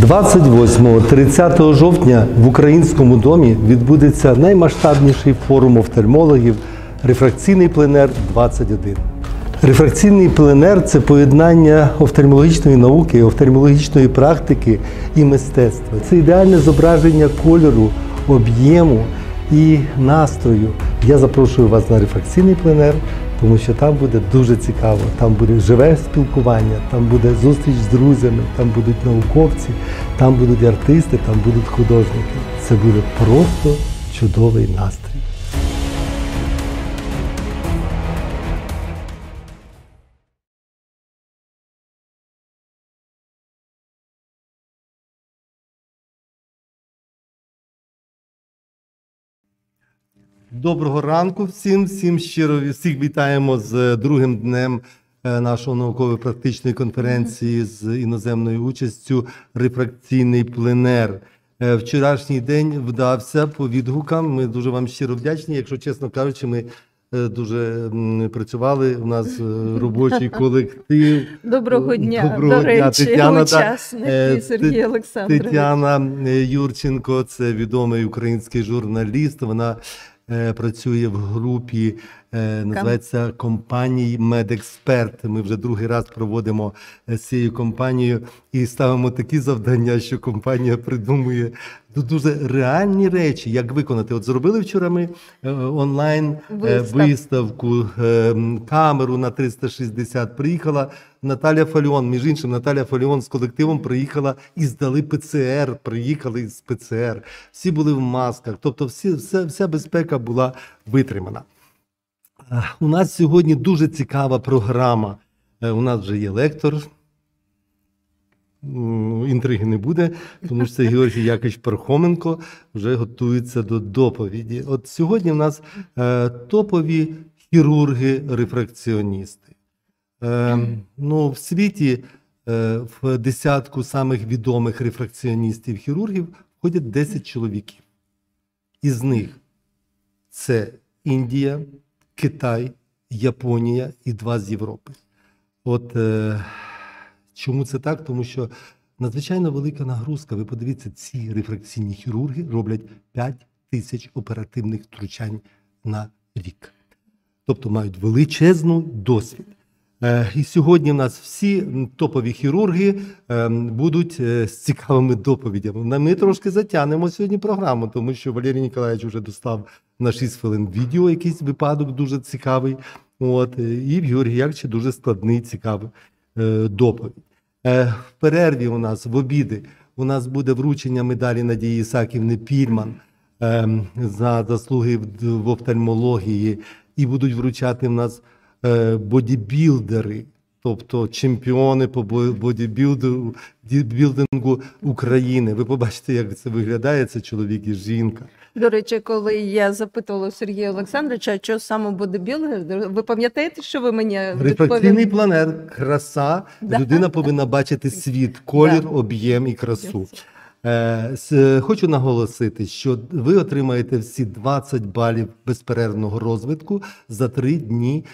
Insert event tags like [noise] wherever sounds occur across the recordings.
28-30 жовтня в українському домі відбудеться наймасштабніший форум офтальмологів Рефракційний пленер 21. Рефракційний пленер це поєднання офтальмологічної науки, офтальмологічної практики і мистецтва. Це ідеальне зображення кольору, об'єму і настрою. Я запрошую вас на рефракційний пленер, тому що там буде дуже цікаво. Там буде живе спілкування, там буде зустріч з друзями, там будуть науковці, там будуть артисти, там будуть художники. Це буде просто чудовий настрій. Доброго ранку всім, всім щиро всіх вітаємо з другим днем е, нашого науково-практичної конференції з іноземною участю Рефракційний пленер. Е, Вчорашній день вдався по відгукам. Ми дуже вам щиро вдячні. Якщо чесно кажучи, ми е, дуже працювали. У нас е, робочий [laughs] колектив. Доброго дня, Доброго до дня, речі, Тетяна, Е, Сергій Олександрович. Тетяна е, Юрченко, це відомий український журналіст. Вона е, працює в групі, називається компанії Медексперт. Ми вже другий раз проводимо е, з цією компанією і ставимо такі завдання, що компанія придумує ду- дуже реальні речі, як виконати. От зробили вчора ми е, онлайн е, Вистав. виставку, е, камеру на 360. Приїхала Наталя Фальон. Між іншим, Наталя Фальон з колективом приїхала і здали ПЦР. Приїхали з ПЦР. Всі були в масках. Тобто, всі, вся, вся безпека була витримана. У нас сьогодні дуже цікава програма. Е, У нас вже є лектор. Інтриги не буде, тому що це Георгій Якович Пархоменко вже готується до доповіді. От сьогодні в нас е, топові хірурги-рефракціоністи. Е, ну, в світі в десятку самих відомих рефракціоністів-хірургів входять 10 чоловіків. Із них це Індія, Китай, Японія і два з Європи. От е, чому це так? Тому що надзвичайно велика нагрузка. Ви подивіться, ці рефракційні хірурги роблять 5 тисяч оперативних втручань на рік. Тобто мають величезну досвід. Е, І сьогодні в нас всі топові хірурги е, будуть е, з цікавими доповідями. Ми трошки затягнемо сьогодні програму, тому що Валерій Ніколаєвич вже достав на 6 хвилин відео, якийсь випадок дуже цікавий. От, і в Георгія Яковича дуже складний, цікавий доповідь. В перерві у нас в обіди у нас буде вручення медалі Надії Ісаківни Пільман ем, за заслуги в, офтальмології, і будуть вручати в нас бодібілдери, тобто чемпіони по бо- бодібілдингу України. Ви побачите, як це виглядає, це чоловік і жінка. До речі, коли я запитувала Сергія Олександровича, що саме бодибілдер, ви пам'ятаєте, що ви мені відповіли? планер, краса. Да. Людина повинна бачити світ, колір, Да. об'єм і красу. Е, Хочу наголосити, що ви отримаєте всі 20 балів безперервного розвитку за три дні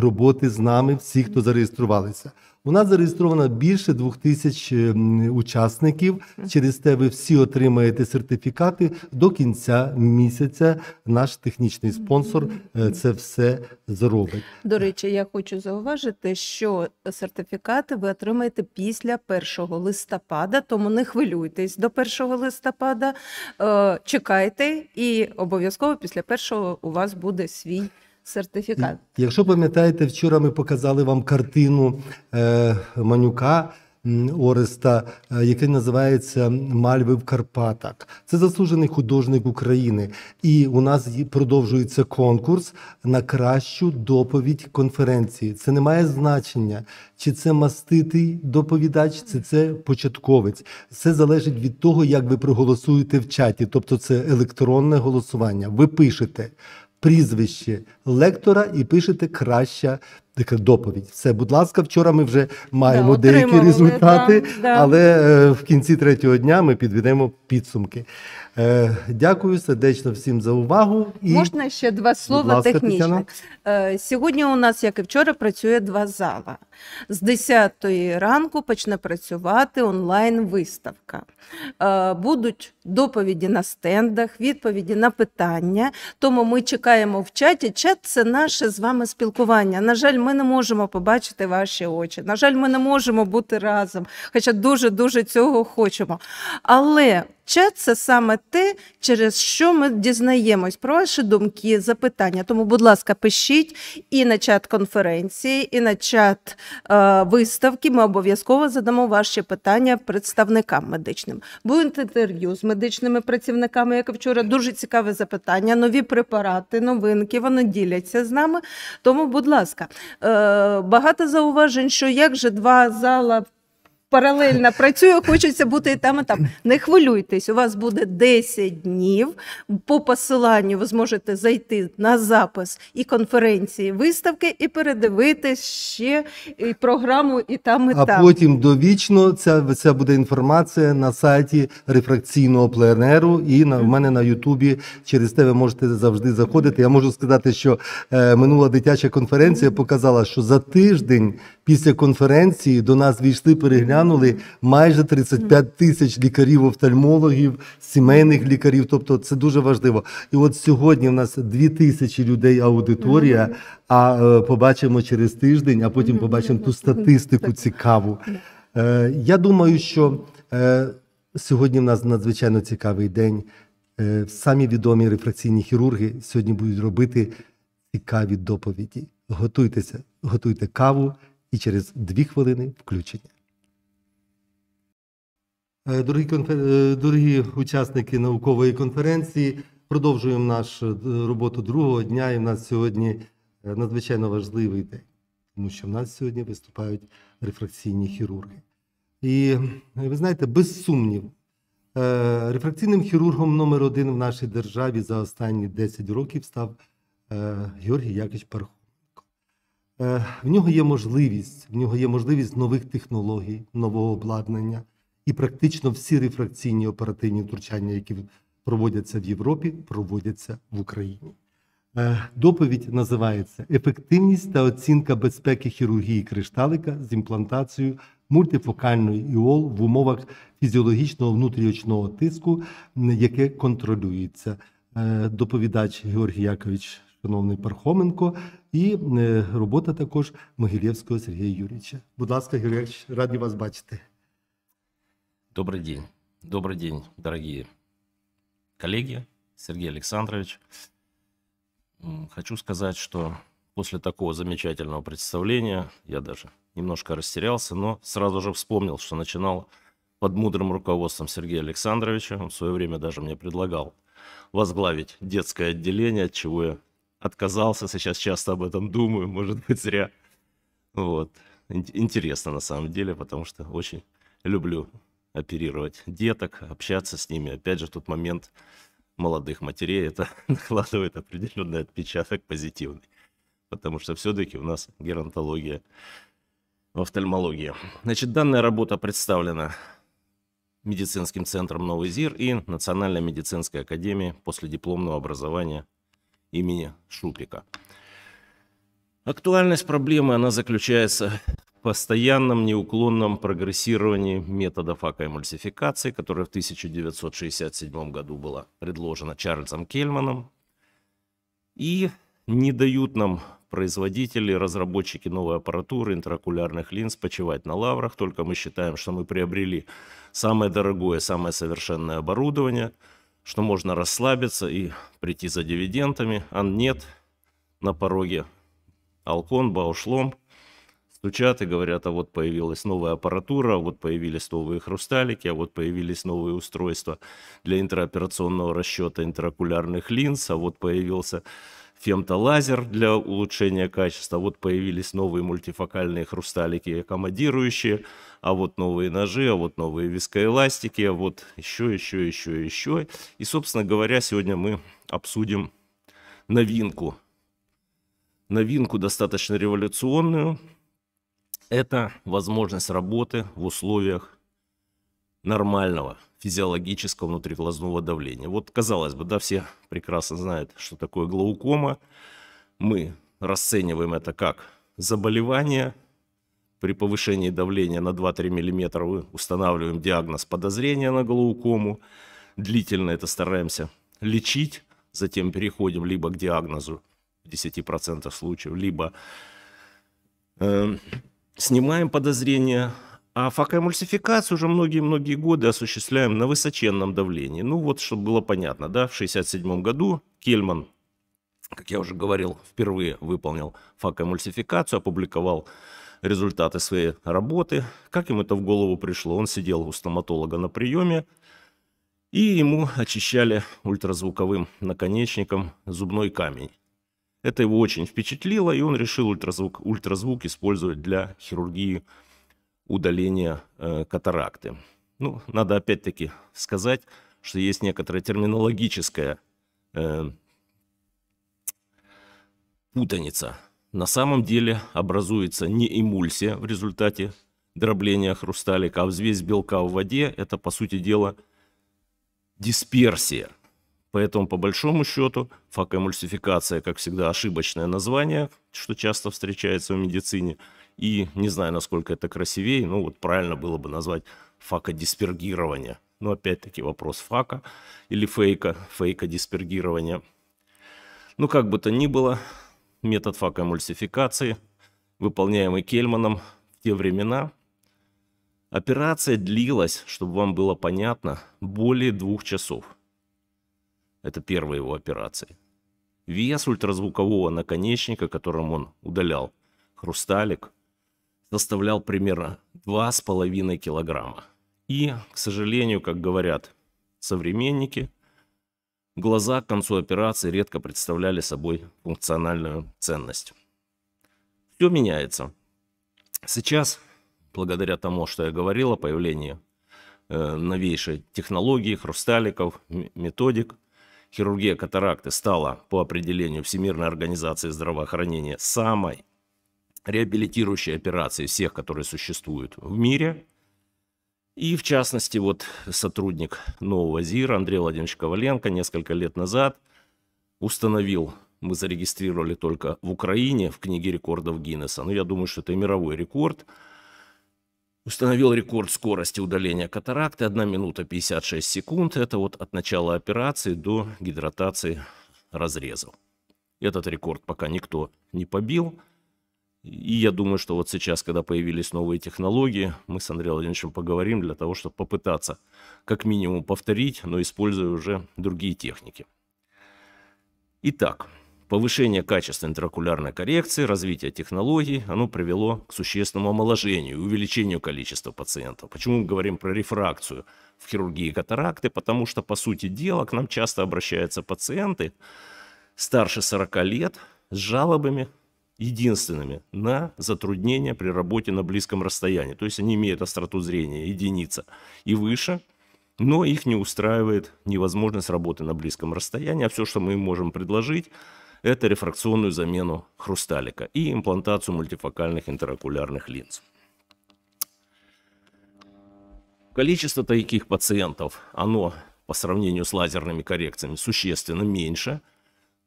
роботи з нами, всі, хто зареєструвалися. У нас зареєстровано більше двох тисяч учасників. Через те ви всі отримаєте сертифікати до кінця місяця. Наш технічний спонсор е, це все зробить. До речі, я хочу зауважити, що сертифікати ви отримаєте після 1 листопада, тому не хвилюйтесь до 1 листопада. Е, Чекайте, і обов'язково після 1 у вас буде свій сертифікат. Якщо пам'ятаєте, вчора ми показали вам картину е, Манюка Ореста, е, який називається Мальви в Карпатах. Це заслужений художник України. І у нас продовжується конкурс на кращу доповідь конференції. Це не має значення, чи це маститий доповідач, чи це початковець. Це залежить від того, як ви проголосуєте в чаті. Тобто це електронне голосування. Ви пишете прізвище лектора і пишете краща така доповідь. Все, будь ласка, вчора ми вже маємо Да, деякі результати, да, да. але е, в кінці третього дня ми підведемо підсумки. Е, Дякую сердечно всім за увагу. І Можна ще два слова ласка, технічних. Е, Сьогодні у нас, як і вчора, працює два зала. З 10 ранку почне працювати онлайн-виставка. Е, Будуть доповіді на стендах, відповіді на питання. Тому ми чекаємо в чаті. Чат це наше з вами спілкування. На жаль, ми не можемо побачити ваші очі. На жаль, ми не можемо бути разом, хоча дуже дуже цього хочемо. Але чат це саме те, через що ми дізнаємось про ваші думки, запитання. Тому, будь ласка, пишіть і на чат конференції, і на чат е, виставки. Ми обов'язково задамо ваші питання представникам медичним. Будуть інтерв'ю з медичними працівниками, як і вчора. Дуже цікаве запитання. Нові препарати, новинки. Вони діляться з нами. Тому, будь ласка, е, багато зауважень, що як же два зала. Паралельно працює, хочеться бути і там, і там. Не хвилюйтесь, у вас буде 10 днів. По посиланню ви зможете зайти на запис і конференції, виставки, і передивитись ще і програму і там, і А там. потім довічно ця, ця буде інформація на сайті рефракційного пленеру і на в мене на Ютубі. Через те ви можете завжди заходити. Я можу сказати, що е, минула дитяча конференція показала, що за тиждень після конференції до нас війшли, переглянули майже 35 тисяч лікарів-офтальмологів, сімейних лікарів. Тобто це дуже важливо. І от сьогодні в нас 2 тисячі людей аудиторія. А е, побачимо через тиждень, а потім побачимо ту статистику цікаву. Е, Я думаю, що е, сьогодні в нас надзвичайно цікавий день. Самі відомі рефракційні хірурги сьогодні будуть робити цікаві доповіді. Готуйтеся, готуйте каву і через дві хвилини включення. Е, Дорогі, конфер... е, дорогі учасники наукової конференції, продовжуємо нашу е, роботу другого дня. І в нас сьогодні надзвичайно важливий день, тому що в нас сьогодні виступають рефракційні хірурги. І ви знаєте, без сумнів, рефракційним хірургом номер один в нашій державі за останні 10 років став Георгій Якович Пархоменко. Е, В нього є можливість, в нього є можливість нових технологій, нового обладнання. І практично всі рефракційні оперативні втручання, які проводяться в Європі, проводяться в Україні. Е, Доповідь називається Ефективність та оцінка безпеки хірургії кришталика з імплантацією мультифокальної іол в умовах фізіологічного внутріочного тиску, яке контролюється. Е, Доповідач Георгій Якович, шановний Пархоменко, і е, робота також Могилєвського Сергія Юрійовича. Будь ласка, Георгій Якович, раді вас бачити. Добрый день. Добрый день, дорогие коллеги, Сергей Александрович. М, Хочу сказать, что после такого замечательного представления я даже немножко растерялся, но сразу же вспомнил, что начинал под мудрым руководством Сергея Александровича. Он в свое время даже мне предлагал возглавить детское отделение, от чего я отказался. Сейчас часто об этом думаю, может быть, зря. Вот. Ин- Интересно на самом деле, потому что очень люблю оперировать деток, общаться с ними. Опять же, тот момент молодых матерей, это [laughs] накладывает определенный отпечаток позитивный. Потому что все-таки у нас геронтология в офтальмологии. Значит, данная работа представлена медицинским центром «Новый ЗИР» и Национальной медицинской академией последипломного образования имени Шупика. Актуальность проблемы, она заключается в постоянном неуклонном прогрессировании методов акоэмульсификации, которая в 1967 году была предложена Чарльзом Кельманом, и не дают нам производители, разработчики новой аппаратуры, интраокулярных линз почивать на лаврах, только мы считаем, что мы приобрели самое дорогое, самое совершенное оборудование, что можно расслабиться и прийти за дивидендами, а нет, на пороге Алкон, Баушлом стучат и говорят, а вот появилась новая аппаратура, а вот появились новые хрусталики, а вот появились новые устройства для интероперационного расчета интраокулярных линз, а вот появился фемтолазер для улучшения качества, вот появились новые мультифокальные хрусталики аккомодирующие, а вот новые ножи, а вот новые вискоэластики, а вот еще, еще, еще, еще. И, собственно говоря, сегодня мы обсудим новинку новинку достаточно революционную. Это возможность работы в условиях нормального физиологического внутриглазного давления. Вот, казалось бы, да, все прекрасно знают, что такое глаукома. Мы расцениваем это как заболевание. При повышении давления на 2-3 мм мы устанавливаем диагноз подозрения на глаукому. Длительно это стараемся лечить, затем переходим либо к диагнозу в 10% случаев, либо э, снимаем подозрения, а факоэмульсификацию уже многие-многие годы осуществляем на высоченном давлении. Ну вот, чтобы было понятно, да, в 1967 году Кельман, как я уже говорил, впервые выполнил факоэмульсификацию, опубликовал результаты своей работы. Как ему это в голову пришло? Он сидел у стоматолога на приеме, и ему очищали ультразвуковым наконечником зубной камень. Это его очень впечатлило, и он решил ультразвук, ультразвук использовать для хирургии удаления э, катаракты. Ну, надо опять-таки сказать, что есть некоторая терминологическая э, путаница. На самом деле образуется не эмульсия в результате дробления хрусталика, а взвесь белка в воде – это, по сути дела, дисперсия. Поэтому, по большому счету, факоэмульсификация, как всегда, ошибочное название, что часто встречается в медицине. И не знаю, насколько это красивее, ну вот правильно было бы назвать факодиспергирование. Но опять-таки вопрос фака или фейка, фейка-диспергирования. Ну, как бы то ни было, метод факоэмульсификации, выполняемый Кельманом в те времена – Операция длилась, чтобы вам было понятно, более двух часов. Это первая его операция. Вес ультразвукового наконечника, которым он удалял хрусталик, составлял примерно 2,5 килограмма. И, к сожалению, как говорят современники, глаза к концу операции редко представляли собой функциональную ценность. Все меняется. Сейчас благодаря тому, что я говорил о появлении э, новейшей технологии, хрусталиков, методик, хирургия катаракты стала по определению Всемирной организации здравоохранения самой реабилитирующей операцией всех, которые существуют в мире. И в частности, вот сотрудник нового ЗИР Андрей Владимирович Коваленко несколько лет назад установил, мы зарегистрировали только в Украине в книге рекордов Гиннесса, но я думаю, что это мировой рекорд – Установил рекорд скорости удаления катаракты 1 минута 56 секунд. Это вот от начала операции до гидратации разрезов. Этот рекорд пока никто не побил. И я думаю, что вот сейчас, когда появились новые технологии, мы с Андреем Владимировичем поговорим для того, чтобы попытаться как минимум повторить, но используя уже другие техники. Итак, Повышение качества интракулярной коррекции, развитие технологий, оно привело к существенному омоложению, увеличению количества пациентов. Почему мы говорим про рефракцию в хирургии катаракты? Потому что, по сути дела, к нам часто обращаются пациенты старше 40 лет с жалобами единственными на затруднения при работе на близком расстоянии. То есть они имеют остроту зрения единица и выше, но их не устраивает невозможность работы на близком расстоянии, а все, что мы им можем предложить, это рефракционную замену хрусталика и имплантацию мультифокальных интерокулярных линз. Количество таких пациентов, оно по сравнению с лазерными коррекциями существенно меньше,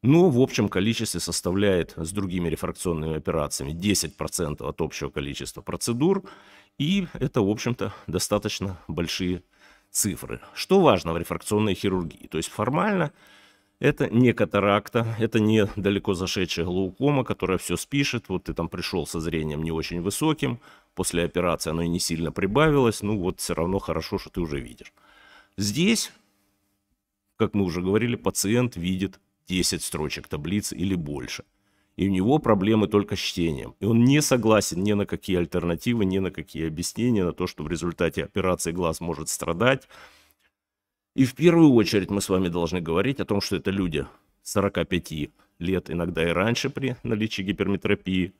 но в общем количестве составляет с другими рефракционными операциями 10% от общего количества процедур, и это, в общем-то, достаточно большие цифры. Что важно в рефракционной хирургии? То есть формально это не катаракта, это не далеко зашедшая глаукома, которая все спишет. Вот ты там пришел со зрением не очень высоким, после операции оно и не сильно прибавилось, ну вот все равно хорошо, что ты уже видишь. Здесь, как мы уже говорили, пациент видит 10 строчек таблицы или больше. И у него проблемы только с чтением. И он не согласен ни на какие альтернативы, ни на какие объяснения, на то, что в результате операции глаз может страдать, и в первую очередь мы с вами должны говорить о том, что это люди 45 лет, иногда и раньше при наличии гиперметропии,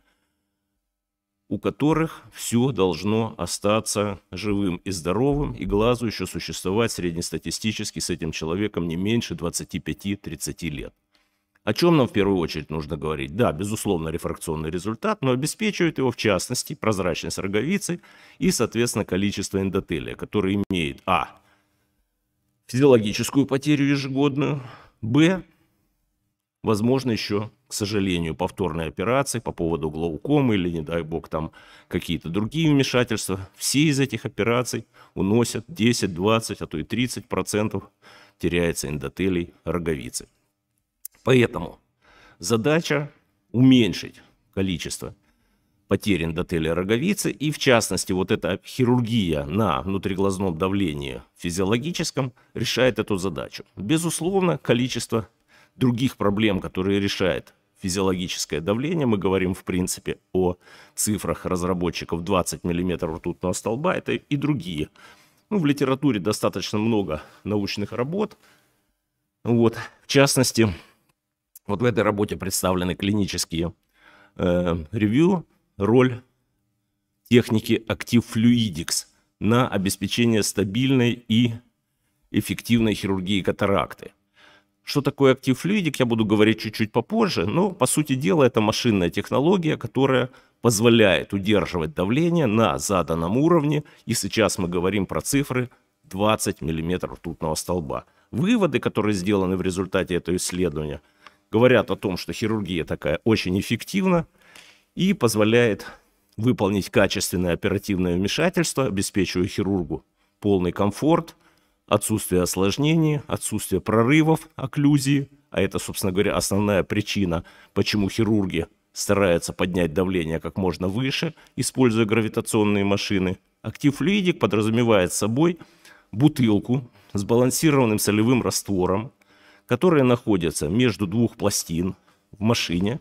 у которых все должно остаться живым и здоровым, и глазу еще существовать среднестатистически с этим человеком не меньше 25-30 лет. О чем нам в первую очередь нужно говорить? Да, безусловно, рефракционный результат, но обеспечивает его в частности прозрачность роговицы и, соответственно, количество эндотелия, который имеет а. физиологическую потерю ежегодную, б. возможно еще, к сожалению, повторные операции по поводу глаукомы или, не дай бог, там какие-то другие вмешательства. Все из этих операций уносят 10, 20, а то и 30 процентов теряется эндотелий роговицы. Поэтому задача уменьшить количество потерь эндотелия роговицы и, в частности, вот эта хирургия на внутриглазном давлении физиологическом решает эту задачу. Безусловно, количество других проблем, которые решает физиологическое давление, мы говорим, в принципе, о цифрах разработчиков 20 мм ртутного столба, это и другие. Ну, в литературе достаточно много научных работ. Вот, в частности, вот в этой работе представлены клинические э, ревью, роль техники Active Fluidics на обеспечение стабильной и эффективной хирургии катаракты. Что такое Active Fluidic, я буду говорить чуть-чуть попозже, но по сути дела это машинная технология, которая позволяет удерживать давление на заданном уровне, и сейчас мы говорим про цифры 20 мм ртутного столба. Выводы, которые сделаны в результате этого исследования – говорят о том, что хирургия такая очень эффективна и позволяет выполнить качественное оперативное вмешательство, обеспечивая хирургу полный комфорт, отсутствие осложнений, отсутствие прорывов окклюзии, а это, собственно говоря, основная причина, почему хирурги стараются поднять давление как можно выше, используя гравитационные машины. Актив флюидик подразумевает собой бутылку с балансированным солевым раствором, которые находятся между двух пластин в машине.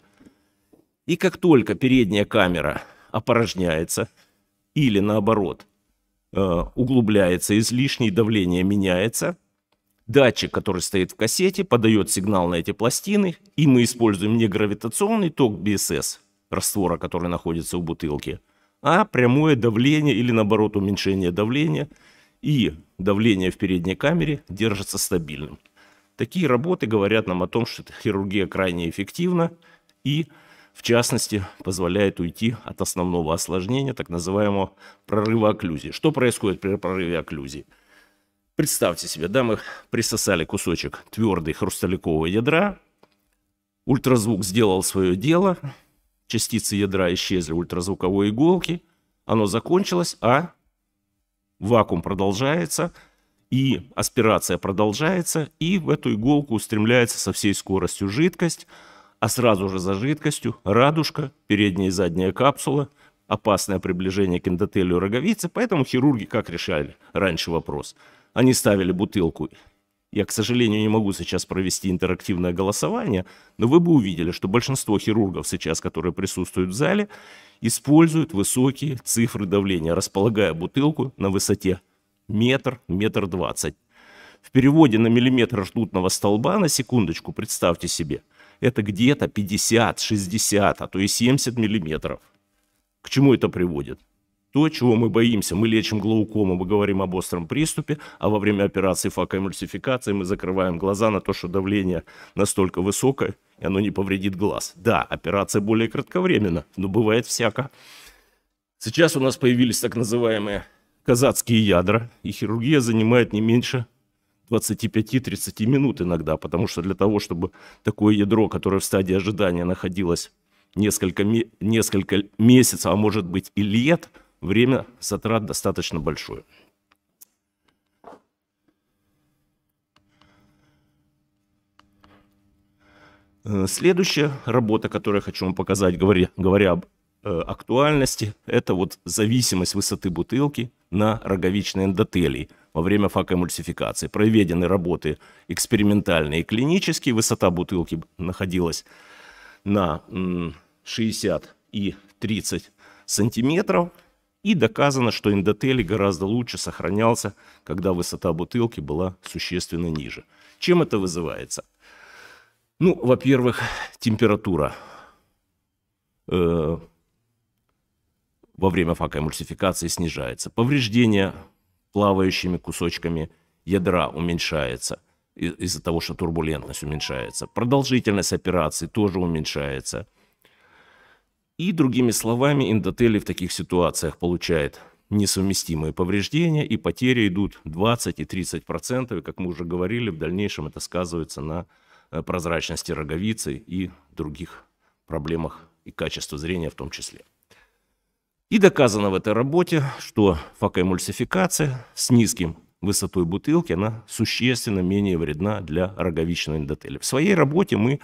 И как только передняя камера опорожняется или наоборот э, углубляется излишнее, давление меняется, датчик, который стоит в кассете, подает сигнал на эти пластины, и мы используем не гравитационный ток BSS, раствора, который находится в бутылке, а прямое давление или наоборот уменьшение давления, и давление в передней камере держится стабильным. Такие работы говорят нам о том, что хирургия крайне эффективна и, в частности, позволяет уйти от основного осложнения, так называемого прорыва окклюзии. Что происходит при прорыве окклюзии? Представьте себе, да, мы присосали кусочек твердой хрусталикового ядра, ультразвук сделал свое дело, частицы ядра исчезли ультразвуковой иголки, оно закончилось, а вакуум продолжается – и аспирация продолжается, и в эту иголку устремляется со всей скоростью жидкость, а сразу же за жидкостью радужка, передняя и задняя капсула, опасное приближение к эндотелию роговицы, поэтому хирурги как решали раньше вопрос? Они ставили бутылку я, к сожалению, не могу сейчас провести интерактивное голосование, но вы бы увидели, что большинство хирургов сейчас, которые присутствуют в зале, используют высокие цифры давления, располагая бутылку на высоте метр, метр двадцать. В переводе на миллиметр ртутного столба, на секундочку, представьте себе, это где-то 50, 60, а то и 70 миллиметров. К чему это приводит? То, чего мы боимся, мы лечим глаукому, мы говорим об остром приступе, а во время операции факоэмульсификации мы закрываем глаза на то, что давление настолько высокое, и оно не повредит глаз. Да, операция более кратковременна, но бывает всяко. Сейчас у нас появились так называемые казацкие ядра, и хирургия занимает не меньше 25-30 минут иногда, потому что для того, чтобы такое ядро, которое в стадии ожидания находилось несколько, несколько месяцев, а может быть и лет, время затрат достаточно большое. Э, следующая работа, которую я хочу вам показать, говоря, говоря об Э, актуальности – это вот зависимость высоты бутылки на роговичной эндотелии во время факоэмульсификации. Проведены работы экспериментальные и клинические. Высота бутылки находилась на 60 и 30 сантиметров. И доказано, что эндотелий гораздо лучше сохранялся, когда высота бутылки была существенно ниже. Чем это вызывается? Ну, во-первых, температура э, во время факоэмульсификации снижается. Повреждение плавающими кусочками ядра уменьшается. из-за того, что турбулентность уменьшается. Продолжительность операции тоже уменьшается. И другими словами, эндотелий в таких ситуациях получает несовместимые повреждения, и потери идут 20 и 30 процентов. И, как мы уже говорили, в дальнейшем это сказывается на э, прозрачности роговицы и других проблемах и качестве зрения в том числе. И доказано в этой работе, что факоэмульсификация с низким высотой бутылки, она существенно менее вредна для роговичного эндотеля. В своей работе мы,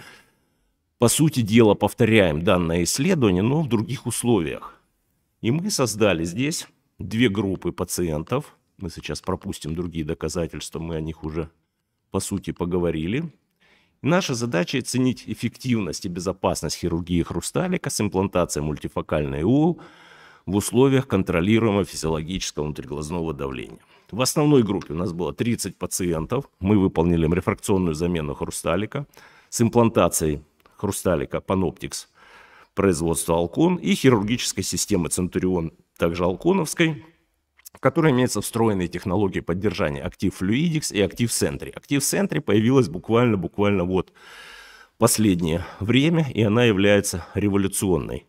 по сути дела, повторяем данное исследование, но в других условиях. И мы создали здесь две группы пациентов. Мы сейчас пропустим другие доказательства, мы о них уже, по сути, поговорили. Наша задача оценить эффективность и безопасность хирургии хрусталика с имплантацией мультифокальной УОЛ в условиях контролируемого физиологического внутриглазного давления. В основной группе у нас было 30 пациентов. Мы выполнили рефракционную замену хрусталика с имплантацией хрусталика Panoptix производства Алкон и хирургической системы Центурион, также Алконовской, в которой имеются встроенные технологии поддержания Active Fluidics и Active Sentry. Active Sentry появилась буквально-буквально вот последнее время, и она является революционной.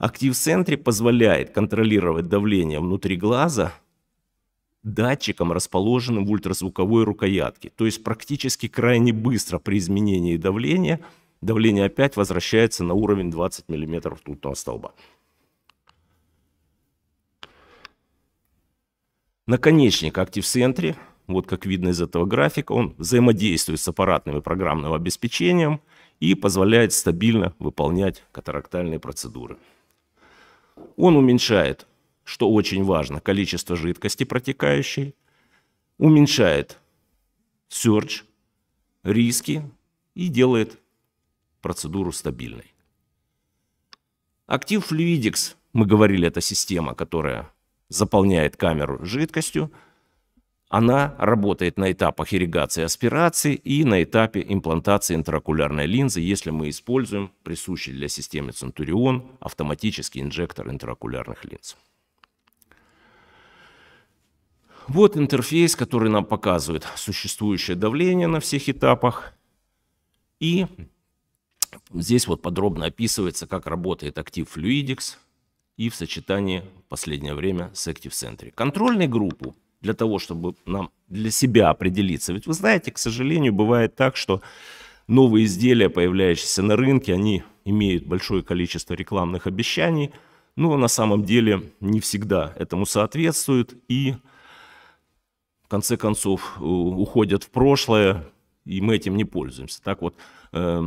Active Sentry позволяет контролировать давление внутри глаза датчиком, расположенным в ультразвуковой рукоятке. То есть практически крайне быстро при изменении давления давление опять возвращается на уровень 20 мм ртутного столба. Наконечник Active Sentry, вот как видно из этого графика, он взаимодействует с аппаратным и программным обеспечением и позволяет стабильно выполнять катарактальные процедуры. Он уменьшает что очень важно, количество жидкости протекающей, уменьшает search, риски и делает процедуру стабильной. Active Fluidics, мы говорили, это система, которая заполняет камеру жидкостью. Она работает на этапах ирригации аспирации и на этапе имплантации интраокулярной линзы, если мы используем присущий для системы Centurion автоматический инжектор интраокулярных линз. Вот интерфейс, который нам показывает существующее давление на всех этапах. И здесь вот подробно описывается, как работает Active Fluidics и в сочетании в последнее время с Active Sentry. Контрольную группу для того, чтобы нам для себя определиться. Ведь вы знаете, к сожалению, бывает так, что новые изделия, появляющиеся на рынке, они имеют большое количество рекламных обещаний, но на самом деле не всегда этому соответствуют. И конце концов уходят в прошлое, и мы этим не пользуемся. Так вот, э,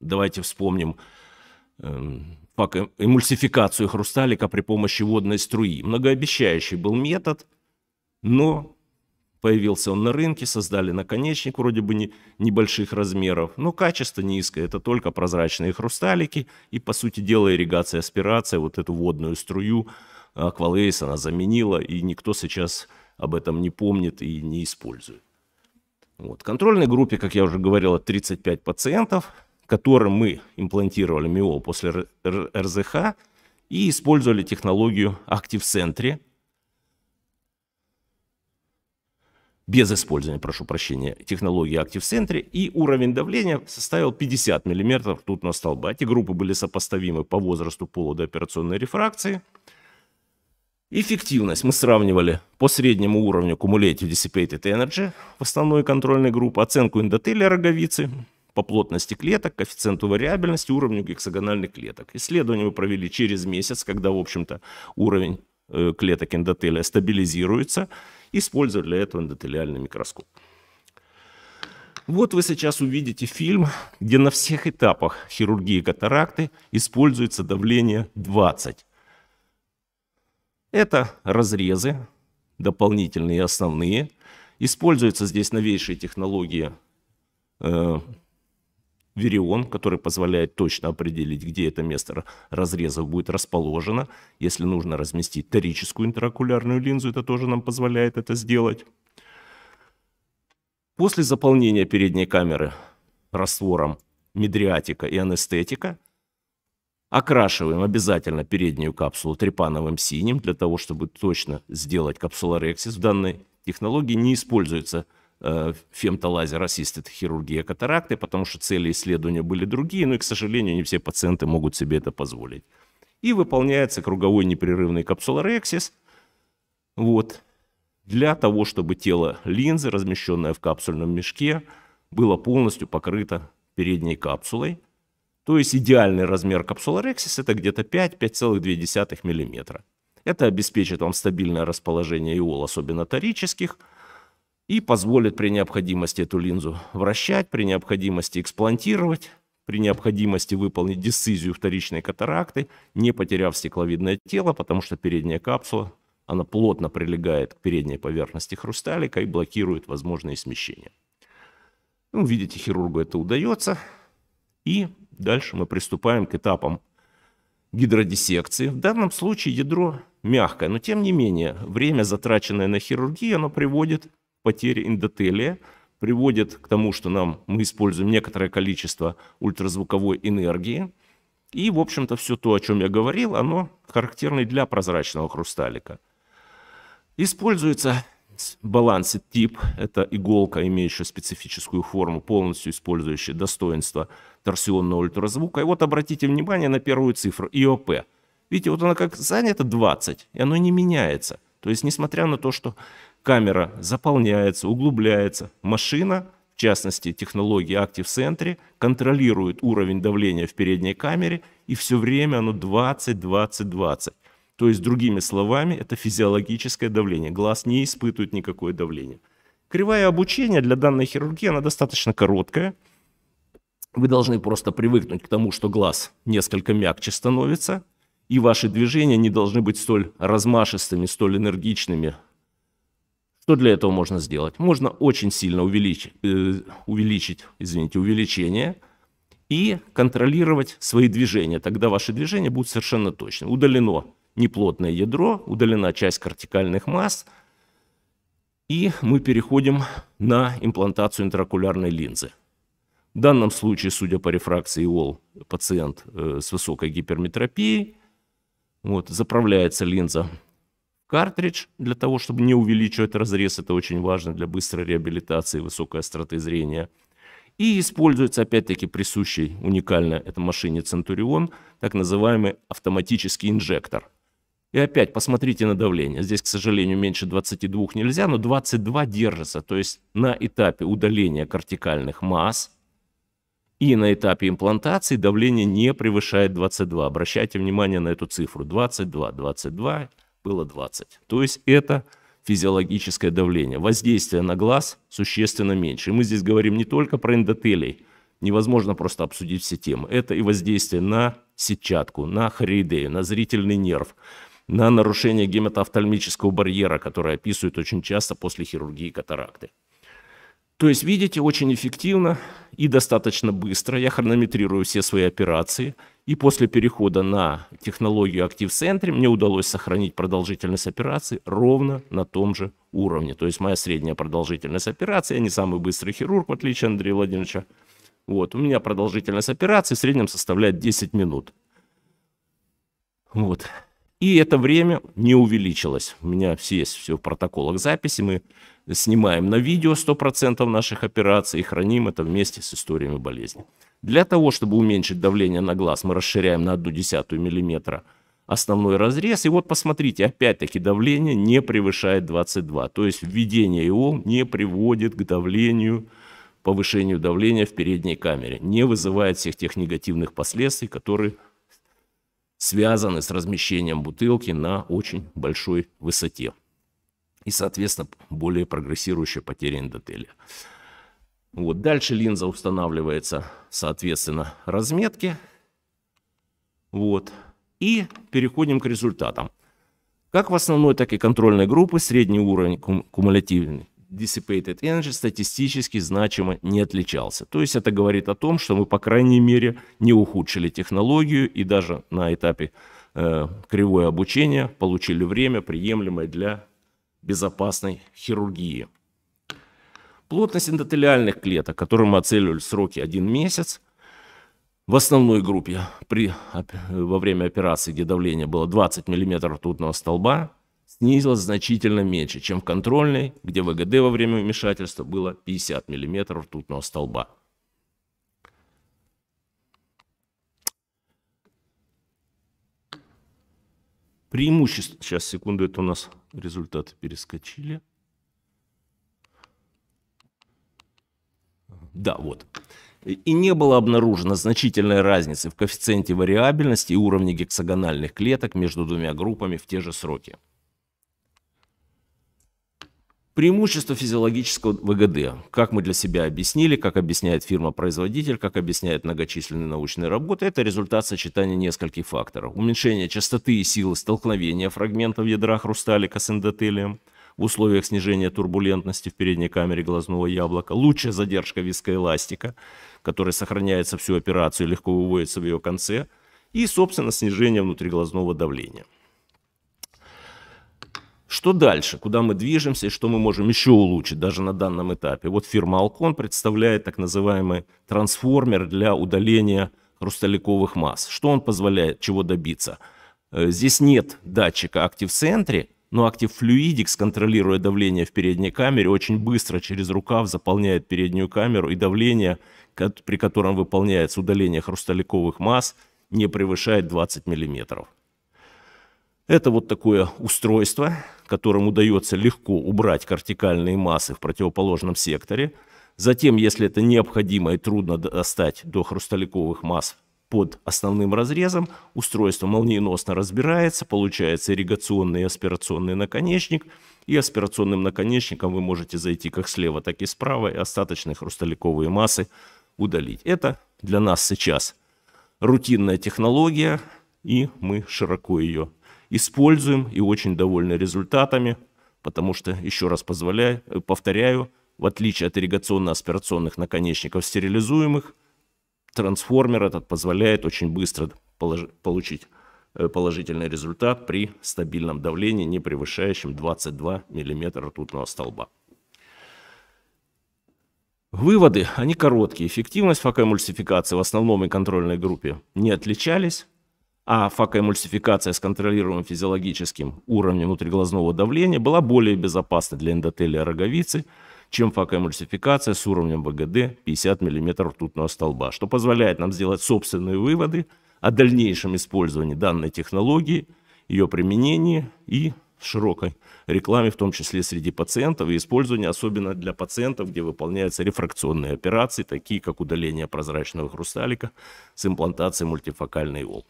давайте вспомним э, эмульсификацию хрусталика при помощи водной струи. Многообещающий был метод, но появился он на рынке, создали наконечник вроде бы не, небольших размеров, но качество низкое, это только прозрачные хрусталики, и по сути дела ирригация, аспирация, вот эту водную струю Aqualace она заменила, и никто сейчас об этом не помнит и не использует. Вот. В контрольной группе, как я уже говорил, 35 пациентов, которым мы имплантировали МИОЛ после РЗХ и использовали технологию Active Sentry без использования, прошу прощения, технологии Active Sentry, и уровень давления составил 50 мм ртутного столба. Эти группы были сопоставимы по возрасту пола до операционной рефракции – Эффективность мы сравнивали по среднему уровню Cumulative Dissipated Energy в основной контрольной группе, оценку эндотелия роговицы, по плотности клеток, коэффициенту вариабельности, уровню гексагональных клеток. Исследование мы провели через месяц, когда, в общем-то, уровень э, клеток эндотелия стабилизируется, используя для этого эндотелиальный микроскоп. Вот вы сейчас увидите фильм, где на всех этапах хирургии катаракты используется давление 20 это разрезы, дополнительные основные. Используются здесь новейшие технологии э, Вирион, который позволяет точно определить, где это место разрезов будет расположено. Если нужно разместить торическую интраокулярную линзу, это тоже нам позволяет это сделать. После заполнения передней камеры раствором медриатика и анестетика Окрашиваем обязательно переднюю капсулу трепановым синим, для того, чтобы точно сделать капсулорексис. В данной технологии не используется фемтолазер ассистит хирургия катаракты, потому что цели исследования были другие, но, и, к сожалению, не все пациенты могут себе это позволить. И выполняется круговой непрерывный капсулорексис вот, для того, чтобы тело линзы, размещенное в капсульном мешке, было полностью покрыто передней капсулой. То есть идеальный размер капсулорексис это где-то 5-5,2 мм. Это обеспечит вам стабильное расположение иол, особенно торических, и позволит при необходимости эту линзу вращать, при необходимости эксплантировать, при необходимости выполнить дисцизию вторичной катаракты, не потеряв стекловидное тело, потому что передняя капсула, она плотно прилегает к передней поверхности хрусталика и блокирует возможные смещения. Ну, видите, хирургу это удается. И дальше мы приступаем к этапам гидродиссекции. В данном случае ядро мягкое, но тем не менее время, затраченное на хирургию, оно приводит к потере эндотелия, приводит к тому, что нам, мы используем некоторое количество ультразвуковой энергии. И, в общем-то, все то, о чем я говорил, оно характерно для прозрачного хрусталика. Используется балансе тип – это иголка, имеющая специфическую форму, полностью использующая достоинство торсионного ультразвука. И вот обратите внимание на первую цифру – ИОП. Видите, вот она как занята 20, и оно не меняется. То есть, несмотря на то, что камера заполняется, углубляется, машина, в частности, технология Active Sentry, контролирует уровень давления в передней камере, и все время оно 20, 20, 20. То есть, другими словами, это физиологическое давление. Глаз не испытывает никакое давление. Кривая обучения для данной хирургии, она достаточно короткая. Вы должны просто привыкнуть к тому, что глаз несколько мягче становится, и ваши движения не должны быть столь размашистыми, столь энергичными. Что для этого можно сделать? Можно очень сильно увеличить, э, увеличить извините, увеличение и контролировать свои движения. Тогда ваши движения будут совершенно точны. Удалено неплотное ядро, удалена часть кортикальных масс, и мы переходим на имплантацию интракулярной линзы. В данном случае, судя по рефракции ИОЛ, пациент э, с высокой гиперметропией, вот, заправляется линза картридж для того, чтобы не увеличивать разрез, это очень важно для быстрой реабилитации высокой остроты зрения. И используется опять-таки присущий уникально этой машине Центурион, так называемый автоматический инжектор – и опять посмотрите на давление. Здесь, к сожалению, меньше 22 нельзя, но 22 держится. То есть на этапе удаления кортикальных масс и на этапе имплантации давление не превышает 22. Обращайте внимание на эту цифру. 22, 22, было 20. То есть это физиологическое давление. Воздействие на глаз существенно меньше. И мы здесь говорим не только про эндотелий. Невозможно просто обсудить все темы. Это и воздействие на сетчатку, на хоридею, на зрительный нерв, на нарушение гематоофтальмического барьера, который описывают очень часто после хирургии катаракты. То есть, видите, очень эффективно и достаточно быстро я хронометрирую все свои операции. И после перехода на технологию Active Sentry мне удалось сохранить продолжительность операции ровно на том же уровне. То есть моя средняя продолжительность операции, я не самый быстрый хирург, в отличие от Андрея Владимировича. Вот, у меня продолжительность операции в среднем составляет 10 минут. Вот. И это время не увеличилось. У меня все есть все в протоколах записи. Мы снимаем на видео 100% наших операций и храним это вместе с историями болезни. Для того, чтобы уменьшить давление на глаз, мы расширяем на 1,1 мм основной разрез. И вот посмотрите, опять-таки давление не превышает 22. То есть введение ИОЛ не приводит к давлению, повышению давления в передней камере. Не вызывает всех тех негативных последствий, которые связаны с размещением бутылки на очень большой высоте. И, соответственно, более прогрессирующая потеря эндотелия. Вот. Дальше линза устанавливается, соответственно, разметки. Вот. И переходим к результатам. Как в основной, так и контрольной группы средний уровень кум- кумулятивный dissipated energy статистически значимо не отличался. То есть это говорит о том, что мы, по крайней мере, не ухудшили технологию и даже на этапе э, кривое обучения получили время, приемлемое для безопасной хирургии. Плотность эндотелиальных клеток, которую мы оценивали сроки 1 месяц, в основной группе при, во время операции, где давление было 20 мм ртутного столба, снизилась значительно меньше, чем в контрольной, где ВГД во время вмешательства было 50 мм ртутного столба. Преимущество, сейчас секунду, это у нас результаты перескочили. Да, вот. И не было обнаружено значительной разницы в коэффициенте вариабельности и уровне гексагональных клеток между двумя группами в те же сроки. Преимущество физиологического ВГД. Как мы для себя объяснили, как объясняет фирма-производитель, как объясняет многочисленные научные работы, это результат сочетания нескольких факторов. Уменьшение частоты и силы столкновения фрагментов ядра хрусталика с эндотелием в условиях снижения турбулентности в передней камере глазного яблока, лучшая задержка вискоэластика, который сохраняется всю операцию и легко выводится в ее конце, и, собственно, снижение внутриглазного давления. Что дальше? Куда мы движемся и что мы можем еще улучшить даже на данном этапе? Вот фирма Alcon представляет так называемый трансформер для удаления хрусталиковых масс. Что он позволяет, чего добиться? Э, здесь нет датчика Sentry, но Active Fluidics, контролируя давление в передней камере, очень быстро через рукав заполняет переднюю камеру, и давление, при котором выполняется удаление хрусталиковых масс, не превышает 20 миллиметров. Это вот такое устройство, которым удается легко убрать кортикальные массы в противоположном секторе. Затем, если это необходимо и трудно достать до хрусталиковых масс под основным разрезом, устройство молниеносно разбирается, получается ирригационный и аспирационный наконечник, и аспирационным наконечником вы можете зайти как слева, так и справа, и остаточные хрусталиковые массы удалить. Это для нас сейчас рутинная технология, и мы широко ее используем и очень довольны результатами, потому что, еще раз позволяю, э, повторяю, в отличие от ирригационно-аспирационных наконечников стерилизуемых, трансформер этот позволяет очень быстро полож получить э, положительный результат при стабильном давлении, не превышающем 22 мм ртутного столба. Выводы, они короткие. Эффективность факоэмульсификации в основном и контрольной группе не отличались а факоэмульсификация с контролируемым физиологическим уровнем внутриглазного давления была более безопасна для эндотелия роговицы, чем факоэмульсификация с уровнем ВГД 50 мм ртутного столба, что позволяет нам сделать собственные выводы о дальнейшем использовании данной технологии, ее применении и широкой рекламе, в том числе среди пациентов, и использовании особенно для пациентов, где выполняются рефракционные операции, такие как удаление прозрачного хрусталика с имплантацией мультифокальной ИОЛ.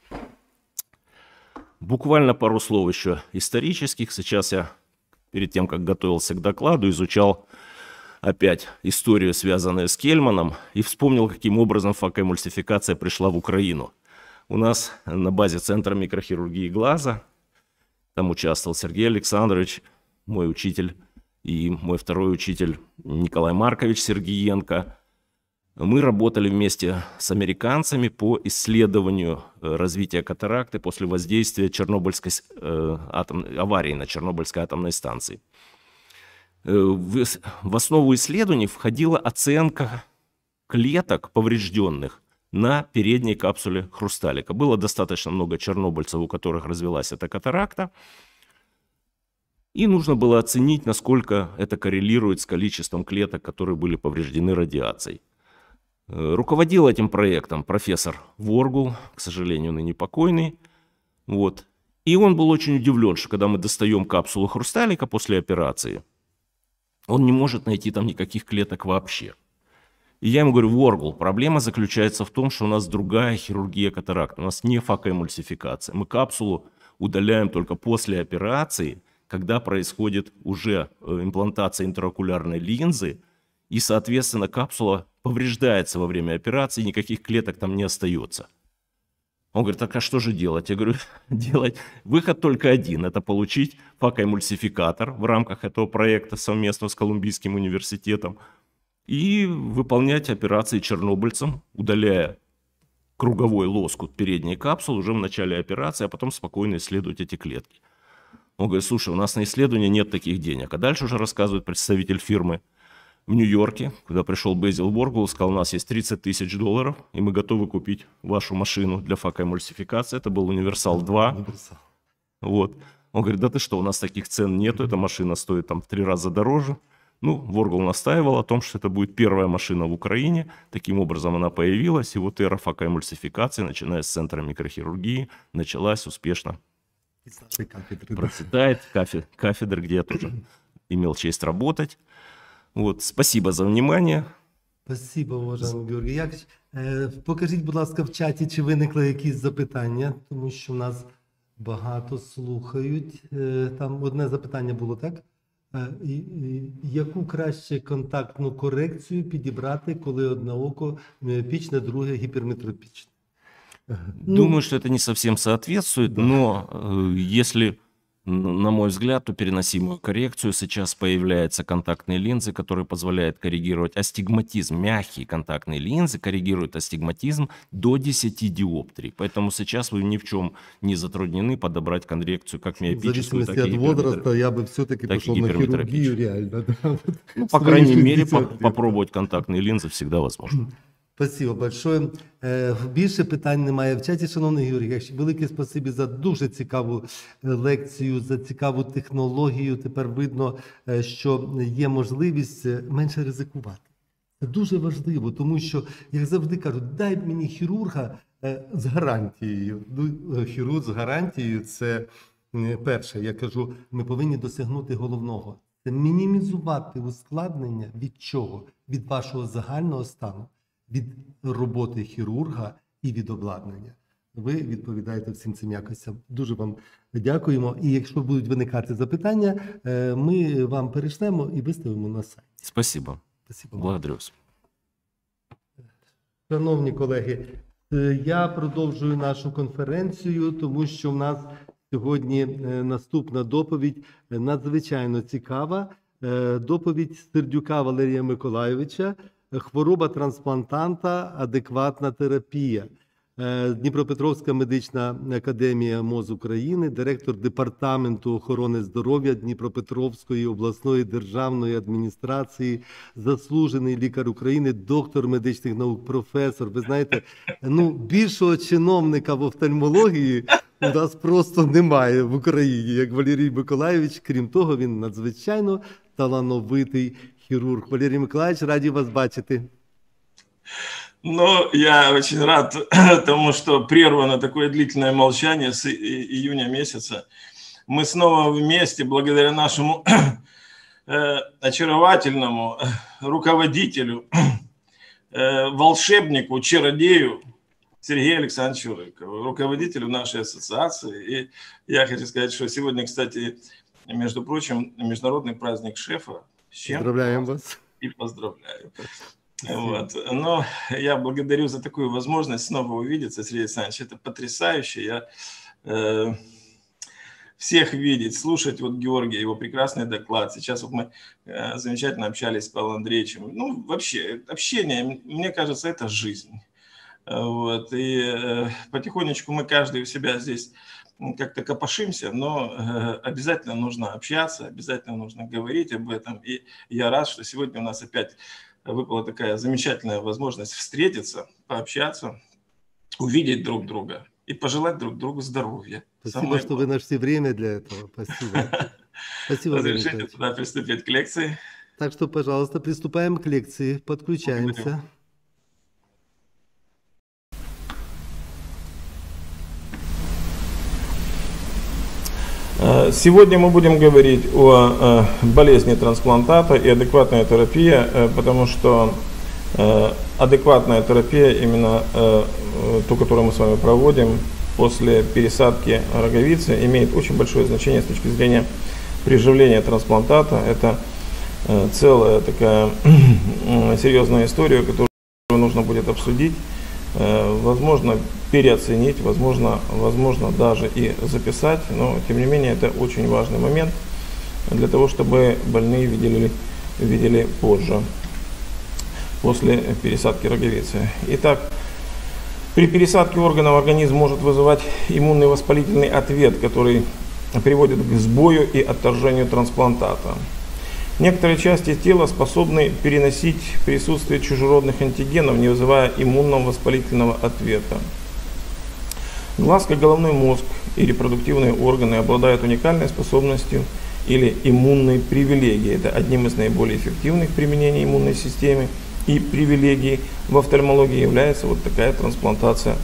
Буквально пару слов еще исторических. Сейчас я перед тем, как готовился к докладу, изучал опять историю, связанную с Кельманом, и вспомнил, каким образом факоэмульсификация пришла в Украину. У нас на базе Центра микрохирургии глаза, там участвовал Сергей Александрович, мой учитель, и мой второй учитель Николай Маркович Сергиенко – мы работали вместе с американцами по исследованию э, развития катаракты после воздействия Чернобыльской э, атом, аварии на Чернобыльской атомной станции. Э, в, основу исследований входила оценка клеток поврежденных на передней капсуле хрусталика. Было достаточно много чернобыльцев, у которых развилась эта катаракта. И нужно было оценить, насколько это коррелирует с количеством клеток, которые были повреждены радиацией. Э, руководил этим проектом профессор Воргул, к сожалению, ныне покойный. Вот. И он был очень удивлен, что когда мы достаем капсулу хрусталика после операции, он не может найти там никаких клеток вообще. И я ему говорю, Воргул, проблема заключается в том, что у нас другая хирургия катаракты, у нас не факоэмульсификация. Мы капсулу удаляем только после операции, когда происходит уже э, имплантация интраокулярной линзы, и, соответственно, капсула повреждается во время операции, никаких клеток там не остается. Он говорит, так а что же делать? Я говорю, [laughs] делать выход только один, это получить факоэмульсификатор в рамках этого проекта совместно с Колумбийским университетом и выполнять операции чернобыльцам, удаляя круговой лоскут передней капсулы уже в начале операции, а потом спокойно исследовать эти клетки. Он говорит, слушай, у нас на исследование нет таких денег. А дальше уже рассказывает представитель фирмы – в Нью-Йорке, когда пришел Безил Боргул, сказал, у нас есть 30 тысяч долларов, и мы готовы купить вашу машину для факоэмульсификации. Это был Универсал 2. Вот. Он говорит, да ты что, у нас таких цен нету, эта машина стоит там в три раза дороже. Ну, Воргл настаивал о том, что это будет первая машина в Украине. Таким образом она появилась, и вот эра факоэмульсификации, начиная с центра микрохирургии, началась успешно. Процветает кафедра, кафедра, где я тоже имел честь работать. Вот, спасибо за внимание. Спасибо, уважаемий Георгій. Як, е, покажіть, будь ласка, в чаті, чи виникли якісь запитання, тому що в нас багато слухають. Е, там одне запитання було, так? Е, і- і яку краще контактну корекцію підібрати, коли одне око міопічне, друге гіперметропічне? Е, ну, Думаю, что это не совсем соответствует, но э, если, н- на мой взгляд, то переносимую коррекцию сейчас появляются контактные линзы, которые позволяют коррегировать астигматизм. Мягкие контактные линзы коррегируют астигматизм до 10 диоптрий. Поэтому сейчас вы ни в чем не затруднены подобрать коррекцию как в миопическую, так и от возраста я бы все-таки пошел на хирургию реально. Да. Ну, по крайней мере, 60 по- попробовать контактные линзы всегда возможно. Спасибо большое. Е, Більше питань немає в чаті, шановний Юрій. Велике спасибі за дуже цікаву е, лекцію, за цікаву технологію. Тепер видно, е, що є можливість е, менше ризикувати. Це дуже важливо, тому що, як завжди кажуть, дай мені хірурга з гарантією. Ну, Хірург з гарантією це перше. Я кажу, ми повинні досягнути головного. Це мінімізувати ускладнення від чого? Від вашого загального стану, від роботи хірурга і від обладнання. Ви відповідаєте всім цим якостям. Дуже вам дякуємо. І якщо будуть виникати запитання, е, ми вам перейшлемо і виставимо на сайт. Спасибо. Спасибо. Благодарю вас. Шановні колеги, е, я продовжую нашу конференцію, тому що в нас сьогодні е, наступна доповідь надзвичайно цікава. Доповідь Сердюка Валерія Миколайовича. Хвороба трансплантанта, адекватна терапія. Е, Дніпропетровська медична академія МОЗ України, директор департаменту охорони здоров'я Дніпропетровської обласної державної адміністрації, заслужений лікар України, доктор медичних наук, професор. Ви знаєте, ну більшого чиновника в офтальмології у нас просто немає в Україні, як Валерій Миколайович. Крім того, він надзвичайно талановитий хірург. Валерій Миколаївич, раді вас бачити. Ну, я очень рад [clears throat] тому, что прервано такое длительное молчание с и- и- июня месяца. Мы снова вместе, благодаря нашему [clears throat] э, очаровательному э, [clears throat] руководителю, э, волшебнику, чародею Сергею Александровичу Рыкову, руководителю нашей ассоциации. И я хочу сказать, что сегодня, кстати, между прочим, международный праздник шефа. с чем? Поздравляємо вас. и поздравляю. Вот. Но я благодарю за такую возможность снова увидеться, Сергей Александрович. Это потрясающе. Я э, всех видеть, слушать вот Георгия, его прекрасный доклад. Сейчас вот мы э, замечательно общались с Павлом Андреевичем. Ну, вообще, общение, мне кажется, это жизнь. Вот. И э, потихонечку мы каждый у себя здесь как-то копошимся, но э, обязательно нужно общаться, обязательно нужно говорить об этом. И я рад, что сегодня у нас опять выпала такая замечательная возможность встретиться, пообщаться, увидеть друг друга и пожелать друг другу здоровья. Спасибо, Самое что вы нашли время для этого. Спасибо. [laughs] Спасибо, Разрешите туда приступить к лекции. Так что, пожалуйста, приступаем к лекции. Подключаемся. Сегодня мы будем говорить о э, болезни трансплантата и адекватная терапия, э, потому что э, адекватная терапия, именно э, э, ту, которую мы с вами проводим после пересадки роговицы, имеет очень большое значение с точки зрения приживления трансплантата. Это э, целая такая э, [clears throat] серьезная история, которую нужно будет обсудить. Э, Возможно, переоценить, возможно, возможно даже и записать, но тем не менее это очень важный момент для того, чтобы больные видели, видели позже, после пересадки роговицы. Итак, при пересадке органов организм может вызывать иммунный воспалительный ответ, который приводит к сбою и отторжению трансплантата. Некоторые части тела способны переносить присутствие чужеродных антигенов, не вызывая иммунного воспалительного ответа. Глаз, как головной мозг, и репродуктивные органы обладают уникальной способностью или иммунной привилегией. Это одним из наиболее эффективных применений иммунной системы и привилегий в офтальмологии является вот такая трансплантация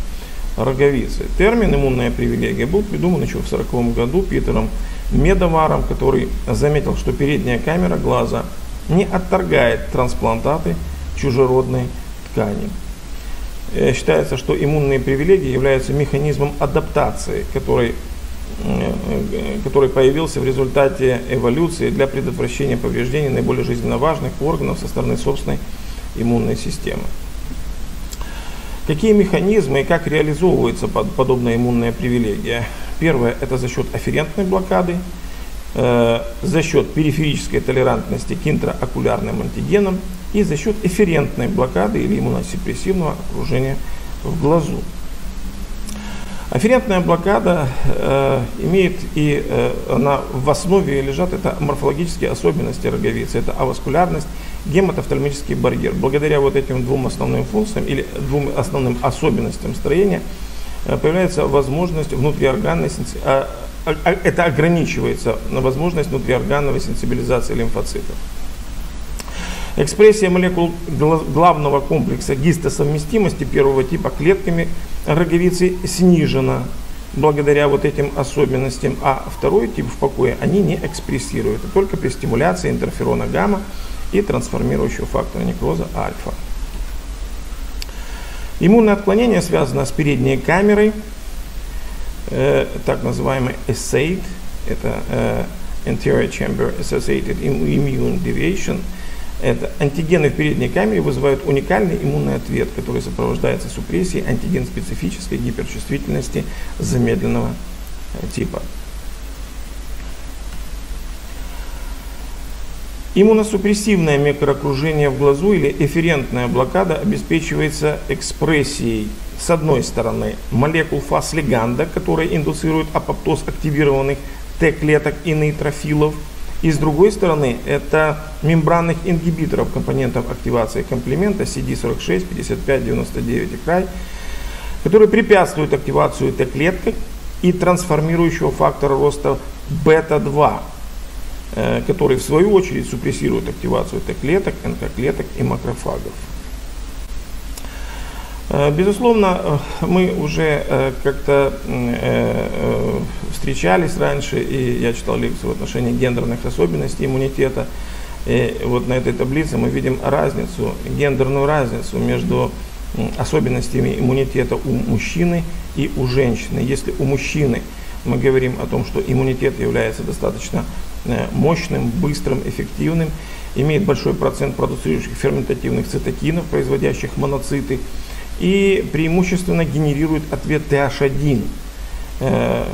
роговицы. Термин «иммунная привилегия» был придуман еще в 1940 году Питером Медоваром, который заметил, что передняя камера глаза не отторгает трансплантаты чужеродной ткани. Э, считается, что иммунные привилегии являются механизмом адаптации, который, э, который появился в результате эволюции для предотвращения повреждений наиболее жизненно важных органов со стороны собственной иммунной системы. Какие механизмы и как реализовывается подобная иммунная привилегия? Первое – это за счет афферентной блокады, э, за счет периферической толерантности к интраокулярным антигенам и за счет эферентной блокады или иммуносупрессивного окружения в глазу. Афферентная блокада э, имеет и э, она в основе лежат это морфологические особенности роговицы, это аваскулярность, гематофтальмический барьер. Благодаря вот этим двум основным функциям или двум основным особенностям строения э, появляется возможность внутриорганной э, э, это ограничивается на возможность внутриорганной сенсибилизации лимфоцитов. Экспрессия молекул главного комплекса гистосовместимости первого типа клетками роговицы снижена благодаря вот этим особенностям, а второй тип в покое они не экспрессируют, а только при стимуляции интерферона гамма и трансформирующего фактора некроза альфа. Иммунное отклонение связано с передней камерой, э, так называемый SAID, это э, Anterior Chamber Associated Immune Deviation – это антигены в передней камере вызывают уникальный иммунный ответ, который сопровождается супрессией антиген-специфической гиперчувствительности замедленного э, типа. Иммуносупрессивное микроокружение в глазу или эферентная блокада обеспечивается экспрессией. С одной стороны молекул фас-леганда, которые индуцируют апоптоз активированных Т-клеток и нейтрофилов – и с другой стороны, это мембранных ингибиторов компонентов активации комплемента CD46, 55, 99 и край, которые препятствуют активацию Т-клеток и трансформирующего фактора роста бета-2, э, который в свою очередь супрессирует активацию Т-клеток, НК-клеток и макрофагов. Э, безусловно, э, мы уже как-то встречались раньше, и я читал лекцию в отношении гендерных особенностей иммунитета. И вот на этой таблице мы видим разницу, гендерную разницу между особенностями иммунитета у мужчины и у женщины. Если у мужчины мы говорим о том, что иммунитет является достаточно мощным, быстрым, эффективным, имеет большой процент продуцирующих ферментативных цитокинов, производящих моноциты, и преимущественно генерирует ответ TH1. Э,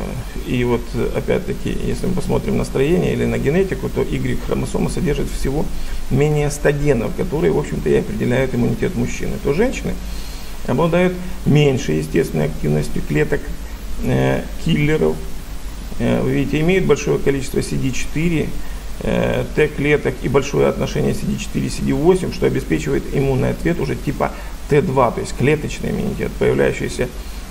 и вот опять-таки, если мы посмотрим на строение или на генетику, то Y-хромосома содержит всего менее 100 генов, которые, в общем-то, и определяют иммунитет мужчины. То женщины обладают меньшей естественной активностью клеток э. Э, вы видите, имеют большое количество CD4, э, Т-клеток и большое отношение CD4-CD8, что обеспечивает иммунный ответ уже типа Т2, то есть клеточный иммунитет, появляющийся,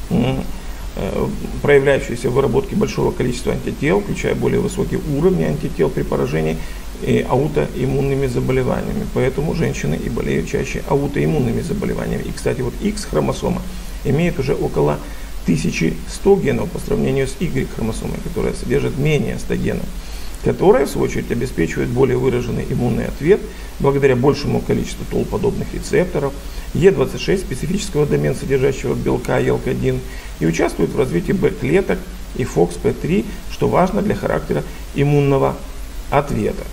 э, проявляющийся в выработке большого количества антител, включая более высокие уровни антител при поражении и аутоиммунными заболеваниями. Поэтому женщины и болеют чаще аутоиммунными заболеваниями. И, кстати, вот X-хромосома имеет уже около 1100 генов по сравнению с Y-хромосомой, которая содержит менее 100 генов которая, в свою очередь, обеспечивает более выраженный иммунный ответ благодаря большему количеству толподобных рецепторов, Е26 специфического домена, содержащего белка ЕЛК-1, и участвует в развитии Б-клеток и FOXP3, что важно для характера иммунного ответа.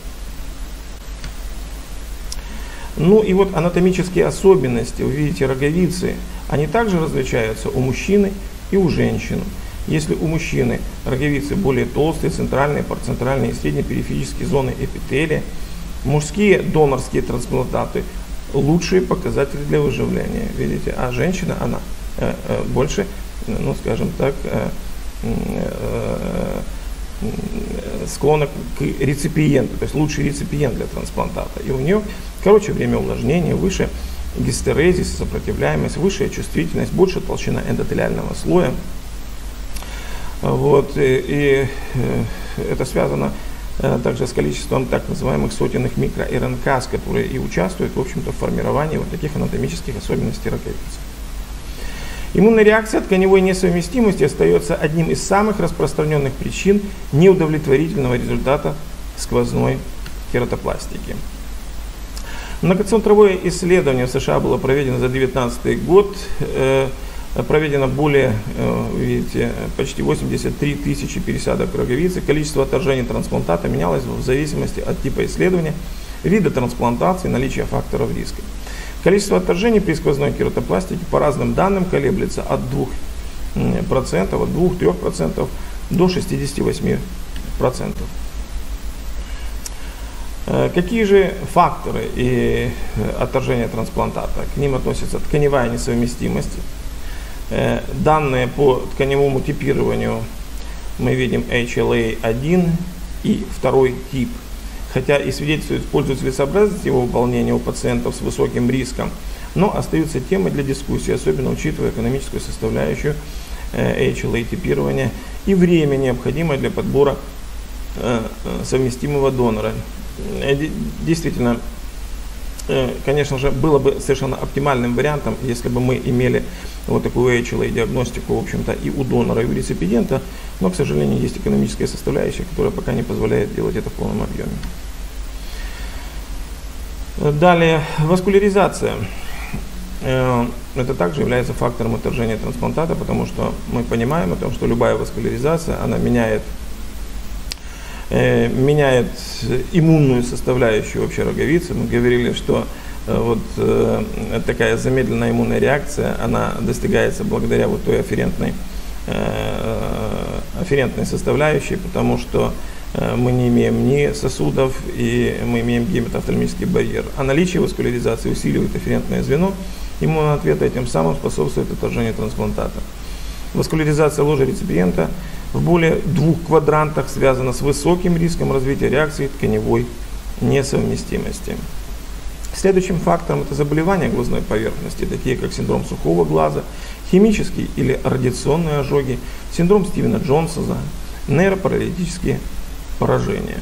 Ну и вот анатомические особенности, вы видите, роговицы, они также различаются у мужчины и у женщины. Если у мужчины роговицы более толстые, центральные, парацентральные и среднепериферические зоны эпителия, мужские донорские трансплантаты лучшие показатели для выживления, видите, а женщина, она э, э, больше, ну скажем так, э, э, склонна к реципиенту, то есть лучший реципиент для трансплантата. И у нее короче время увлажнения, выше гистерезис, сопротивляемость, высшая чувствительность, больше толщина эндотелиального слоя, Вот, и, и это связано также с количеством так называемых сотенных микро-РНК, которые и участвуют, в общем-то, в формировании вот таких анатомических особенностей раковицы. Иммунная реакция от тканевой несовместимости остается одним из самых распространенных причин неудовлетворительного результата сквозной кератопластики. Многоцентровое исследование в США было проведено за 2019 год. Э, проведено более, э, видите, почти 83 тысячи пересадок роговицы. Количество отторжений трансплантата менялось в зависимости от типа исследования, вида трансплантации, наличия факторов риска. Количество отторжений при сквозной кератопластике по разным данным колеблется от 2%, от 2-3% до 68%. Э, какие же факторы и э, отторжения трансплантата? К ним относятся тканевая несовместимость. Э, данные по тканевому типированию мы видим HLA-1 и второй тип. Хотя и свидетельствует пользу целесообразности его выполнения у пациентов с высоким риском, но остаются темой для дискуссии, особенно учитывая экономическую составляющую HLA-типирования и время, необходимое для подбора совместимого донора. Э, действительно, э, конечно же, было бы совершенно оптимальным вариантом, если бы мы имели вот такую HLA-диагностику, в общем-то, и у донора, и у реципиента, но, к сожалению, есть экономическая составляющая, которая пока не позволяет делать это в полном объеме. Далее, васкуляризация. Э, это также является фактором отторжения трансплантата, потому что мы понимаем о том, что любая васкуляризация, она меняет Э, меняет иммунную составляющую вообще роговицы. Мы говорили, что э, вот э, такая замедленная иммунная реакция, она достигается благодаря вот той афферентной, афферентной составляющей, потому что мы не имеем ни сосудов и мы имеем гематофтальмический барьер. А наличие васкуляризации усиливает афферентное звено иммунного ответа и тем самым способствует отторжению трансплантата. Васкуляризация ложа реципиента в более двух квадрантах связана с высоким риском развития реакции тканевой несовместимости. Следующим фактором это заболевания глазной поверхности, такие как синдром сухого глаза, химические или радиационные ожоги, синдром Стивена Джонсона, нейропаралитические поражения.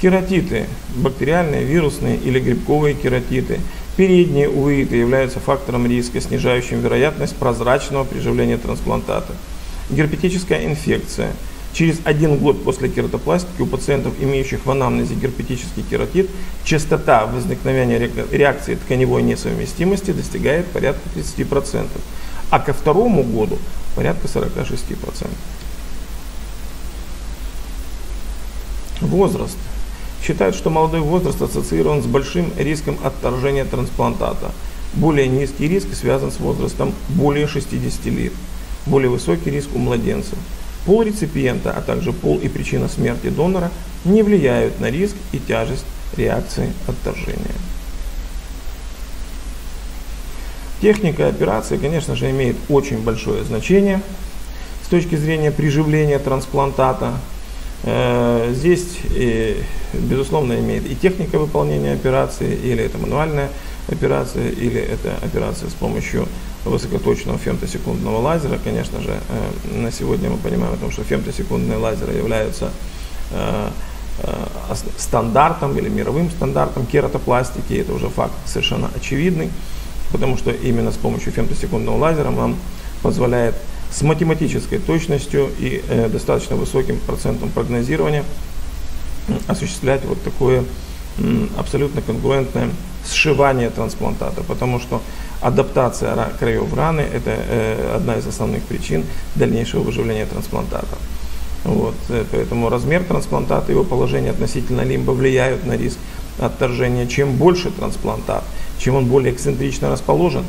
Кератиты, бактериальные, вирусные или грибковые кератиты, передние увеиты являются фактором риска, снижающим вероятность прозрачного приживления трансплантата. Герпетическая инфекция. Через один год после кератопластики у пациентов, имеющих в анамнезе герпетический кератит, частота возникновения реакции тканевой несовместимости достигает порядка 30%, а ко второму году порядка 46%. Возраст. Считают, что молодой возраст ассоциирован с большим риском отторжения трансплантата. Более низкий риск связан с возрастом более 60 лет. Более высокий риск у младенцев. Пол реципиента, а также пол и причина смерти донора не влияют на риск и тяжесть реакции отторжения. Техника операции, конечно же, имеет очень большое значение с точки зрения приживления трансплантата. Э, здесь, безусловно, имеет и техника выполнения операции, или это мануальная операция, или это операция с помощью высокоточного фемтосекундного лазера. Конечно же, э, на сегодня мы понимаем о том, что фемтосекундные лазеры являются э, стандартом или мировым стандартом кератопластики. Это уже факт совершенно очевидный, потому что именно с помощью фемтосекундного лазера нам позволяет с математической точностью и э, достаточно высоким процентом прогнозирования осуществлять вот такое абсолютно конгруентное сшивание трансплантата, потому что адаптация краев раны – это э, одна из основных причин дальнейшего выживления трансплантата. Вот, э, поэтому размер трансплантата его положение относительно лимба влияют на риск отторжения. Чем больше трансплантат, чем он более эксцентрично расположен,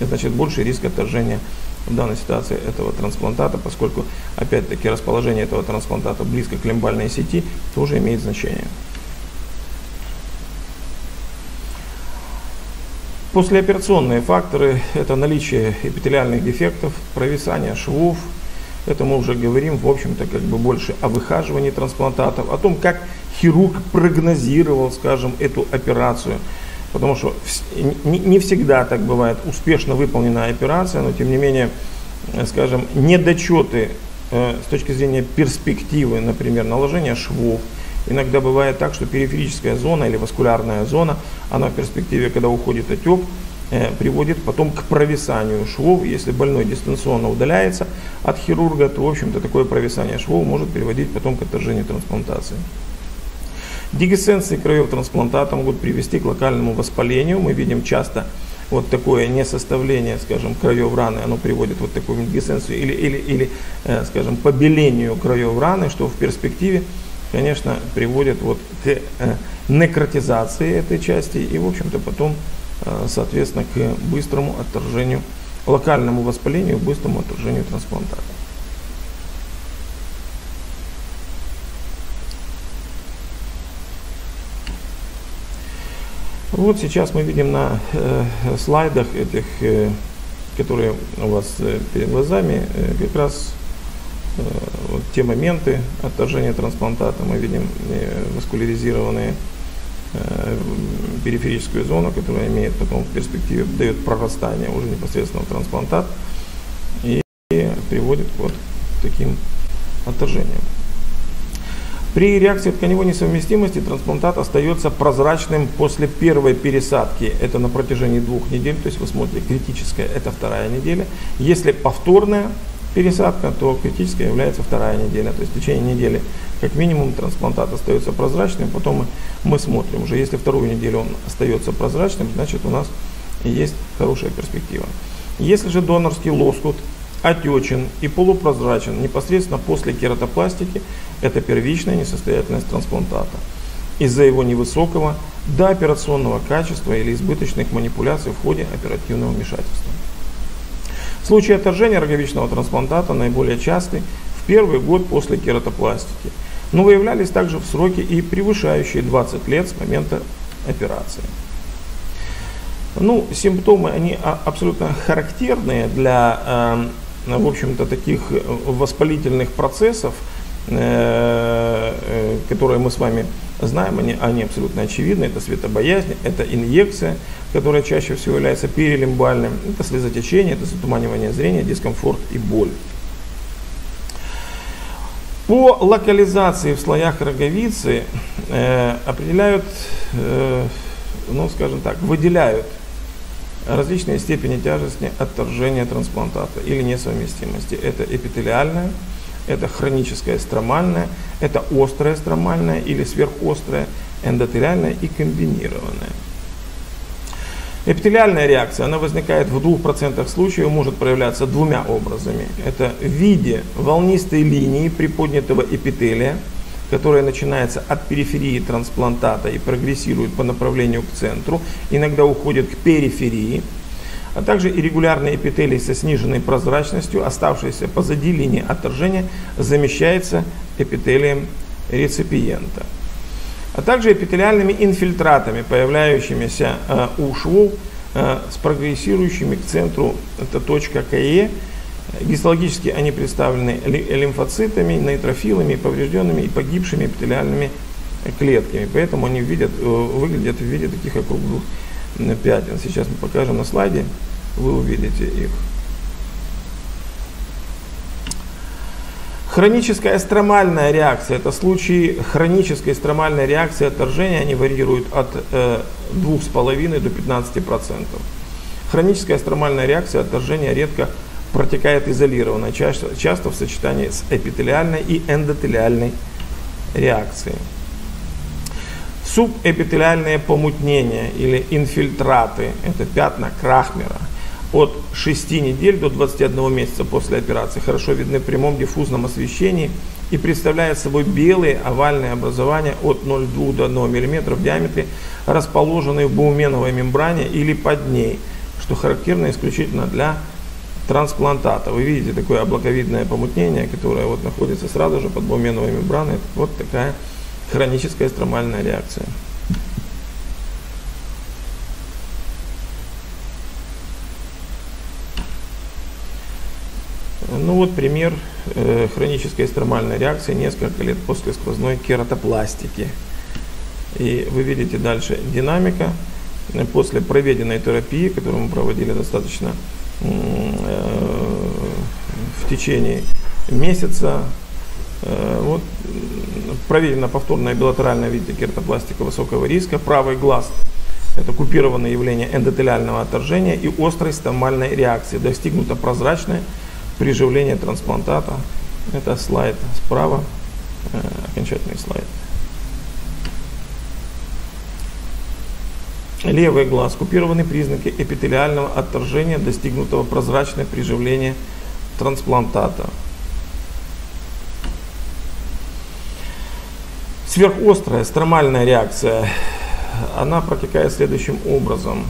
значит больше риск отторжения в данной ситуации этого трансплантата, поскольку, опять-таки, расположение этого трансплантата близко к лимбальной сети тоже имеет значение. Послеоперационные факторы – это наличие эпителиальных дефектов, провисание швов. Это мы уже говорим, в общем-то, как бы больше о выхаживании трансплантатов, о том, как хирург прогнозировал, скажем, эту операцию – Потому что не всегда так бывает успешно выполненная операция, но тем не менее скажем, недочеты с точки зрения перспективы, например, наложения швов, Иногда бывает так, что периферическая зона или васкулярная зона, она в перспективе, когда уходит отек, э, приводит потом к провисанию швов. Если больной дистанционно удаляется от хирурга, то, в общем-то, такое провисание швов может приводить потом к отторжению трансплантации. Дегесценции краев трансплантата могут привести к локальному воспалению. Мы видим часто вот такое несоставление, скажем, краев раны, оно приводит вот такую дегесценцию или, или, или э, скажем, побелению краев раны, что в перспективе конечно, приводит вот к э, некротизации этой части и, в общем-то, потом, э, соответственно, к быстрому отторжению, локальному воспалению, быстрому отторжению трансплантата. Вот сейчас мы видим на э, слайдах этих, э, которые у вас э, перед глазами, э, как раз Э, вот те моменты отторжения трансплантата. Мы видим э, васкуляризированные э, периферическую зону, которая имеет потом в перспективе, дает прорастание уже непосредственно в трансплантат и приводит вот к таким отторжениям. При реакции тканевой несовместимости трансплантат остается прозрачным после первой пересадки. Это на протяжении двух недель, то есть вы смотрите, критическая это вторая неделя. Если повторная пересадка, то критической является вторая неделя. То есть в течение недели как минимум трансплантат остается прозрачным, потом мы смотрим уже, если вторую неделю он остается прозрачным, значит у нас есть хорошая перспектива. Если же донорский лоскут отечен и полупрозрачен непосредственно после кератопластики, это первичная несостоятельность трансплантата. Из-за его невысокого дооперационного качества или избыточных манипуляций в ходе оперативного вмешательства. Случаи отторжения роговичного трансплантата наиболее часты в первый год после кератопластики, но выявлялись также в сроки и превышающие 20 лет с момента операции. Ну, симптомы, они абсолютно характерные для, эм, в общем-то, таких воспалительных процессов, э, э, которые мы с вами знаем, они, они абсолютно очевидны. Это светобоязнь, это инъекция, которая чаще всего является перелимбальным, это слезотечение, это затуманивание зрения, дискомфорт и боль. По локализации в слоях роговицы э, определяют, э, ну скажем так, выделяют различные степени тяжести отторжения трансплантата или несовместимости. Это эпителиальная, это хроническая стромальная, это острая стромальная или сверхострая, эндотелиальная и комбинированная. Эпителиальная реакция, она возникает в 2% случаев, может проявляться двумя образами. Это в виде волнистой линии приподнятого эпителия, которая начинается от периферии трансплантата и прогрессирует по направлению к центру, иногда уходит к периферии, а также иррегулярные эпителии со сниженной прозрачностью, оставшиеся позади линии отторжения, замещается эпителием реципиента а также эпителиальными инфильтратами, появляющимися э, у швов э, с прогрессирующими к центру, это точка КЕ. Гистологически они представлены лимфоцитами, нейтрофилами, поврежденными и погибшими эпителиальными клетками. Поэтому они видят, э, выглядят в виде таких округлых пятен. Сейчас мы покажем на слайде, вы увидите их. Хроническая стромальная реакция – это случаи хронической стромальной реакции отторжения, они варьируют от э, 2,5 до 15%. Хроническая стромальная реакция отторжения редко протекает изолированно, часто, часто в сочетании с эпителиальной и эндотелиальной реакцией. Субэпителиальные помутнения или инфильтраты – это пятна Крахмера – от 6 недель до 21 месяца после операции хорошо видны в прямом диффузном освещении и представляют собой белые овальные образования от 0,2 до 1 мм в диаметре, расположенные в бауменовой мембране или под ней, что характерно исключительно для трансплантата. Вы видите такое облаковидное помутнение, которое вот находится сразу же под бауменовой мембраной. Вот такая хроническая стромальная реакция. Ну вот пример э, хронической стромальной реакции несколько лет после сквозной кератопластики. И вы видите дальше динамика после проведенной терапии, которую мы проводили достаточно э, течение месяца. Э, вот проверена повторная билатеральная видите кератопластика высокого риска. Правый глаз – это купированное явление эндотелиального отторжения и острой стомальной реакции. Достигнуто прозрачное приживление трансплантата. Это слайд справа, э, окончательный слайд. Левый глаз. Купированы признаки эпителиального отторжения, достигнутого прозрачное приживление трансплантата. Сверхострая стромальная реакция, она протекает следующим образом.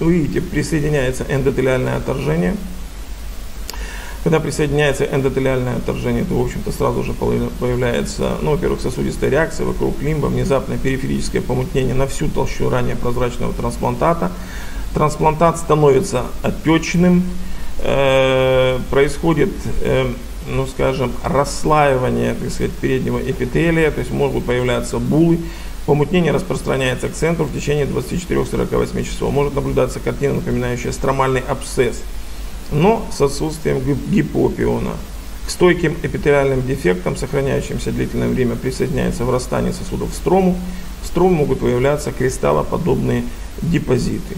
Вы видите, присоединяется эндотелиальное отторжение – когда присоединяется эндотелиальное отторжение, то, в общем-то, сразу же появляется, ну, во-первых, сосудистая реакция вокруг лимба, внезапное периферическое помутнение на всю толщу ранее прозрачного трансплантата. Трансплантат становится отечным, э, происходит, э, ну, скажем, расслаивание, так сказать, переднего эпителия, то есть могут появляться булы, Помутнение распространяется к центру в течение 24-48 часов. Может наблюдаться картина, напоминающая стромальный абсцесс но с отсутствием гипопиона. К стойким эпителиальным дефектам, сохраняющимся длительное время, присоединяется врастание сосудов в строму. В строме могут появляться кристаллоподобные депозиты.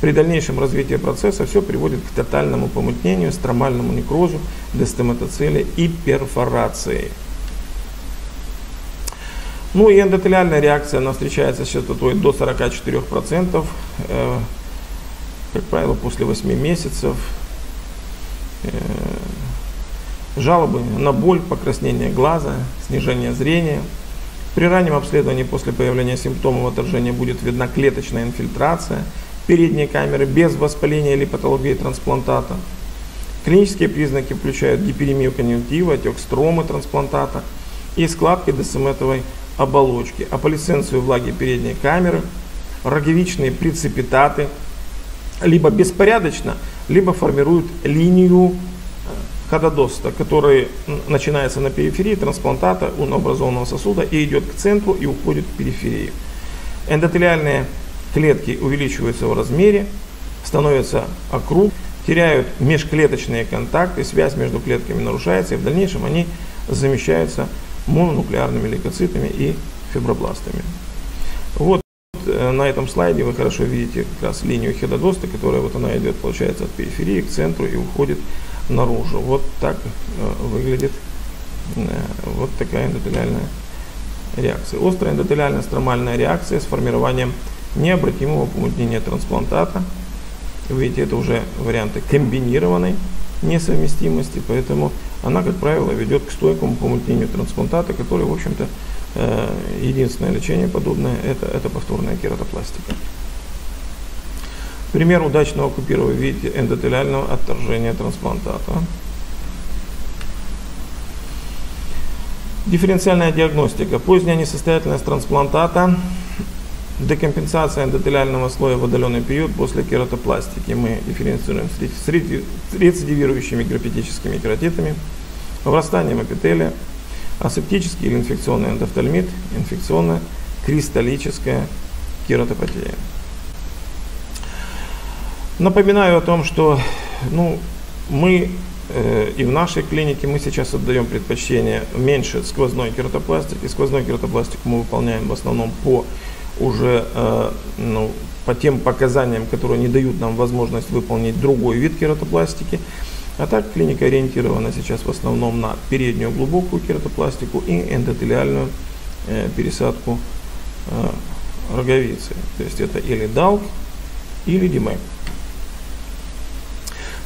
При дальнейшем развитии процесса все приводит к тотальному помутнению, стромальному некрозу, дестематоцеле и перфорации. Ну и эндотелиальная реакция, она встречается с частотой до 44%, э, как правило, после 8 месяцев, жалобы на боль, покраснение глаза, снижение зрения. При раннем обследовании после появления симптомов отторжения будет видна клеточная инфильтрация передней камеры без воспаления или патологии трансплантата. Клинические признаки включают гиперемию конъюнктива, отек стромы трансплантата и складки десеметовой оболочки, аполисценцию влаги передней камеры, роговичные прецепитаты, либо беспорядочно либо формируют линию э, хододоста, который начинается на периферии трансплантата образованного сосуда и идет к центру и уходит к периферии. Эндотелиальные клетки увеличиваются в размере, становятся округ, теряют межклеточные контакты, связь между клетками нарушается, и в дальнейшем они замещаются мононуклеарными лейкоцитами и фибробластами. Э, на этом слайде вы хорошо видите как раз линию хедодоста, которая вот она идет, получается, от периферии к центру и уходит наружу. Вот так э, выглядит э, вот такая эндотелиальная реакция. Острая эндотелиальная стромальная реакция с формированием необратимого помутнения трансплантата. Видите, это уже варианты комбинированной несовместимости, поэтому она, как правило, ведет к стойкому помутнению трансплантата, который, в общем-то, единственное лечение подобное это, это повторная кератопластика. Пример удачного купирования в виде эндотелиального отторжения трансплантата. Дифференциальная диагностика. Поздняя несостоятельность трансплантата, декомпенсация эндотелиального слоя в отдаленный период после кератопластики. Мы дифференцируем с рецидивирующими графитическими кератитами, врастанием эпителия, асептический или инфекционный эндофтальмит, инфекционная кристаллическая кератопатия. Напоминаю о том, что ну, мы э, и в нашей клинике мы сейчас отдаем предпочтение меньше сквозной кератопластики. Сквозной кератопластику мы выполняем в основном по уже э, ну, по тем показаниям, которые не дают нам возможность выполнить другой вид кератопластики. А так клиника ориентирована сейчас в основном на переднюю глубокую кератопластику и эндотелиальную э, пересадку э, роговицы. То есть это или DALK, или DMEC.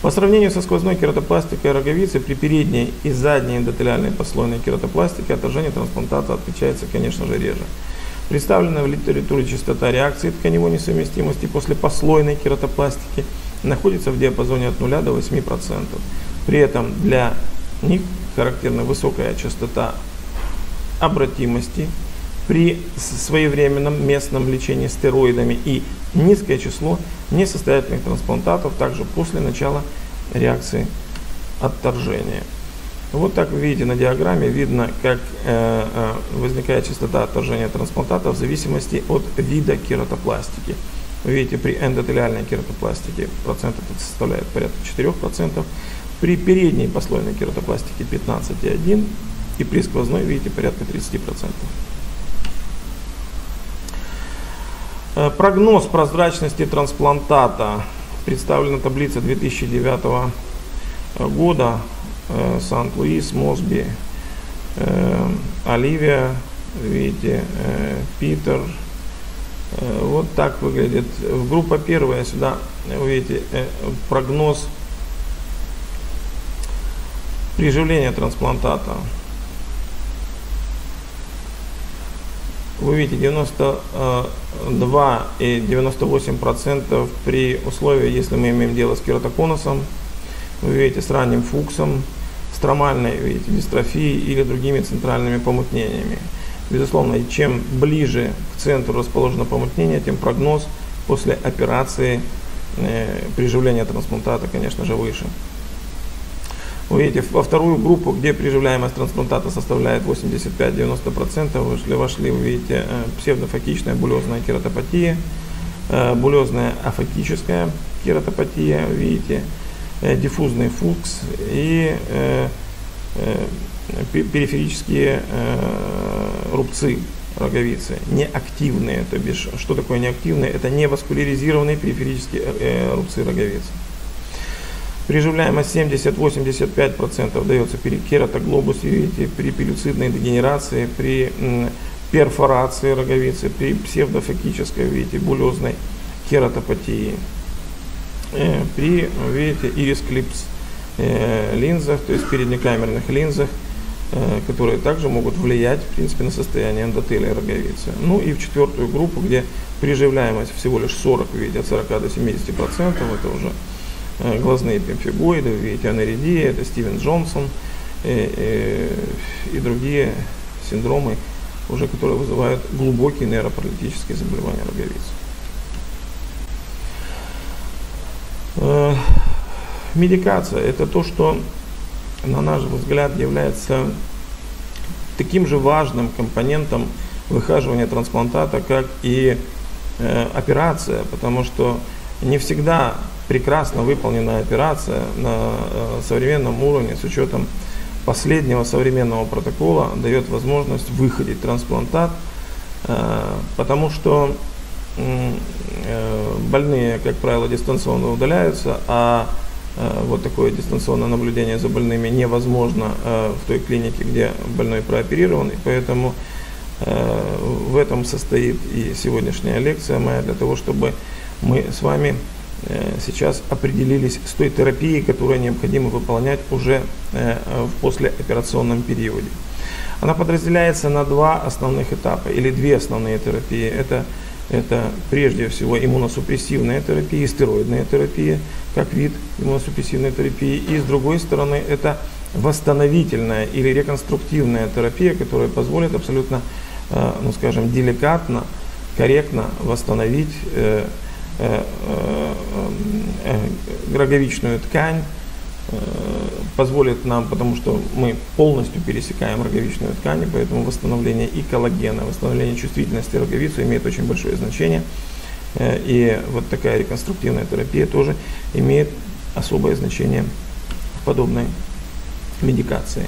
По сравнению со сквозной кератопластикой роговицы, при передней и задней эндотелиальной послойной кератопластике отражение трансплантата отличается, конечно же, реже. Представлена в литературе частота реакции тканевой несовместимости после послойной кератопластики – находится в диапазоне от 0 до 8%. При этом для них характерна высокая частота обратимости при своевременном местном лечении стероидами и низкое число несостоятельных трансплантатов также после начала реакции отторжения. Вот так вы видите на диаграмме, видно, как э, э, возникает частота отторжения трансплантата в зависимости от вида кератопластики. Вы видите, при эндотелиальной кератопластике процент этот составляет порядка 4%, При передней послойной кератопластике 15,1 и при сквозной, видите, порядка 30%. Э, прогноз прозрачности трансплантата представлена таблица 2009 года. Э, Сант-Луис, Мосби, э, Оливия, видите, Питер. Вот так выглядит. Группа первая сюда, вы видите, прогноз приживления трансплантата. Вы видите 92 и 98 процентов при условии, если мы имеем дело с кератоконусом, вы видите с ранним фуксом, стромальной видите, дистрофией или другими центральными помутнениями. Безусловно, чем ближе к центру расположено помутнение, тем прогноз после операции э, приживления трансплантата, конечно же, выше. Вы видите, во вторую группу, где приживляемость трансплантата составляет 85-90%, вышли, вошли, вы видите, э, псевдофакичная булезная кератопатия, э, булезная афактическая кератопатия, видите, э, диффузный фукс и периферические рубцы роговицы, неактивные, то бишь, что такое неактивные? Это не васкуляризированные периферические рубцы роговицы. Приживляемость 70-85% дается при кератоглобусе, при пелюцидной дегенерации, при перфорации роговицы, при псевдофакической, видите, булезной кератопатии, э, при, видите, ирисклипс э, линзах, то есть переднекамерных линзах, э, которые также могут влиять, в принципе, на состояние эндотелия роговицы. Ну и в четвертую группу, где приживляемость всего лишь 40, видите, от 40 до 70%, это уже Э, глазные пемфибоиды, видите, анаридия, это Стивен Джонсон и, э, и, э, и другие синдромы, уже которые вызывают глубокие нейропаралитические заболевания роговицы. Медикация – это то, что, на наш взгляд, является таким же важным компонентом выхаживания трансплантата, как и э, операция, потому что не всегда прекрасно выполненная операция на э, современном уровне с учетом последнего современного протокола дает возможность выходить трансплантат, э, потому что э, больные, как правило, дистанционно удаляются, а вот такое дистанционное наблюдение за больными невозможно в той клинике, где больной прооперирован, и поэтому в этом состоит и сегодняшняя лекция моя для того, чтобы мы с вами Э, сейчас определились с той терапией, которую необходимо выполнять уже э, в послеоперационном периоде. Она подразделяется на два основных этапа или две основные терапии. Это, это прежде всего иммуносупрессивная терапия стероидная терапия, как вид иммуносупрессивной терапии. И с другой стороны это восстановительная или реконструктивная терапия, которая позволит абсолютно, э, ну скажем, деликатно, корректно восстановить Э, э, э, роговичную ткань, позволит нам, потому что мы полностью пересекаем роговичную ткань, поэтому восстановление и коллагена, восстановление чувствительности роговицы имеет очень большое значение. И вот такая реконструктивная терапия тоже имеет особое значение в подобной медикации.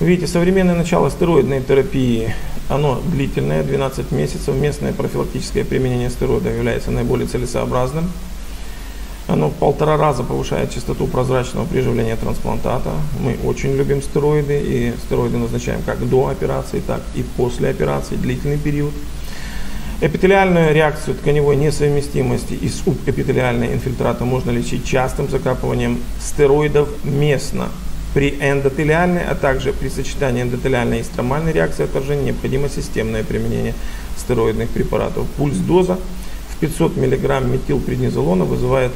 Видите, современное начало стероидной терапии, оно длительное, 12 месяцев. Местное профилактическое применение стероидов является наиболее целесообразным. Оно в полтора раза повышает частоту прозрачного приживления трансплантата. Мы очень любим стероиды, и стероиды назначаем как до операции, так и после операции, длительный период. Эпителиальную реакцию тканевой несовместимости и субэпителиальной инфильтрата можно лечить частым закапыванием стероидов местно при эндотелиальной, а также при сочетании эндотелиальной и стромальной реакции отторжения необходимо системное применение стероидных препаратов. Пульс доза в 500 мг метилпреднизолона вызывает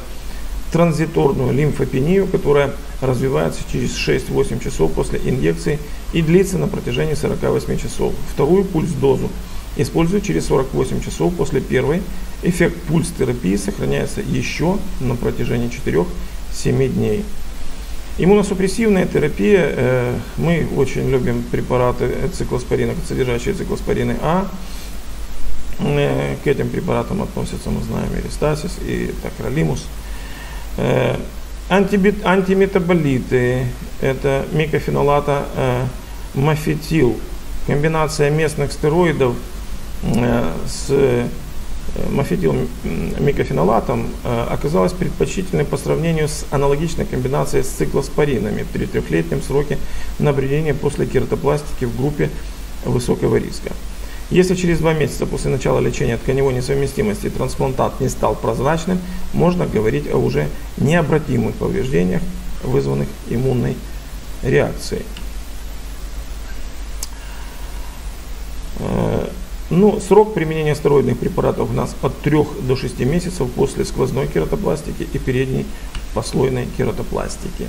транзиторную лимфопению, которая развивается через 6-8 часов после инъекции и длится на протяжении 48 часов. Вторую пульс-дозу используют через 48 часов после первой. Эффект пульс-терапии сохраняется еще на протяжении 4-7 дней. Иммуносупрессивная терапия, э, мы очень любим препараты циклоспорина, содержащие циклоспорины А. Э, к этим препаратам относятся, мы знаем, и Рестасис, и Такралимус. Э, Антибит, антиметаболиты, это микофенолата э, мафетил, комбинация местных стероидов э, с э, мафетил микофенолатом э, оказалась предпочтительной по сравнению с аналогичной комбинацией с циклоспоринами при трехлетнем сроке наблюдения после кератопластики в группе высокого риска. Если через два месяца после начала лечения тканевой несовместимости трансплантат не стал прозрачным, можно говорить о уже необратимых повреждениях, вызванных иммунной реакцией. Э, ну, срок применения стероидных препаратов у нас от 3 до 6 месяцев после сквозной кератопластики и передней послойной кератопластики.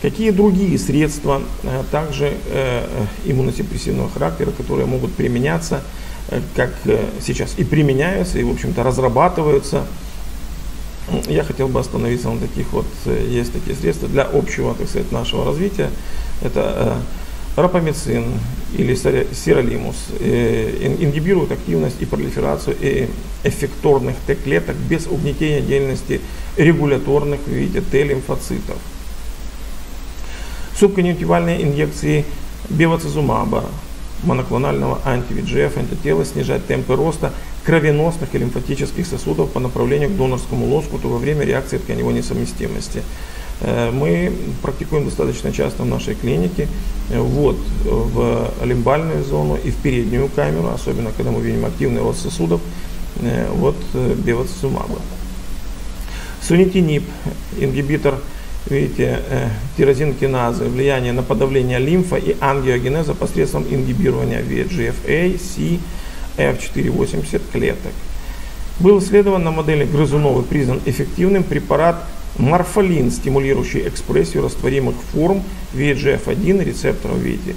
Какие другие средства э, также э, иммуносупрессивного характера, которые могут применяться, э, как сейчас и применяются, и, в общем-то, разрабатываются. Я хотел бы остановиться на таких вот, есть такие средства для общего, так сказать, нашего развития. Это рапамицин или сиролимус ингибируют активность и пролиферацию эффекторных Т-клеток без угнетения деятельности регуляторных в виде Т-лимфоцитов субконъюнктивальные инъекции бевацизумаба, моноклонального анти-ВИДЖФ, антитела снижать темпы роста кровеносных и лимфатических сосудов по направлению к донорскому лоскуту во время реакции тканевой несовместимости. Э, мы практикуем достаточно часто в нашей клинике ввод в лимбальную зону и в переднюю камеру, особенно когда мы видим активный рост сосудов, э, вот э, бевацизумаба. Сунитинип, ингибитор видите, э, тирозинкиназы, влияние на подавление лимфа и ангиогенеза посредством ингибирования VEGF-A, C, F480 клеток. Был исследован на модели грызунов и признан эффективным препарат морфолин, стимулирующий экспрессию растворимых форм VEGF-1 рецепторов в виде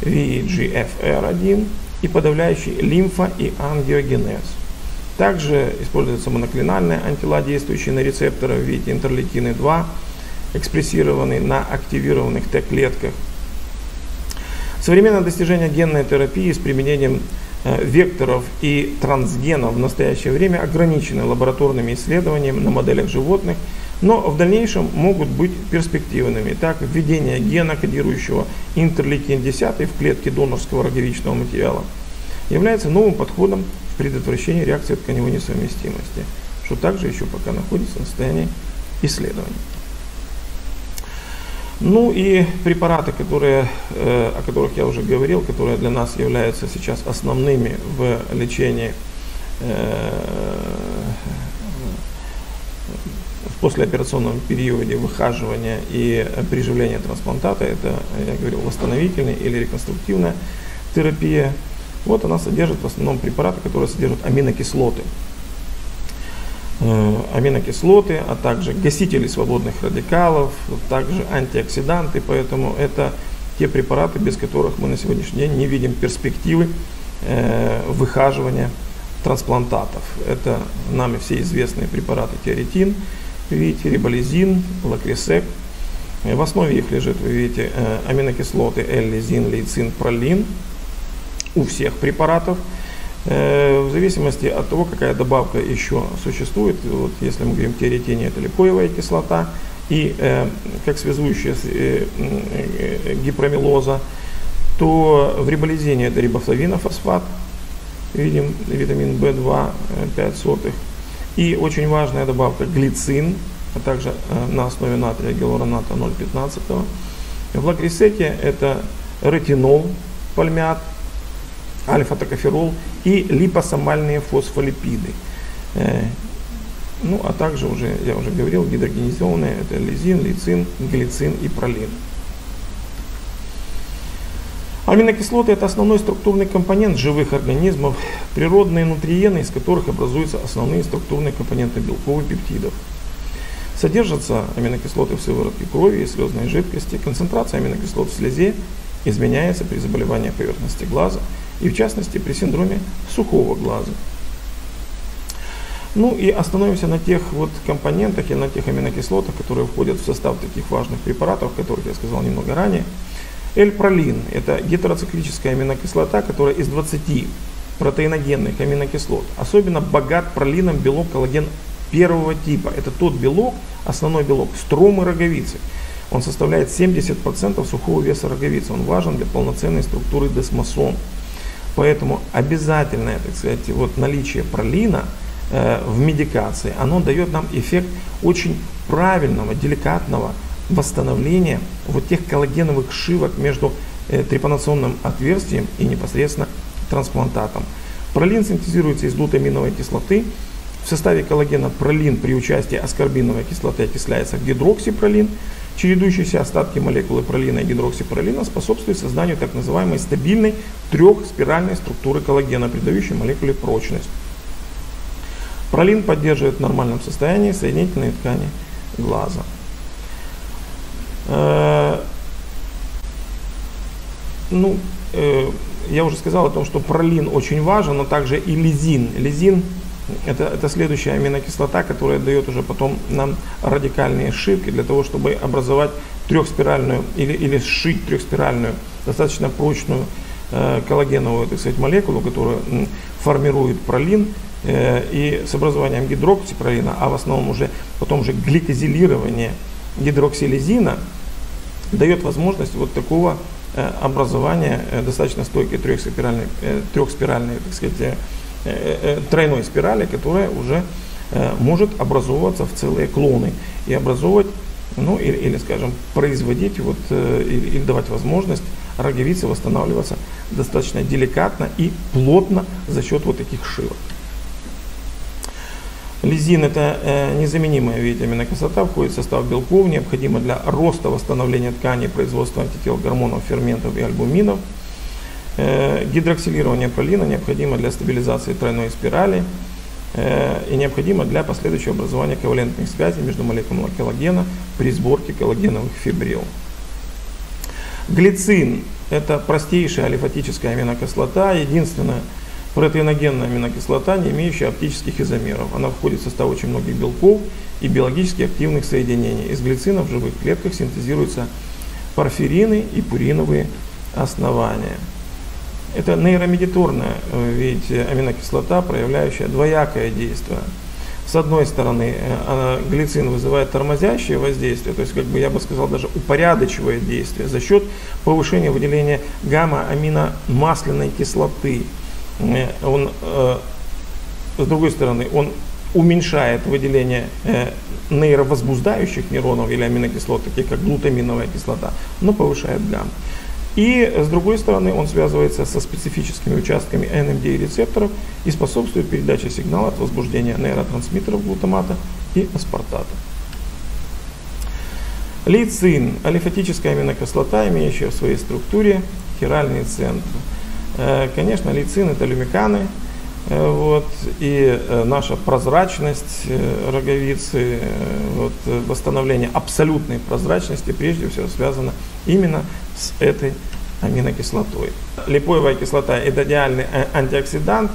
VEGFR1 и подавляющий лимфа и ангиогенез. Также используется моноклинальные антитела, действующие на рецепторы в виде интерлейкины 2, экспрессированы на активированных Т-клетках. Современное достижение генной терапии с применением э, векторов и трансгенов в настоящее время ограничены лабораторными исследованиями на моделях животных, но в дальнейшем могут быть перспективными. Так, введение гена, кодирующего интерлейкин-10 в клетке донорского роговичного материала, является новым подходом в предотвращении реакции тканевой несовместимости, что также еще пока находится в состоянии исследования. Ну и препараты, которые, э, о которых я уже говорил, которые для нас являются сейчас основными в лечении э, в послеоперационном периоде выхаживания и приживления трансплантата, это, я говорил, восстановительная или реконструктивная терапия. Вот она содержит в основном препараты, которые содержат аминокислоты. Э, аминокислоты, а также гасители свободных радикалов, также антиоксиданты, поэтому это те препараты, без которых мы на сегодняшний день не видим перспективы э, выхаживания трансплантатов. Это нами все известные препараты тиаретин, видите, риболизин, лакрисек. В основе их лежит, вы видите, э, аминокислоты L-лизин, лейцин, пролин у всех препаратов – в зависимости от того, какая добавка еще существует, вот если мы говорим теоретине, это липоевая кислота, и э, как связующая э, э, гипромелоза, то в риболизине это рибофлавинофосфат, видим витамин В2 5 сотых, и очень важная добавка глицин, а также э, на основе натрия гиалуроната 0,15. В лакрисеке это ретинол, пальмят, альфа-токоферол и липосомальные фосфолипиды. Э, ну, а также уже, я уже говорил, гидрогенизованные, это лизин, лицин, глицин и пролин. Аминокислоты – это основной структурный компонент живых организмов, природные нутриены, из которых образуются основные структурные компоненты белков и пептидов. Содержатся аминокислоты в сыворотке крови и слезной жидкости. Концентрация аминокислот в слезе изменяется при заболевании поверхности глаза – и в частности при синдроме сухого глаза. Ну и остановимся на тех вот компонентах и на тех аминокислотах, которые входят в состав таких важных препаратов, о которых я сказал немного ранее. L-пролин – это гетероциклическая аминокислота, которая из 20 протеиногенных аминокислот особенно богат пролином белок коллаген первого типа. Это тот белок, основной белок, стромы роговицы. Он составляет 70% сухого веса роговицы. Он важен для полноценной структуры десмосон. Поэтому обязательное, так сказать, вот наличие пролина э, в медикации, оно дает нам эффект очень правильного, деликатного восстановления вот тех коллагеновых шивок между э, трепанационным отверстием и непосредственно трансплантатом. Пролин синтезируется из глутаминовой кислоты. В составе коллагена пролин при участии аскорбиновой кислоты окисляется гидроксипролин. Чередующиеся остатки молекулы пролина и гидроксипролина способствуют созданию так называемой стабильной трехспиральной структуры коллагена, придающей молекуле прочность. Пролин поддерживает в нормальном состоянии соединительные ткани глаза. Э, ну, э, я уже сказал о том, что пролин очень важен, но также и лизин. Лизин это, это следующая аминокислота, которая дает уже потом нам радикальные шивки для того, чтобы образовать трехспиральную или, или сшить трехспиральную, достаточно прочную э, коллагеновую так сказать, молекулу, которую м, формирует пролин. Э, и с образованием гидроксипролина, а в основном уже потом уже гликозилирование гидроксилизина дает возможность вот такого э, образования э, достаточно стойкой трехспиральной, э, трехспиральной так сказать, тройной спирали, которая уже может образовываться в целые клоны и образовывать, ну или, или скажем, производить вот, или, или давать возможность роговице восстанавливаться достаточно деликатно и плотно за счет вот таких шивок. Лизин – это э, незаменимая витаминная кислота, входит в состав белков, необходима для роста, восстановления тканей, производства антител, гормонов, ферментов и альбуминов. Э, гидроксилирование пролина необходимо для стабилизации тройной спирали э, и необходимо для последующего образования ковалентных связей между молекулами коллагена при сборке коллагеновых фибрил. Глицин – это простейшая алифатическая аминокислота, единственная Протеиногенная аминокислота, не имеющая оптических изомеров. Она входит в состав очень многих белков и биологически активных соединений. Из глицина в живых клетках синтезируются порфирины и пуриновые основания. Это нейромедиторная, э, видите, аминокислота, проявляющая двоякое действие. С одной стороны, э, глицин вызывает тормозящее воздействие, то есть, как бы я бы сказал, даже упорядочивает действие за счет повышения выделения гамма-аминомасляной кислоты – Э, он, с другой стороны, он уменьшает выделение нейровозбуждающих нейронов или аминокислот, таких как глутаминовая кислота, но повышает гамма. И с другой стороны, он связывается со специфическими участками NMDA рецепторов и способствует передаче сигнала от возбуждения нейротрансмиттеров глутамата и аспартата. Лейцин – алифатическая аминокислота, имеющая в своей структуре хиральный центр – Э, конечно, лейцин это люмиканы, э, вот, и э, наша прозрачность роговицы, вот, восстановление абсолютной прозрачности прежде всего связано именно с этой аминокислотой. Липоевая кислота – это идеальный антиоксидант,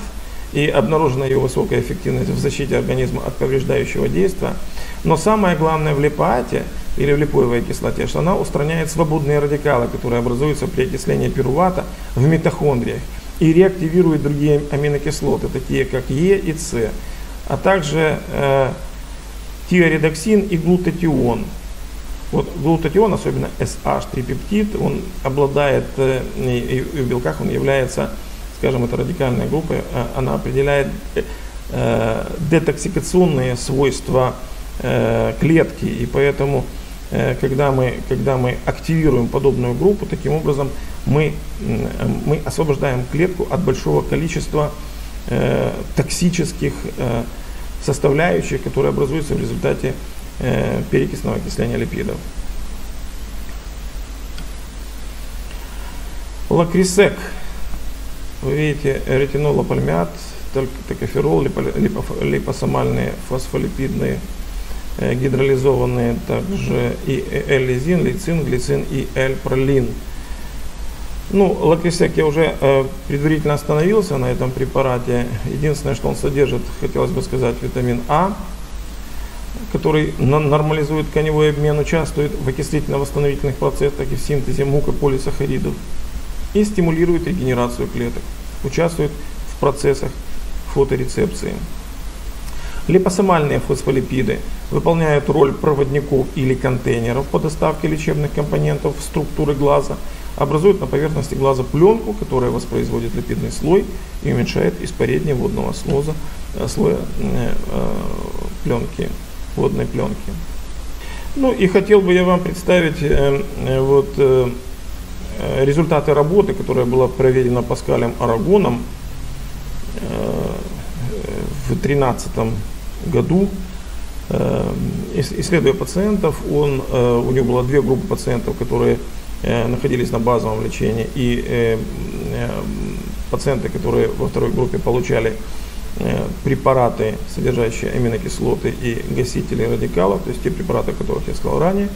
и обнаружена ее высокая эффективность в защите организма от повреждающего действия. Но самое главное в липоате или в липоевой кислоте, что она устраняет свободные радикалы, которые образуются при окислении пирувата в митохондриях и реактивирует другие аминокислоты, такие как Е и С, а также э, тиоредоксин и глутатион. Вот глутатион, особенно SH3-пептид, он обладает, э, и, в белках он является, скажем, это радикальная группа, э, она определяет э, детоксикационные свойства клетки, и поэтому когда мы, когда мы активируем подобную группу, таким образом мы, мы освобождаем клетку от большого количества токсических составляющих, которые образуются в результате перекисного окисления липидов. Лакрисек. Вы видите ретинолопальмиат, токоферол, липосомальные фосфолипидные Э, гидролизованные также и L-лизин, лицин, глицин и L-пролин. Ну, лакрисек я уже э, предварительно остановился на этом препарате. Единственное, что он содержит, хотелось бы сказать, витамин А, который нормализует коневой обмен, участвует в окислительно-восстановительных процессах и в синтезе мукополисахаридов и стимулирует регенерацию клеток, участвует в процессах фоторецепции. Липосомальные фосфолипиды выполняют роль проводников или контейнеров по доставке лечебных компонентов в структуры глаза, образуют на поверхности глаза пленку, которая воспроизводит липидный слой и уменьшает испарение водного слоза, э, слоя э, э, пленки, водной пленки. Ну и хотел бы я вам представить э, э, вот, э, э, результаты работы, которая была проведена Паскалем Арагоном э, в 2013 году. Ис- исследуя пациентов, он, у него было две группы пациентов, которые находились на базовом лечении, и пациенты, которые во второй группе получали препараты, содержащие аминокислоты и гасители радикалов, то есть те препараты, о которых я сказал ранее.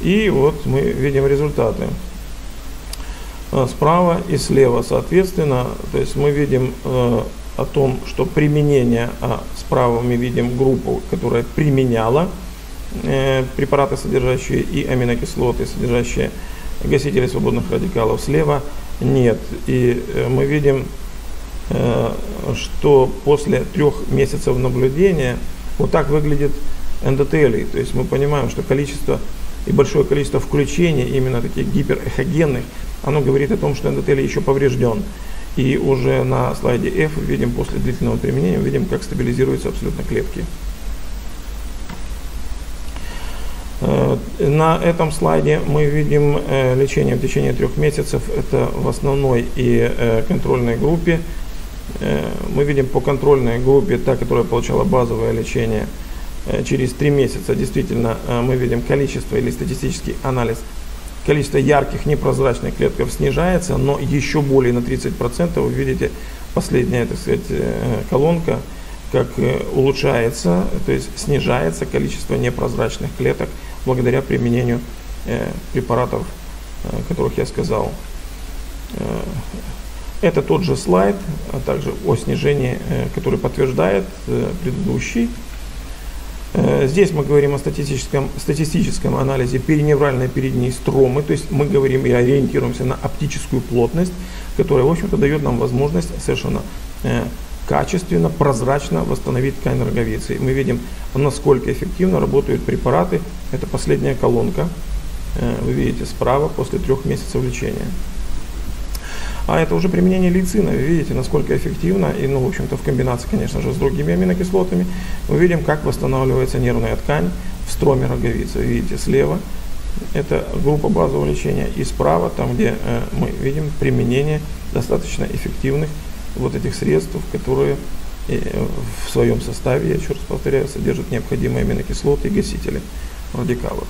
И вот мы видим результаты. Э, Справа и слева, соответственно, то есть мы видим э, о том, что применение, а справа мы видим группу, которая применяла э, препараты, содержащие и аминокислоты, содержащие гасители свободных радикалов. Слева нет. И э, мы видим, э, что после трех месяцев наблюдения вот так выглядит эндотелий. То есть мы понимаем, что количество и большое количество включений, именно таких гиперэхогенных, оно говорит о том, что эндотелий еще поврежден. И уже на слайде F видим после длительного применения, видим, как стабилизируются абсолютно клетки. Э, На этом слайде мы видим э, лечение в течение трех месяцев. Это в основной и э, контрольной группе. Э, Мы видим по контрольной группе, та, которая получала базовое лечение, э, через три месяца действительно э, мы видим количество или статистический анализ количество ярких непрозрачных клетков снижается, но еще более на 30%. Вы видите последняя, так сказать, колонка, как улучшается, то есть снижается количество непрозрачных клеток благодаря применению препаратов, э, которых я сказал. Это тот же слайд, а также о снижении, э, который подтверждает э, предыдущий. Э, Здесь мы говорим о статистическом, статистическом анализе периневральной передней стромы, то есть мы говорим и ориентируемся на оптическую плотность, которая, в общем-то, дает нам возможность совершенно качественно, прозрачно восстановить ткань роговицы. Мы видим, насколько эффективно работают препараты. Это последняя колонка, вы видите справа, после трех месяцев лечения. А это уже применение лейцина. Вы видите, насколько эффективно, и, ну, в общем-то, в комбинации, конечно же, с другими аминокислотами, мы видим, как восстанавливается нервная ткань в строме роговицы. Видите, слева это группа базового лечения, и справа, там, где э, мы видим применение достаточно эффективных вот этих средств, которые э, в своем составе, я еще раз повторяю, содержат необходимые аминокислоты и гасители радикалов.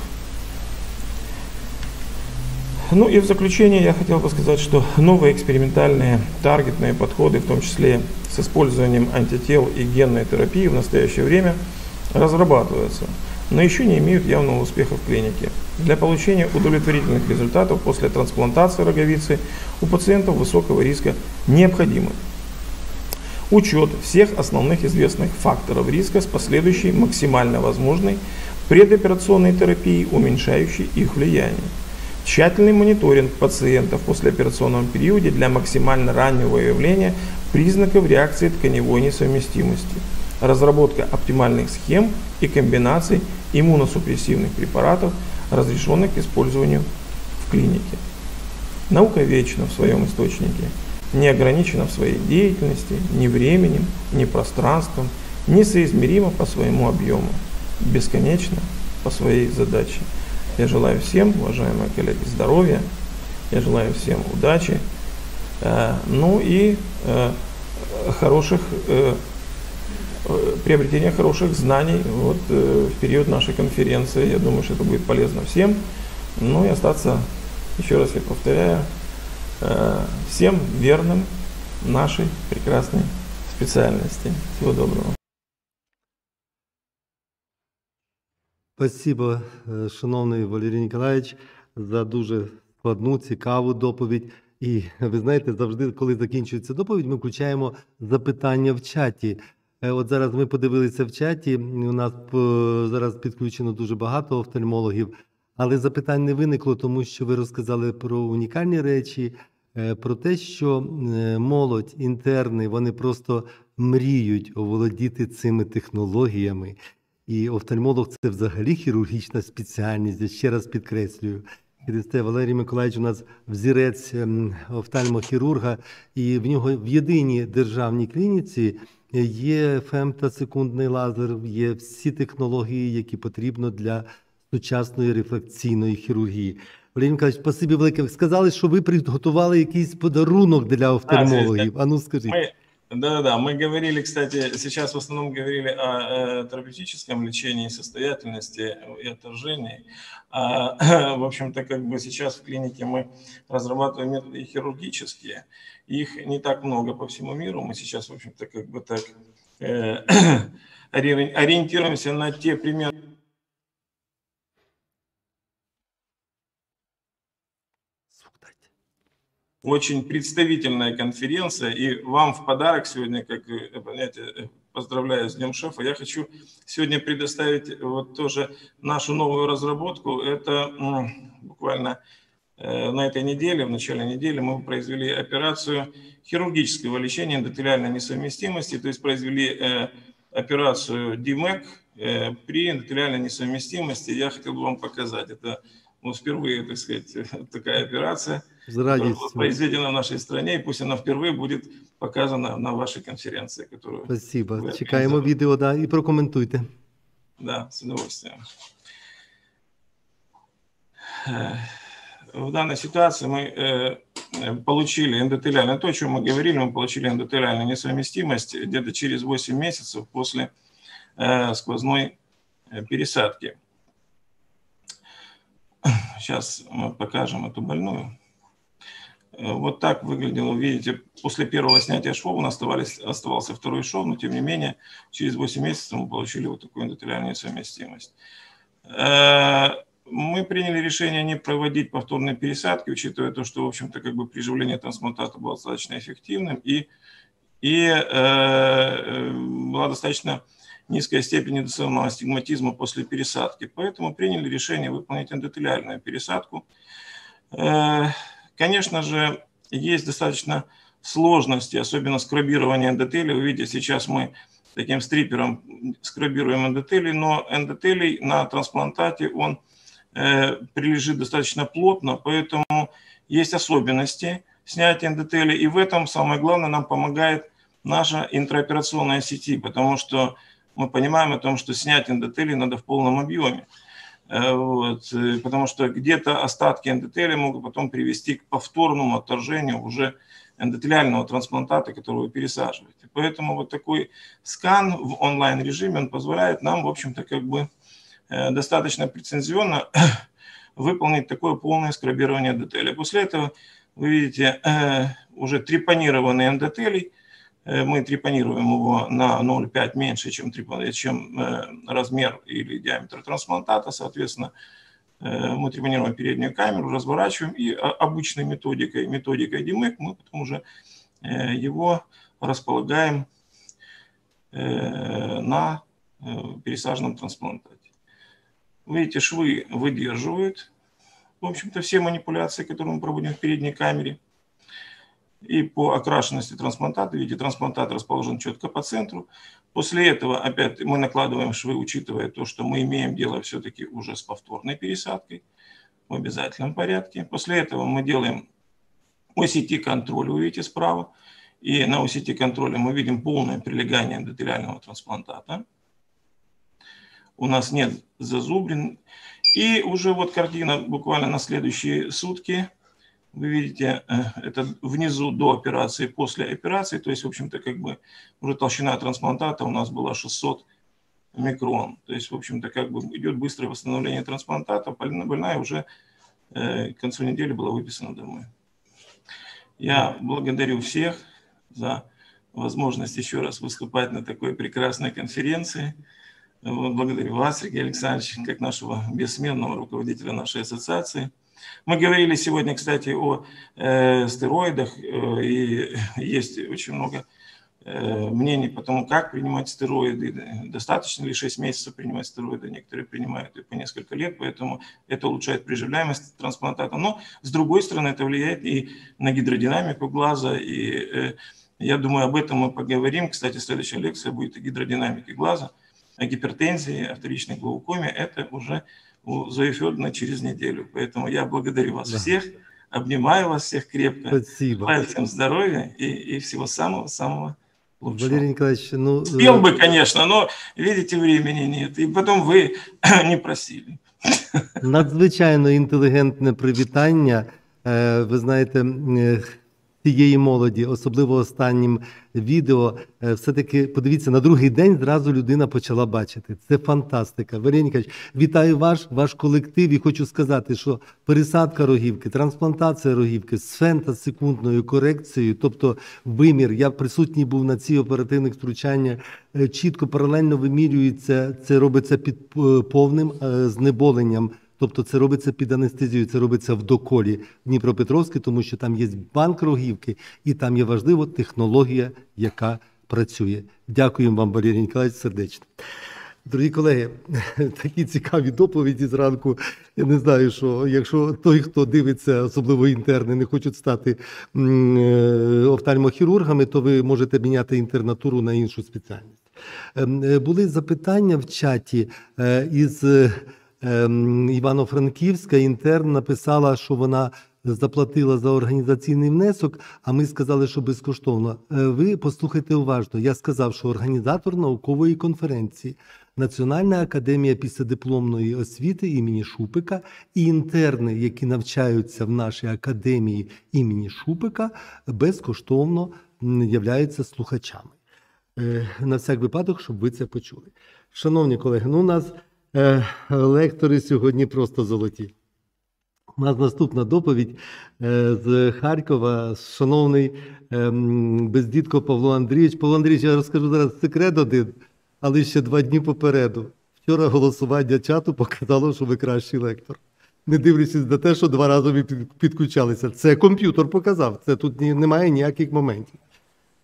Ну и в заключение я хотел бы сказать, что новые экспериментальные таргетные подходы, в том числе с использованием антител и генной терапии в настоящее время разрабатываются, но еще не имеют явного успеха в клинике. Для получения удовлетворительных результатов после трансплантации роговицы у пациентов высокого риска необходимы учет всех основных известных факторов риска с последующей максимально возможной предоперационной терапией, уменьшающей их влияние. Тщательный мониторинг пациентов в послеоперационном периоде для максимально раннего выявления признаков реакции тканевой несовместимости. Разработка оптимальных схем и комбинаций иммуносупрессивных препаратов, разрешенных к использованию в клинике. Наука вечна в своем источнике, не ограничена в своей деятельности ни временем, ни пространством, несоизмеримо по своему объему, бесконечно по своей задаче. Я желаю всем, уважаемые коллеги, здоровья, я желаю всем удачи, э, ну и э, хороших, э, приобретения хороших знаний вот, в период нашей конференции. Я думаю, что это будет полезно всем. Ну и остаться, еще раз я повторяю, всем верным нашей прекрасной специальности. Всего доброго. Спасибо, е, шановний Валерій Ніколаєвич, за дуже складну, цікаву доповідь. І ви знаєте, завжди, коли закінчується доповідь, ми включаємо запитання в чаті. Е, От зараз ми подивилися в чаті. У нас е, зараз підключено дуже багато офтальмологів, але запитань не виникло, тому що ви розказали про унікальні речі. про те, що молодь, інтерни, вони просто мріють оволодіти цими технологіями. І офтальмолог це взагалі хірургічна спеціальність. Я ще раз підкреслюю. Через те Валерій Миколаївич у нас взірець ем, офтальмохірурга, і в нього в єдиній державній клініці є фемтосекундний лазер, є всі технології, які потрібно для сучасної рефракційної хірургії. Валерій Миколаївич, спасибі велике. Сказали, що ви підготували якийсь подарунок для офтальмологів. А ну скажіть. Мы, да, да, мы говорили, кстати, сейчас в основном говорили о, э, терапевтическом лечении состоятельности и отторжении. А, [coughs] в общем-то, как бы сейчас в клинике мы разрабатываем методы хирургические. Их не так много по всему миру. Мы сейчас, в общем-то, как бы так э, [coughs] ори- ориентируемся на те примеры, очень представительная конференция, и вам в подарок сегодня, как вы понимаете, э, поздравляю с Днем Шефа, я хочу сегодня предоставить вот тоже нашу новую разработку. Это буквально э, на этой неделе, в начале недели мы произвели операцию хирургического лечения эндотелиальной несовместимости, то есть произвели э, операцию DMEC э, при эндотелиальной несовместимости. Я хотел бы вам показать. Это ну, впервые, так сказать, [laughs] такая операция – З которая была радістю. произведена в нашей стране, и пусть она впервые будет показана на вашей конференции, которую, Спасибо. Ви Чекаємо організовали. відео, да, і прокоментуйте. да, с удовольствием. Э, В данной ситуации мы э, э, получили эндотелиальное, то, о чем мы говорили, мы получили эндотелиальную несовместимость где-то через 8 месяцев после э, сквозной э, пересадки. Сейчас мы покажем эту больную. Э, Вот так выглядело, видите, после первого снятия швов у нас оставались, оставался второй шов, но тем не менее через 8 месяцев мы получили вот такую эндотелиальную совместимость. Э, Мы приняли решение не проводить повторные пересадки, учитывая то, что, в общем-то, как бы приживление трансплантата было достаточно эффективным и, и э, была достаточно низкая степень индуцированного астигматизма после пересадки. Поэтому приняли решение выполнить эндотелиальную пересадку. Конечно же, есть достаточно сложности, особенно скрабирование эндотелия. Вы видите, сейчас мы таким стрипером скрабируем эндотелий, но эндотелий на трансплантате, он э, прилежит достаточно плотно, поэтому есть особенности снятия эндотелия. И в этом самое главное нам помогает наша интраоперационная сети, потому что мы понимаем о том, что снять эндотелий надо в полном объеме. Э, Вот, э, потому что где-то остатки эндотелия могут потом привести к повторному отторжению уже эндотелиального трансплантата, который вы пересаживаете. Поэтому вот такой скан в онлайн-режиме, он позволяет нам, в общем-то, как бы э, достаточно претензионно [coughs] выполнить такое полное скрабирование эндотелия. После этого вы видите уже трепанированный эндотелий, мы трепанируем его на 0,5 меньше, чем, трепа- чем э, размер или диаметр трансплантата, соответственно, э, мы трепанируем переднюю камеру, разворачиваем и а, обычной методикой, методикой DMEC мы потом уже э, его располагаем э, на э, пересаженном трансплантате. Видите, швы выдерживают, в общем-то, все манипуляции, которые мы проводим в передней камере. И по окрашенности трансплантата, видите, трансплантат расположен четко по центру. После этого опять мы накладываем швы, учитывая то, что мы имеем дело все-таки уже с повторной пересадкой в обязательном порядке. После этого мы делаем OCT-контроль, вы видите справа. И на OCT-контроле мы видим полное прилегание эндотелиального трансплантата. У нас нет зазубрин. И уже вот картина буквально на следующие сутки. Вы видите, э, это внизу до операции, после операции. То есть, в общем-то, как бы уже толщина трансплантата у нас была 600 микрон. То есть, в общем-то, как бы идет быстрое восстановление трансплантата. Больна- Больная уже э, к концу недели была выписана домой. Я благодарю всех за возможность еще раз выступать на такой прекрасной конференции. Благодарю вас, Сергей Александрович, как нашего бессменного руководителя нашей ассоциации. Мы говорили сегодня, кстати, о э, стероидах, э, и [laughs] есть очень много э, мнений по тому, как принимать стероиды, достаточно ли 6 месяцев принимать стероиды, некоторые принимают и по несколько лет, поэтому это улучшает приживляемость трансплантата. Но, с другой стороны, это влияет и на гидродинамику глаза, и я думаю, об этом мы поговорим. Кстати, следующая лекция будет о гидродинамике глаза, о гипертензии, о вторичной глаукоме. Это уже у Зои Федоровны через неделю. Поэтому я благодарю вас да. всех, обнимаю вас всех крепко. Спасибо. Желаю всем здоровья и, и всего самого-самого лучшего. Валерий Николаевич, ну... Спел бы, конечно, но, видите, времени нет. И потом вы [clears throat] не просили. Надзвичайно інтелігентне привітання. Ви знаєте, тієї молоді, особливо останнім відео, е, все-таки подивіться, на другий день зразу людина почала бачити. Це фантастика. Варенікач, вітаю ваш, ваш колектив і хочу сказати, що пересадка рогівки, трансплантація рогівки з фентасекундною корекцією, тобто вимір, я присутній був на ці оперативних втручання, е, чітко паралельно вимірюється, це робиться під е, повним знеболенням. Тобто це робиться під анестезією, це робиться в доколі Дніпропетровській, тому що там є банк рогівки, і там є важлива технологія, яка працює. Дякуємо вам, Валерій Ніколаївич, сердечно. Дорогі колеги, [laughs] такі цікаві доповіді зранку. Я не знаю, що якщо той, хто дивиться, особливо інтерни, не хочуть стати е, офтальмохірургами, то ви можете міняти інтернатуру на іншу спеціальність. Ем, е, були запитання в чаті е, із Івано-Франківська інтерн написала, що вона заплатила за організаційний внесок, а ми сказали, що безкоштовно. Е, ви послухайте уважно. Я сказав, що організатор наукової конференції, Національна академія післядипломної освіти імені Шупика і інтерни, які навчаються в нашій академії імені Шупика, безкоштовно являються слухачами. Е, на всяк випадок, щоб ви це почули. Шановні колеги, ну у нас. Е, лектори сьогодні просто золоті. У нас наступна доповідь е, з Харкова, шановний ем, бездітко Павло Андрійович. Павло Андрійович, я розкажу зараз секрет один, але ще два дні попереду. Вчора голосування чату показало, що ви кращий лектор. Не дивлячись на те, що два рази ви підключалися. Це комп'ютер показав, це тут немає ніяких моментів.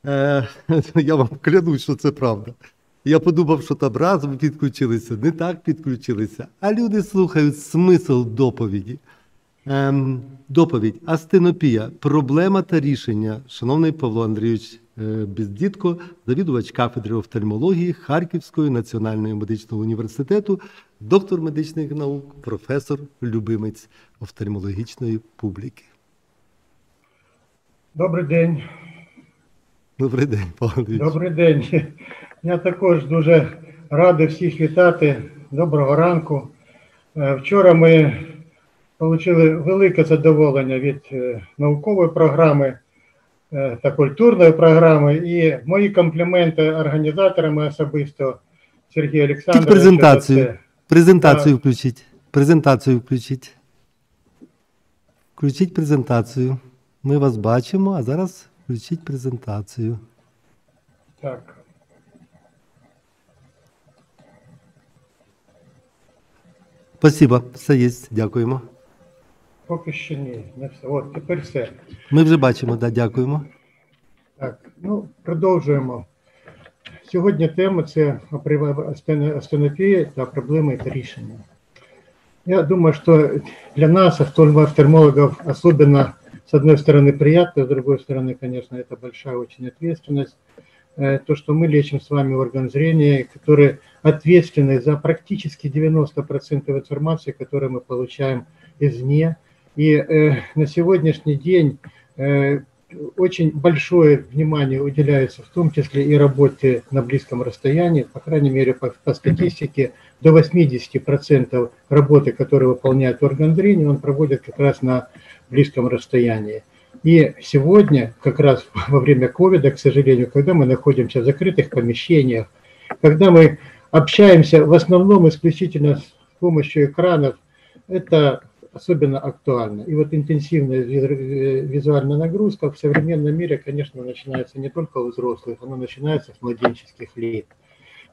Е, [laughs] я вам клянусь, що це правда. Я подумав, що там разом підключилися, не так підключилися. А люди слухають смисл доповіді. Ем, Доповідь Астенопія. Проблема та рішення. Шановний Павло Андрійович е, Бездітко, завідувач кафедри офтальмології Харківського національного медичного університету, доктор медичних наук, професор, любимець офтальмологічної публіки. Добрий день. Добрий день, Павло Андрійович. Добрий день. Я також дуже радий всіх вітати. Доброго ранку. Е, вчора ми отримали велике задоволення від е, наукової програми е, та культурної програми. І мої компліменти організаторами особисто Сергію Олександровичу. Презентацію. Презентацію включіть. Презентацію включіть. Включіть презентацію. Ми вас бачимо, а зараз включіть презентацію. Так. Спасибо, все є. Дякуємо. Поки що ні. Не все. От тепер все. Ми вже бачимо, да, дякуємо. Так, ну продовжуємо. Сьогодні тема це астенопія та проблеми та рішення. Я думаю, что для нас, офтальмологов, особенно, с одной стороны, приятно, с другой стороны, конечно, это большая очень ответственность. Э, то, что мы лечим с вами орган зрения, которые ответственны за практически 90% информации, которую мы получаем извне. И э, на сегодняшний день э, очень большое внимание уделяется в том числе и работе на близком расстоянии, по крайней мере по, по статистике до 80% работы, которую выполняет орган зрения, он проводит как раз на близком расстоянии. И сегодня, как раз во время ковида, к сожалению, когда мы находимся в закрытых помещениях, когда мы общаемся в основном исключительно с помощью экранов, это особенно актуально. И вот интенсивная визуальная нагрузка в современном мире, конечно, начинается не только у взрослых, она начинается с младенческих лет.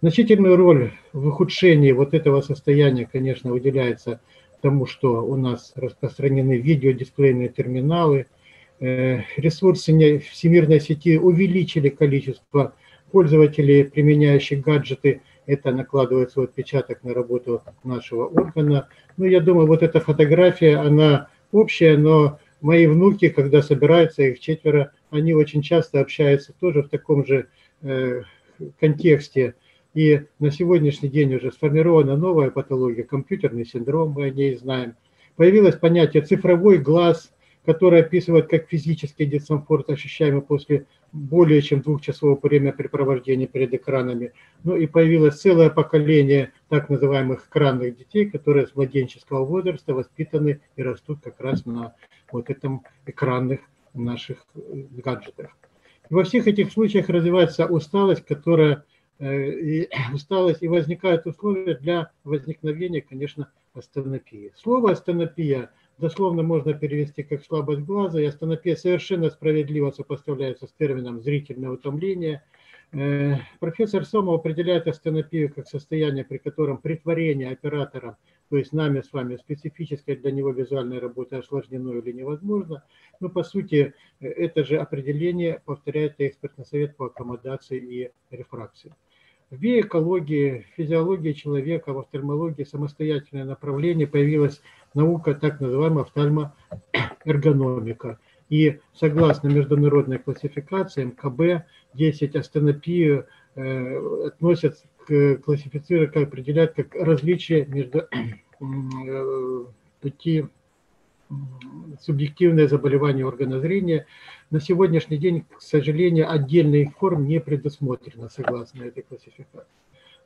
Значительную роль в ухудшении вот этого состояния, конечно, уделяется тому, что у нас распространены видеодисплейные терминалы – Э, ресурсы всемирной сети увеличили количество пользователей, применяющих гаджеты, это накладывает свой отпечаток на работу нашего органа. Ну, я думаю, вот эта фотография, она общая, но мои внуки, когда собираются, их четверо, они очень часто общаются тоже в таком же э, контексте. И на сегодняшний день уже сформирована новая патология, компьютерный синдром, мы о ней знаем. Появилось понятие цифровой глаз, которое описывает как физический дискомфорт, ощущаемый после более чем двухчасового времяпрепровождения перед экранами. Ну и появилось целое поколение так называемых экранных детей, которые с младенческого возраста воспитаны и растут как раз на вот этом экранных наших э, гаджетах. И во всех этих случаях развивается усталость, которая э, и [clears throat] усталость, и возникают условия для возникновения, конечно, астенопии. Слово астенопия дословно можно перевести как слабость глаза, и астенопия совершенно справедливо сопоставляется с термином зрительное утомление – Э, профессор Сомов определяет астенопию как состояние, при котором притворение оператором, то есть нами с вами, специфической для него визуальной работы осложнено или невозможно. Но по сути это же определение повторяет экспертный совет по аккомодации и рефракции. В биоэкологии, физиологии человека, в офтальмологии самостоятельное направление появилась наука, так называемая офтальмоэргономика – и согласно международной классификации МКБ, 10 астенопию э, относят к классифицировать, как определять как различие между э, пути субъективное заболевание органа зрения. На сегодняшний день, к сожалению, отдельных форм не предусмотрено согласно этой классификации.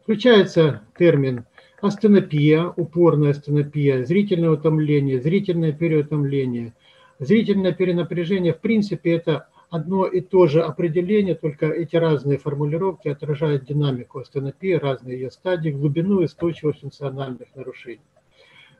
Включается термин астенопия, упорная астенопия, зрительное утомление, зрительное переутомление – Зрительное перенапряжение, в принципе, это одно и то же определение, только эти разные формулировки отражают динамику астенопии, разные ее стадии, глубину и устойчивость функциональных нарушений.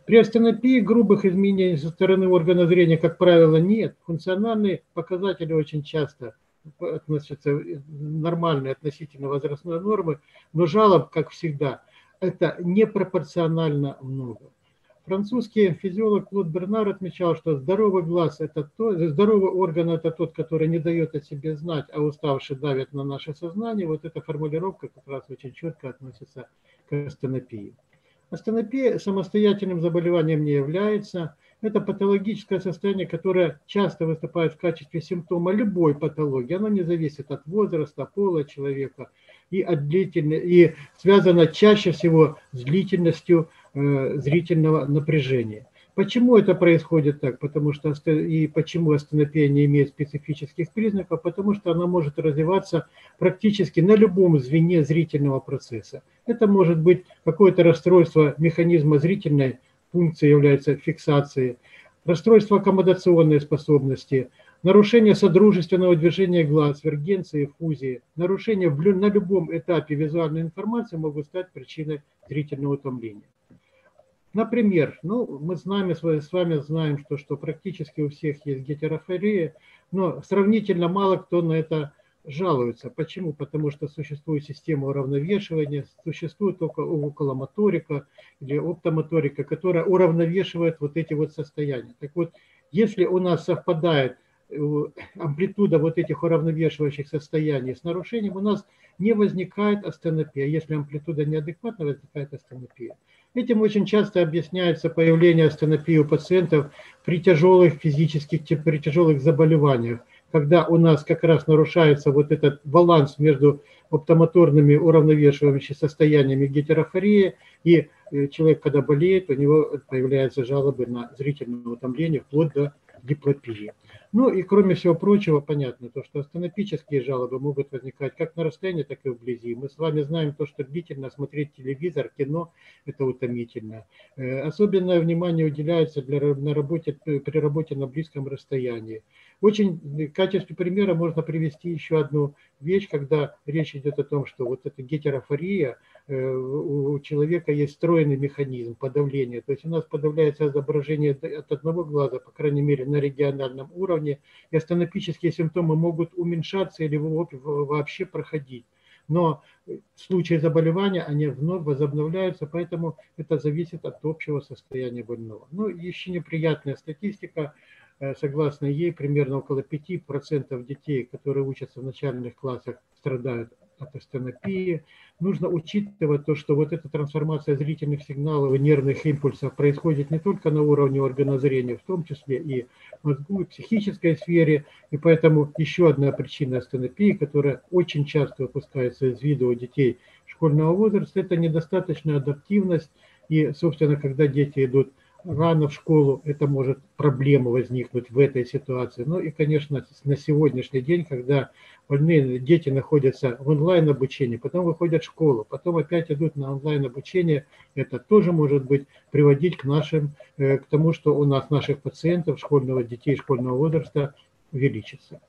При астенопии грубых изменений со стороны органа зрения, как правило, нет. Функциональные показатели очень часто относятся нормальные относительно возрастной нормы, но жалоб, как всегда, это непропорционально много. Французский физиолог Клод Бернар отмечал, что здоровый глаз – это то, здоровый орган – это тот, который не дает о себе знать, а уставший давит на наше сознание. Вот эта формулировка как раз очень четко относится к астенопии. Астенопия самостоятельным заболеванием не является. Это патологическое состояние, которое часто выступает в качестве симптома любой патологии. Оно не зависит от возраста, пола человека и, от длительной, и связано чаще всего с длительностью Э, зрительного напряжения. Почему это происходит так? Потому что и почему астенопия не имеет специфических признаков? Потому что она может развиваться практически на любом звене зрительного процесса. Это может быть какое-то расстройство механизма зрительной функции, является фиксацией, расстройство аккомодационной способности, нарушение содружественного движения глаз, вергенции, фузии, нарушение на любом этапе визуальной информации могут стать причиной зрительного утомления. Например, ну, мы с, нами, с вами знаем, что, что практически у всех есть гетерофория, но сравнительно мало кто на это жалуется. Почему? Потому что существует система уравновешивания, существует только околомоторика или оптомоторика, которая уравновешивает вот эти вот состояния. Так вот, если у нас совпадает амплитуда вот этих уравновешивающих состояний с нарушением, у нас не возникает астенопия. Если амплитуда неадекватна, возникает астенопия. Этим очень часто объясняется появление астенопии у пациентов при тяжелых физических, при тяжелых заболеваниях, когда у нас как раз нарушается вот этот баланс между оптомоторными уравновешивающими состояниями гетерофории, и э, человек, когда болеет, у него появляются жалобы на зрительное утомление вплоть до диплопии. Ну и кроме всего прочего, понятно, то, что астенопические жалобы могут возникать как на расстоянии, так и вблизи. Мы с вами знаем то, что длительно смотреть телевизор, кино – это утомительно. Э, особенное внимание уделяется для, на работе, при работе на близком расстоянии. Очень в качестве примера можно привести еще одну вещь, когда речь идет о том, что вот эта гетерофория – Э, у человека есть встроенный механизм подавления. То есть у нас подавляется изображение от одного глаза, по крайней мере, на региональном уровне, и астенопические симптомы могут уменьшаться или вообще проходить. Но в случае заболевания они вновь возобновляются, поэтому это зависит от общего состояния больного. Ну, еще неприятная статистика. Э, согласно ей, примерно около 5% детей, которые учатся в начальных классах, страдают от астенопии. Нужно учитывать то, что вот эта трансформация зрительных сигналов и нервных импульсов происходит не только на уровне органа зрения, в том числе и в мозгу, и психической сфере. И поэтому еще одна причина астенопии, которая очень часто выпускается из виду у детей школьного возраста, это недостаточная адаптивность. И, собственно, когда дети идут рано в школу, это может проблема возникнуть в этой ситуации. Ну и, конечно, на сегодняшний день, когда больные дети находятся в онлайн обучении, потом выходят в школу, потом опять идут на онлайн обучение, это тоже может быть приводить к нашим, э, к тому, что у нас наших пациентов, школьного детей школьного возраста увеличится.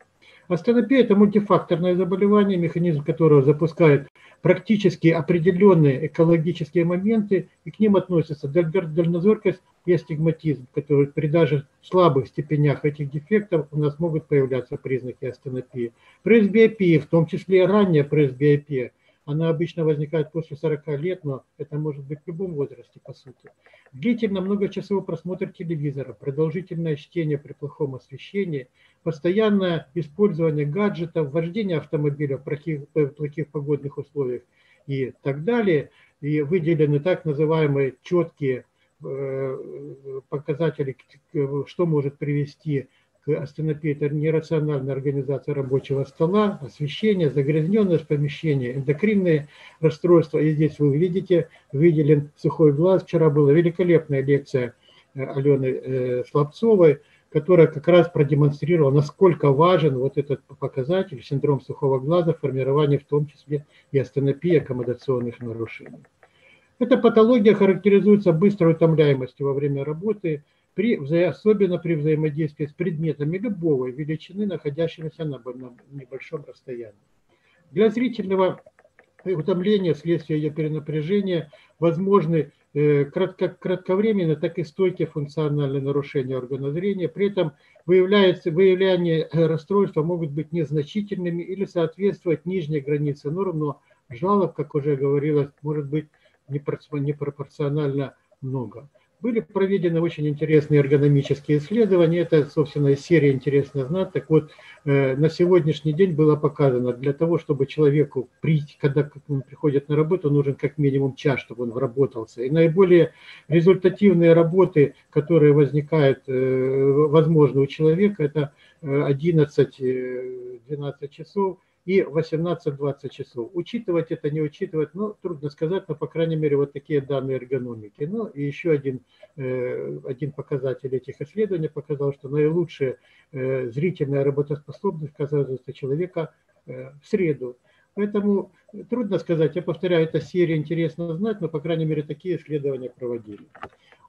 Астенопия – это мультифакторное заболевание, механизм которого запускает практически определенные экологические моменты, и к ним относятся дальнозоркость и астигматизм, которые при даже слабых степенях этих дефектов у нас могут появляться признаки астенопии. Пресбиопия, в том числе и ранняя пресбиопия, она обычно возникает после 40 лет, но это может быть в любом возрасте, по сути. Длительно многочасовой просмотр телевизора, продолжительное чтение при плохом освещении, постоянное использование гаджетов, вождение автомобиля в плохих, в плохих погодных условиях и так далее. И выделены так называемые четкие э, показатели, что может привести это нерациональная организация рабочего стола, освещение, загрязненность помещения, эндокринные расстройства. И здесь вы видите, выделен сухой глаз. Вчера была великолепная лекция э, Алены э, Слабцовой, которая как раз продемонстрировала, насколько важен вот этот показатель, синдром сухого глаза, формирование в том числе и астенопии аккомодационных нарушений. Эта патология характеризуется быстрой утомляемостью во время работы, при, особенно при взаимодействии с предметами любого величины, находящимися на, на небольшом расстоянии. Для зрительного утомления вследствие ее перенапряжения возможны э, кратко, кратковременные, так и стойкие функциональные нарушения органа зрения. При этом выявляется, выявление э, расстройства могут быть незначительными или соответствовать нижней границе норм, но жалоб, как уже говорилось, может быть непропорционально много. Были проведены очень интересные эргономические исследования. Это, собственно, серия «Интересно знать». Так вот, э, на сегодняшний день было показано, для того, чтобы человеку, когда он приходит на работу, нужен как минимум час, чтобы он вработался. И наиболее результативные работы, которые возникают, э, возможно, у человека, это 11-12 э, часов – и 18-20 часов. Учитывать это, не учитывать, ну, трудно сказать, но, по крайней мере, вот такие данные эргономики. Ну, и еще один, э, один показатель этих исследований показал, что наилучшая э, зрительная работоспособность оказывается человека э, в среду. Поэтому трудно сказать, я повторяю, эта серия интересно знать, но, по крайней мере, такие исследования проводили.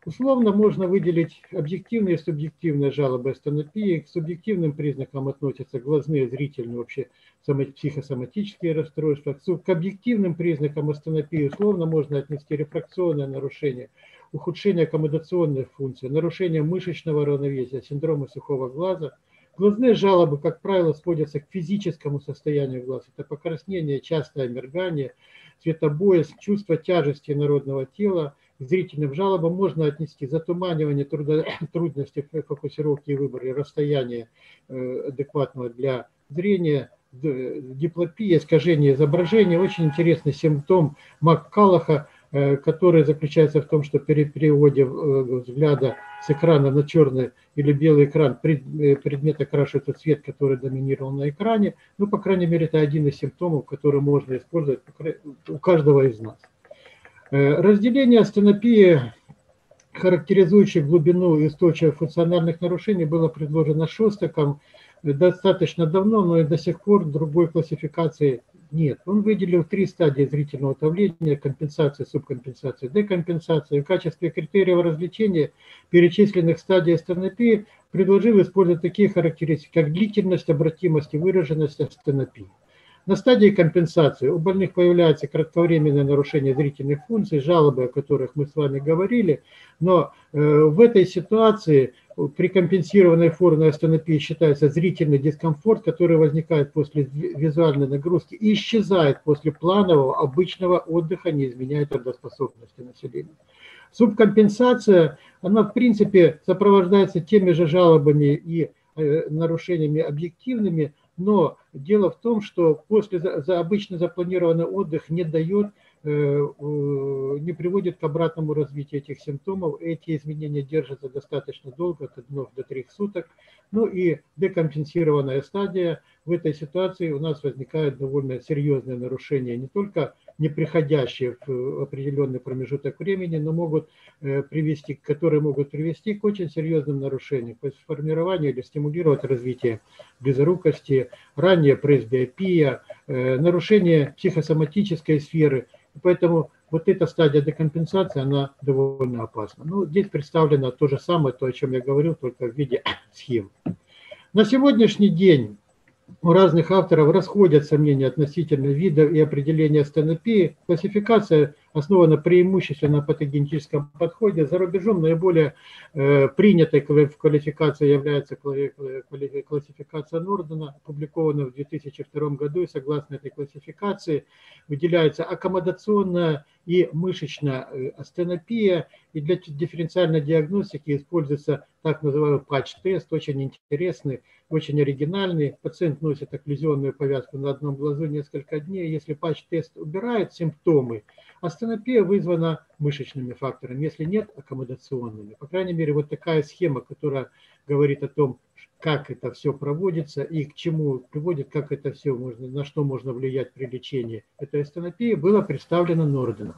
Условно можно выделить объективные и субъективные жалобы астенопии. К субъективным признакам относятся глазные, зрительные, вообще психосоматические расстройства. К объективным признакам астенопии условно можно отнести рефракционное нарушение, ухудшение аккомодационной функции, нарушение мышечного равновесия, синдрома сухого глаза. Глазные жалобы, как правило, сводятся к физическому состоянию глаз. Это покраснение, частое моргание, цветобоязнь, чувство тяжести народного тела – зрительным жалобам можно отнести затуманивание трудо, [coughs] трудности фокусировки и выбора расстояния э, адекватного для зрения, диплопия, искажение изображения. Очень интересный симптом Маккалаха, э, который заключается в том, что при переводе э, взгляда с экрана на черный или белый экран предмет окрашивается цвет, который доминировал на экране. Ну, по крайней мере, это один из симптомов, который можно использовать у каждого из нас. Э, разделение астенопии, характеризующих глубину и устойчивых функциональных нарушений, было предложено Шостаком достаточно давно, но и до сих пор другой классификации нет. Он выделил три стадии зрительного утомления, компенсация, субкомпенсация, декомпенсация. В качестве критериев развлечения перечисленных стадий астенопии предложил использовать такие характеристики, как длительность, обратимость и выраженность астенопии. На стадии компенсации у больных появляется кратковременное нарушение зрительных функций, жалобы, о которых мы с вами говорили, но э, в этой ситуации при компенсированной форме астенопии считается зрительный дискомфорт, который возникает после визуальной нагрузки и исчезает после планового обычного отдыха, не изменяет трудоспособности населения. Субкомпенсация, она в принципе сопровождается теми же жалобами и э, нарушениями объективными, Но дело в том, что после за, обычно запланированный отдых не дает Э, не приводит к обратному развитию этих симптомов. Эти изменения держатся достаточно долго, от 1 до 3 суток. Ну и декомпенсированная стадия. В этой ситуации у нас возникает довольно серьезное нарушение не только не приходящие в определенный промежуток времени, но могут э, привести, которые могут привести к очень серьезным нарушениям, то есть формированию или стимулировать развитие близорукости, ранняя пресбиопия, э, нарушение психосоматической сферы – Поэтому вот эта стадия декомпенсации, она довольно опасна. Ну, здесь представлено то же самое, то, о чем я говорил, только в виде [coughs] схем. На сегодняшний день у разных авторов расходятся мнения относительно видов и определения стенопии. Классификация основана преимущественно на патогенетическом подходе. За рубежом наиболее э, принятой квалификацией является классификация Нордена, опубликованная в 2002 году. И согласно этой классификации выделяется аккомодационная и мышечная э, астенопия. И для дифференциальной диагностики используется так называемый патч-тест, очень интересный, очень оригинальный. Пациент носит окклюзионную повязку на одном глазу несколько дней. Если патч-тест убирает симптомы, Астенопия вызвана мышечными факторами, если нет, аккомодационными. По крайней мере, вот такая схема, которая говорит о том, как это все проводится и к чему приводит, как это все можно, на что можно влиять при лечении этой астенопии, была представлена Норденом.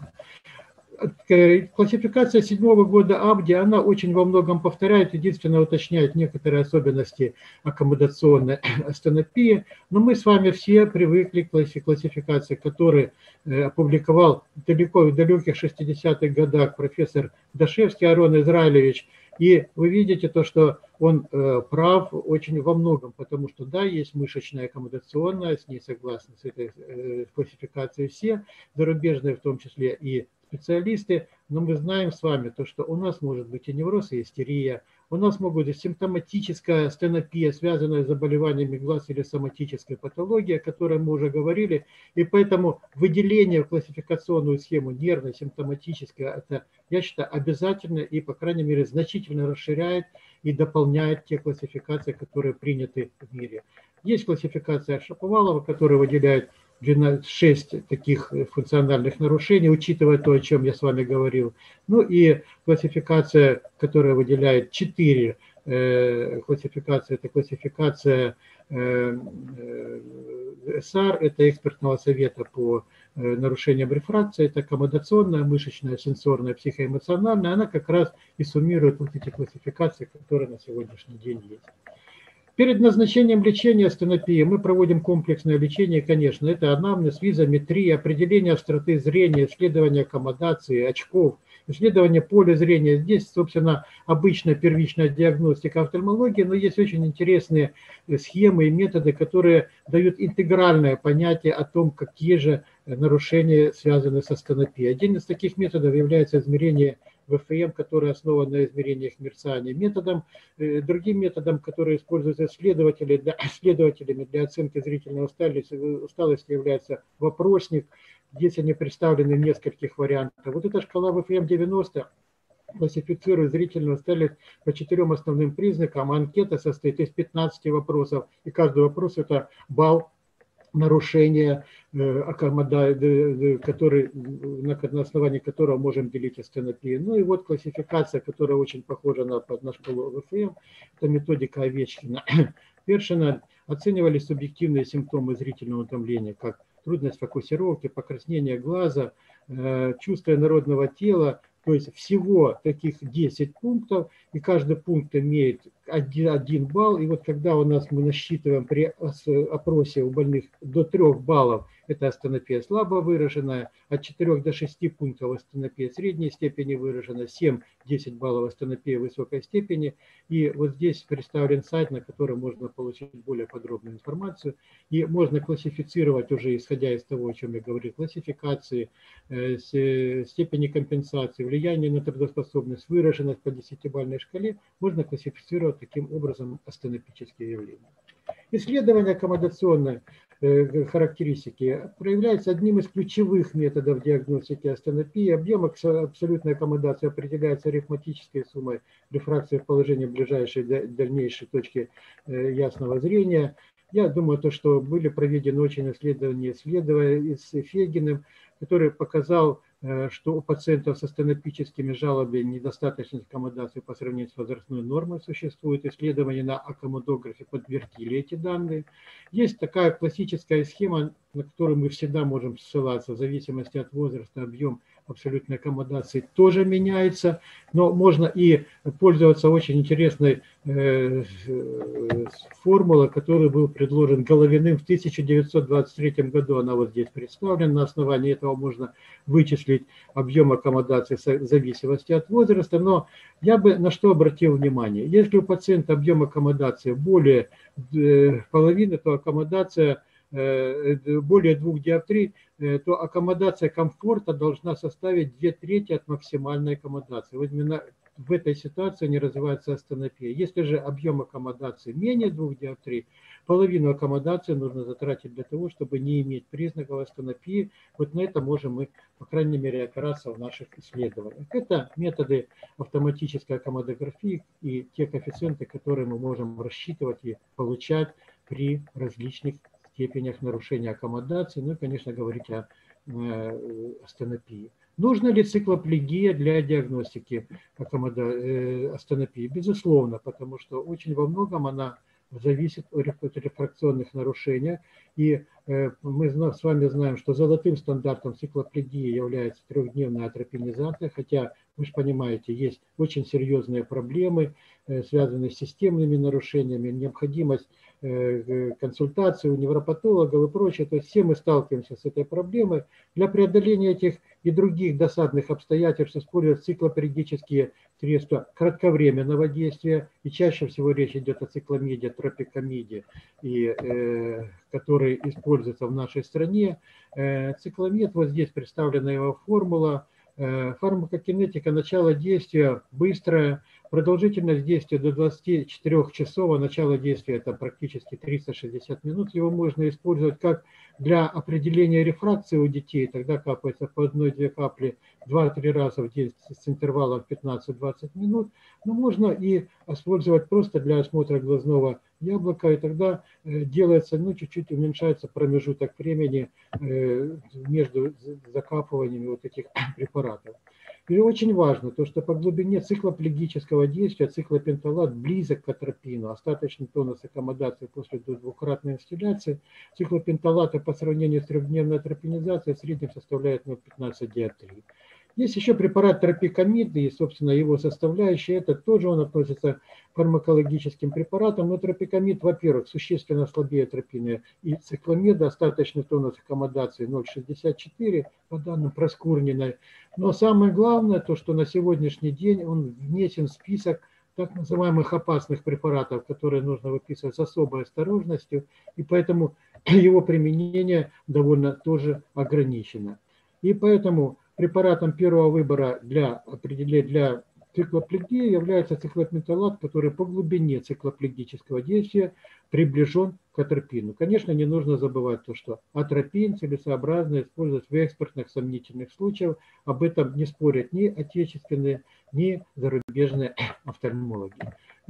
Классификация седьмого года Абди, она очень во многом повторяет, единственное уточняет некоторые особенности аккомодационной [clears throat] астенопии, но мы с вами все привыкли к классификации, которую э, опубликовал далеко в далеких 60-х годах профессор Дашевский Арон Израилевич, и вы видите то, что он э, прав очень во многом, потому что да, есть мышечная аккомодационная, с ней согласны с этой э, классификацией все, зарубежные в том числе и специалисты, но мы знаем с вами то, что у нас может быть и невроз, и истерия, у нас могут быть симптоматическая стенопия, связанная с заболеваниями глаз или соматическая патология, о которой мы уже говорили, и поэтому выделение в классификационную схему нервной, симптоматической, это, я считаю, обязательно и, по крайней мере, значительно расширяет и дополняет те классификации, которые приняты в мире. Есть классификация Шаповалова, которая выделяет 6 таких функциональных нарушений, учитывая то, о чем я с вами говорил. Ну и классификация, которая выделяет 4 э, классификации, это классификация э, э, САР, это экспертного совета по нарушениям рефракции, это аккомодационная, мышечная, сенсорная, психоэмоциональная, она как раз и суммирует вот эти классификации, которые на сегодняшний день есть. Перед назначением лечения астенопии мы проводим комплексное лечение, конечно. Это анамнез, визометрия, определение остроты зрения, исследование аккомодации, очков, исследование поля зрения. Здесь, собственно, обычная первичная диагностика офтальмологии, но есть очень интересные схемы и методы, которые дают интегральное понятие о том, какие же нарушения связаны с астенопией. Один из таких методов является измерение ВФМ, который основан на измерениях мерцания, методом, э, другим методом, который используется исследователи для, [coughs] исследователями для оценки зрительной усталости, усталости является вопросник. Здесь они представлены в нескольких вариантах. Вот эта шкала ВФМ-90 классифицирует зрительную усталость по четырем основным признакам. Анкета состоит из 15 вопросов, и каждый вопрос – это балл нарушения, э, который, на основании которого можем делить астенопию. Ну и вот классификация, которая очень похожа на, на шкалу ВФМ, это методика Овечкина. [clears throat] Першина оценивали субъективные симптомы зрительного утомления, как трудность фокусировки, покраснение глаза, э, чувство народного тела, то есть всего таких 10 пунктов, и каждый пункт имеет один, один балл. И вот когда у нас мы насчитываем при опросе у больных до 3 баллов, это астенопия слабо выраженная, от 4 до 6 пунктов астенопия средней степени выражена, 7-10 баллов астенопия высокой степени. И вот здесь представлен сайт, на котором можно получить более подробную информацию. И можно классифицировать уже, исходя из того, о чем я говорил, классификации, э, степени компенсации, влияние на трудоспособность, выраженность по 10-бальной шкале, можно классифицировать таким образом астенопические явления. Исследование аккомодационной э, характеристики проявляется одним из ключевых методов диагностики астенопии. Объем абсолютной аккомодации определяется арифметической суммой рефракции в положении ближайшей дальнейшей точки э, ясного зрения. Я думаю, то, что были проведены очень исследования, исследования с Фегиным, который показал, что у пациентов с астенопическими жалобами недостаточность аккомодации по сравнению с возрастной нормой существует. Исследования на аккомодографе подтвердили эти данные. Есть такая классическая схема, на которую мы всегда можем ссылаться в зависимости от возраста, объем абсолютной аккомодации тоже меняется, но можно и пользоваться очень интересной э, э, формулой, которая был предложен Головиным в 1923 году. Она вот здесь представлена. На основании этого можно вычислить объем аккомодации в зависимости от возраста. Но я бы на что обратил внимание. Если у пациента объем аккомодации более э, половины, то аккомодация более двух диоптрий, э, то аккомодация комфорта должна составить две трети от максимальной аккомодации. Вот именно в этой ситуации не развивается астенопия. Если же объем аккомодации менее двух диоптрий, половину аккомодации нужно затратить для того, чтобы не иметь признаков астенопии. Вот на это можем мы, по крайней мере, опираться в наших исследованиях. Это методы автоматической аккомодографии и те коэффициенты, которые мы можем рассчитывать и получать при различных степенях нарушения аккомодации, ну и, конечно, говорить о э, астенопии. Нужна ли циклоплегия для диагностики. Э, астенопии? Безусловно, потому что очень во многом она зависит от рефракционных нарушений. И э, мы с вами знаем, что золотым стандартом циклоплегии является трехдневная атропинизация, хотя, вы же понимаете, есть очень серьезные проблемы, связанные с системными нарушениями, необходимость консультации у невропатологов и прочее. То есть все мы сталкиваемся с этой проблемой. Для преодоления этих и других досадных обстоятельств используют циклопериодические средства кратковременного действия. И чаще всего речь идет о цикломеде, тропикомеде, и, э, который используется в нашей стране. Э, цикломед, вот здесь представлена его формула. Э, фармакокинетика, начало действия быстрое, Продолжительность действия до 24 часов, а начало действия это практически 360 минут. Его можно использовать как для определения рефракции у детей, тогда капается по одной-две капли 2-3 раза в день с интервалом 15-20 минут. Но можно и использовать просто для осмотра глазного яблока, и тогда э, делается, ну, чуть-чуть уменьшается промежуток времени э, между закапываниями вот этих [coughs] препаратов. И очень важно то, что по глубине циклоплегического действия циклопенталат близок к атропину. Остаточный тонус аккомодации после двукратной инстилляции циклопенталата по сравнению с трехдневной атропинизацией в среднем составляет 0,15 диоптрий. Есть еще препарат тропикамид и, собственно, его составляющие. Это тоже он относится к фармакологическим препаратам. Но тропикамид, во-первых, существенно слабее тропины и цикломеда. Остаточный тонус аккомодации 0,64 по данным Проскурниной. Но самое главное, то, что на сегодняшний день он внесен в список так называемых опасных препаратов, которые нужно выписывать с особой осторожностью, и поэтому [clears throat] его применение довольно тоже ограничено. И поэтому препаратом первого выбора для для циклоплегии является циклопенталат, который по глубине циклоплегического действия приближен к атропину. Конечно, не нужно забывать то, что атропин целесообразно использовать в экспортных сомнительных случаях. Об этом не спорят ни отечественные, ни зарубежные офтальмологи.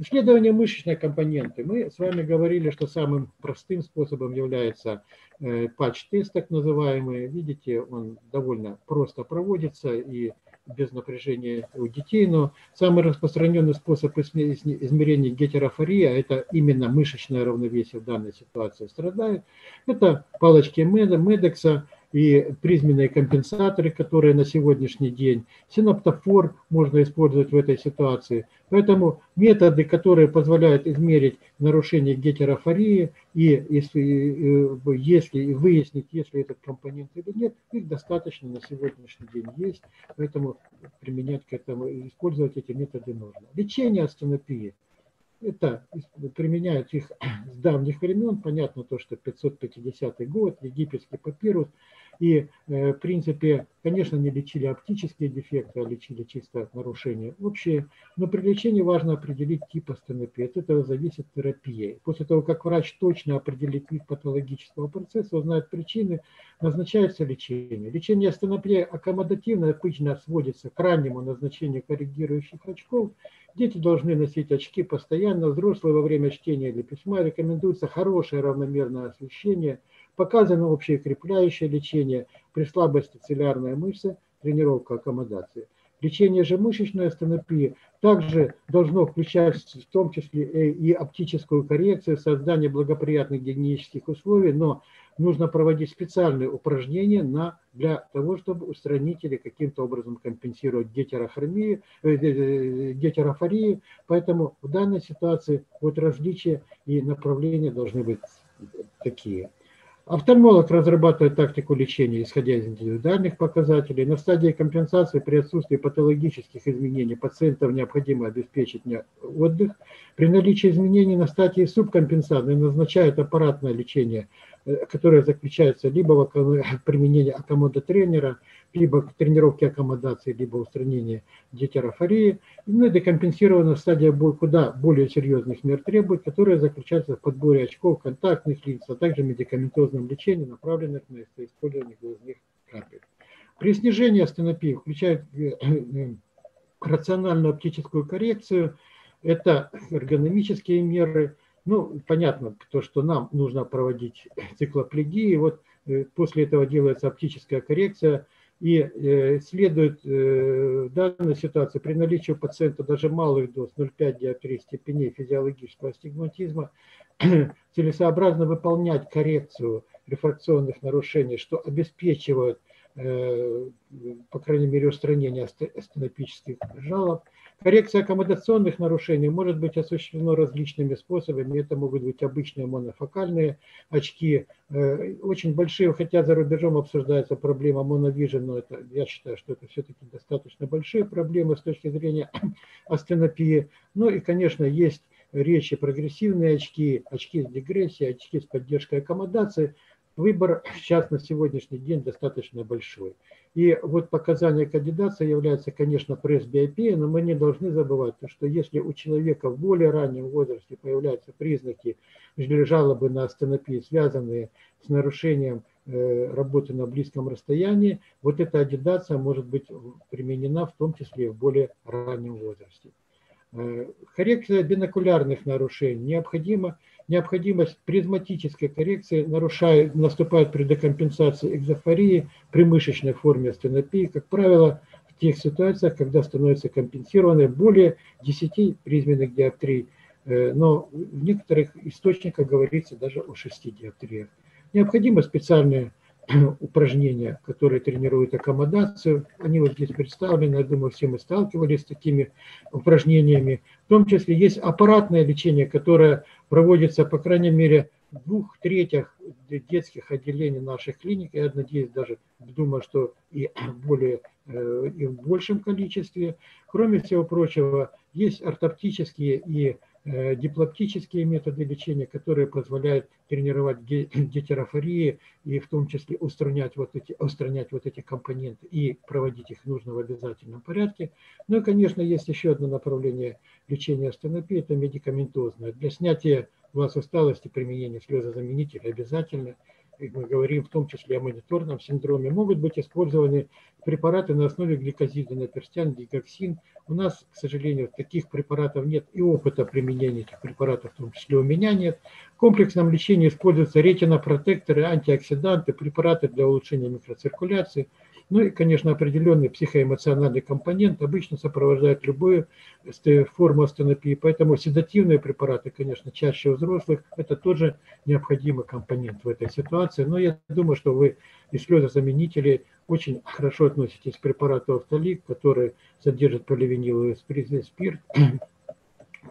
Исследование мышечной компоненты. Мы с вами говорили, что самым простым способом является э, патч-тест, так называемый. Видите, он довольно просто проводится и без напряжения у детей, но самый распространенный способ измерения а это именно мышечное равновесие в данной ситуации страдает, это палочки Медекса, и призменные компенсаторы, которые на сегодняшний день, синаптофор можно использовать в этой ситуации. Поэтому методы, которые позволяют измерить нарушение гетерофории и если, э, если выяснить, если этот компонент или нет, их достаточно на сегодняшний день есть, поэтому применять к этому, использовать эти методы нужно. Лечение астенопии – это применяют их [clears throat] с давних времен. Понятно то, что 550 год, египетский папирус. И, э, в принципе, конечно, не лечили оптические дефекты, а лечили чисто нарушения общие. Но при лечении важно определить тип астенопии. От этого зависит терапия. После того, как врач точно определит вид патологического процесса, узнает причины, назначается лечение. Лечение астенопии аккомодативно обычно сводится к раннему назначению корректирующих очков. Дети должны носить очки постоянно. Взрослые во время чтения или письма рекомендуется хорошее равномерное освещение, показано общее крепляющее лечение при слабости целлярной мышцы, тренировка аккомодации. Лечение же мышечной астенопии также должно включать в том числе и оптическую коррекцию, создание благоприятных гигиенических условий, но нужно проводить специальные упражнения на, для того, чтобы устранить или каким-то образом компенсировать гетерохромию, э, гетерофорию. Поэтому в данной ситуации вот различия и направления должны быть такие. Офтальмолог разрабатывает тактику лечения, исходя из индивидуальных показателей. На стадии компенсации при отсутствии патологических изменений пациентов необходимо обеспечить отдых. При наличии изменений на стадии субкомпенсации назначают аппаратное лечение – Э, которая заключается либо в [laughs] применении аккомодотренера, либо в тренировке аккомодации, либо устранении детерофории. Ну и декомпенсированная стадия куда более серьезных мер требует, которая заключается в подборе очков, контактных линз, а также медикаментозном лечении, направленных на использование глазных капель. При снижении астенопии включает э, э, рациональную оптическую коррекцию, это эргономические меры – ну, понятно, то, что нам нужно проводить циклоплегии. Вот э, после этого делается оптическая коррекция. И э, следует э, в данной ситуации при наличии у пациента даже малых доз 0,5 диоптрии степеней физиологического астигматизма [clears throat] целесообразно выполнять коррекцию рефракционных нарушений, что обеспечивает, по крайней мере, устранение астенопических жалоб. Коррекция аккомодационных нарушений может быть осуществлена различными способами. Это могут быть обычные монофокальные очки, э, очень большие, хотя за рубежом обсуждается проблема моновижен, но это, я считаю, что это все-таки достаточно большие проблемы с точки зрения [clears throat] астенопии. Ну и, конечно, есть речи прогрессивные очки, очки с дегрессией, очки с поддержкой аккомодации – Выбор сейчас на сегодняшний день достаточно большой. И вот показания кандидации являются, конечно, пресс-биопия, но мы не должны забывать, что если у человека в более раннем возрасте появляются признаки жалобы на астенопию, связанные с нарушением э, работы на близком расстоянии, вот эта аддидация может быть применена в том числе в более раннем возрасте. Э, коррекция бинокулярных нарушений необходима необходимость призматической коррекции нарушает, наступает при декомпенсации экзофории при мышечной форме астенопии, как правило, в тех ситуациях, когда становится компенсированы более 10 призменных диоптрий, э, но в некоторых источниках говорится даже о 6 диоптриях. Необходимо специальное [clears throat] упражнения, которые тренируют аккомодацию. Они вот здесь представлены, я думаю, все мы сталкивались с такими упражнениями. В том числе есть аппаратное лечение, которое проводится, по крайней мере, в двух третях детских отделений наших клиник. Я надеюсь, даже думаю, что и, [clears throat] более, э, и в большем количестве. Кроме всего прочего, есть ортоптические и диплоптические методы лечения, которые позволяют тренировать гетерофории [clears throat] и в том числе устранять вот эти, устранять вот эти компоненты и проводить их нужно в обязательном порядке. Ну и, конечно, есть еще одно направление лечения астенопии, это медикаментозное. Для снятия у вас усталости применение слезозаменителей обязательно – мы говорим в том числе о мониторном синдроме, могут быть использованы препараты на основе гликозида, наперстян, гигоксин. У нас, к сожалению, таких препаратов нет и опыта применения этих препаратов, в том числе у меня нет. В комплексном лечении используются ретинопротекторы, антиоксиданты, препараты для улучшения микроциркуляции – ну и, конечно, определенный психоэмоциональный компонент обычно сопровождает любую форму астенопии, поэтому седативные препараты, конечно, чаще у взрослых, это тоже необходимый компонент в этой ситуации. Но я думаю, что вы и слезозаменители очень хорошо относитесь к препарату автолик, который содержит поливиниловый спирт, [clears throat]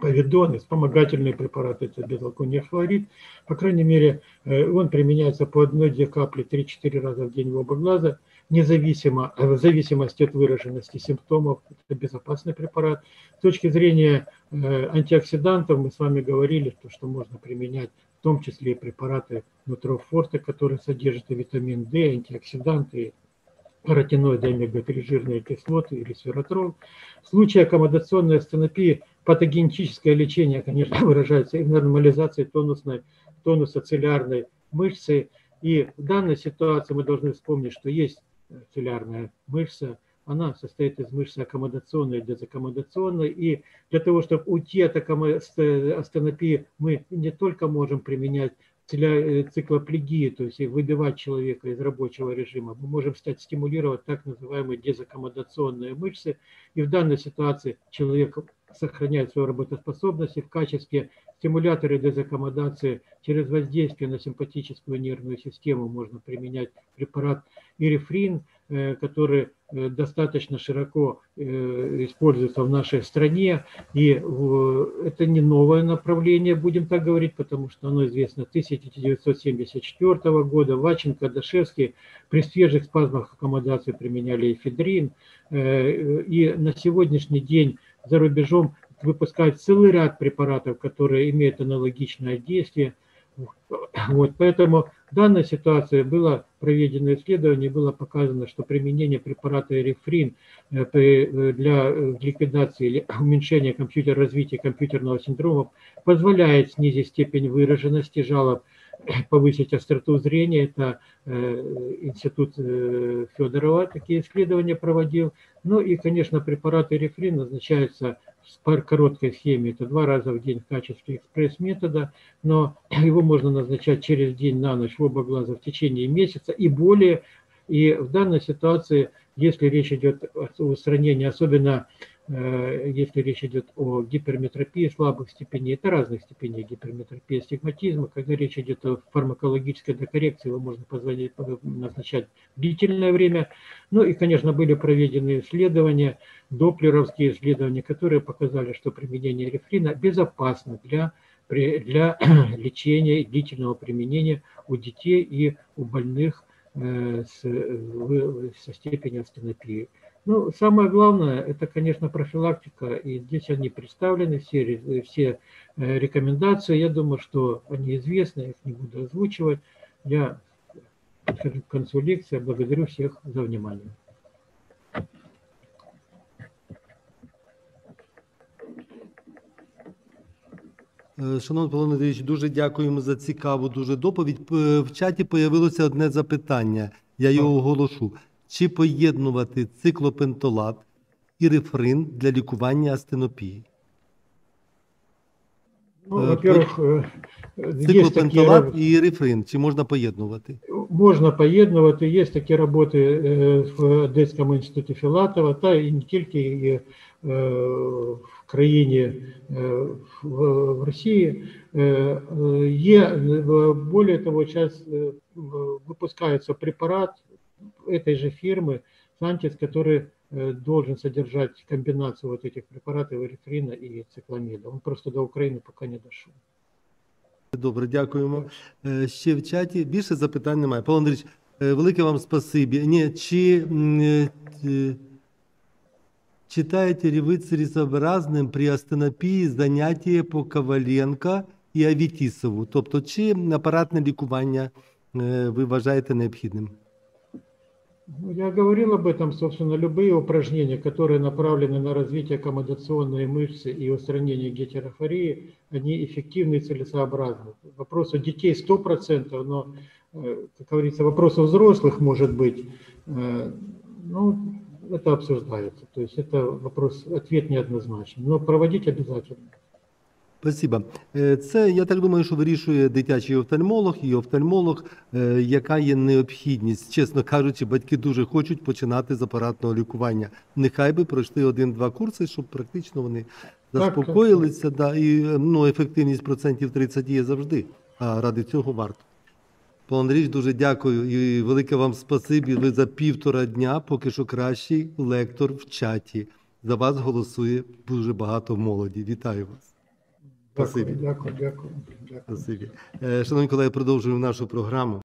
повидоны, вспомогательные препараты, это безалкония хлорид. По крайней мере, э, он применяется по одной-две капли 3-4 раза в день в оба глаза независимо, э, в зависимости от выраженности симптомов, это безопасный препарат. С точки зрения э, антиоксидантов мы с вами говорили, что, что можно применять в том числе и препараты нутрофорта, которые содержат и витамин D, антиоксиданты, каротиноиды, омега-3 жирные кислоты или сверотрол. В случае аккомодационной астенопии патогенетическое лечение, конечно, [laughs] выражается и в нормализации тонусной, тонуса целлярной мышцы. И в данной ситуации мы должны вспомнить, что есть целлярная мышца, она состоит из мышцы аккомодационной и дезаккомодационной. И для того, чтобы уйти от ст- астенопии, мы не только можем применять э, циклоплегию, то есть выбивать человека из рабочего режима, мы можем стать стимулировать так называемые дезаккомодационные мышцы. И в данной ситуации человек сохраняет свою работоспособность и в качестве стимулятора дезаккомодации через воздействие на симпатическую нервную систему можно применять препарат ирефрин, э, который э, достаточно широко э, используется в нашей стране. И это не новое направление, будем так говорить, потому что оно известно 1974 года. Ваченко, Дашевский при свежих спазмах аккомодации применяли эфедрин. И на сегодняшний день за рубежом выпускают целый ряд препаратов, которые имеют аналогичное действие. Вот, поэтому в данной ситуации было проведено исследование, было показано, что применение препарата эрифрин э, э, для э, ликвидации или [clears throat] уменьшения компьютер, развития компьютерного синдрома позволяет снизить степень выраженности жалоб, повысить остроту зрения. Это э, институт э, Федорова такие исследования проводил. Ну и, конечно, препарат эрифрин назначается в короткой схеме. Это два раза в день в качестве экспресс-метода, но [clears throat] его можно назначать через день на ночь в оба глаза в течение месяца и более. И в данной ситуации, если речь идет о устранении, особенно если речь идет о гиперметропии слабых степеней, это разных степеней гиперметропии астигматизма, когда речь идет о фармакологической докоррекции, его можно позвонить, назначать длительное время. Ну и, конечно, были проведены исследования, доплеровские исследования, которые показали, что применение рефрина безопасно для, для [clears throat] лечения и длительного применения у детей и у больных э, с, э, со степенью астенопии. Ну, самое главное, это, конечно, профилактика, и здесь они представлены, все, ре- все э, рекомендации. Я думаю, что они известны, я их не буду озвучивать. Я подхожу к концу лекции, благодарю всех за внимание. Е, Шановний Павло Андрійович, дуже дякуємо за цікаву дуже доповідь. П- В чаті появилося одне запитання. Я його оголошу. Чи поєднувати циклопентолат і рефрин для лікування астенопії? Ну, Э, во-первых, э, есть такие Циклопентолат раб- і рефрин. Чи можна поєднувати? Можна поєднувати. Є такі роботи е, в Одеському інституті Філатова, та і не тільки і, е, в країні е, в, в Росії. Е, е, Є, е, более того, зараз випускається препарат этой же фирмы Сантис, который э, должен содержать комбинацию вот этих препаратов эрифрина и цикламида. Он просто до Украины пока не дошел. Добре, дякуємо. Е, Ще в чаті більше запитань немає. Павло Андрійович, е, велике вам спасибі. Ні, чи м, е, е, читаете ли вы целесообразним при астенопії заняття по Коваленка і Авітісову? Тобто, чи апаратне лікування е, ви вважаєте необхідним? Ну, Я говорил об этом, собственно, любые упражнения, которые направлены на развитие аккомодационной мышцы и устранение гетерофории, они эффективны и целесообразны. Вопрос у детей 100%, но, э, как говорится, вопрос у взрослых может быть, э, ну, это обсуждается. То есть это вопрос, ответ неоднозначный, но проводить обязательно. Спасибо. Е, Це, я так думаю, що вирішує дитячий офтальмолог і офтальмолог, е, яка є необхідність. Чесно кажучи, батьки дуже хочуть починати з апаратного лікування. Нехай би пройшли один-два курси, щоб практично вони Так, так, заспокоїлися. Да, і е, ну, ефективність процентів 30 є завжди. А ради цього варто. Павло Андрійович, дуже дякую і велике вам спасибі. Ви за півтора дня поки що кращий лектор в чаті. За вас голосує дуже багато молоді. Вітаю вас. Спасибі. Дякую, дякую, дякую. дякую. Спасибі. Е, Шановні колеги, продовжуємо нашу програму.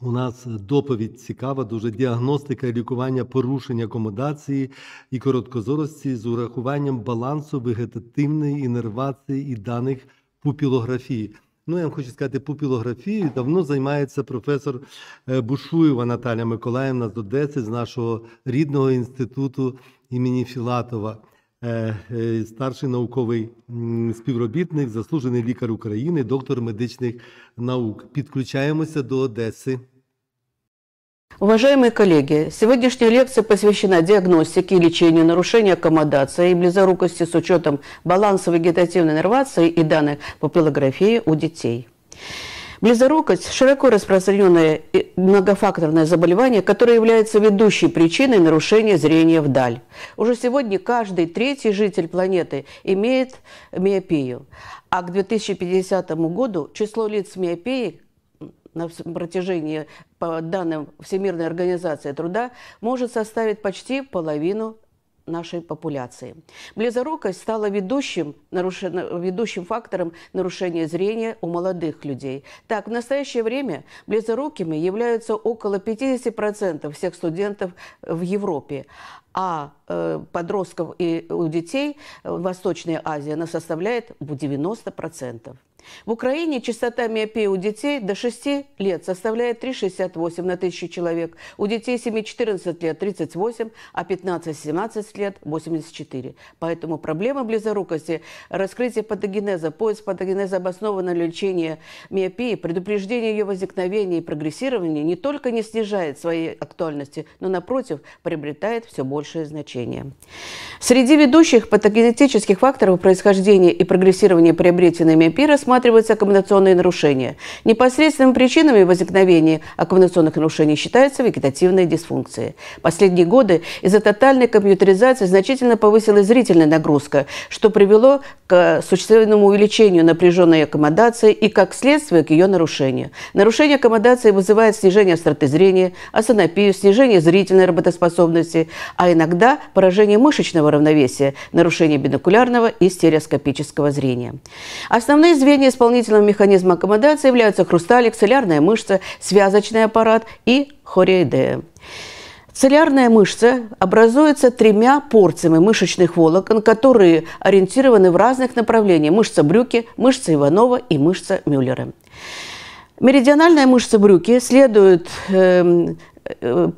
У нас доповідь цікава, дуже діагностика і лікування порушень акомодації і короткозорості з урахуванням балансу вегетативної інервації і даних пупілографії. Ну, я вам хочу сказати, пупілографією давно займається професор е, Бушуєва Наталя Миколаївна з Одеси, з нашого рідного інституту імені Філатова. Е, е, старший науковий м, співробітник, заслужений лікар України, доктор медичних наук. Підключаємося до Одеси. Уважаемые коллеги, сегодняшняя лекция посвящена диагностике и лечению нарушений аккомодации и близорукости с учетом баланса вегетативной нервации и данных папиллографии у детей. Близорукость – широко распространенное многофакторное заболевание, которое является ведущей причиной нарушения зрения вдаль. Уже сегодня каждый третий житель планеты имеет миопию, а к 2050 году число лиц с миопией на протяжении, по данным Всемирной организации труда, может составить почти половину нашей популяции. Близорукость стала ведущим, наруш... ведущим фактором нарушения зрения у молодых людей. Так, в настоящее время близорукими являются около 50% всех студентов в Европе, а э, подростков и у детей в Восточной Азии она составляет 90%. В Украине частота миопии у детей до 6 лет составляет 3,68 на тысячу человек, у детей 7-14 лет 38, а 15-17 лет 84. Поэтому проблема близорукости, раскрытие патогенеза, поиск патогенеза обоснованное лечение миопии, предупреждение ее возникновения и прогрессирования не только не снижает своей актуальности, но напротив приобретает все большее значение. Среди ведущих патогенетических факторов происхождения и прогрессирования приобретенной миопии рассматривается рассматриваются аккумуляционные нарушения. Непосредственными причинами возникновения аккумуляционных нарушений считаются вегетативные дисфункции. Последние годы из-за тотальной компьютеризации значительно повысилась зрительная нагрузка, что привело к существенному увеличению напряженной аккомодации и, как следствие, к ее нарушению. Нарушение аккомодации вызывает снижение остроты зрения, асанопию, снижение зрительной работоспособности, а иногда поражение мышечного равновесия, нарушение бинокулярного и стереоскопического зрения. Основные звенья Звенья исполнительного механизма аккомодации являются хрусталик, целлярная мышца, связочный аппарат и хореидея. Целлярная мышца образуется тремя порциями мышечных волокон, которые ориентированы в разных направлениях. Мышца брюки, мышца Иванова и мышца Мюллера. Меридиональная мышца брюки следует э, Э,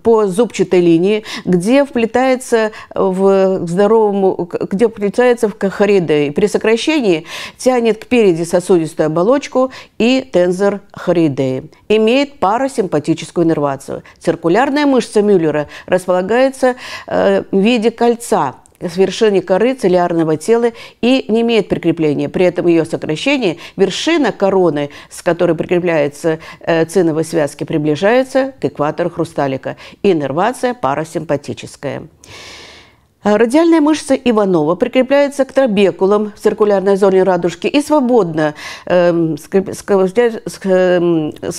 по зубчатой линии, где вплетается в здоровому, где вплетается в кахариды. При сокращении тянет к переди сосудистую оболочку и тензор харидеи. Имеет парасимпатическую иннервацию. Циркулярная мышца Мюллера располагается э, в виде кольца – с вершины коры целлярного тела и не имеет прикрепления. При этом ее сокращение, вершина короны, с которой прикрепляются э, циновые связки, приближается к экватору хрусталика. Иннервация парасимпатическая. Радиальная мышца Иванова прикрепляется к трабекулам в циркулярной зоне радужки и свободно э, Э,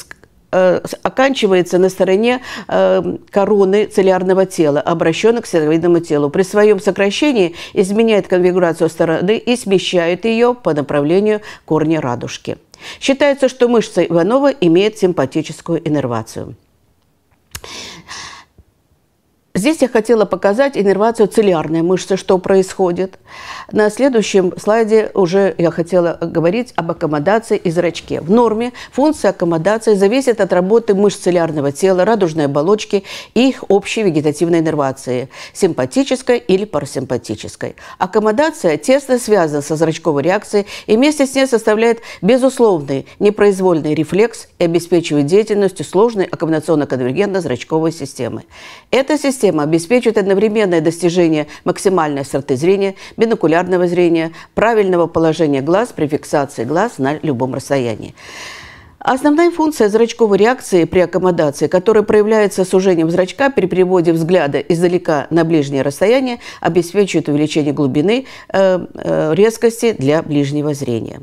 оканчивается на стороне э, короны целлярного тела, обращенной к стероидному телу. При своем сокращении изменяет конфигурацию стороны и смещает ее по направлению корня радужки. Считается, что мышца Иванова имеет симпатическую иннервацию. Здесь я хотела показать иннервацию целлярной мышцы, что происходит. На следующем слайде уже я хотела говорить об аккомодации и зрачке. В норме функция аккомодации зависит от работы мышц целлярного тела, радужной оболочки и их общей вегетативной иннервации – симпатической или парасимпатической. Аккомодация тесно связана со зрачковой реакцией и вместе с ней составляет безусловный непроизвольный рефлекс и обеспечивает деятельностью сложной аккомодационно-конвергентно-зрачковой системы. Эта система система обеспечивает одновременное достижение максимальной остроты зрения, бинокулярного зрения, правильного положения глаз при фиксации глаз на любом расстоянии. Основная функция зрачковой реакции при аккомодации, которая проявляется сужением зрачка при переводе взгляда издалека на ближнее расстояние, обеспечивает увеличение глубины э, э, резкости для ближнего зрения.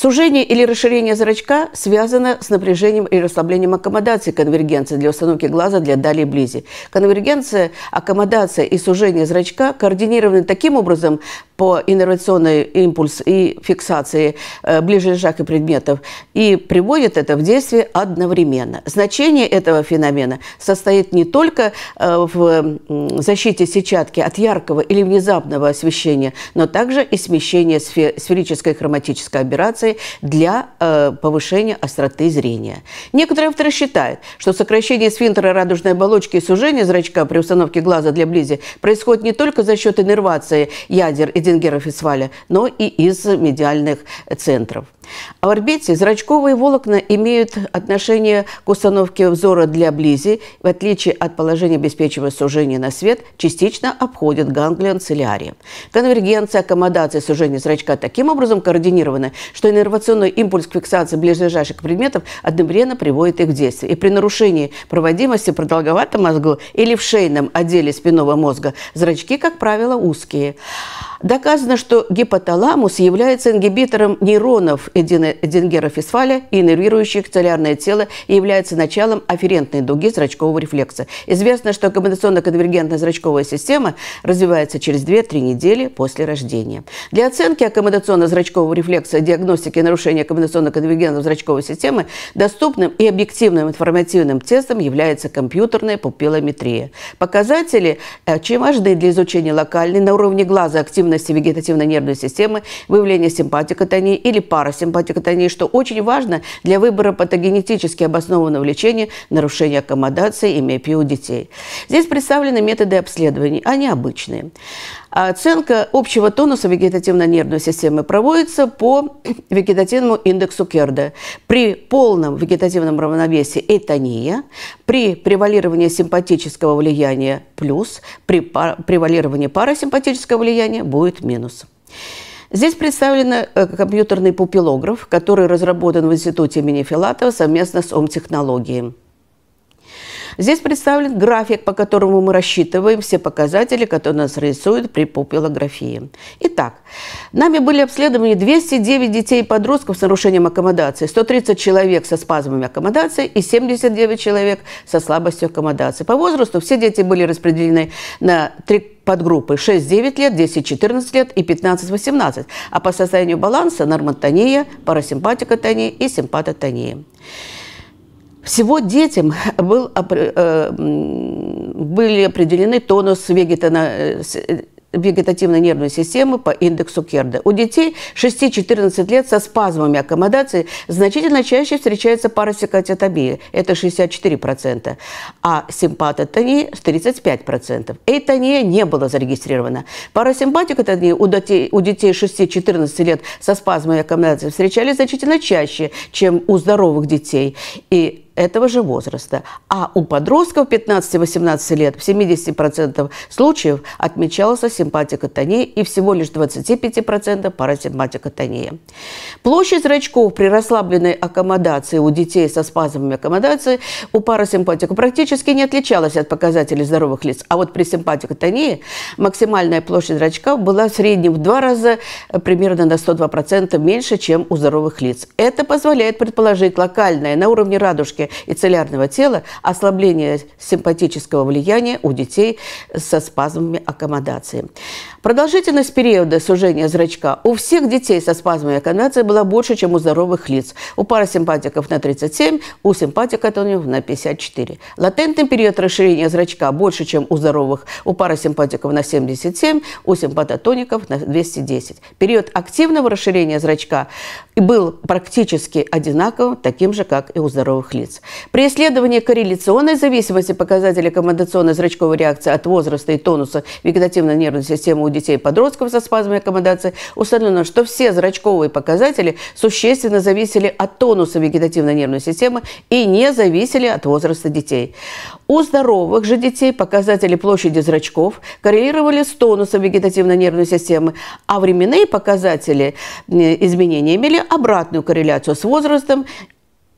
Сужение или расширение зрачка связано с напряжением и расслаблением аккомодации конвергенции для установки глаза для дали и близи. Конвергенция, аккомодация и сужение зрачка координированы таким образом по иннервационной импульс и фиксации э, ближайших предметов и приводит это в действие одновременно. Значение этого феномена состоит не только э, в защите сетчатки от яркого или внезапного освещения, но также и смещения сферической хроматической аберрации операции для э, повышения остроты зрения. Некоторые авторы считают, что сокращение сфинктера радужной оболочки и сужение зрачка при установке глаза для близи происходит не только за счет иннервации ядер Эдингера-Фисваля, но и из медиальных центров. А в орбите зрачковые волокна имеют отношение к установке взора для близи, в отличие от положения обеспечивая сужение на свет, частично обходят ганглион целиария. Конвергенция аккомодации сужения зрачка таким образом координирована, что иннервационный импульс к фиксации ближайших предметов одновременно приводит их в действие. И при нарушении проводимости продолговатого мозгу или в шейном отделе спинного мозга зрачки, как правило, узкие. Доказано, что гипоталамус является ингибитором нейронов Эдингера-Фисфаля и иннервирующих целлярное тело и является началом афферентной дуги зрачкового рефлекса. Известно, что аккомодационно-конвергентная зрачковая система развивается через 2-3 недели после рождения. Для оценки аккомодационно-зрачкового рефлекса диагностики нарушения аккомодационно-конвергентной зрачковой системы доступным и объективным информативным тестом является компьютерная пупиллометрия. Показатели, э, чем важны для изучения локальной на уровне глаза активности активности вегетативной нервной системы, выявления симпатикотонии или парасимпатикотонии, что очень важно для выбора патогенетически обоснованного лечения нарушения аккомодации и миопии у детей. Здесь представлены методы обследований, они обычные. Оценка общего тонуса вегетативно-нервной системы проводится по [clears throat] вегетативному индексу Керда. При полном вегетативном равновесии – этония, при превалировании симпатического влияния – плюс, при превалировании парасимпатического влияния будет минус. Здесь представлен э, компьютерный пупиллограф, который разработан в Институте имени Филатова совместно с ОМ-технологией. Здесь представлен график, по которому мы рассчитываем все показатели, которые нас рисуют при пупиллографии. Итак, нами были обследованы 209 детей и подростков с нарушением аккомодации, 130 человек со спазмами аккомодации и 79 человек со слабостью аккомодации. По возрасту все дети были распределены на три подгруппы 6-9 лет, 10-14 лет и 15-18, а по состоянию баланса нормотония, парасимпатикотония и симпатотония. Всего детям был, э, были определены тонус вегетана, э, вегетативной нервной системы по индексу Керда. У детей 6-14 лет со спазмами аккомодации значительно чаще встречается парасикатиотомия, это 64%, а симпатотония 35%. Эйтония не была зарегистрирована. Парасимпатикотония у детей, у детей 6-14 лет со спазмами аккомодации встречались значительно чаще, чем у здоровых детей. И этого же возраста. А у подростков 15-18 лет в 70% случаев отмечалась симпатикотония и всего лишь 25% парасимпатикотония. Площадь зрачков при расслабленной аккомодации у детей со спазмами аккомодации у парасимпатиков практически не отличалась от показателей здоровых лиц. А вот при симпатикотонии максимальная площадь зрачка была в среднем в два раза э, примерно на 102% меньше, чем у здоровых лиц. Это позволяет предположить локальное на уровне радужки и целлярного тела, ослабление симпатического влияния у детей со спазмами аккомодации. Продолжительность периода сужения зрачка у всех детей со спазмами аккомодации была больше, чем у здоровых лиц. У парасимпатиков на 37, у симпатикотониев на 54. Латентный период расширения зрачка больше, чем у здоровых. У парасимпатиков на 77, у симпатотоников на 210. Период активного расширения зрачка был практически одинаковым, таким же, как и у здоровых лиц. При исследовании корреляционной зависимости показателей аккомодационной зрачковой реакции от возраста и тонуса вегетативной нервной системы у детей и подростков со спазмой аккомодации установлено, что все зрачковые показатели существенно зависели от тонуса вегетативной нервной системы и не зависели от возраста детей. У здоровых же детей показатели площади зрачков коррелировали с тонусом вегетативной нервной системы, а временные показатели изменения имели обратную корреляцию с возрастом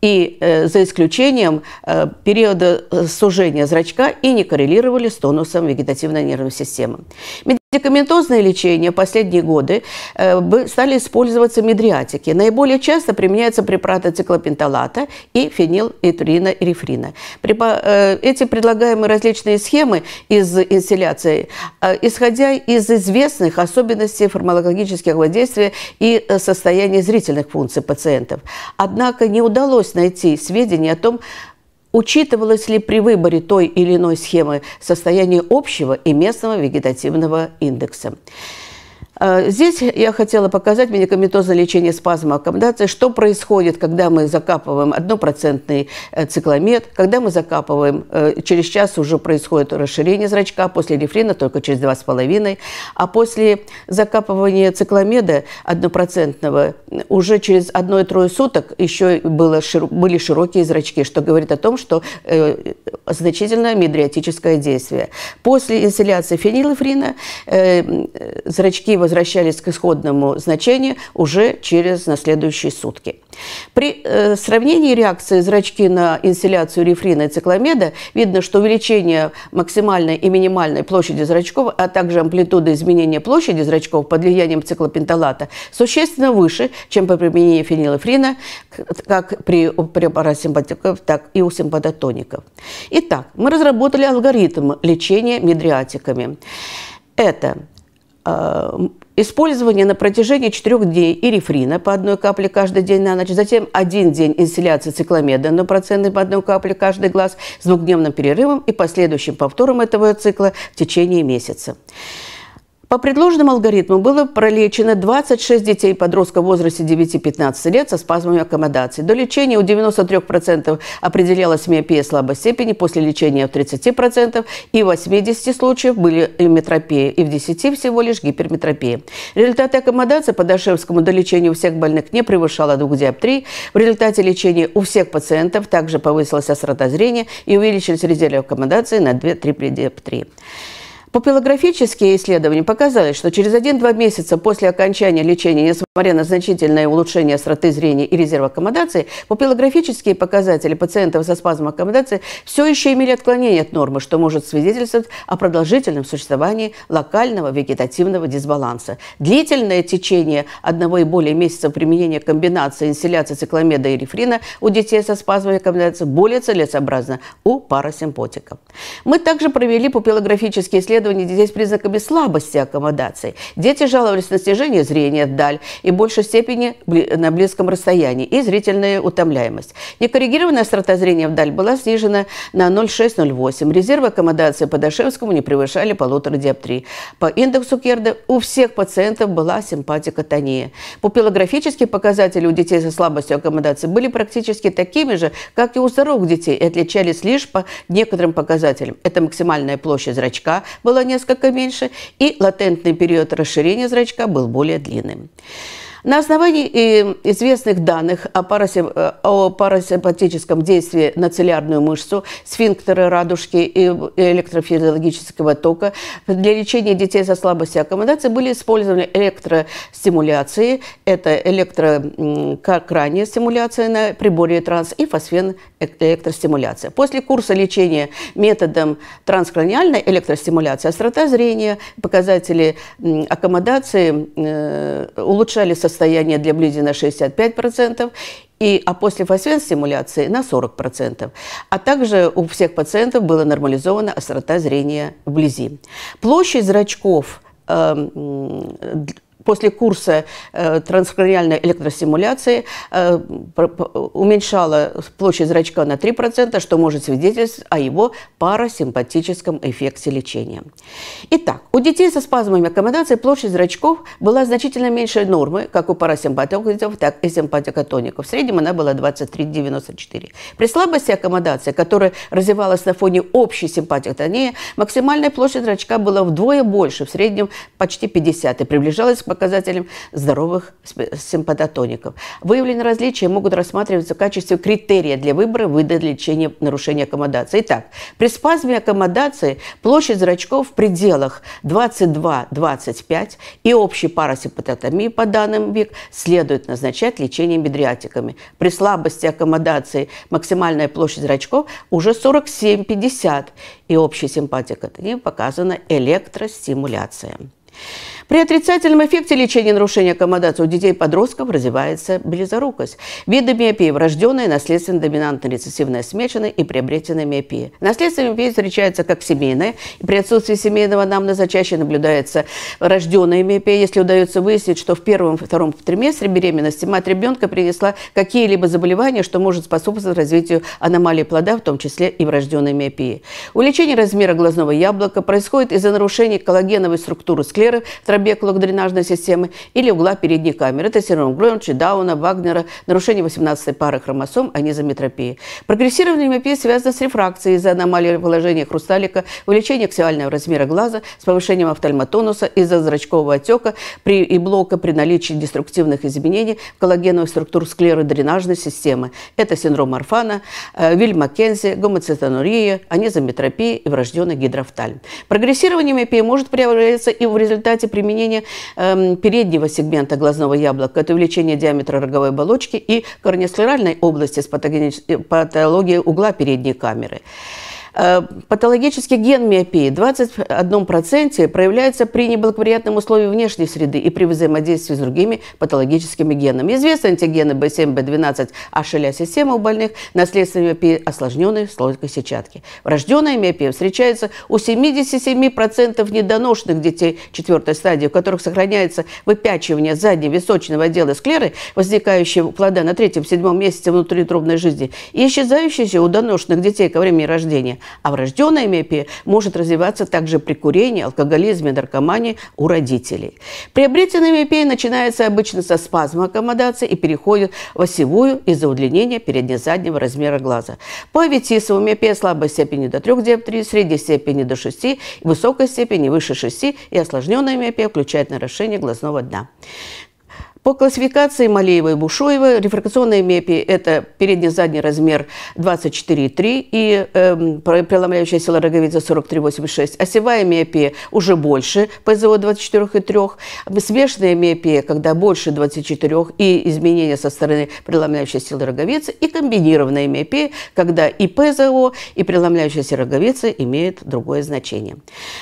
и э, за исключением э, периода э, сужения зрачка и не коррелировали с тонусом вегетативной нервной системы. Медикаментозное лечение последние годы э, стали использоваться медриатики. Наиболее часто применяются препараты циклопенталата и фенилэтрина рефрина. Э, эти предлагаемые различные схемы из инстилляции, э, исходя из известных особенностей фармакологических воздействия и состояния зрительных функций пациентов. Однако не удалось найти сведения о том, Учитывалось ли при выборе той или иной схемы состояние общего и местного вегетативного индекса? А, здесь я хотела показать медикаментозное лечение спазма аккомодации, что происходит, когда мы закапываем однопроцентный э, цикламет, когда мы закапываем, э, через час уже происходит расширение зрачка, после рефрина только через два с половиной, а после закапывания цикламеда однопроцентного уже через одно-трое суток еще было, были широкие зрачки, что говорит о том, что э, значительное медриатическое действие. После инстилляции фенилэфрина зрачки возвращались к исходному значению уже через на следующие сутки. При э, сравнении реакции зрачки на инстилляцию рефрина и цикламеда видно, что увеличение максимальной и минимальной площади зрачков, а также амплитуда изменения площади зрачков под влиянием циклопенталата существенно выше, чем при применении фенилэфрина, как при парасимпатиков, так и у симпатотоников. Итак, мы разработали алгоритм лечения медриатиками. Это использование на протяжении четырех дней ирифрина по одной капле каждый день на ночь, затем один день инстилляции цикламеда на процентный по одной капле каждый глаз с двухдневным перерывом и последующим повтором этого цикла в течение месяца. По предложенному алгоритму было пролечено 26 детей подростков в возрасте 9-15 лет со спазмами аккомодации. До лечения у 93% определялась миопия слабой степени, после лечения в 30% и в 80 случаев были метропия, и в 10 всего лишь гиперметропия. Результаты аккомодации по Дашевскому до лечения у всех больных не превышало 2 диоптрий. В результате лечения у всех пациентов также повысилась острота зрения и увеличились резервы аккомодации на 2-3 диоптрии. Папиллографические исследования показали, что через 1-2 месяца после окончания лечения, несмотря на значительное улучшение остроты зрения и резерва аккомодации, папиллографические показатели пациентов со спазмом аккомодации все еще имели отклонение от нормы, что может свидетельствовать о продолжительном существовании локального вегетативного дисбаланса. Длительное течение одного и более месяцев применения комбинации инстилляции цикламеда и рефрина у детей со спазмом аккомодации более целесообразно у парасимпотиков. Мы также провели папиллографические исследования исследований с признаками слабости аккомодации. Дети жаловались на снижение зрения вдаль и в большей степени на близком расстоянии и зрительная утомляемость. Некоррегированная острота зрения вдаль была снижена на 0,6-0,8. Резервы аккомодации по Дашевскому не превышали полутора диоптрий. По индексу Керда у всех пациентов была симпатикотония. Пупиллографические показатели у детей со слабостью аккомодации были практически такими же, как и у здоровых детей, и отличались лишь по некоторым показателям. Это максимальная площадь зрачка была несколько меньше, и латентный период расширения зрачка был более длинным. На основании э, известных данных о, парасим, э, о парасимпатическом действии на целлярную мышцу, сфинктера радужки и электрофизиологического тока для лечения детей со слабостью аккомодации были использованы электростимуляции, это электрокрания стимуляция на приборе транс и фосфен электростимуляция. После курса лечения методом транскраниальной электростимуляции острота зрения, показатели аккомодации э, улучшали состояние состояние для близи на 65%, и, а после фосфен-стимуляции на 40%. А также у всех пациентов была нормализована острота зрения вблизи. Площадь зрачков э, после курса э, транскраниальной электростимуляции э, уменьшала площадь зрачка на 3%, что может свидетельствовать о его парасимпатическом эффекте лечения. Итак, у детей со спазмами аккомодации площадь зрачков была значительно меньше нормы, как у парасимпатиков, так и симпатикотоников. В среднем она была 23-94. При слабости аккомодации, которая развивалась на фоне общей симпатикотонии, максимальная площадь зрачка была вдвое больше, в среднем почти 50, и приближалась к показателям здоровых симпатотоников. Выявленные различия могут рассматриваться в качестве критерия для выбора вида лечения нарушения аккомодации. Итак, при спазме аккомодации площадь зрачков в пределах 22-25 и общей парасимпатотомии по данным ВИК следует назначать лечение медриатиками. При слабости аккомодации максимальная площадь зрачков уже 47-50 и общей симпатикотомии показана электростимуляция. При отрицательном эффекте лечения нарушения аккомодации у детей и подростков развивается близорукость. Виды миопии – врожденная, наследственно-доминантно-рецессивная смешанная и приобретенная миопия. Наследственная миопия встречается как семейная, и при отсутствии семейного анамнеза чаще наблюдается врожденная миопия, если удается выяснить, что в первом-втором триместре беременности мать ребенка принесла какие-либо заболевания, что может способствовать развитию аномалии плода, в том числе и врожденной миопии. Увеличение размера глазного яблока происходит из-за нарушения коллагеновой структуры склеры, трубе дренажной системы или угла передней камеры. Это синдром Грончи, Дауна, Вагнера, нарушение 18 пары хромосом, анизометропии. Прогрессирование миопии связано с рефракцией из-за аномалии положения хрусталика, увеличение аксиального размера глаза, с повышением офтальмотонуса из-за зрачкового отека при, и блока при наличии деструктивных изменений коллагеновых структур склеры дренажной системы. Это синдром Марфана, э, Виль-Маккензи, гомоцитонурия, анизометропия и врожденный гидрофтальм. Прогрессирование миопии может проявляться и в результате применения э, переднего сегмента глазного яблока. Это увеличение диаметра роговой оболочки и корнесклеральной области с патологией угла передней камеры. Э, патологический ген миопии в 21% проявляется при неблагоприятном условии внешней среды и при взаимодействии с другими патологическими генами. Известны антигены B7, B12, H системы у больных, наследственной миопии осложненной слойкой сетчатки. Врожденная миопия встречается у 77% недоношенных детей четвертой стадии, у которых сохраняется выпячивание заднего височного отдела склеры, возникающего у плода на третьем-седьмом месяце внутритрубной жизни, и исчезающие у доношенных детей ко времени рождения. А врожденная миопия может развиваться также при курении, алкоголизме, наркомании у родителей. Приобретенная миопия начинается обычно со спазма аккомодации и переходит в осевую из-за удлинения передне-заднего размера глаза. По аветисову миопия слабой степени до 3 диоптрий, средней степени до 6, высокой степени выше 6 и осложненная миопия включает нарушение глазного дна. По классификации Малеева и Бушоева рефракционная миопия – это передний-задний размер 24,3 и э, преломляющая сила роговицы 43,86. Осевая миопия уже больше, ПЗО 24,3. Смешанная миопия, когда больше 24 и изменения со стороны преломляющей силы роговицы. И комбинированная миопия, когда и ПЗО, и преломляющая сила роговицы имеют другое значение.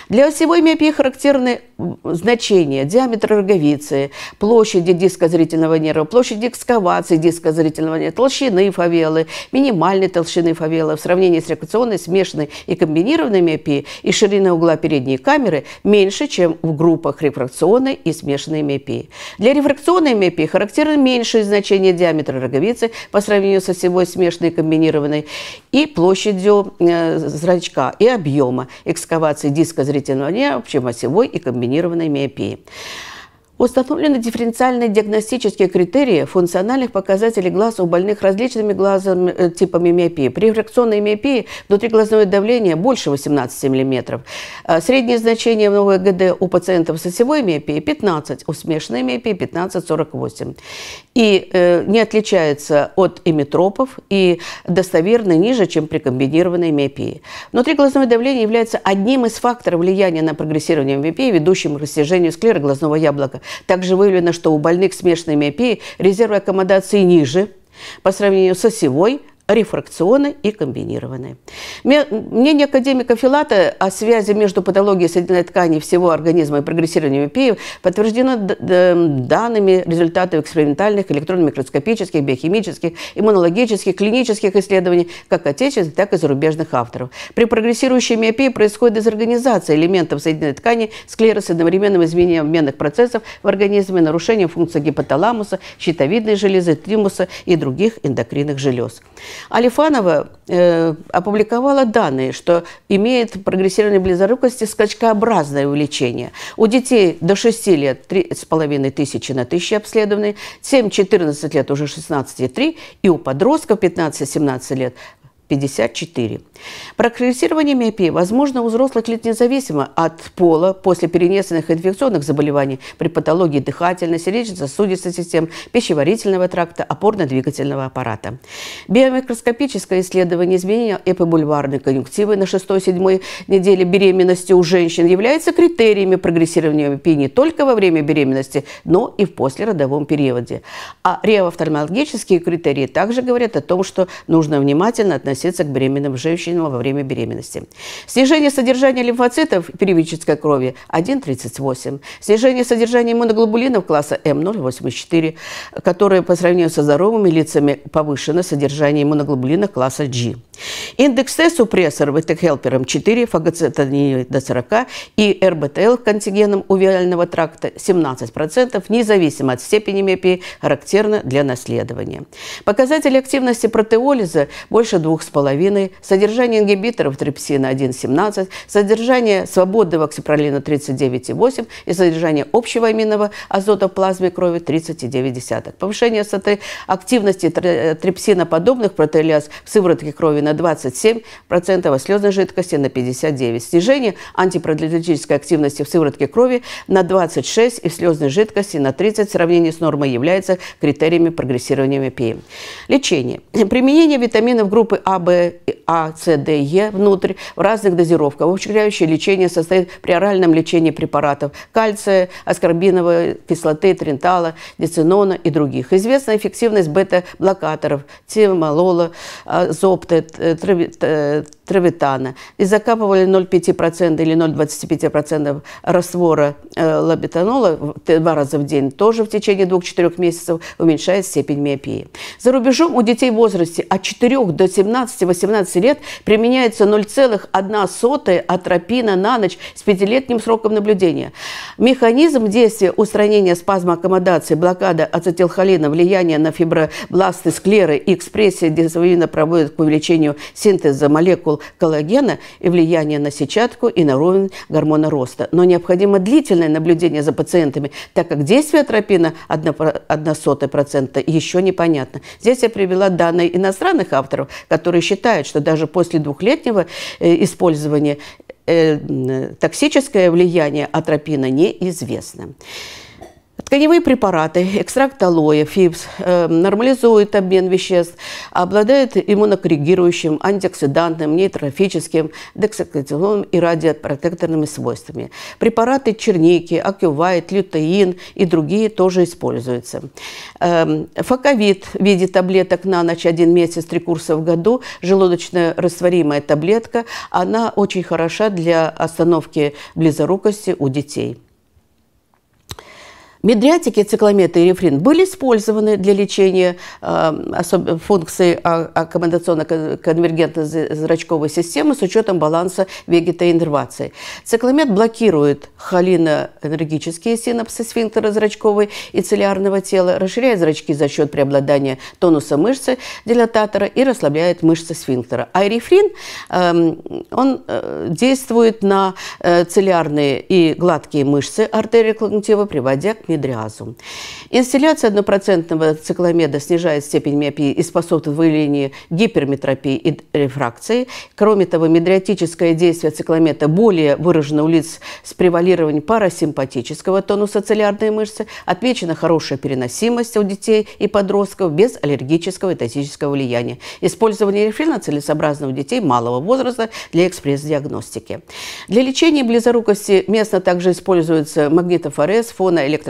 Для осевой миопии характерны значения диаметра роговицы, площади диска зрительного нерва, площадь экскавации диска зрительного нерва, толщины фавелы, минимальной толщины фавелы в сравнении с рекреационной, смешанной и комбинированной миопией и ширина угла передней камеры меньше, чем в группах рефракционной и смешанной миопии. Для рефракционной миопии характерно меньшее значение диаметра роговицы по сравнению с осевой смешанной и комбинированной и площадью э, зрачка и объема экскавации диска зрительного нерва, чем осевой и комбинированной миопии. Установлены дифференциальные диагностические критерии функциональных показателей глаз у больных различными глазами, э, типами миопии. При рефракционной миопии внутриглазное давление больше 18 мм. А среднее значение новой ГД у пациентов с осевой миопией 15, у смешанной миопии 15-48. И э, не отличается от эмитропов и достоверно ниже, чем при комбинированной миопии. Внутриглазное давление является одним из факторов влияния на прогрессирование миопии, ведущим к растяжению склеры глазного яблока. Также выявлено, что у больных с смешанной миопией резервы аккомодации ниже. По сравнению с осевой, рефракционной и комбинированной. Мнение академика Филата о связи между патологией соединительной ткани всего организма и прогрессированием миопии подтверждено данными результатов экспериментальных электронно-микроскопических, биохимических, иммунологических, клинических исследований как отечественных, так и зарубежных авторов. При прогрессирующей миопии происходит дезорганизация элементов соединительной ткани, склероз с одновременным изменением обменных процессов в организме, нарушением функции гипоталамуса, щитовидной железы, тимуса и других эндокринных желез. Алифанова э, опубликовала данные, что имеет прогрессирование близорукости скачкообразное увеличение. У детей до 6 лет 3,5 тысячи на тысячу обследованные, 7-14 лет уже 16,3 и у подростков 15-17 лет 54. Прогрессирование миопии возможно у взрослых лет независимо от пола после перенесенных инфекционных заболеваний при патологии дыхательной, сердечно-сосудистой системы, пищеварительного тракта, опорно-двигательного аппарата. Биомикроскопическое исследование изменения эпибульварной конъюнктивы на 6-7 неделе беременности у женщин является критериями прогрессирования миопии не только во время беременности, но и в послеродовом периоде. А реоофтальмологические критерии также говорят о том, что нужно внимательно относиться к беременным женщинам во время беременности. Снижение содержания лимфоцитов первичной крови 1,38. Снижение содержания иммуноглобулинов класса М0,84, которые по сравнению со здоровыми лицами повышено содержание иммуноглобулинов класса G. Индекс Т-супрессор ВТ-хелпером 4, фагоцитонии до 40 и РБТЛ контигеном увиального тракта 17%, независимо от степени миопии, характерно для наследования. Показатели активности протеолиза больше 2,5, содержание ингибиторов трипсина 1,17, содержание свободного оксипролина 39,8 и содержание общего аминового азота в плазме крови 30,9. Повышение активности трипсиноподобных протеолиаз в сыворотке крови на 27%, а слезной жидкости на 59%. Снижение антипродлитической активности в сыворотке крови на 26% и в слезной жидкости на 30% в сравнении с нормой является критериями прогрессирования МПИ. Лечение. Применение витаминов группы А, В, А, С, Д, Е внутрь в разных дозировках. Общеукрепляющее лечение состоит при оральном лечении препаратов кальция, аскорбиновой кислоты, трентала, децинона и других. Известна эффективность бета-блокаторов, тимолола, зопта, травитана. И закапывали 0,5% или 0,25% раствора э, лабитанола два раза в день, тоже в течение 2-4 месяцев уменьшает степень миопии. За рубежом у детей в возрасте от 4 до 17-18 лет применяется 0,1 атропина на ночь с пятилетним сроком наблюдения. Механизм действия устранения спазма аккомодации, блокада ацетилхолина, влияние на фибробласты склеры и экспрессия дезовина проводит к увеличению синтеза молекул коллагена и влияние на сетчатку и на уровень гормона роста. Но необходимо длительное наблюдение за пациентами, так как действие атропина 1,01% еще непонятно. Здесь я привела данные иностранных авторов, которые считают, что даже после двухлетнего э, использования э, токсическое влияние атропина неизвестно. Тканевые препараты, экстракт алоэ, ФИПС э, нормализуют обмен веществ, обладают иммунокоррегирующим, антиоксидантным, нейтрофическим, дексокатилоном и радиопротекторными свойствами. Препараты черники, акювайт, лютеин и другие тоже используются. Э, факовид в виде таблеток на ночь один месяц, три курса в году, желудочная растворимая таблетка, она очень хороша для остановки близорукости у детей. Медриатики, цикломет и рефрин были использованы для лечения э, функции а, аккомодационно-конвергентной зрачковой системы с учетом баланса вегетоиннервации. Цикломет блокирует холиноэнергические синапсы сфинктера зрачковой и целлярного тела, расширяет зрачки за счет преобладания тонуса мышцы дилататора и расслабляет мышцы сфинктера. А рефрин, э, он э, действует на э, целлярные и гладкие мышцы артерии когнитива, приводя к медриазу. Инстилляция однопроцентного цикломеда снижает степень миопии и способствует выявлению гиперметропии и рефракции. Кроме того, медриатическое действие цикломета более выражено у лиц с превалированием парасимпатического тонуса цилиарной мышцы. Отмечена хорошая переносимость у детей и подростков без аллергического и токсического влияния. Использование рефрена целесообразно у детей малого возраста для экспресс-диагностики. Для лечения близорукости местно также используется магнитофорез,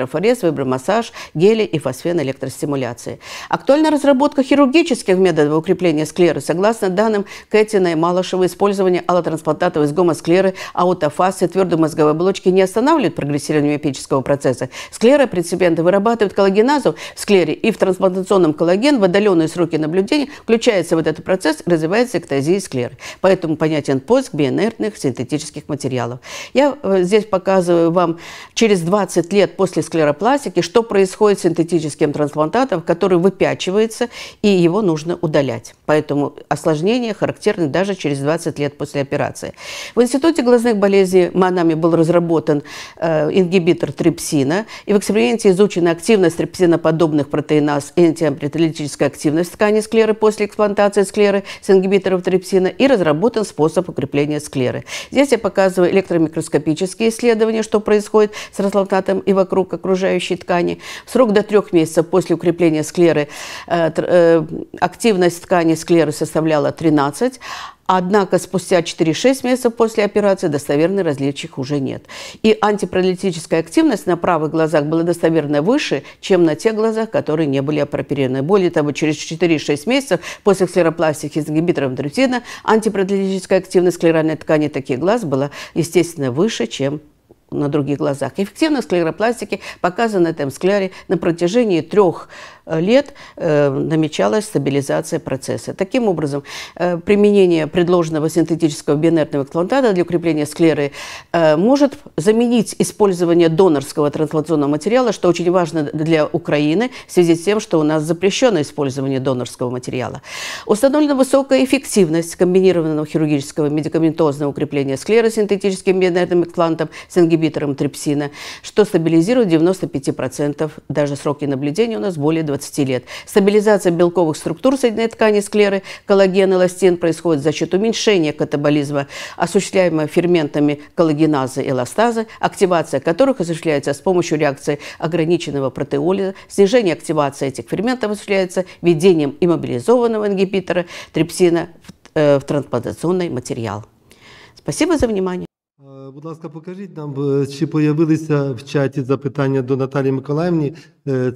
фоноэлектрофорез, вибромассаж, гели и фосфен-электростимуляции. Актуальна разработка хирургических методов укрепления склеры. Согласно данным Кэтина и Малышева, использование аллотрансплантатов из гомосклеры, аутофасы, твердой мозговой оболочки не останавливает прогрессирование миопического процесса. Склера преципиенты вырабатывают коллагеназу в склере и в трансплантационном коллаген в отдаленные сроки наблюдения включается в этот процесс развивается эктазия склеры. Поэтому понятен поиск биоинертных синтетических материалов. Я э, здесь показываю вам через 20 лет после склеропластики, что происходит происходит синтетическим трансплантатом, который выпячивается, и его нужно удалять. Поэтому осложнения характерны даже через 20 лет после операции. В Институте глазных болезней нами был разработан э, ингибитор трипсина, и в эксперименте изучена активность трипсиноподобных протеиназ и антиамплитолитическая активность ткани склеры после эксплантации склеры с ингибитором трипсина, и разработан способ укрепления склеры. Здесь я показываю электромикроскопические исследования, что происходит с трансплантатом и вокруг окружающей ткани. Срок до трех месяцев после укрепления склеры э, э, активность ткани склеры составляла 13, Однако спустя 4-6 месяцев после операции достоверных различий уже нет. И антипролитическая активность на правых глазах была достоверно выше, чем на тех глазах, которые не были прооперированы. Более того, через 4-6 месяцев после склеропластики с ингибитором тритина антипролитическая активность склеральной ткани таких глаз была, естественно, выше, чем на других глазах. Эффективность склеропластики показана на этом склере на протяжении трех лет намечалась стабилизация процесса. Таким образом, применение предложенного синтетического биинертного эксплантата для укрепления склеры может заменить использование донорского трансплантационного материала, что очень важно для Украины в связи с тем, что у нас запрещено использование донорского материала. Установлена высокая эффективность комбинированного хирургического медикаментозного укрепления склеры синтетическим биинертным эксплантом с ингибитором трипсина, что стабилизирует 95%. Даже сроки наблюдения у нас более 20 лет. Стабилизация белковых структур соединительной ткани склеры, коллаген, эластин происходит за счет уменьшения катаболизма, осуществляемого ферментами коллагеназы и эластазы, активация которых осуществляется с помощью реакции ограниченного протеолиза. Снижение активации этих ферментов осуществляется введением иммобилизованного ингибитора трипсина в, э, в трансплантационный материал. Спасибо за внимание. Будь ласка, покажіть нам, чи появилися в чаті запитання до Наталії Миколаївні.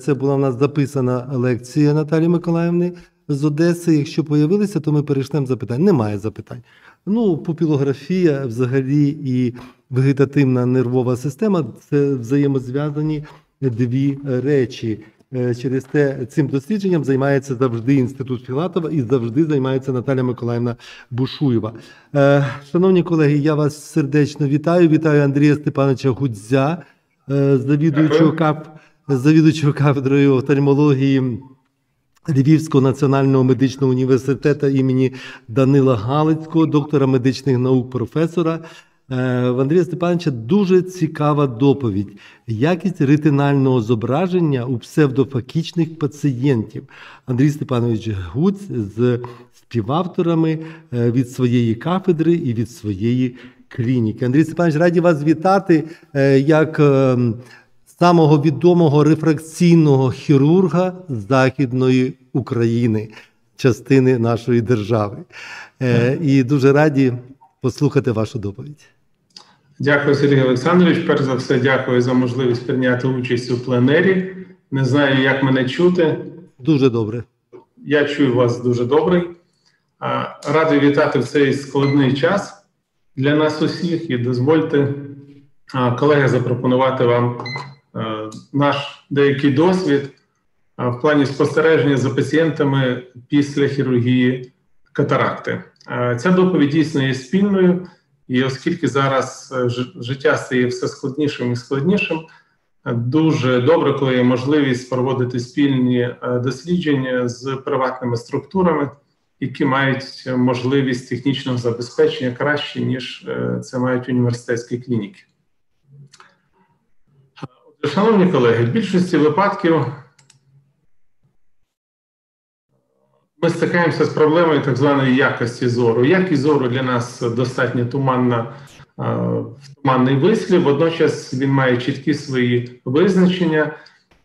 Це була в нас записана лекція Наталії Миколаївни з Одеси. Якщо появилися, то ми перейшлемо запитань. Немає запитань. Ну, пупілографія взагалі і вегетативна нервова система це взаємозв'язані дві речі. Через те цим дослідженням займається завжди інститут Філатова і завжди займається Наталя Миколаївна Бушуєва. Шановні колеги, я вас сердечно вітаю. Вітаю Андрія Степановича Гудзя, завідуючого кап, завідуючого кафедрою офтальмології Львівського національного медичного університету імені Данила Галицького, доктора медичних наук, професора. В Андрія Степановича дуже цікава доповідь. Якість ретинального зображення у псевдофакічних пацієнтів. Андрій Степанович Гуц з співавторами від своєї кафедри і від своєї клініки. Андрій Степанович, раді вас вітати як самого відомого рефракційного хірурга Західної України, частини нашої держави. І дуже раді послухати вашу доповідь. Дякую, Сергій Олександрович. Перш за все, дякую за можливість прийняти участь у пленері. Не знаю, як мене чути. Дуже добре. Я чую вас дуже добре. Радий вітати в цей складний час для нас усіх. І дозвольте, колеги, запропонувати вам наш деякий досвід в плані спостереження за пацієнтами після хірургії катаракти. Ця доповідь дійсно є спільною. І оскільки зараз життя стає все складнішим і складнішим, дуже добре, коли є можливість проводити спільні дослідження з приватними структурами, які мають можливість технічного забезпечення краще, ніж це мають університетські клініки. Шановні колеги, в більшості випадків ми стикаємося з проблемою так званої якості зору. Якість зору для нас достатньо туманна, туманний вислів, водночас він має чіткі свої визначення.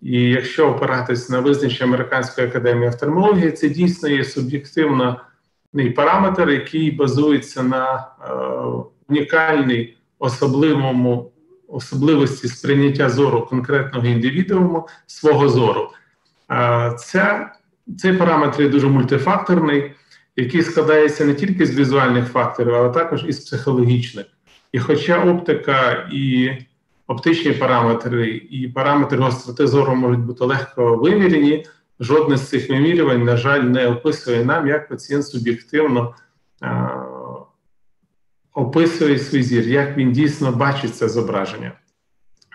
І якщо опиратись на визначення Американської академії офтальмології, це дійсно є суб'єктивний параметр, який базується на унікальній особливому особливості сприйняття зору конкретного індивідууму свого зору. Це цей параметр є дуже мультифакторний, який складається не тільки з візуальних факторів, але також і з психологічних. І хоча оптика і оптичні параметри, і параметри гостроти зору можуть бути легко вимірені, жодне з цих вимірювань, на жаль, не описує нам, як пацієнт суб'єктивно а, описує свій зір, як він дійсно бачить це зображення.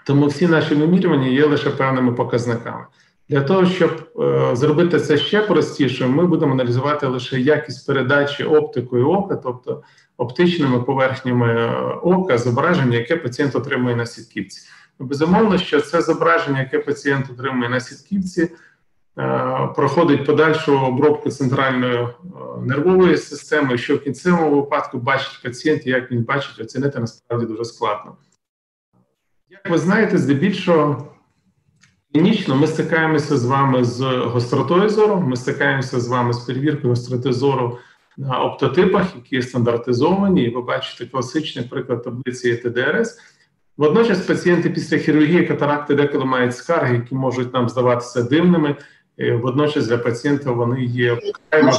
Тому всі наші вимірювання є лише певними показниками. Для того, щоб е, зробити це ще простіше, ми будемо аналізувати лише якість передачі оптикою ока, тобто оптичними поверхнями ока, зображення, яке пацієнт отримує на сітківці. Безумовно, що це зображення, яке пацієнт отримує на сітківці, е, проходить подальшу обробку центральної е, нервової системи, що в кінцевому випадку бачить пацієнт, як він бачить, оцінити насправді дуже складно. Як ви знаєте, здебільшого. Клінічно ми стикаємося з вами з гостротою зору. Ми стикаємося з вами з перевіркою гостроти зору на оптотипах, які стандартизовані, і ви бачите класичний приклад таблиці ТДРС. Водночас пацієнти після хірургії катаракти деколи мають скарги, які можуть нам здаватися дивними. Водночас для пацієнта вони є вкрай.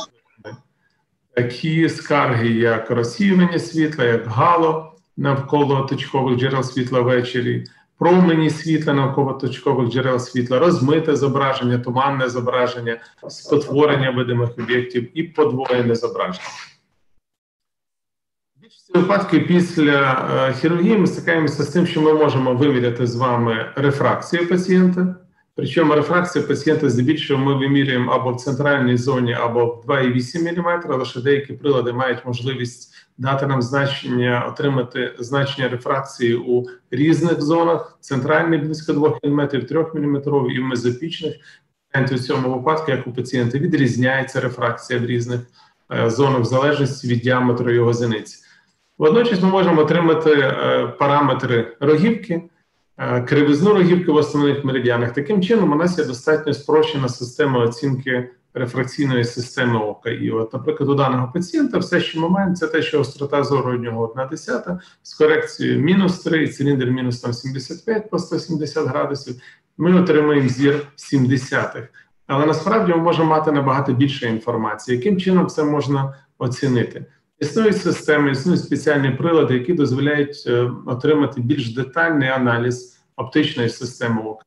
Такі скарги, як розсіювання світла, як гало навколо точкових джерел світла ввечері промені світла науково-точкових джерел світла, розмите зображення, туманне зображення, спотворення видимих об'єктів і подвоєне зображення. Більшість випадків після е, хірургії ми стикаємося з тим, що ми можемо виміряти з вами рефракцію пацієнта. Причому рефракція пацієнта здебільшого ми вимірюємо або в центральній зоні, або в 2,8 мм, лише деякі прилади мають можливість дати нам значення, отримати значення рефракції у різних зонах: центральний близько 2 мм, 3 мм і в мезопічних. У цьому випадку, як у пацієнта, відрізняється рефракція в різних е, зонах в залежності від діаметру його зениці. Водночас ми можемо отримати е, параметри рогівки. Е, кривизну рогівки в основних меридіанах. Таким чином, у нас є достатньо спрощена система оцінки рефракційної системи ока. І, от, наприклад, у даного пацієнта все, що ми маємо, це те, що острота зору у нього 1 десята, з корекцією мінус 3, циліндр мінус там 75 по 170 градусів. Ми отримаємо зір 70 Але насправді ми можемо мати набагато більше інформації. Яким чином це можна оцінити? Існують системи, існують спеціальні прилади, які дозволяють е, отримати більш детальний аналіз оптичної системи ока.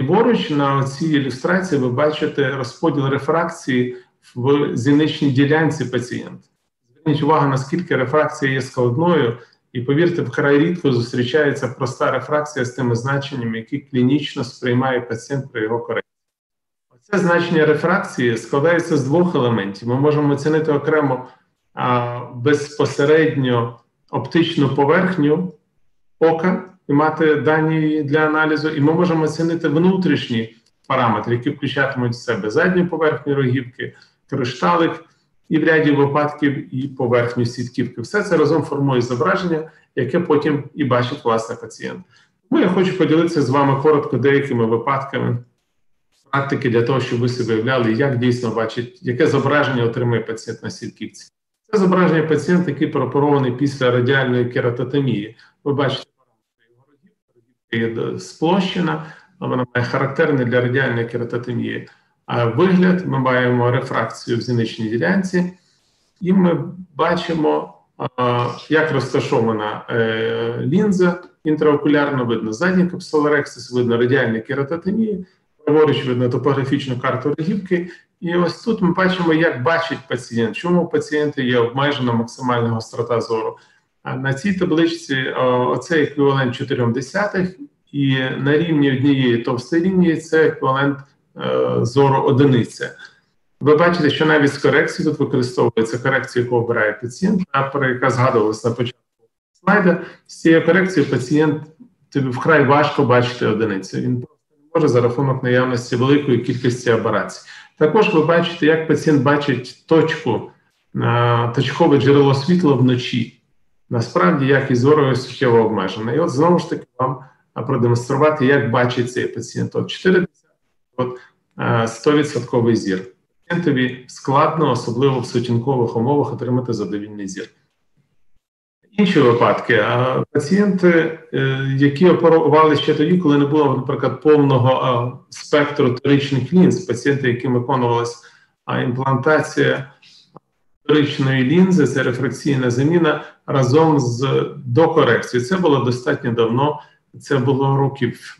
Ліворуч на цій ілюстрації ви бачите розподіл рефракції в зіничній ділянці пацієнта. Зверніть увагу, наскільки рефракція є складною, і повірте, вкрай рідко зустрічається проста рефракція з тими значеннями, які клінічно сприймає пацієнт при його корекції. Це значення рефракції складається з двох елементів. Ми можемо оцінити окремо безпосередньо оптичну поверхню ока і мати дані для аналізу, і ми можемо оцінити внутрішні параметри, які включатимуть в себе задню поверхню рогівки, кришталик і в ряді випадків і поверхню сітківки. Все це разом формує зображення, яке потім і бачить власне пацієнт. Тому я хочу поділитися з вами коротко деякими випадками практики для того, щоб ви собі уявляли, як дійсно бачить, яке зображення отримує пацієнт на сітківці. Це зображення пацієнта, який прооперований після радіальної кератотомії. Ви бачите, його рогівка є сплощена, вона має характерний для радіальної кератотомії вигляд. Ми маємо рефракцію в зіничній ділянці, і ми бачимо, як розташована е, лінза інтраокулярно видно задній капсулорексис, видно радіальні кератотомії, праворуч видно топографічну карту рогівки, і ось тут ми бачимо, як бачить пацієнт, чому у пацієнта є обмежена максимальна гострота зору. А на цій табличці оцей еквівалент 4 десятих, і на рівні однієї товстої лінії це еквівалент е, зору одиниця. Ви бачите, що навіть з корекції тут використовується корекція, яку обирає пацієнт, а про яка згадувалася на початку слайда. З цією корекцією пацієнт тобі вкрай важко бачити одиницю. Він просто не може за рахунок наявності великої кількості аберацій. Також ви бачите, як пацієнт бачить точку, точкове джерело світла вночі. Насправді, як і зору суттєво обмежена. І от знову ж таки вам продемонструвати, як бачить цей пацієнт. От 40 от 100% зір. Пацієнтові складно, особливо в сутінкових умовах, отримати задовільний зір. Інші випадки, пацієнти, е, які оперували ще тоді, коли не було, наприклад, повного спектру торичних лінз, пацієнти, яким виконувалася імплантація торичної лінзи, це рефракційна заміна разом з докорекцією. Це було достатньо давно. Це було років,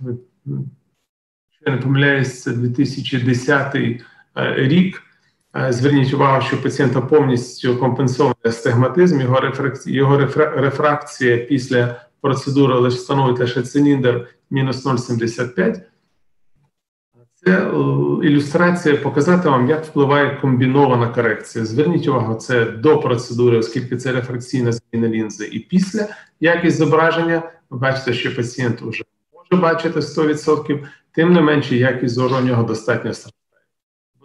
я не помиляюсь, це 2010 е, рік. Е, зверніть увагу, що пацієнта повністю компенсований астигматизм, його рефракція, його рефракція після процедури лише становить лише циліндр мінус 0,75. Це е, ілюстрація показати вам, як впливає комбінована корекція. Зверніть увагу, це до процедури, оскільки це рефракційна зміна лінзи, і після якість зображення. Ви бачите, що пацієнт вже може бачити 100%, тим не менше, якість зору у нього достатньо страждає.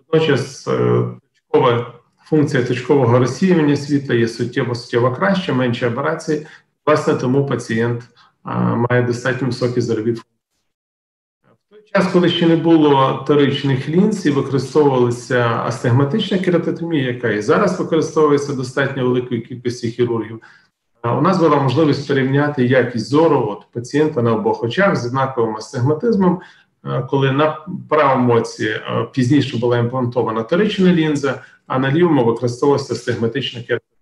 Водночас е, точкова функція точкового розсіювання світла є суттєво суттєво краще, менше аберації. Власне, тому пацієнт а, має достатньо високі зорові. В той час, коли ще не було торичних лінз і використовувалася астигматична кератотомія, яка і зараз використовується достатньо великою кількістю хірургів, у нас була можливість порівняти якість зору от, пацієнта на обох очах з однаковим астигматизмом Е, коли на правому оці е, пізніше була імплантована торична лінза, а на лівому використовувалася стигматична кератомія.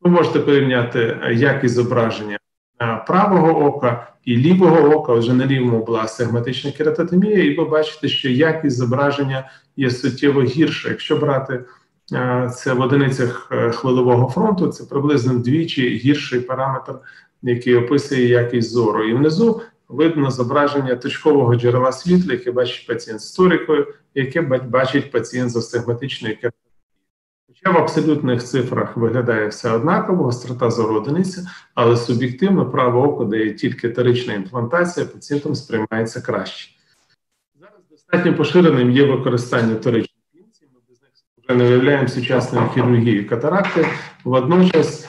Ви можете порівняти е, якість зображення е, правого ока і лівого ока, вже на лівому була астигматична кератотомія, і ви бачите, що якість зображення є суттєво гірша. Якщо брати е, це в одиницях е, хвилевого фронту, це приблизно вдвічі гірший параметр, який описує якість зору. І внизу видно зображення точкового джерела світла, яке бачить пацієнт з торикою, яке бачить пацієнт з астигматичною кератотомією. Хоча в абсолютних цифрах виглядає все однаково, гострота зору одиниця, але суб'єктивно право око, де є тільки терична імплантація, пацієнтом сприймається краще. Зараз достатньо поширеним є використання торичних лінзів, ми без них вже не уявляємо сучасної хірургії катаракти. Водночас,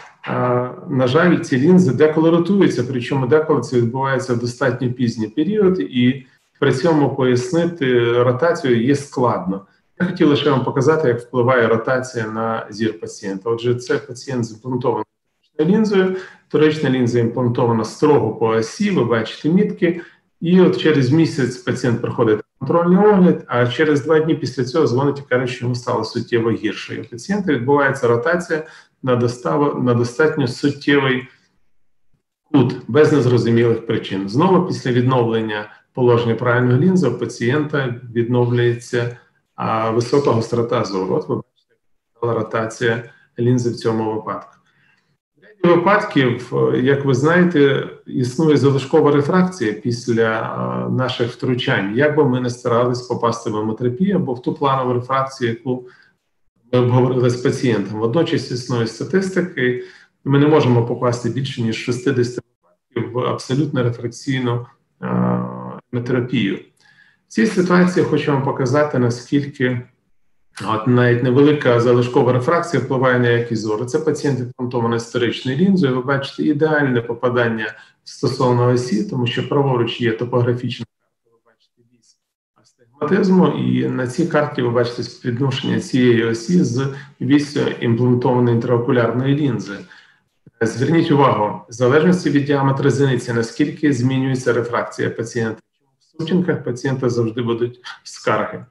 на жаль, ці лінзи деколи ротуються, причому деколи це відбувається в достатньо пізній період, і при цьому пояснити ротацію є складно. Я хотів лише вам показати, як впливає ротація на зір пацієнта. Отже, це пацієнт з імплантованою лінзою. Торична лінза імплантована строго по осі, ви бачите мітки. І от через місяць пацієнт проходить контрольний огляд, а через два дні після цього дзвонить і каже, що йому стало суттєво гірше. У пацієнта відбувається ротація на достав... на достатньо суттєвий кут без незрозумілих причин. Знову після відновлення положення правильного лінзи у пацієнта відновлюється а висока гострота зору. Ви бачите, ротація лінзи в цьому випадку. Ряді випадків, як ви знаєте, існує залишкова рефракція після наших втручань. Як би ми не старались попасти в емотерапію або в ту планову рефракцію, яку ми обговорили з пацієнтом. Водночас існує статистики, ми не можемо попасти більше ніж 60 випадків в абсолютно рефракційну емотерапію. В цій ситуації хочу вам показати, наскільки от навіть невелика залишкова рефракція впливає на якість зору. Це пацієнт імплантований історичною лінзою. Ви бачите ідеальне попадання стосовно осі, тому що праворуч є топографічна карта, ви бачите вісь астигматизму, і на цій карті ви бачите співвідношення цієї осі з вісю імплантованої інтраокулярної лінзи. Зверніть увагу, в залежності від діаметра зіниці, наскільки змінюється рефракція пацієнта В сутінках пацієнта завжди будуть скарги.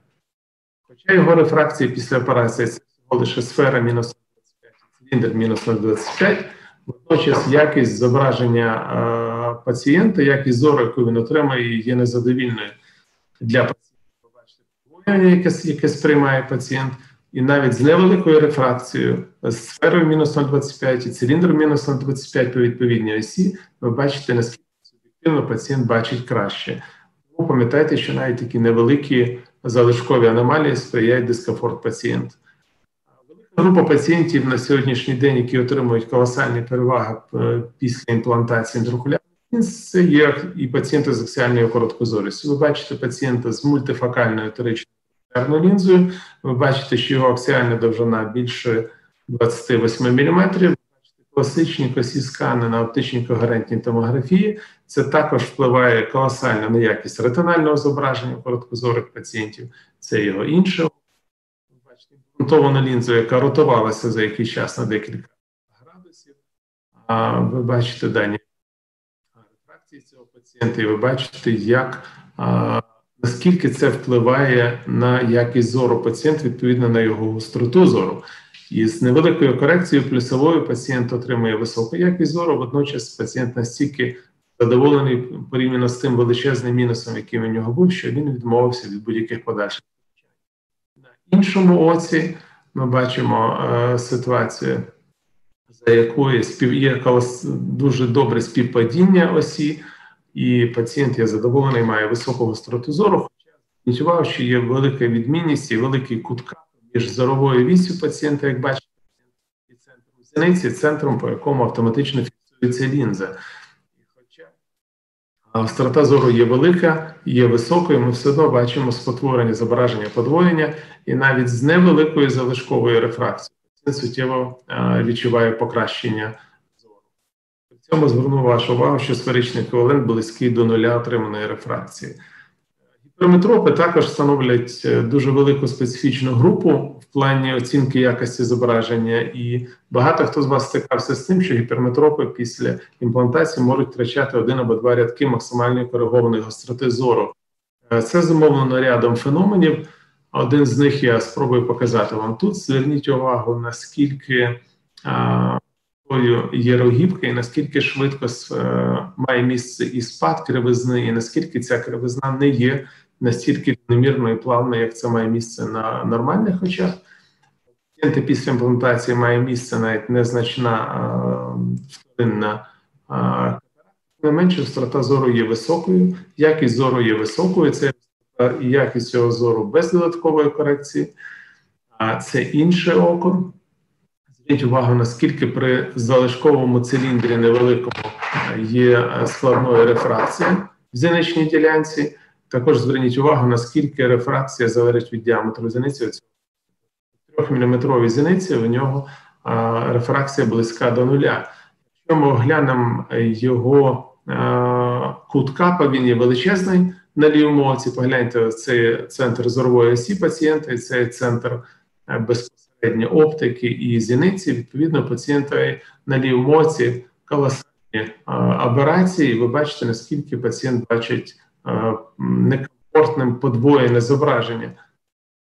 Хоча його рефракція після операції це всього лише сфера мінус 25, циліндр мінус 25, водночас якість зображення е, пацієнта, якість зору, яку він отримає, є незадовільною для пацієнта. Яке, яке сприймає пацієнт, і навіть з невеликою рефракцією, з сферою мінус 0,25 і циліндром мінус 0,25 по відповідній осі, ви бачите, наскільки суб'єктивно пацієнт бачить краще. Тому Пам'ятайте, що навіть такі невеликі залишкові аномалії сприяють дискомфорт пацієнта. Група пацієнтів на сьогоднішній день, які отримують колосальні переваги е, після імплантації інтракулярних це є і пацієнти з аксіальною короткозорістю. Ви бачите пацієнта з мультифокальною теричною лінзою. Ви бачите, що його аксіальна довжина більше 28 мм класичні косі скани на оптичній когерентній томографії. Це також впливає колосально на якість ретинального зображення короткозорих пацієнтів. Це його інше. Бачите, імплантована лінза, яка ротувалася за якийсь час на декілька градусів. А ви бачите дані рефракції цього пацієнта, і ви бачите, як. А, Наскільки це впливає на якість зору пацієнта відповідно на його гостроту зору? І з невеликою корекцією плюсовою пацієнт отримує високу якість зору, водночас пацієнт настільки задоволений порівняно з тим величезним мінусом, який у нього був, що він відмовився від будь-яких подальших. На іншому оці ми бачимо е, ситуацію, за якою спів... є дуже добре співпадіння осі, і пацієнт є задоволений, має високу гостроту зору, хоча з'ясував, що є велика відмінність і великий кутка між зоровою вісю пацієнта, як бачите, і центром зіниці, центром, по якому автоматично фіксується лінза. Хоча гострота зору є велика, є високою, ми все одно бачимо спотворення зображення подвоєння, і навіть з невеликою залишковою рефракцією пацієнт суттєво відчуває покращення цьому зверну вашу увагу, що сферичний еквівалент близький до нуля отриманої рефракції. Гіперметропи також становлять е, дуже велику специфічну групу в плані оцінки якості зображення, і багато хто з вас стикався з тим, що гіперметропи після імплантації можуть втрачати один або два рядки максимальної коригованої гостроти зору. Е, це зумовлено рядом феноменів. Один з них я спробую показати вам тут. Зверніть увагу, наскільки а, є рогівка, і наскільки швидко е, має місце і спад кривизни, і наскільки ця кривизна не є настільки рівномірною і плавною, як це має місце на нормальних очах. Пацієнти після імплантації має місце навіть незначна вторинна не менше втрата зору є високою, якість зору є високою. Це якість цього зору без додаткової корекції, а це інше око. Зверніть увагу, наскільки при залишковому циліндрі невеликому є складною рефракція в зіничній ділянці. Також зверніть увагу, наскільки рефракція залежить від діаметру зіниці. 3-мм зіниці у нього рефракція близька до нуля. Якщо ми оглянемо його кут капа, він є величезний на лівому оці. Погляньте, це центр зорової осі пацієнта, і це центр е, безпосередньо оптики і зіниці. Відповідно, пацієнта на лівому оці колосальні аберації. Ви бачите, наскільки пацієнт бачить некомфортним подвоєне зображення.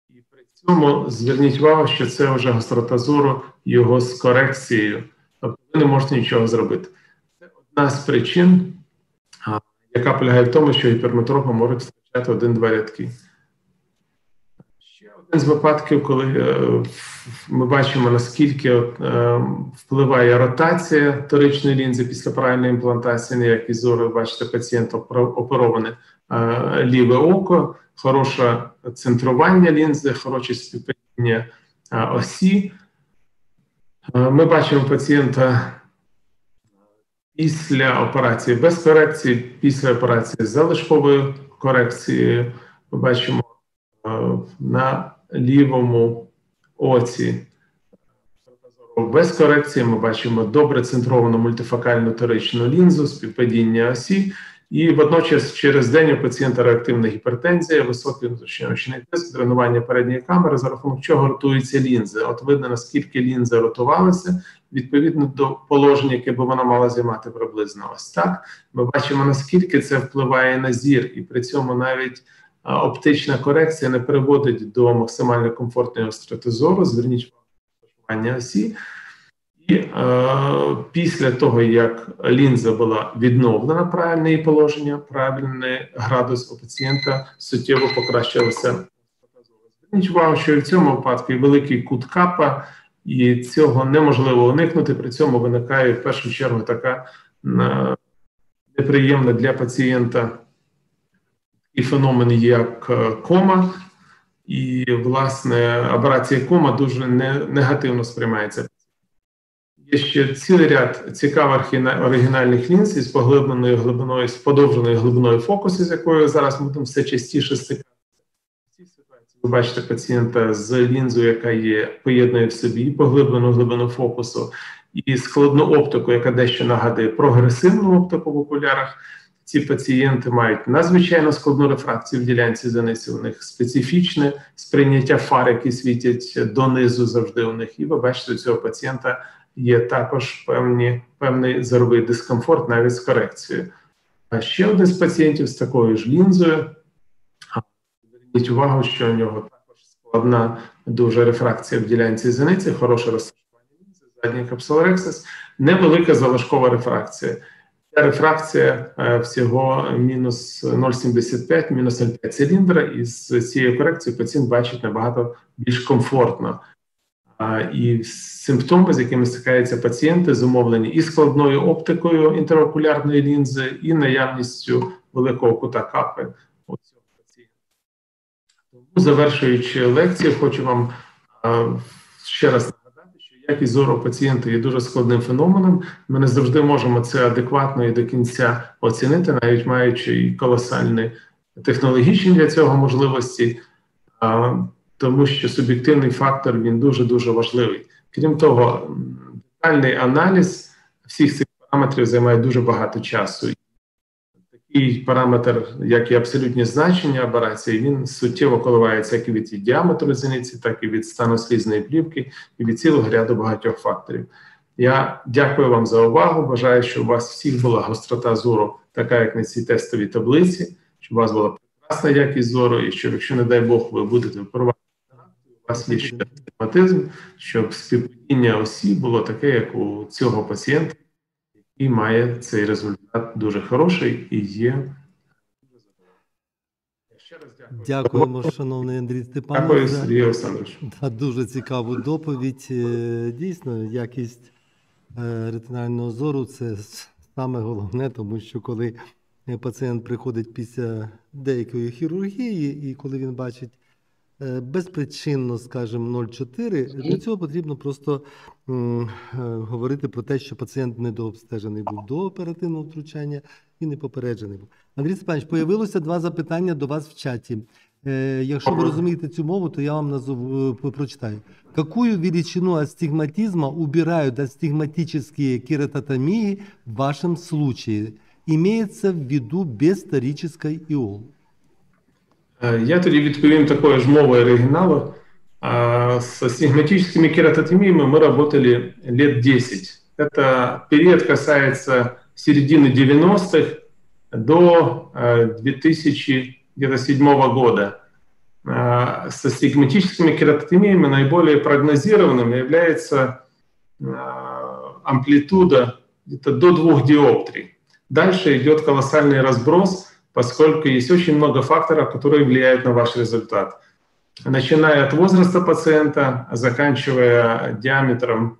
І при цьому зверніть увагу, що це вже гострота зору його з корекцією. Тобто ви не можете нічого зробити. Це одна з причин, яка полягає в тому, що гіперметропи можуть втрачати один-два рядки. Один з випадків, коли е, ми бачимо, наскільки е, впливає ротація торичної лінзи після правильної імплантації, на якість зору, бачите, пацієнт опероване е, ліве око, хороше центрування лінзи, хороше співпадіння осі. Ми бачимо пацієнта після операції без корекції, після операції з залишковою корекцією. Ми бачимо на лівому оці без корекції. Ми бачимо добре центровану мультифокальну торичну лінзу, співпадіння осі. І водночас через день у пацієнта реактивна гіпертензія, високий внутрішньоочний тиск, тренування передньої камери, за рахунок чого ротуються лінзи. От видно, наскільки лінзи ротувалися відповідно до положення, яке би вона мала займати приблизно. Ось так ми бачимо, наскільки це впливає на зір, і при цьому навіть оптична корекція не приводить до максимально комфортної остроти зору. Зверніть увагу осі. І е, після того, як лінза була відновлена, правильне її положення, правильний градус у пацієнта суттєво покращилося. Зверніть увагу, що в цьому випадку великий кут капа, і цього неможливо уникнути. При цьому виникає в першу чергу така е, неприємна для пацієнта і феномен, як е, кома, і власне аберація кома дуже негативно сприймається. Є ще цілий ряд цікавих оригінальних лінз із поглибленою глибиною, з подовженою глибиною фокусу, з якою зараз будемо все частіше стикатися. Ви бачите пацієнта з лінзою, яка є поєднує в собі поглиблену глибину фокусу, і складну оптику, яка дещо нагадує прогресивну оптику в окулярах. Ці пацієнти мають надзвичайно складну рефракцію в ділянці зениці. У них специфічне сприйняття фар, які світять донизу завжди у них. І ви бачите, у цього пацієнта є також певні, певний зоровий дискомфорт навіть з корекцією. А ще один з пацієнтів з такою ж лінзою. Зверніть увагу, що у нього також складна дуже рефракція в ділянці зениці, хороше розташування лінзи, задній капсулорексис, невелика залишкова рефракція. Рефракція е, всього мінус 0,75, мінус 0,5 циліндра, і з цією корекцією пацієнт бачить набагато більш комфортно і симптоми, з якими стикаються пацієнти, зумовлені і складною оптикою інтерокулярної лінзи, і наявністю великого кута капи у цього пацієнта. Тому, завершуючи лекцію, хочу вам ще раз якість зору пацієнта є дуже складним феноменом. Ми не завжди можемо це адекватно і до кінця оцінити, навіть маючи і колосальні технологічні для цього можливості тому що суб'єктивний фактор він дуже дуже важливий. Крім того, детальний аналіз всіх цих параметрів займає дуже багато часу. Такий параметр, як і абсолютні значення аберації, він суттєво коливається як і від діаметру зіниці, так і від стану слізної плівки, і від цілого ряду багатьох факторів. Я дякую вам за увагу. Бажаю, щоб у вас всіх була гострота зору, така як на цій тестовій таблиці, щоб у вас була прекрасна якість зору, і що, якщо, не дай Бог, ви будете впроваджувати у вас є ще астигматизм, щоб співпадіння осі було таке, як у цього пацієнта, який має цей результат дуже хороший і є. Дякуємо, шановний Андрій Дякую, Степанович. за- Сергій Олександрович. Да, дуже цікаву доповідь. Е, Дійсно, якість е, ретинального зору це саме головне, тому що коли пацієнт приходить після деякої хірургії, і коли він бачить безпричинно, скажімо, 0,4, для цього потрібно просто м, е, говорити про те, що пацієнт недообстежений був до оперативного втручання і не попереджений був. Андрій Степанович, появилося два запитання до вас в чаті. Е, Якщо ви розумієте цю мову, то я вам назову, е, прочитаю. Какую величину астигматизма убирают астигматические кератотомии в вашем случае? Имеется в виду без старической иол. Е, Я тоді відповім такою ж мовою оригіналу. А С астигматическими кератотомиями мы работали лет 10. Это период касается середины 90-х до э, 2007 года. А С астигматическими кератотомиями наиболее прогнозированным является а, амплитуда где-то до двух диоптрий. Дальше идет колоссальный разброс, поскольку есть очень много факторов, которые влияют на ваш результат. Начиная от возраста пациента, заканчивая диаметром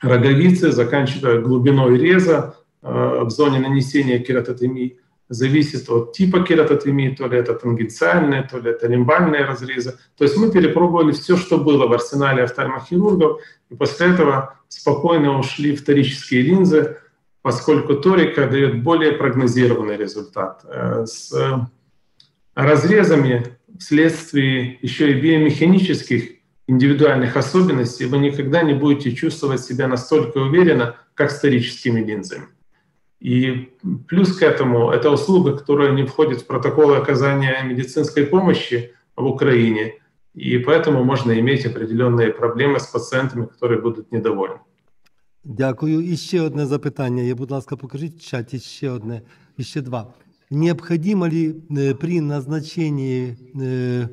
роговицы, заканчивая глубиной реза э, в зоне нанесения кератотомии, зависит от типа кератотомии, то ли это тангенциальные, то ли это лимбальные разрезы. То есть мы перепробовали все, что было в арсенале офтальмохирургов, и после этого спокойно ушли вторические линзы, поскольку торика дает более прогнозированный результат. Э, С разрезами вследствие еще и биомеханических индивидуальных особенностей вы никогда не будете чувствовать себя настолько уверенно, как с вторическими линзами. И плюс к этому, это услуга, которая не входит в протоколы оказания медицинской помощи в Украине, и поэтому можно иметь определенные проблемы с пациентами, которые будут недовольны. Дякую. І ще одне запитання. є. Будь ласка, покажіть в чаті ще одне, і ще два. Необходимо ли э, при назначении э,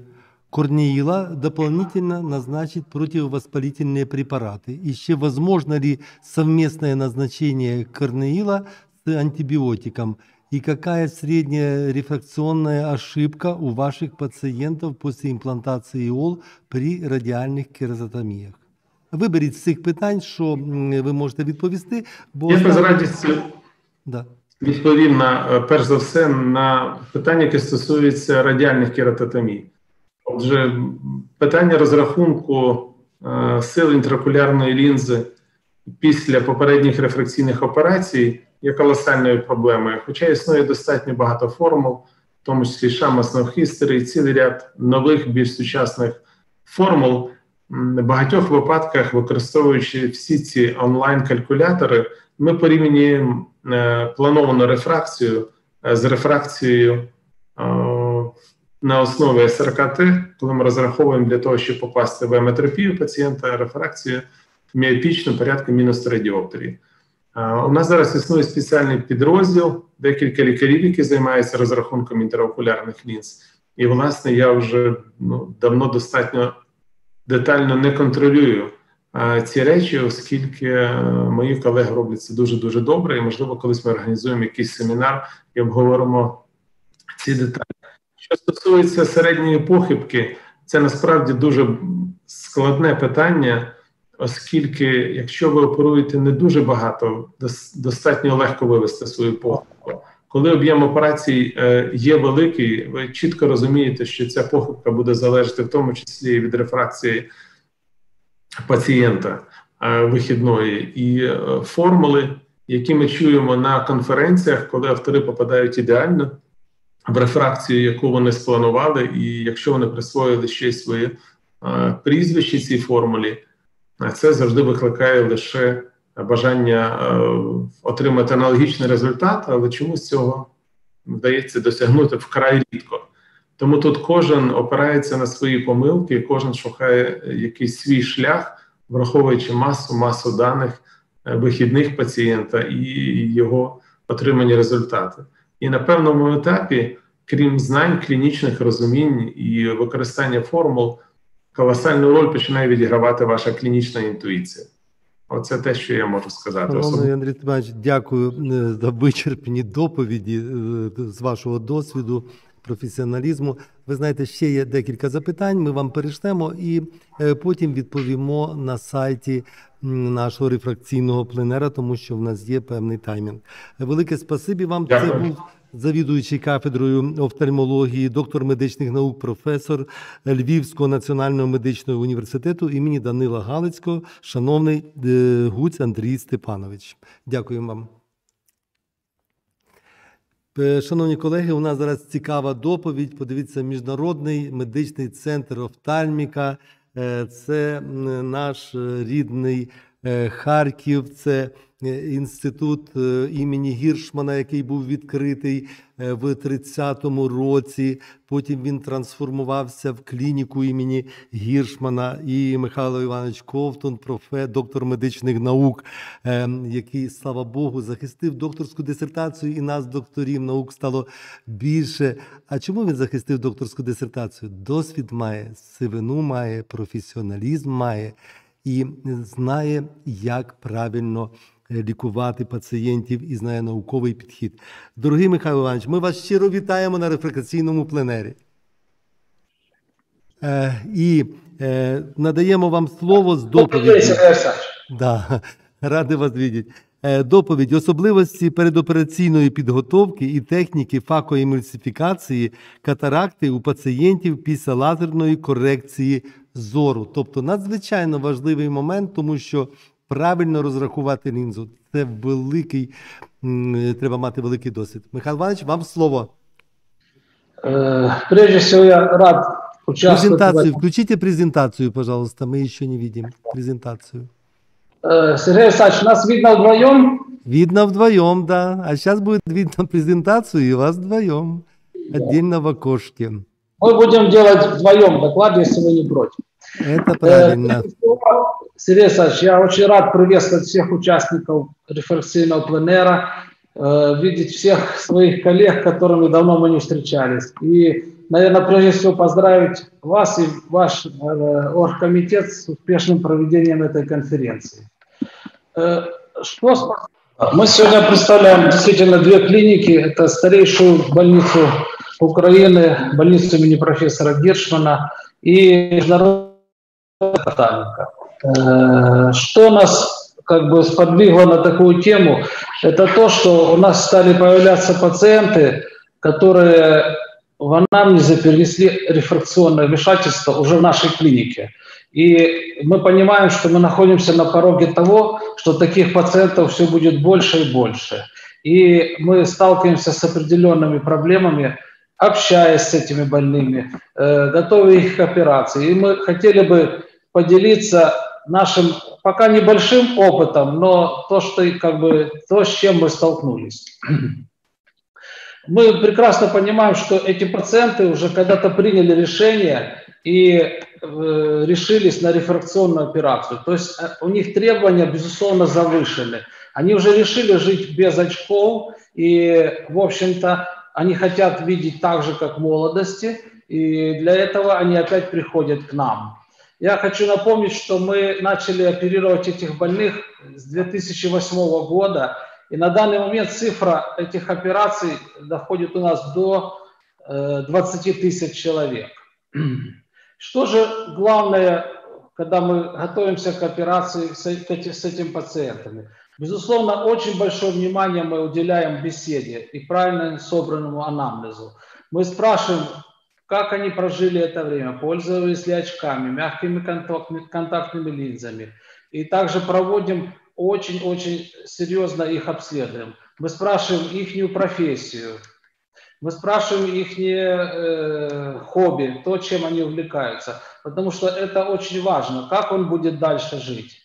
корнеила дополнительно назначить противовоспалительные препараты? Еще возможно ли совместное назначение корнеила с антибиотиком? И какая средняя рефракционная ошибка у ваших пациентов после имплантации ИОЛ при радіальних кератоміях? Виберіть з цих питань, що ви можете відповісти, бо Я з радістю Да. відповім на е, перш за все на питання, яке стосується радіальних кератотомій. Отже, питання розрахунку е, сил інтракулярної лінзи після попередніх рефракційних операцій є колосальною проблемою. Хоча існує достатньо багато формул, в тому числі Shamas No і цілий ряд нових, більш сучасних формул. В багатьох випадках, використовуючи всі ці онлайн-калькулятори, ми порівнюємо е, плановану рефракцію е, з рефракцією е, на основі СРКТ, коли ми розраховуємо для того, щоб попасти в еметропію пацієнта, рефракцію міопічну порядку мінус 3 діоптрії. Е, У нас зараз існує спеціальний підрозділ, декілька лікарів, які займаються розрахунком інтерокулярних лінз. І, власне, я вже ну, давно достатньо детально не контролюю ці речі, оскільки е, мої колеги роблять це дуже дуже добре. І можливо, колись ми організуємо якийсь семінар і обговоримо ці деталі. Що стосується середньої похибки, це насправді дуже складне питання, оскільки, якщо ви оперуєте не дуже багато, достатньо легко вивести свою похибку. Коли об'єм операцій е, є великий, ви чітко розумієте, що ця похибка буде залежати в тому числі від рефракції пацієнта е, вихідної, і е, формули, які ми чуємо на конференціях, коли автори попадають ідеально в рефракцію, яку вони спланували, і якщо вони присвоїли ще е, прізвище цій формулі, це завжди викликає лише бажання е, отримати аналогічний результат, але чомусь цього вдається досягнути вкрай рідко. Тому тут кожен опирається на свої помилки, кожен шукає якийсь свій шлях, враховуючи масу, масу даних е, вихідних пацієнта і його отримані результати. І на певному етапі, крім знань, клінічних розумінь і використання формул, колосальну роль починає відігравати ваша клінічна інтуїція. Оце те, що я можу сказати. Шановний Андрій Степанович, дякую е, за вичерпні доповіді е, з вашого досвіду, професіоналізму. Ви знаєте, ще є декілька запитань. Ми вам перейшлемо і е, потім відповімо на сайті нашого рефракційного пленера, тому що в нас є певний таймінг. Велике спасибі вам. Дякую. Це був завідуючий кафедрою офтальмології, доктор медичних наук, професор Львівського національного медичного університету імені Данила Галицького, шановний е, Гуць Андрій Степанович. Дякую вам. Е, Шановні колеги, у нас зараз цікава доповідь. Подивіться, міжнародний медичний центр офтальміка. Е, Це наш рідний Харків, це е, інститут е, імені Гіршмана, який був відкритий е, в 30-му році. Потім він трансформувався в клініку імені Гіршмана і Михайло Іванович Ковтун, профе, доктор медичних наук, е, який, слава Богу, захистив докторську дисертацію, і нас, докторів наук, стало більше. А чому він захистив докторську дисертацію? Досвід має, сивину має, професіоналізм має і знає, як правильно е, лікувати пацієнтів і знає науковий підхід. Дорогий Михайло Іванович, ми вас щиро вітаємо на рефракційному пленері. Е, і е, надаємо вам слово з доповіді. Да, [laughs] ради вас бачити. Е, Доповідь особливості передопераційної підготовки і техніки факоемульсифікації катаракти у пацієнтів після лазерної корекції зору. Тобто надзвичайно важливий момент, тому що правильно розрахувати лінзу це великий, м, треба мати великий досвід. Михайло Іванович, вам слово. Э, Прежде всего, я рад участвовать. в Презентацию. этом. Включите презентацию, пожалуйста. Мы еще не видим презентацию. Э, Сергей Александрович, нас видно вдвоем? Видно вдвоем, да. А сейчас будет видно презентацию и вас вдвоем. Отдельно в окошке. Мы будем делать вдвоем доклад, если вы не против. Это Э, правильно. Сергей Александрович, я очень рад приветствовать всех участников рефлексийного пленера, э, видеть всех своих коллег, которыми давно мы не встречались. И, наверное, прежде всего поздравить вас и ваш э, оргкомитет с успешным проведением этой конференции. Что с- мы сегодня представляем действительно две клиники. Это старейшую больницу Украины, больницу имени профессора Гершмана и международная ботаника. Э, Что нас как бы сподвигло на такую тему, это то, что у нас стали появляться пациенты, которые в анамнезе перенесли рефракционное вмешательство уже в нашей клинике. И мы понимаем, что мы находимся на пороге того, что таких пациентов все будет больше и больше. И мы сталкиваемся с определенными проблемами, общаясь с этими больными, э, готовя их к операции. И мы хотели бы поделиться нашим пока небольшим опытом, но то, что как бы то, с чем мы столкнулись. [clears throat] Мы прекрасно понимаем, что эти пациенты уже когда-то приняли решение и э, решились на рефракционную операцию. То есть э, у них требования, безусловно, завышены. Они уже решили жить без очков, и, в общем-то, они хотят видеть так же, как в молодости, и для этого они опять приходят к нам. Я хочу напомнить, что мы начали оперировать этих больных с 2008 года, и на данный момент цифра этих операций доходит у нас до э, 20 тысяч человек. [clears throat] Что же главное, когда мы готовимся к операции с этими пациентами? Безусловно, очень большое внимание мы уделяем беседе и правильно собранному анамнезу. Мы спрашиваем, как они прожили это время, пользовались ли очками, мягкими контактными, контактными линзами. И также проводим очень-очень серьезно их обследуем. Мы спрашиваем их профессию, мы спрашиваем их э, хобби, то, чем они увлекаются, потому что это очень важно, как он будет дальше жить.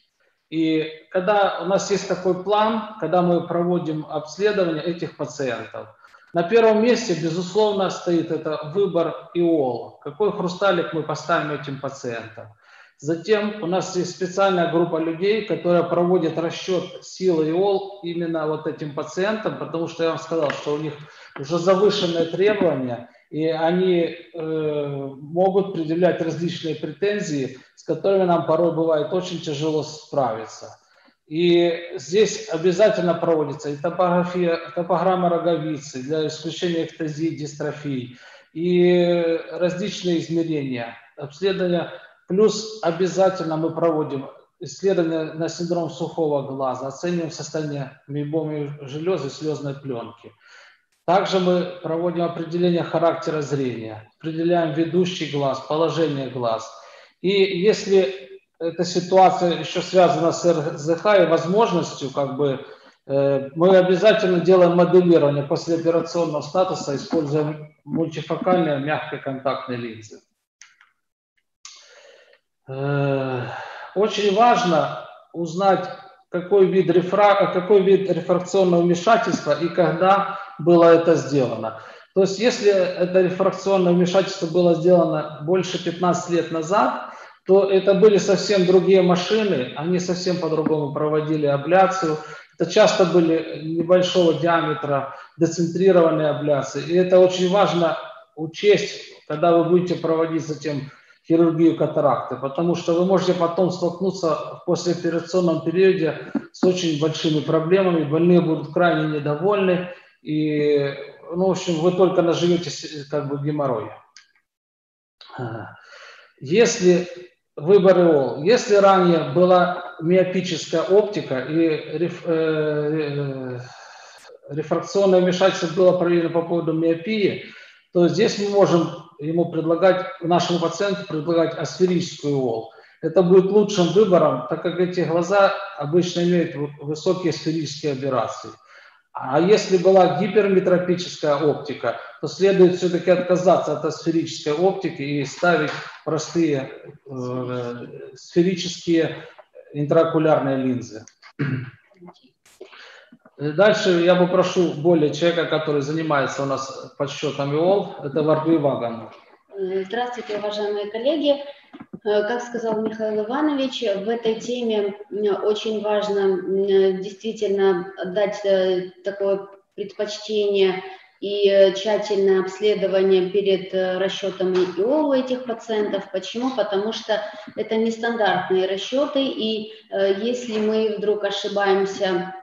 И когда у нас есть такой план, когда мы проводим обследование этих пациентов, на первом месте, безусловно, стоит это выбор ИОЛ. Какой хрусталик мы поставим этим пациентам. Затем у нас есть специальная группа людей, которая проводит расчет силы ИОЛ именно вот этим пациентам, потому что я вам сказал, что у них уже завышенные требования, и они э, могут предъявлять различные претензии, с которыми нам порой бывает очень тяжело справиться. И здесь обязательно проводится и топография, топограмма роговицы для исключения эктазии, дистрофии, и различные измерения, обследования. Плюс обязательно мы проводим исследования на синдром сухого глаза, оцениваем состояние мейбомой железы, слезной пленки. Также мы проводим определение характера зрения, определяем ведущий глаз, положение глаз. И если эта ситуация еще связана с РЗХ и возможностью, как бы, э, мы обязательно делаем моделирование послеоперационного статуса, используя мультифокальные мягкие контактные линзы. Э, очень важно узнать, какой вид, рефра... какой вид рефракционного вмешательства и когда было это сделано. То есть, если это рефракционное вмешательство было сделано больше 15 лет назад, то это были совсем другие машины, они совсем по-другому проводили абляцию. Это часто были небольшого диаметра децентрированные абляции. И это очень важно учесть, когда вы будете проводить затем хирургию катаракты, потому что вы можете потом столкнуться в послеоперационном периоде с очень большими проблемами, больные будут крайне недовольны, и, ну, в общем, вы только наживете как бы геморрой. Если выбор ИОЛ. Если ранее была миопическая оптика и реф, э, э, рефракционное вмешательство было проверено по поводу миопии, то здесь мы можем ему предлагать, нашему пациенту предлагать асферическую ИОЛ. Это будет лучшим выбором, так как эти глаза обычно имеют высокие сферические аберрации. А если была гиперметропическая оптика, то следует все-таки отказаться от сферической оптики и ставить простые э, сферические интраокулярные линзы. Дальше я попрошу более человека, который занимается у нас подсчетом ИОЛ, это Варгуй Ваган. Здравствуйте, уважаемые коллеги. Э, как сказал Михаил Иванович, в этой теме очень важно действительно дать э, такое предпочтение и э, тщательное обследование перед расчетом ИО этих пациентов. Почему? Потому что это нестандартные расчеты, и если мы вдруг ошибаемся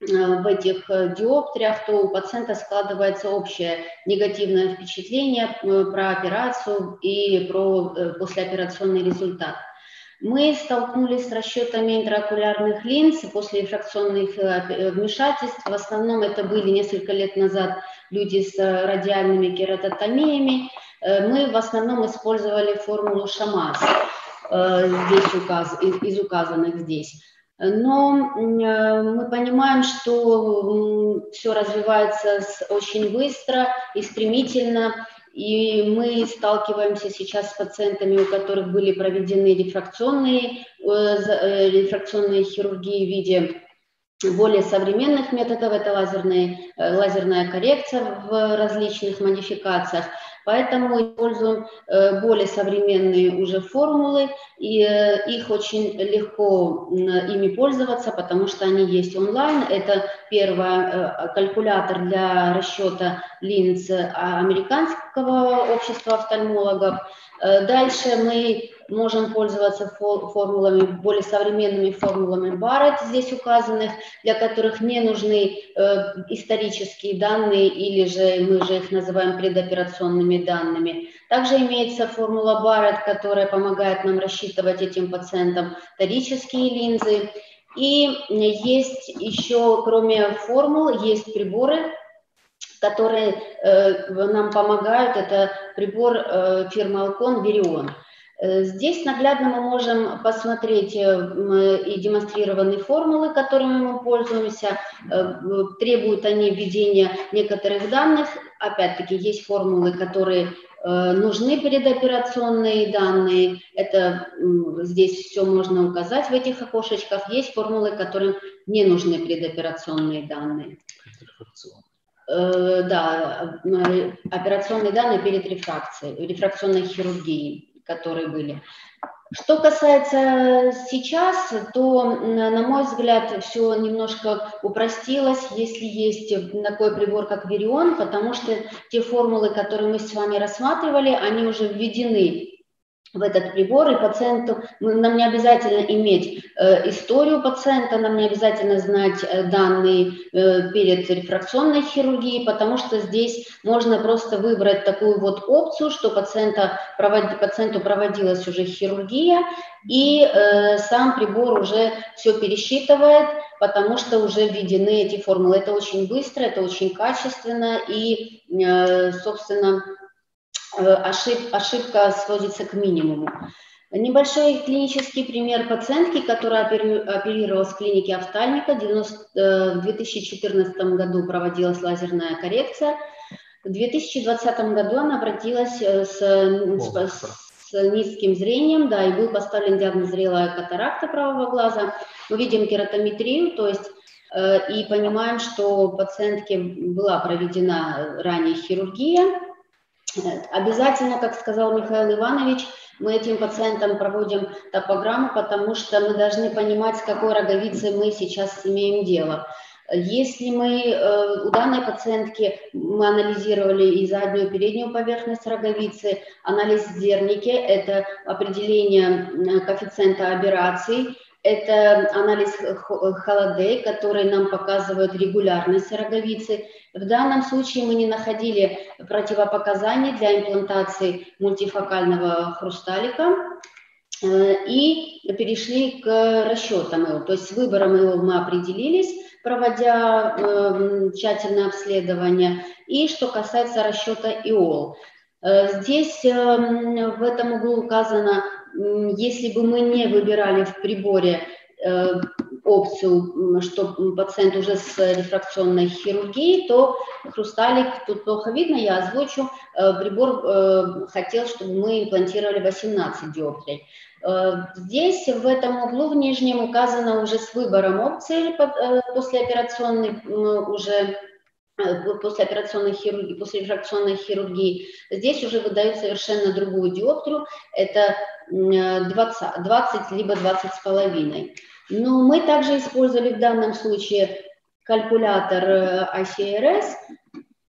Э, в этих э, диоптриях, то у пациента складывается общее негативное впечатление э, про операцию и про послеоперационный результат. Мы столкнулись с расчетами интраокулярных линз после рефракционных вмешательств. В основном это были несколько лет назад люди с радиальными кератотомиями. Мы в основном использовали формулу ШАМАС здесь указ, из указанных здесь. Но э, мы понимаем, что все развивается очень быстро и стремительно, и мы сталкиваемся сейчас с пациентами, у которых были проведены рефракционные, э, э, рефракционные хирургии в виде более современных методов, это лазерные, лазерная коррекция в различных модификациях – Поэтому используем э, более современные уже формулы, и э, их очень легко ими пользоваться, потому что они есть онлайн. Это первое, э, калькулятор для расчета линз американского общества офтальмологов. Дальше мы можем пользоваться формулами, более современными формулами Барретт здесь указанных, для которых не нужны э, исторические данные или же мы же их называем предоперационными данными. Также имеется формула Барретт, которая помогает нам рассчитывать этим пациентам торические линзы. И есть еще, кроме формул, есть приборы, которые э, нам помогают. Это прибор э, фирмы Alcon Virion. Э, здесь наглядно мы можем посмотреть э, и демонстрированные формулы, которыми мы пользуемся. Э, требуют они введения некоторых данных. Опять-таки есть формулы, которые нужны предоперационные данные. Это здесь все можно указать в этих окошечках. Есть формулы, которым не нужны предоперационные данные. Да, операционные данные перед рефракцией, рефракционной хирургией которые были. Что касается сейчас, то, на мой взгляд, все немножко упростилось, если есть такой прибор, как Вирион, потому что те формулы, которые мы с вами рассматривали, они уже введены в этот прибор, и пациенту, нам не обязательно иметь э, историю пациента, нам не обязательно знать э, данные э, перед рефракционной хирургией, потому что здесь можно просто выбрать такую вот опцию, что пациента, провод, пациенту проводилась уже хирургия, и э, сам прибор уже все пересчитывает, потому что уже введены эти формулы. Это очень быстро, это очень качественно, и, э, собственно, ошиб, ошибка сводится к минимуму. Небольшой клинический пример пациентки, которая оперировалась в клинике офтальмика. 90, э, в 2014 году проводилась лазерная коррекция. В 2020 году она обратилась э, с, с, с низким зрением, да, и был поставлен диагноз зрелая катаракта правого глаза. Мы видим кератометрию, то есть и понимаем, что пациентке была проведена ранее хирургия, Обязательно, как сказал Михаил Иванович, мы этим пациентам проводим топограмму, потому что мы должны понимать, с какой роговицей мы сейчас имеем дело. Если мы э, у данной пациентки мы анализировали и заднюю, и переднюю поверхность роговицы, анализ зерники – это определение коэффициента аберраций, это анализ холодей, который нам показывает регулярность роговицы. В данном случае мы не находили противопоказаний для имплантации мультифокального хрусталика э, и перешли к расчетам его. То есть с выбором его мы определились, проводя э, тщательное обследование. И что касается расчета ИОЛ. Э, здесь в этом углу указано если бы мы не выбирали в приборе э, опцию, что пациент уже с рефракционной хирургией, то хрусталик, тут плохо видно, я озвучу, э, прибор э, хотел, чтобы мы имплантировали 18 диоптрий. Здесь, в этом углу, в нижнем, указано уже с выбором опции послеоперационной уже после операционной хирургии, после рефракционной хирургии, здесь уже выдают совершенно другую диоптрию, это 20, 20 либо 20 с половиной. Но мы также использовали в данном случае калькулятор ICRS, э,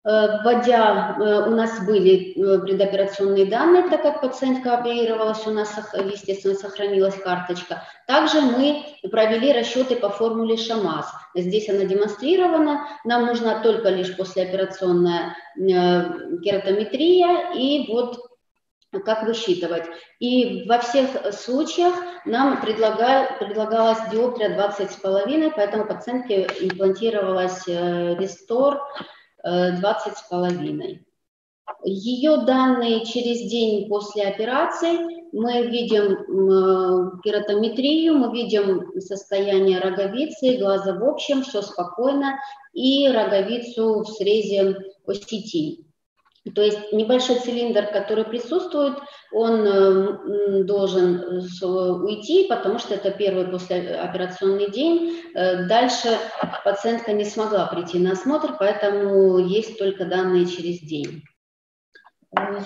Э, вводя, э, у нас были э, предоперационные данные, так как пациентка оперировалась, у нас, естественно, сохранилась карточка. Также мы провели расчеты по формуле ШАМАС. Здесь она демонстрирована. Нам нужна только лишь послеоперационная кератометрия и вот как высчитывать. И во всех случаях нам предлагалась диоптрия 20,5, поэтому пациентке имплантировалась рестор 20 с половиной. Ее данные через день после операции мы видим кератометрию, мы видим состояние роговицы, глаза в общем, все спокойно, и роговицу в срезе осетий. То есть небольшой цилиндр, который присутствует, он э, должен э, уйти, потому что это первый послеоперационный день. Э, дальше пациентка не смогла прийти на осмотр, поэтому есть только данные через день.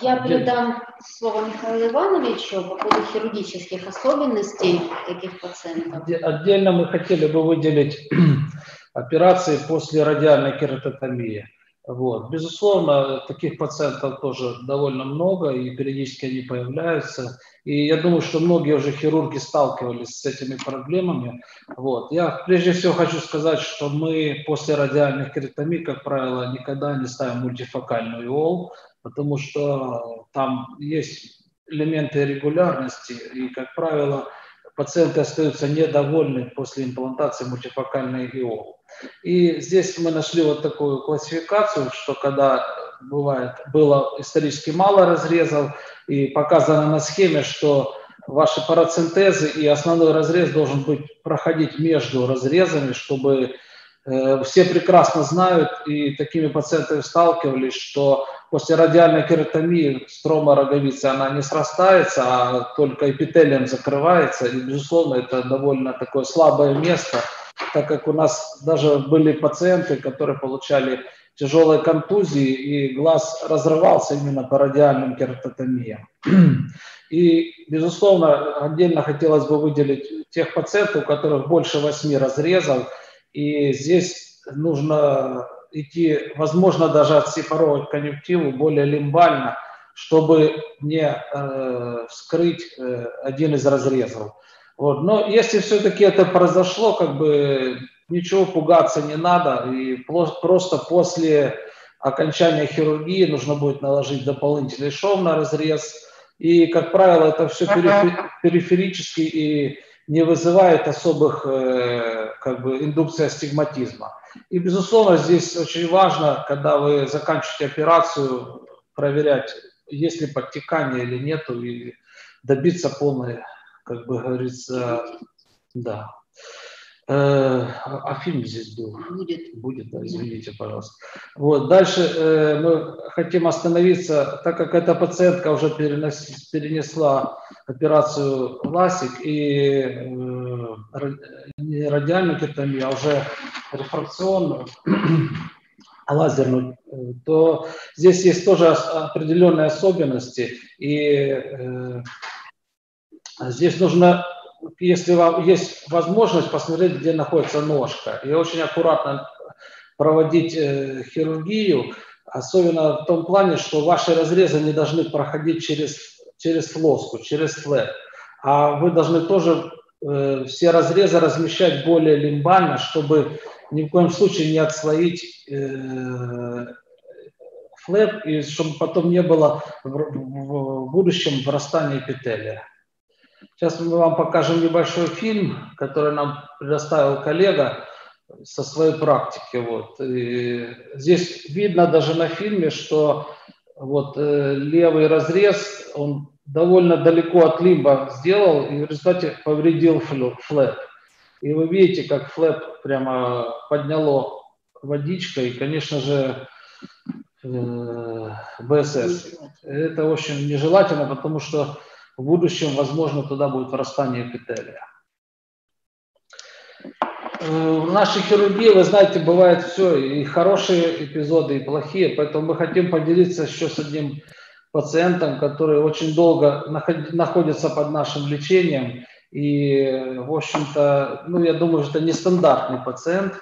Я передам слово Михаилу Ивановичу по поводу хирургических особенностей таких пациентов. Отдельно мы хотели бы выделить [clears throat] операции после радиальной кератотомии. Вот. Безусловно, таких пациентов тоже довольно много, и периодически они появляются. И я думаю, что многие уже хирурги сталкивались с этими проблемами. Вот. Я прежде всего хочу сказать, что мы после радиальных кератомий, как правило, никогда не ставим мультифокальную ИОЛ, потому что там есть элементы регулярности, и, как правило, пациенты остаются недовольны после имплантации мультифокальной ИОЛ. И здесь мы нашли вот такую классификацию, что когда бывает, было исторически мало разрезов, и показано на схеме, что ваши парацентезы и основной разрез должен быть проходить между разрезами, чтобы э, все прекрасно знают и такими пациентами сталкивались, что после радиальной кератомии строма роговицы она не срастается, а только эпителием закрывается. И, безусловно, это довольно такое слабое место – так как у нас даже были пациенты, которые получали тяжелой контузии, и глаз разрывался именно по радиальным кератотомиям. И, безусловно, отдельно хотелось бы выделить тех пациентов, у которых больше восьми разрезов, и здесь нужно идти, возможно, даже отсепаровать конъюнктиву более лимбально, чтобы не э, вскрыть э, один из разрезов. Вот. Но если все-таки это произошло, как бы ничего пугаться не надо, и просто после окончания хирургии нужно будет наложить дополнительный шов на разрез. И, как правило, это все периферически и не вызывает особых э, как бы, индукций астигматизма. И, безусловно, здесь очень важно, когда вы заканчиваете операцию, проверять, есть ли подтекание или нет, и добиться полной, как бы говорится, да. Э, а фильм здесь был? Будет. Будет, да, извините, пожалуйста. Вот, дальше э, мы хотим остановиться, так как эта пациентка уже перенес, перенесла операцию ласик и э, не радиальную кератомию, а уже рефракционную, [clears throat] лазерную, э, то здесь есть тоже определенные особенности. И э, здесь нужно, если вам есть возможность, посмотреть, где находится ножка. И очень аккуратно проводить э, хирургию, особенно в том плане, что ваши разрезы не должны проходить через, через флоску, через флэп. А вы должны тоже э, все разрезы размещать более лимбально, чтобы ни в коем случае не отслоить э, флэп, и чтобы потом не было в, в, в будущем врастания эпителия. Сейчас мы вам покажем небольшой фильм, который нам предоставил коллега со своей практики. Вот. И здесь видно даже на фильме, что вот э, левый разрез, он довольно далеко от лимба сделал и в результате повредил флэп. И вы видите, как флэп прямо подняло водичкой, и, конечно же, э, БСС. Это очень нежелательно, потому что в будущем, возможно, туда будет врастание эпителия. Э, в нашей хирургии, вы знаете, бывает все, и хорошие эпизоды, и плохие, поэтому мы хотим поделиться еще с одним пациентом, который очень долго находится под нашим лечением, и, в общем-то, ну, я думаю, что это нестандартный пациент.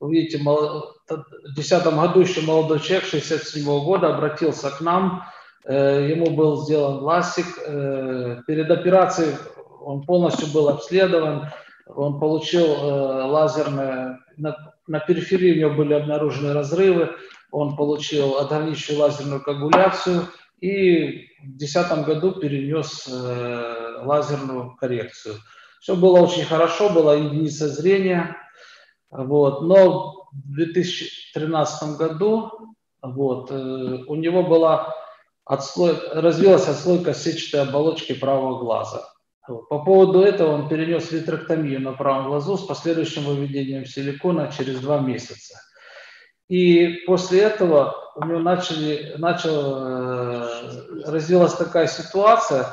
Вы видите, в 2010 году еще молодой человек, 67 -го года, обратился к нам. Э, ему был сделан ласик. Э, перед операцией он полностью был обследован. Он получил э, лазерное... На, на периферии у него были обнаружены разрывы. Он получил ограниченную лазерную коагуляцию – и в 2010 году перенес лазерную коррекцию. Все было очень хорошо, была единица зрения, вот, но в 2013 году вот, у него была отслой, развилась отслойка сетчатой оболочки правого глаза. По поводу этого он перенес витректомию на правом глазу с последующим выведением силикона через два месяца. И после этого у него начали, начал, э, развилась такая ситуация,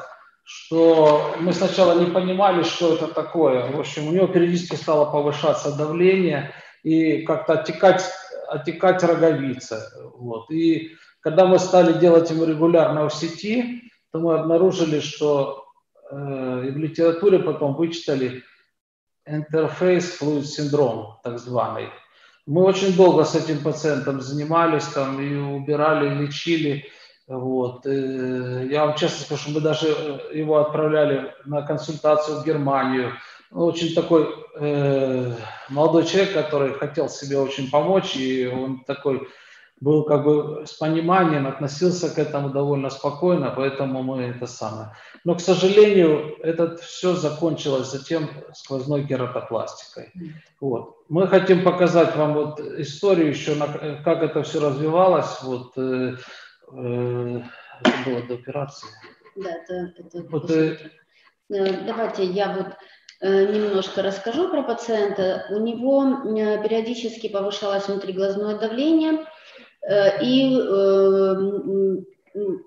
что мы сначала не понимали, что это такое. В общем, у него периодически стало повышаться давление и как-то оттекать, оттекать роговица. Вот. И когда мы стали делать ему регулярно в сети, то мы обнаружили, что э, в литературе потом вычитали интерфейс флуид синдром, так званый. Мы очень долго с этим пациентом занимались, там, и убирали, и лечили. Вот. И я вам честно скажу, мы даже э, его отправляли на консультацию в Германию. Очень такой э, молодой человек, который хотел себе очень помочь, и он такой был как бы с пониманием, относился к этому довольно спокойно, поэтому мы это самое. Но, к сожалению, это все закончилось затем сквозной кератопластикой. Вот. Мы хотим показать вам вот историю еще, как это все развивалось. Вот, э, э, это было до операции. Да, это, это вот, э, э, Давайте я вот э, немножко расскажу про пациента. У него периодически повышалось внутриглазное давление, и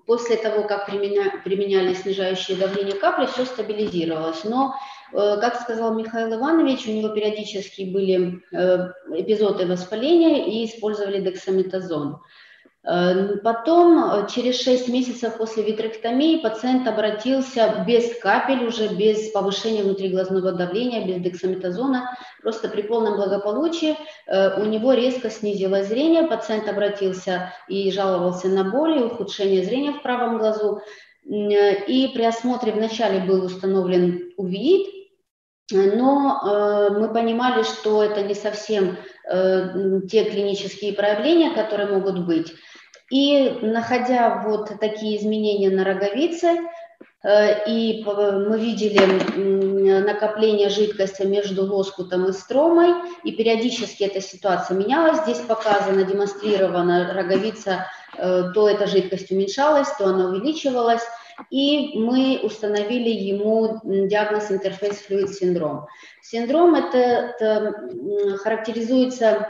после того, как применяли снижающие давление капли, все стабилизировалось. Но, как сказал Михаил Иванович, у него периодически были эпизоды воспаления и использовали дексаметазон. Эм, потом, э, через 6 месяцев после витректомии, пациент обратился без капель, уже без повышения внутриглазного давления, без дексаметазона, просто при полном благополучии. Э, у него резко снизилось зрение, пациент обратился и жаловался на боли, ухудшение зрения в правом глазу. И при осмотре вначале был установлен увеид, но э, мы понимали, что это не совсем э, те клинические проявления, которые могут быть. И находя вот такие изменения на роговице, э, и мы видели накопление жидкости между лоскутом и стромой, и периодически эта ситуация менялась. Здесь показано, демонстрировано роговица, э, то эта жидкость уменьшалась, то она увеличивалась. И мы установили ему диагноз интерфейс флюид синдром. Синдром это, это характеризуется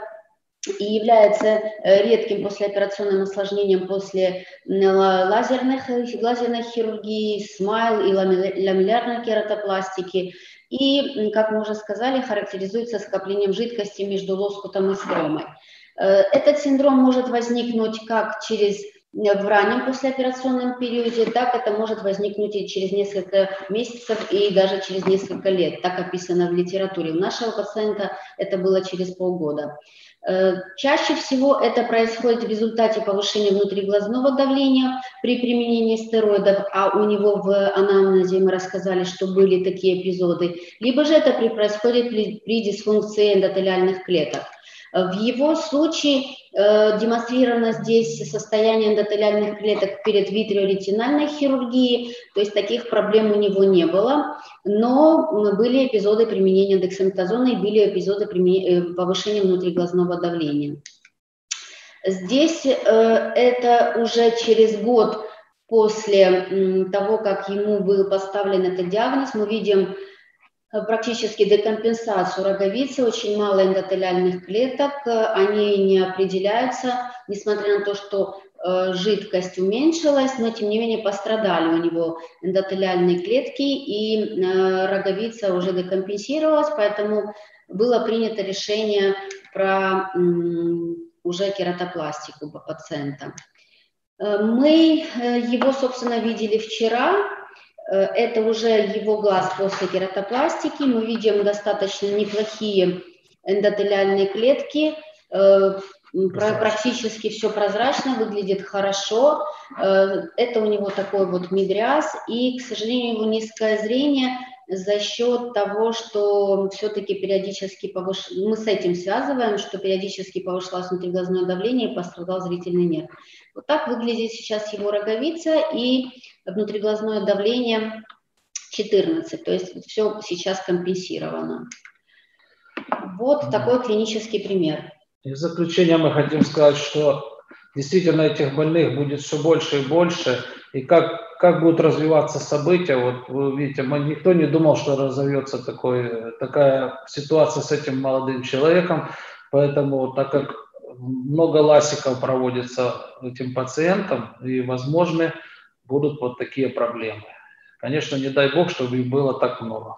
и является э, редким послеоперационным осложнением после лазерных, лазерной хирургии, смайл и ламеллярной кератопластики. И, как мы уже сказали, характеризуется скоплением жидкости между лоскутом и стромой. Э, этот синдром может возникнуть как через в раннем послеоперационном периоде, так это может возникнуть и через несколько месяцев и даже через несколько лет, так описано в литературе. У нашего пациента это было через полгода. Э, чаще всего это происходит в результате повышения внутриглазного давления при применении стероидов, а у него в анамнезе мы рассказали, что были такие эпизоды, либо же это происходит при, при дисфункции эндотелиальных клеток. В его случае э, демонстрировано здесь состояние эндотелиальных клеток перед витриоретинальной хирургией, то есть таких проблем у него не было, но были эпизоды применения дексаметазона и были эпизоды э, повышения внутриглазного давления. Здесь э, это уже через год после того, как ему был поставлен этот диагноз, мы видим практически декомпенсацию роговицы, очень мало эндотелиальных клеток, э, они не определяются, несмотря на то, что э, жидкость уменьшилась, но тем не менее пострадали у него эндотелиальные клетки, и роговица уже декомпенсировалась, поэтому было принято решение про уже кератопластику пациента. Мы его, собственно, видели вчера, Э, это уже его глаз после кератопластики. Мы видим достаточно неплохие эндотелиальные клетки. Э, практически все прозрачно, выглядит хорошо. Э, это у него такой вот медриаз. И, к сожалению, его низкое зрение за счет того, что все-таки периодически повыш... мы с этим связываем, что периодически повышалось внутриглазное давление и пострадал зрительный нерв. Вот так выглядит сейчас его роговица и внутриглазное давление 14, то есть все сейчас компенсировано. Вот такой клинический пример. И в заключение мы хотим сказать, что действительно этих больных будет все больше и больше, и как, как будут развиваться события, вот вы видите, мы, никто не думал, что разовьется такой, такая ситуация с этим молодым человеком, поэтому так как много ласиков проводится этим пациентам, и возможны будут вот такие проблемы. Конечно, не дай бог, чтобы их было так много.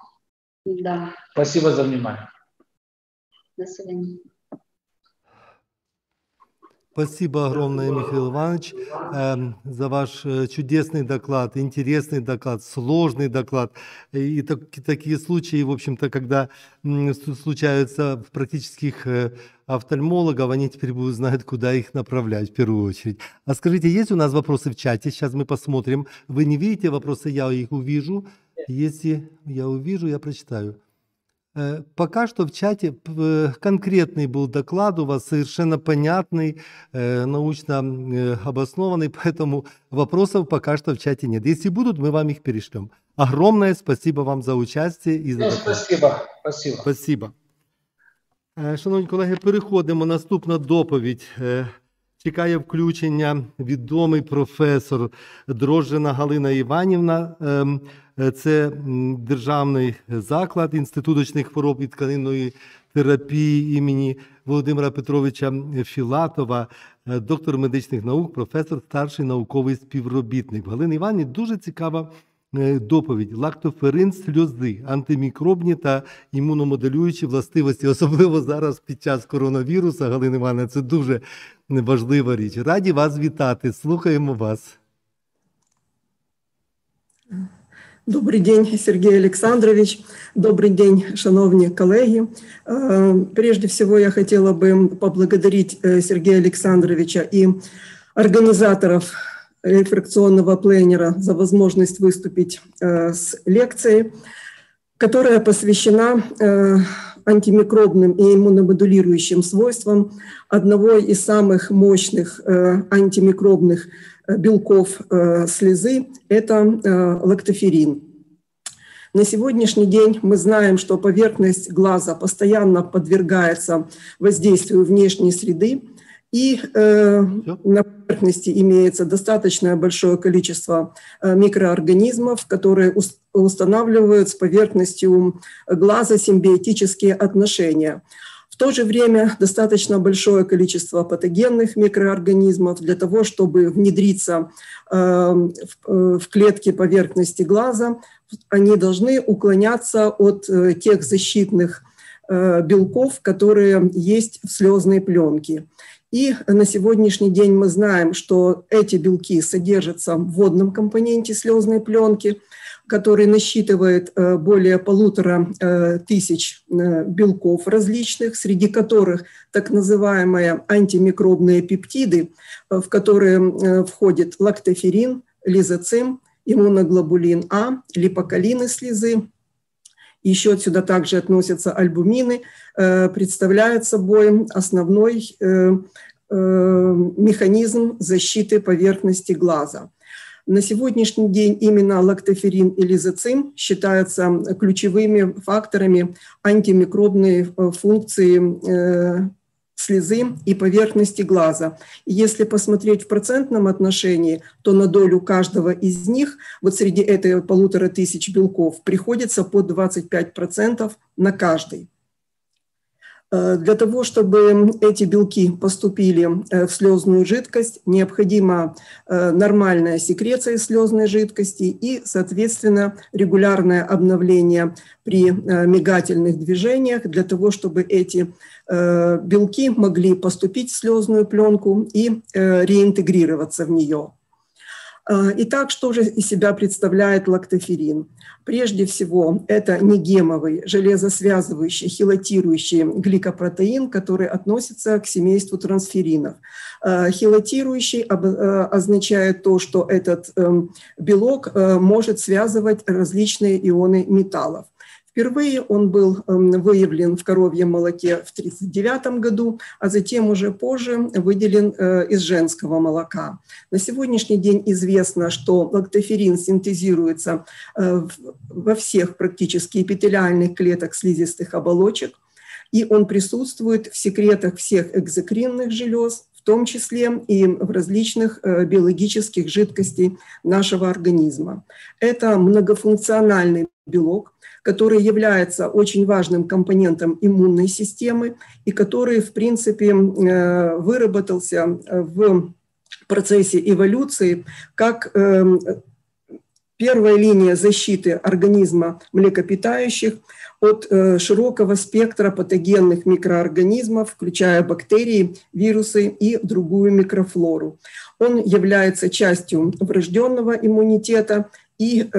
Да. Спасибо за внимание. До свидания. Спасибо огромное, Михаил Иванович, э, за ваш э, чудесный доклад, интересный доклад, сложный доклад. И так, такие случаи, в общем-то, когда случаются в практических э, офтальмологов, они теперь будут знать, куда их направлять в первую очередь. А скажите, есть у нас вопросы в чате? Сейчас мы посмотрим. Вы не видите вопросы, я их увижу. Если я увижу, я прочитаю. Э, пока что в чате э, конкретный был доклад у вас, совершенно понятный, э, научно обоснованный, поэтому [laughs] вопросов пока что в чате нет. Если будут, мы вам их перешлем. Огромное спасибо вам за участие і за доклад. Спасибо. Спасибо. Спасибо. Шановні колеги, переходимо. Наступна доповідь чекає включення відомий професор Дрожжина Галина Іванівна. Ем, е, Це державний заклад Інститут очних хвороб і тканинної терапії імені Володимира Петровича Філатова, е, доктор медичних наук, професор, старший науковий співробітник. В Галини Іванівні дуже цікава доповідь. Лактоферин сльози, антимікробні та імуномоделюючі властивості, особливо зараз під час коронавірусу. Галина Івановна, це дуже важлива річ. Раді вас вітати. Слухаємо вас. Добрий день, Сергей Александрович. Добрый день, шановні колеги. Э, Прежде всего, я хотела бы поблагодарить э, Сергея Александровича и организаторов Рефракционного пленера за возможность выступить э, с лекцией, которая посвящена э, антимикробным и иммуномодулирующим свойствам одного из самых мощных э, антимикробных белков слезы – это лактоферин. На сегодняшний день мы знаем, что поверхность глаза постоянно подвергается воздействию внешней среды, и э, на поверхности имеется достаточно большое количество э, микроорганизмов, которые ус- устанавливают с поверхностью глаза симбиотические отношения. В то же время достаточно большое количество патогенных микроорганизмов для того, чтобы внедриться э, в, э, в клетки поверхности глаза, они должны уклоняться от тех защитных белков, которые есть в слезной пленке. И на сегодняшний день мы знаем, что эти белки содержатся в водном компоненте слезной пленки, который насчитывает э, более полутора э, тысяч э, белков различных, среди которых так называемые антимикробные пептиды, в которые входит лактоферин, лизоцим, иммуноглобулин А, липокалины слезы, еще сюда также относятся альбумины, э, представляют собой основной э, э, механизм защиты поверхности глаза. На сегодняшний день именно лактоферин и лизоцим считаются ключевыми факторами антимикробной функции слезы и поверхности глаза. И если посмотреть в процентном отношении, то на долю каждого из них, вот среди этой полутора тысяч белков, приходится по 25% на каждый. Э, Для того, чтобы эти белки поступили э, в слезную жидкость, необходима э, нормальная секреция слезной жидкости и, соответственно, регулярное обновление при мигательных движениях для того, чтобы эти белки могли поступить в слезную пленку и реинтегрироваться в нее. Итак, что же из себя представляет лактоферин? Прежде всего, это негемовый, железосвязывающий, хилатирующий гликопротеин, который относится к семейству трансферинов. Хилатирующий означает то, что этот белок может связывать различные ионы металлов. Впервые он был выявлен в коровьем молоке в 1939 году, а затем уже позже выделен из женского молока. На сегодняшний день известно, что лактоферин синтезируется во всех практически эпителиальных клеток слизистых оболочек, и он присутствует в секретах всех экзокринных желез, в том числе и в различных биологических жидкостей нашего организма. Это многофункциональный белок, который является очень важным компонентом иммунной системы и который, в принципе, выработался в процессе эволюции как первая линия защиты организма млекопитающих от широкого спектра патогенных микроорганизмов, включая бактерии, вирусы и другую микрофлору. Он является частью врожденного иммунитета и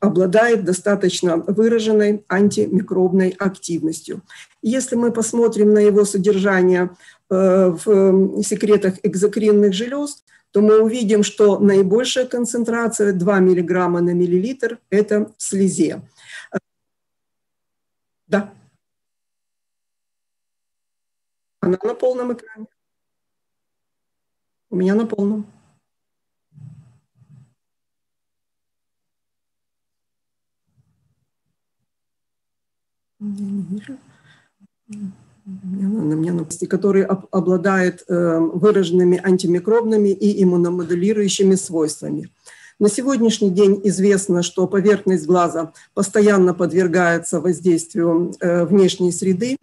обладает достаточно выраженной антимикробной активностью. Если мы посмотрим на его содержание в секретах экзокринных желез, то мы увидим, что наибольшая концентрация 2 мг на миллилитр – это в слезе. Да. Она на полном экране. У меня на полном. Я не вижу. Который обладает выраженными антимикробными и иммуномодулирующими свойствами. На сегодняшний день известно, что поверхность глаза постоянно подвергается воздействию внешней среды,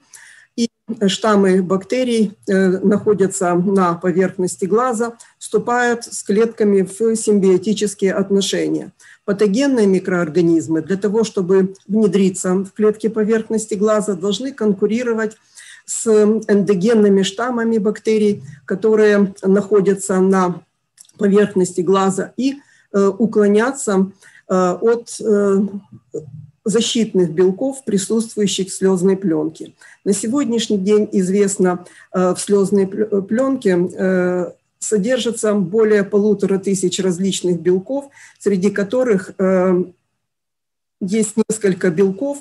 и штаммы бактерий находятся на поверхности глаза, вступают с клетками в симбиотические отношения патогенные микроорганизмы для того, чтобы внедриться в клетки поверхности глаза, должны конкурировать с эндогенными штаммами бактерий, которые находятся на поверхности глаза, и э, уклоняться э, от э, защитных белков, присутствующих в слезной пленке. На сегодняшний день известно в слезной пленке содержится более полутора тысяч различных белков, среди которых э, есть несколько белков,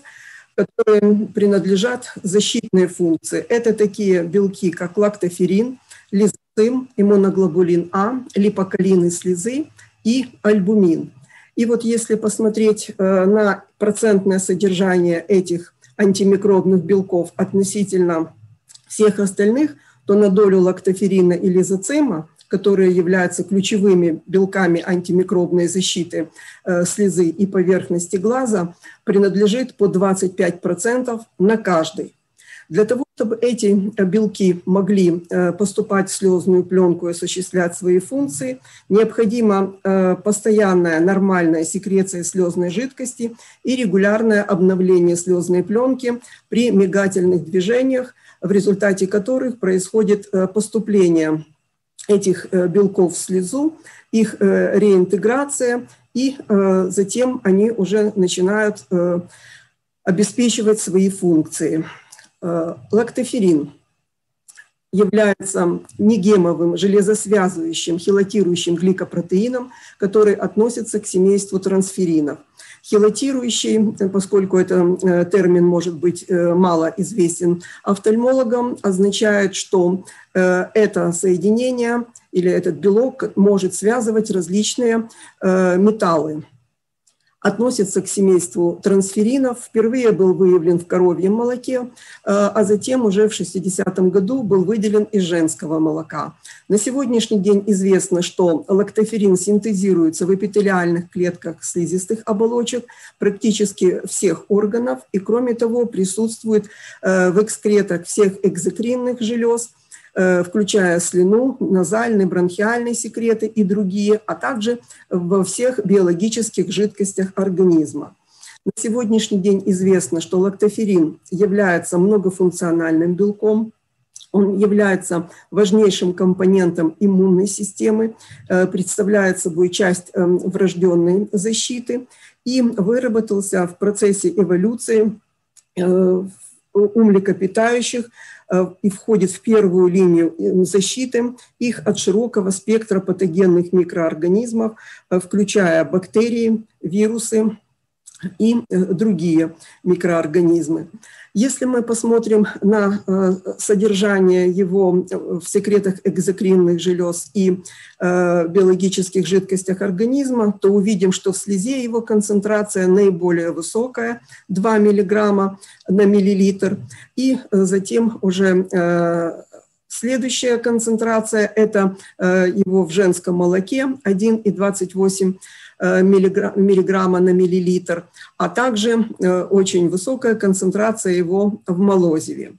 которые принадлежат защитной функции. Это такие белки, как лактоферин, лизоцим, иммуноглобулин А, липокалины слезы и альбумин. И вот если посмотреть э, на процентное содержание этих антимикробных белков относительно всех остальных, то на долю лактоферина и лизоцима, которые являются ключевыми белками антимикробной защиты э, слезы и поверхности глаза, принадлежит по 25% на каждый. Для того, чтобы эти белки могли э, поступать в слезную пленку и осуществлять свои функции, необходима э, постоянная нормальная секреция слезной жидкости и регулярное обновление слезной пленки при мигательных движениях, в результате которых происходит э, поступление этих э, белков в слезу, их э, реинтеграция, и затем они уже начинают обеспечивать свои функции. Лактоферин является негемовым железосвязывающим хелатирующим гликопротеином, который относится к семейству трансферинов – Хелатирующий, поскольку это э, термин может быть э, мало известен офтальмологам, означает, что э, это соединение или этот белок может связывать различные металлы относится к семейству трансферинов. Впервые был выявлен в коровьем молоке, э, а затем уже в 60-м году был выделен из женского молока. На сегодняшний день известно, что лактоферин синтезируется в эпителиальных клетках слизистых оболочек практически всех органов и, кроме того, присутствует э, в экскретах всех экзокринных желез – включая слюну, назальные, бронхиальные секреты и другие, а также во всех биологических жидкостях организма. На сегодняшний день известно, что лактоферин является многофункциональным белком, он является важнейшим компонентом иммунной системы, э, представляет собой часть э, врожденной защиты и выработался в процессе эволюции у млекопитающих Э, и входит в первую линию э, защиты их от широкого спектра патогенных микроорганизмов, э, включая бактерии, вирусы и другие микроорганизмы. Если мы посмотрим на э, содержание его в секретах экзокринных желез и э, биологических жидкостях организма, то увидим, что в слезе его концентрация наиболее высокая, 2 мг на миллилитр, и затем уже э, Следующая концентрация – это его в женском молоке 1,28 Э, миллиграмма на миллилитр, а также э, очень высокая концентрация его в молозиве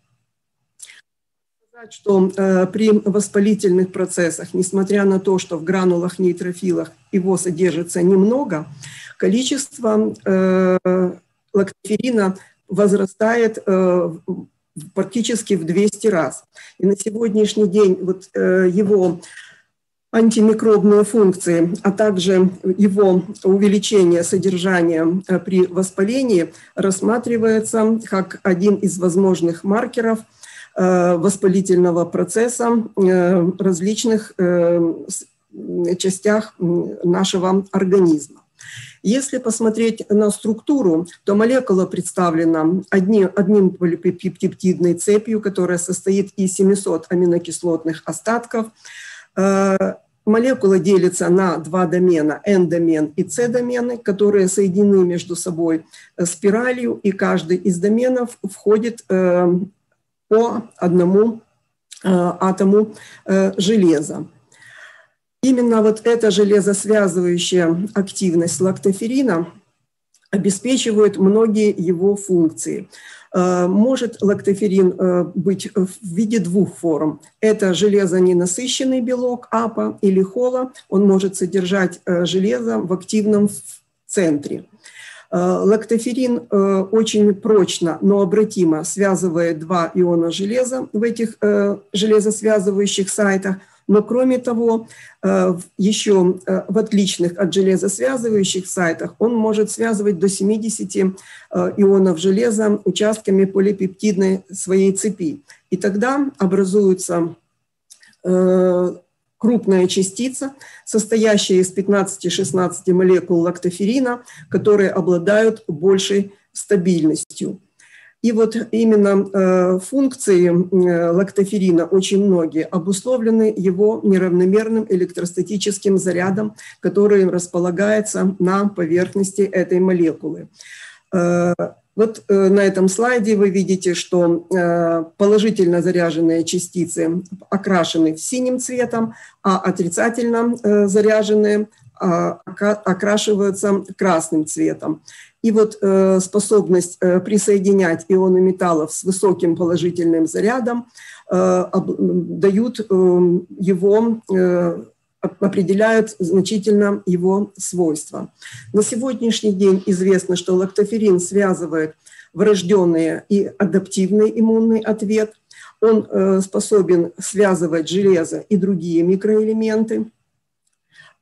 что э, при воспалительных процессах, несмотря на то, что в гранулах нейтрофилах его содержится немного, количество э, лактоферина возрастает э, практически в 200 раз. И на сегодняшний день вот, э, его антимикробные функции, а также его увеличение содержания э, при воспалении рассматривается как один из возможных маркеров э, воспалительного процесса э, различных частях нашего организма. Если посмотреть на структуру, то молекула представлена одним, одним полипептидной цепью, которая состоит из 700 аминокислотных остатков, Молекула делится на два домена, N-домен и C-домены, которые соединены между собой э, спиралью, и каждый из доменов входит э, по одному атому железа. Именно вот эта железосвязывающая активность лактоферина обеспечивает многие его функции. Может лактоферин быть в виде двух форм. Это железоненасыщенный белок АПА или ХОЛА. Он может содержать железо в активном центре. Э, лактоферин э, очень прочно, но обратимо связывает два иона железа в этих э, железосвязывающих сайтах. Но кроме того, еще в отличных от железосвязывающих сайтах он может связывать до 70 ионов железа участками полипептидной своей цепи. И тогда образуются крупная частица, состоящая из 15-16 молекул лактоферина, которые обладают большей стабильностью. И вот именно э, функции э, лактоферина очень многие обусловлены его неравномерным электростатическим зарядом, который располагается на поверхности этой молекулы. Э, вот на этом слайде вы видите, что положительно заряженные частицы окрашены синим цветом, а отрицательно заряженные а, окрашиваются красным цветом. И вот способность присоединять ионы металлов с высоким положительным зарядом дают его определяют значительно его свойства. На сегодняшний день известно, что лактоферин связывает врожденный и адаптивный иммунный ответ. Он э, способен связывать железо и другие микроэлементы.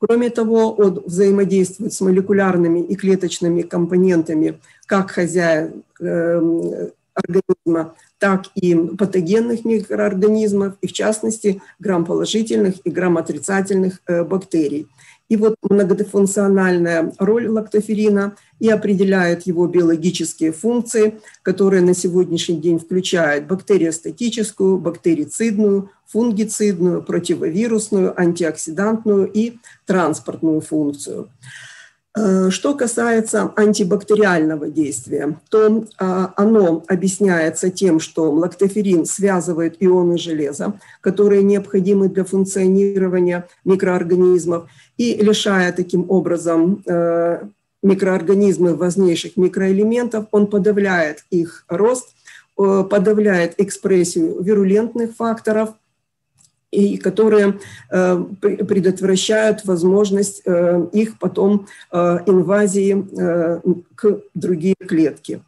Кроме того, он взаимодействует с молекулярными и клеточными компонентами как хозяин э, организма, так и патогенных микроорганизмов, и в частности грамм-положительных и грамм-отрицательных э, бактерий. И вот многофункциональная роль лактоферина и определяет его биологические функции, которые на сегодняшний день включают бактериостатическую, бактерицидную, фунгицидную, противовирусную, антиоксидантную и транспортную функцию. Э, что касается антибактериального действия, то а, оно объясняется тем, что лактоферин связывает ионы железа, которые необходимы для функционирования микроорганизмов, и лишая таким образом э, микроорганизмы важнейших микроэлементов, он подавляет их рост, э, подавляет экспрессию вирулентных факторов – и которые э, предотвращают возможность э, их потом э, инвазии к другие клетки.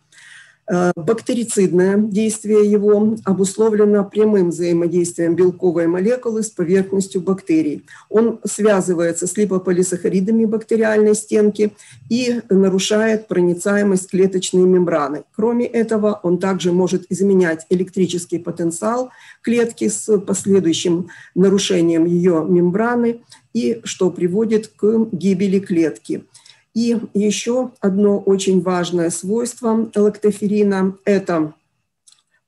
Э, бактерицидное действие его обусловлено прямым взаимодействием белковой молекулы с поверхностью бактерий. Он связывается с липополисахаридами бактериальной стенки и нарушает проницаемость клеточной мембраны. Кроме этого, он также может изменять электрический потенциал клетки с последующим нарушением ее мембраны и что приводит к гибели клетки. И еще одно очень важное свойство лактоферина – это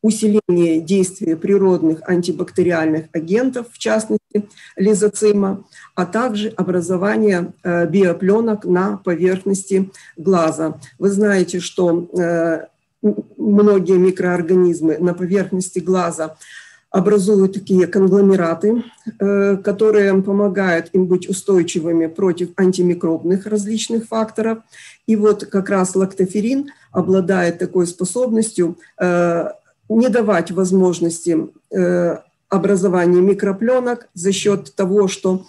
усиление действия природных антибактериальных агентов, в частности лизоцима, а также образование э, биопленок на поверхности глаза. Вы знаете, что э, многие микроорганизмы на поверхности глаза – образуют такие конгломераты, э, которые помогают им быть устойчивыми против антимикробных различных факторов. И вот как раз лактоферин обладает такой способностью э, не давать возможности э, образования микропленок за счет того, что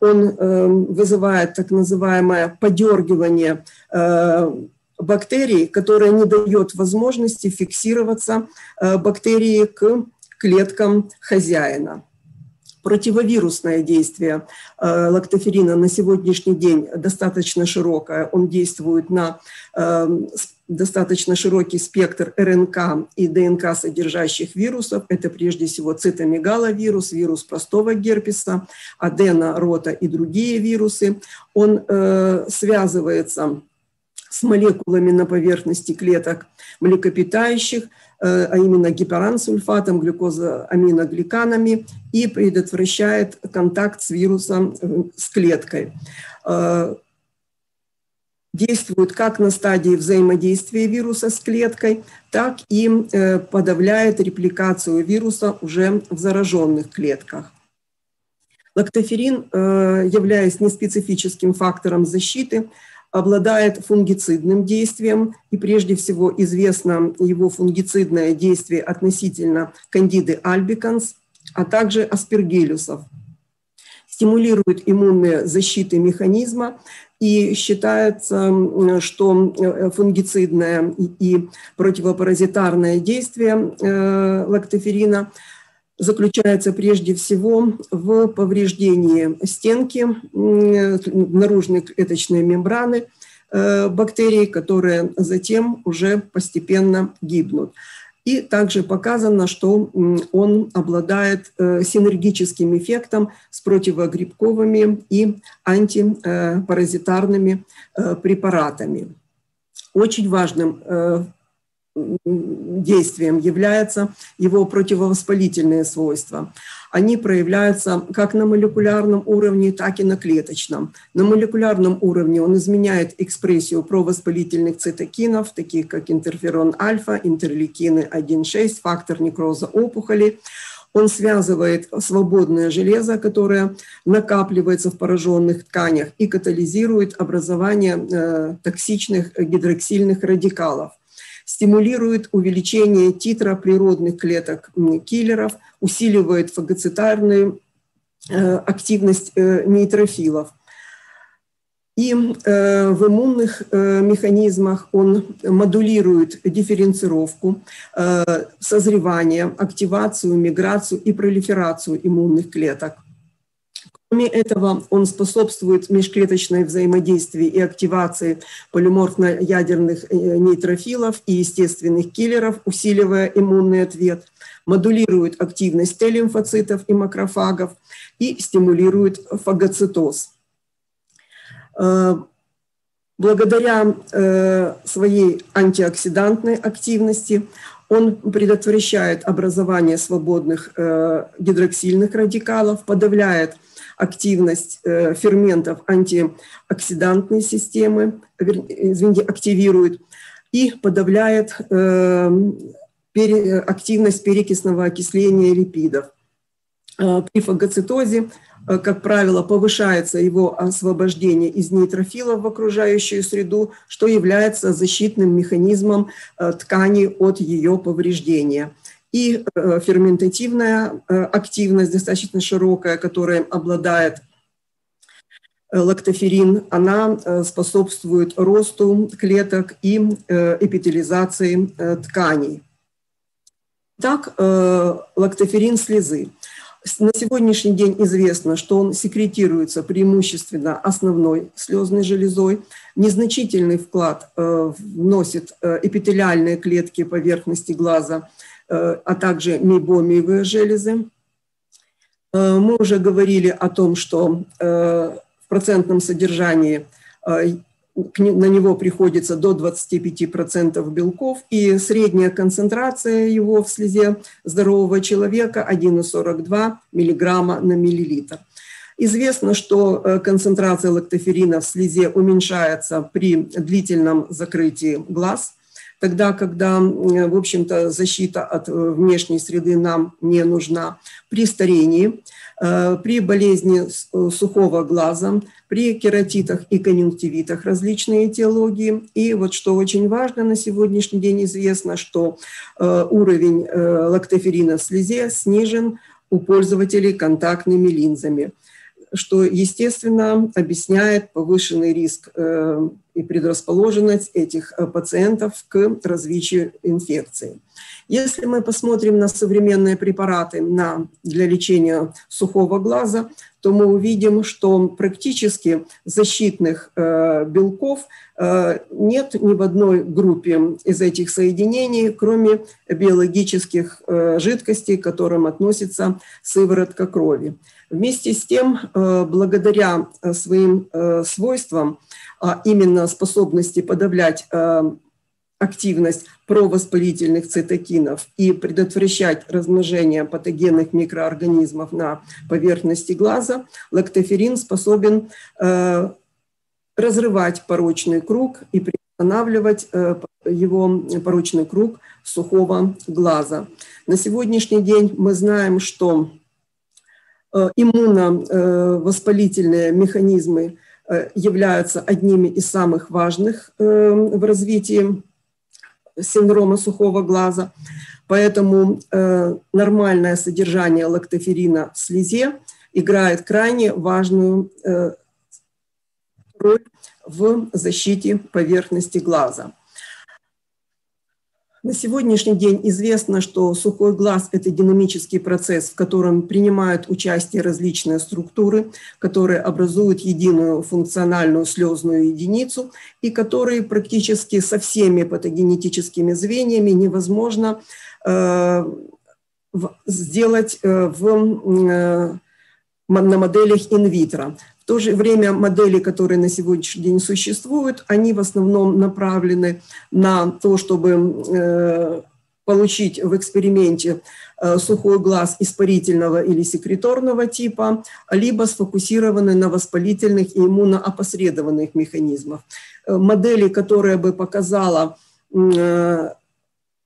он вызывает так называемое подергивание бактерий, которое не дает возможности фиксироваться бактерии к клеткам хозяина. Противовирусное действие э, лактоферина на сегодняшний день достаточно широкое. Он действует на э, достаточно широкий спектр РНК и ДНК содержащих вирусов. Это прежде всего цитомегаловирус, вирус простого герпеса, адена, рота и другие вирусы. Он э, связывается с молекулами на поверхности клеток млекопитающих, а именно гиперансульфатом, глюкозоаминогликанами и предотвращает контакт с вирусом, э, с клеткой. Э, действует как на стадии взаимодействия вируса с клеткой, так и э, подавляет репликацию вируса уже в зараженных клетках. Лактоферин, э, являясь неспецифическим фактором защиты, обладает фунгицидным действием, и прежде всего известно его фунгицидное действие относительно кандиды альбиканс, а также аспергиллюсов. Стимулирует иммунные защиты механизма, и считается, что э, фунгицидное и противопаразитарное действие э, лактоферина заключается прежде всего в повреждении стенки наружной клеточной мембраны э, бактерий, которые затем уже постепенно гибнут. И также показано, что он обладает э, синергическим эффектом с противогрибковыми и антипаразитарными э, препаратами. Очень важным действием являются его противовоспалительные свойства. Они проявляются как на молекулярном уровне, так и на клеточном. На молекулярном уровне он изменяет экспрессию провоспалительных цитокинов, таких как интерферон альфа, интерлейкины 1,6, фактор некроза опухоли. Он связывает свободное железо, которое накапливается в пораженных тканях и катализирует образование э, токсичных гидроксильных радикалов стимулирует увеличение титра природных клеток киллеров, усиливает фагоцитарную э, активность э, нейтрофилов. И э, в иммунных механизмах он модулирует дифференцировку, созревание, активацию, миграцию и пролиферацию иммунных клеток – Кроме этого, он способствует межклеточной взаимодействии и активации полиморфно-ядерных э, нейтрофилов и естественных киллеров, усиливая иммунный ответ, модулирует активность Т-лимфоцитов и макрофагов и стимулирует фагоцитоз. Э, благодаря э, своей антиоксидантной активности он предотвращает образование свободных гидроксильных радикалов, подавляет активность э, ферментов антиоксидантной системы, извините, активирует и подавляет э, активность перекисного окисления липидов. Э, при фагоцитозе, как правило, повышается его освобождение из нейтрофилов в окружающую среду, что является защитным механизмом ткани от ее повреждения и э, ферментативная э, активность достаточно широкая, которая обладает э, лактоферин, она способствует росту клеток и эпителизации тканей. Так, лактоферин слезы. На сегодняшний день известно, что он секретируется преимущественно основной слезной железой. Незначительный вклад вносит эпителиальные клетки поверхности глаза – а также мейбомиевые железы. Э, мы уже говорили о том, что э, в процентном содержании на него приходится до 25% белков, и средняя концентрация его в слезе здорового человека 1,42 мг на миллилитр. Известно, что концентрация лактоферина в слезе уменьшается при длительном закрытии глаз – тогда, когда, в общем-то, защита от э, внешней среды нам не нужна, при старении, э, при болезни э, сухого глаза, при кератитах и конъюнктивитах различные этиологии. И вот что очень важно на сегодняшний день известно, что уровень лактоферина в слезе снижен у пользователей контактными линзами что, естественно, объясняет повышенный риск э, и предрасположенность этих э, пациентов к развитию инфекции. Если мы посмотрим на современные препараты на, для лечения сухого глаза, то мы увидим, что практически защитных э, белков э, нет ни в одной группе из этих соединений, кроме биологических э, жидкостей, к которым относится сыворотка крови. Вместе с тем, э, благодаря э, своим э, свойствам, а именно способности подавлять активность провоспалительных цитокинов и предотвращать размножение патогенных микроорганизмов на поверхности глаза, лактоферин способен разрывать порочный круг и приостанавливать его порочный круг сухого глаза. На сегодняшний день мы знаем, что иммуновоспалительные механизмы являются одними из самых важных в развитии синдрома сухого глаза. Поэтому э, нормальное содержание лактоферина в слезе играет крайне важную э, роль в защите поверхности глаза. На сегодняшний день известно, что сухой глаз – это динамический процесс, в котором принимают участие различные структуры, которые образуют единую функциональную слезную единицу и которые практически со всеми патогенетическими звеньями невозможно э, сделать э, в, э, на моделях инвитро то же время модели, которые на сегодняшний день существуют, они в основном направлены на то, чтобы э, получить в эксперименте э, сухой глаз испарительного или секреторного типа, либо сфокусированы на воспалительных и иммуноопосредованных механизмах. Э, модели, которая бы показала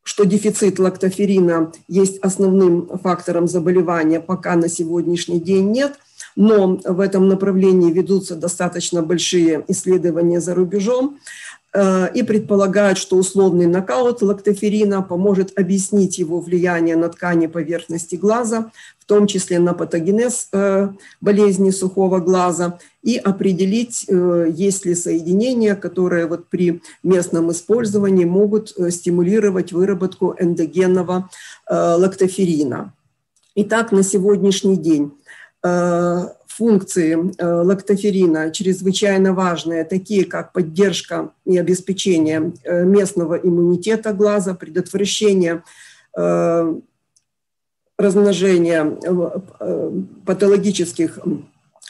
что дефицит лактоферина есть основным фактором заболевания, пока на сегодняшний день нет но в этом направлении ведутся достаточно большие исследования за рубежом э, и предполагают, что условный нокаут лактоферина поможет объяснить его влияние на ткани поверхности глаза, в том числе на патогенез э, болезни сухого глаза, и определить, э, есть ли соединения, которые вот при местном использовании могут стимулировать выработку эндогенного лактоферина. Итак, на сегодняшний день функции э, лактоферина чрезвычайно важные, такие как поддержка и обеспечение э, местного иммунитета глаза, предотвращение размножения патологических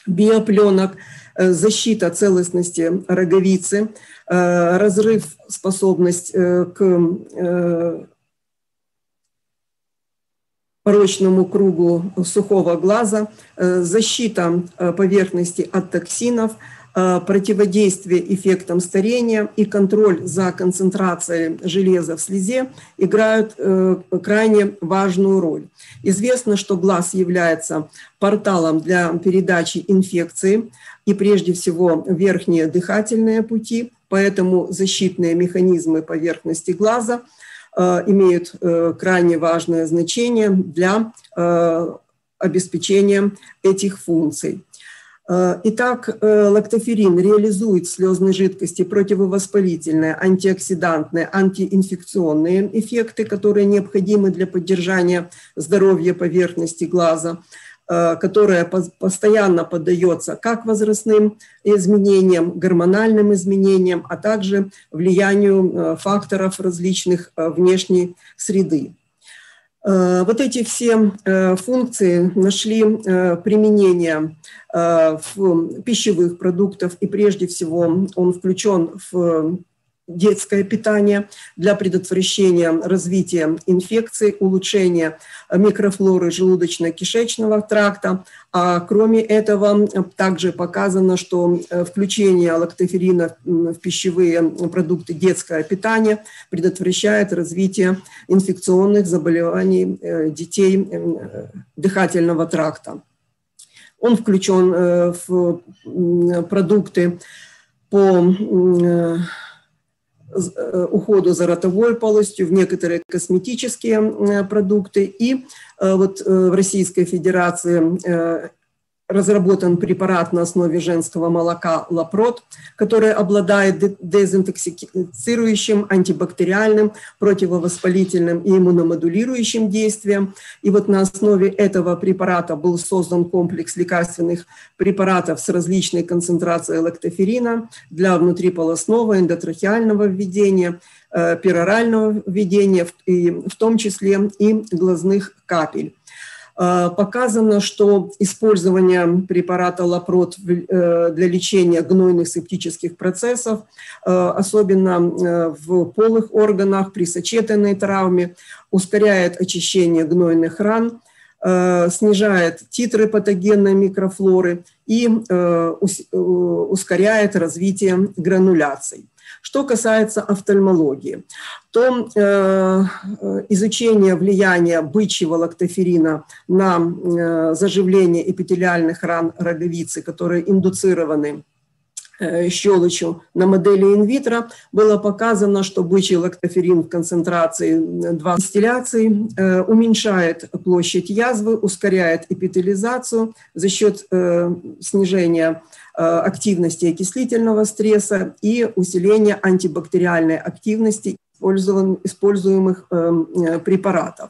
биопленок, защита целостности роговицы, разрыв способность к порочному кругу сухого глаза, э, защита э, поверхности от токсинов, э, противодействие эффектам старения и контроль за концентрацией железа в слезе играют крайне важную роль. Известно, что глаз является порталом для передачи инфекции и прежде всего верхние дыхательные пути, поэтому защитные механизмы поверхности глаза – имеют э, крайне важное значение для э, обеспечения этих функций. Итак, лактоферин реализует в слезной жидкости противовоспалительные, антиоксидантные, антиинфекционные эффекты, которые необходимы для поддержания здоровья поверхности глаза. Э, которая постоянно поддается как возрастным изменениям, гормональным изменениям, а также влиянию э, факторов различных э, внешней среды. Вот эти все функции нашли применение в пищевых продуктах, и прежде всего он включен в детское питание для предотвращения развития инфекций, улучшения микрофлоры желудочно-кишечного тракта. А кроме этого, также показано, что э, включение лактоферина в пищевые продукты детское питание предотвращает развитие инфекционных заболеваний э, детей э, дыхательного тракта. Он включен в продукты по уходу за ротовой полостью, в некоторые косметические э, продукты. И э, вот в Российской Федерации разработан препарат на основе женского молока Лапрот, который обладает дезинтоксицирующим, антибактериальным, противовоспалительным и иммуномодулирующим действием. И вот на основе этого препарата был создан комплекс лекарственных препаратов с различной концентрацией лактоферина для внутриполосного эндотрахеального введения, э, перорального введения, и в том числе и глазных капель. Э, показано, что использование препарата Лапрот э, для лечения гнойных септических процессов, э, особенно в полых органах при сочетанной травме, ускоряет очищение гнойных ран, снижает титры патогенной микрофлоры и ускоряет развитие грануляций. Что касается офтальмологии, то э, изучение влияния бычьего лактоферина на э, заживление эпителиальных ран роговицы, которые индуцированы э, щелочью на модели инвитро было показано, что бычий лактоферин в концентрации 2 дистилляции э, уменьшает площадь язвы, ускоряет эпителизацию за счет э, снижения Э, активности окислительного стресса и усиления антибактериальной активности используемых э, э, препаратов.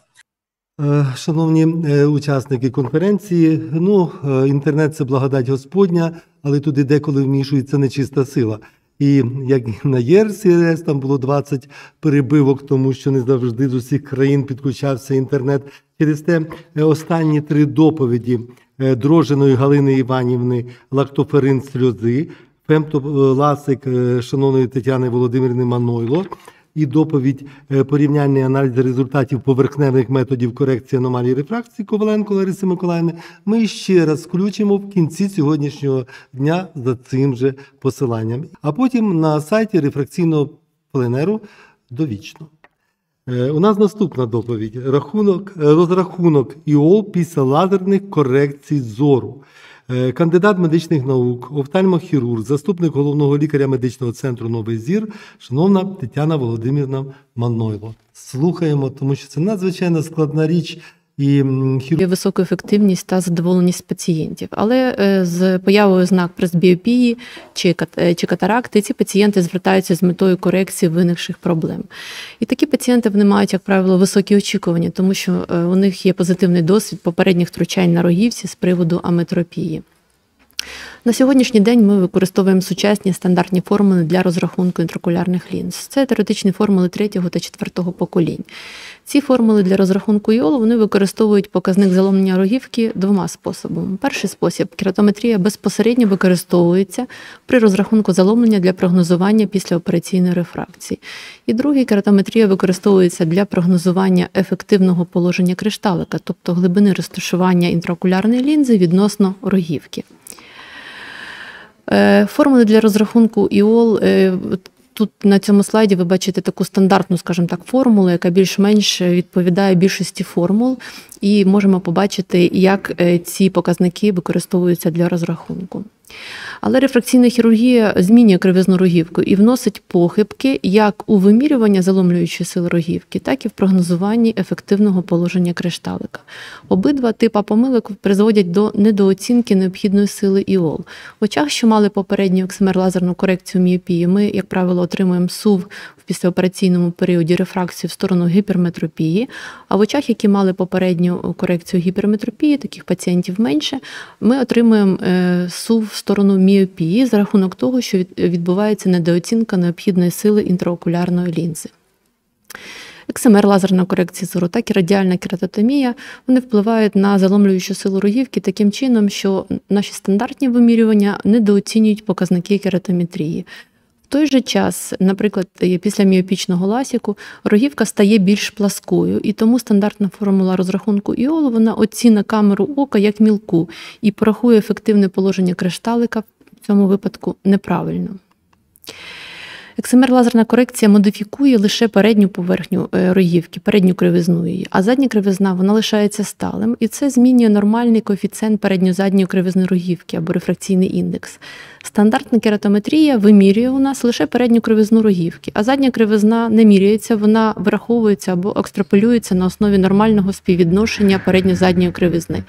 Шановні учасники конференції, ну інтернет це благодать Господня, але туди деколи вмішується нечиста сила. І як на ЄРСІРС там було 20 перебивок, тому що не завжди з усіх країн підключався інтернет. Через те останні три доповіді Е, Дрожжиної Галини Іванівни лактоферин сльози, фемтоласик е, шановної Тетяни Володимирівни Манойло і доповідь е, порівняльний аналіз результатів поверхневих методів корекції аномалії рефракції Коваленко Лариси Миколаївни. Ми ще раз включимо в кінці сьогоднішнього дня за цим же посиланням. А потім на сайті рефракційного пленеру довічно. Е, у нас наступна доповідь: рахунок, е, розрахунок ІОЛ після лазерних корекцій зору. Е, кандидат медичних наук, офтальмохірург, заступник головного лікаря медичного центру Новий Зір, шановна Тетяна Володимирівна Манойло. Слухаємо, тому що це надзвичайно складна річ і хір... високу ефективність та задоволеність пацієнтів. Але е, з появою знак пресбіопії чи е, чи катаракти ці пацієнти звертаються з метою корекції виникших проблем. І такі пацієнти вони мають, як правило, високі очікування, тому що е, у них є позитивний досвід попередніх втручань на рогівці з приводу аметропії. На сьогоднішній день ми використовуємо сучасні стандартні формули для розрахунку інтракулярних лінз. Це теоретичні формули третього та четвертого поколінь. Ці формули для розрахунку йолу вони використовують показник заломлення рогівки двома способами. Перший спосіб кератометрія безпосередньо використовується при розрахунку заломлення для прогнозування післяопераційної рефракції. І другий кератометрія використовується для прогнозування ефективного положення кришталика, тобто глибини розташування інтраокулярної лінзи відносно рогівки. Е, формули для розрахунку ІОЛ. Тут на цьому слайді ви бачите таку стандартну, скажімо так, формулу, яка більш-менш відповідає більшості формул, і можемо побачити, як е, ці показники використовуються для розрахунку. Але рефракційна хірургія змінює кривизну рогівку і вносить похибки як у вимірювання заломлюючої сили рогівки, так і в прогнозуванні ефективного положення кришталика. Обидва типи помилок призводять до недооцінки необхідної сили іол. В очах, що мали попередню оксимер-лазерну корекцію міопії, ми, як правило, отримуємо СУВ в післяопераційному періоді рефракції в сторону гіперметропії, а в очах, які мали попередню корекцію гіперметропії, таких пацієнтів менше, ми отримуємо е, СУВ в сторону міопії за рахунок того, що відбувається недооцінка необхідної сили інтраокулярної лінзи. XMR, лазерна корекція зору, так і радіальна кератотомія, вони впливають на заломлюючу силу рогівки таким чином, що наші стандартні вимірювання недооцінюють показники кератометрії. В той же час, наприклад, після міопічного ласіку рогівка стає більш пласкою, і тому стандартна формула розрахунку іолу вона оціне камеру ока як мілку і порахує ефективне положення кришталика в цьому випадку неправильно. XMR-лазерна корекція модифікує лише передню поверхню е, рогівки, передню кривизну її, а задня кривизна вона лишається сталим, і це змінює нормальний коефіцієнт передньо-задньої кривизни рогівки або рефракційний індекс. Стандартна кератометрія вимірює у нас лише передню кривизну рогівки, а задня кривизна не міряється, вона враховується або екстраполюється на основі нормального співвідношення передньо-задньої кривизни.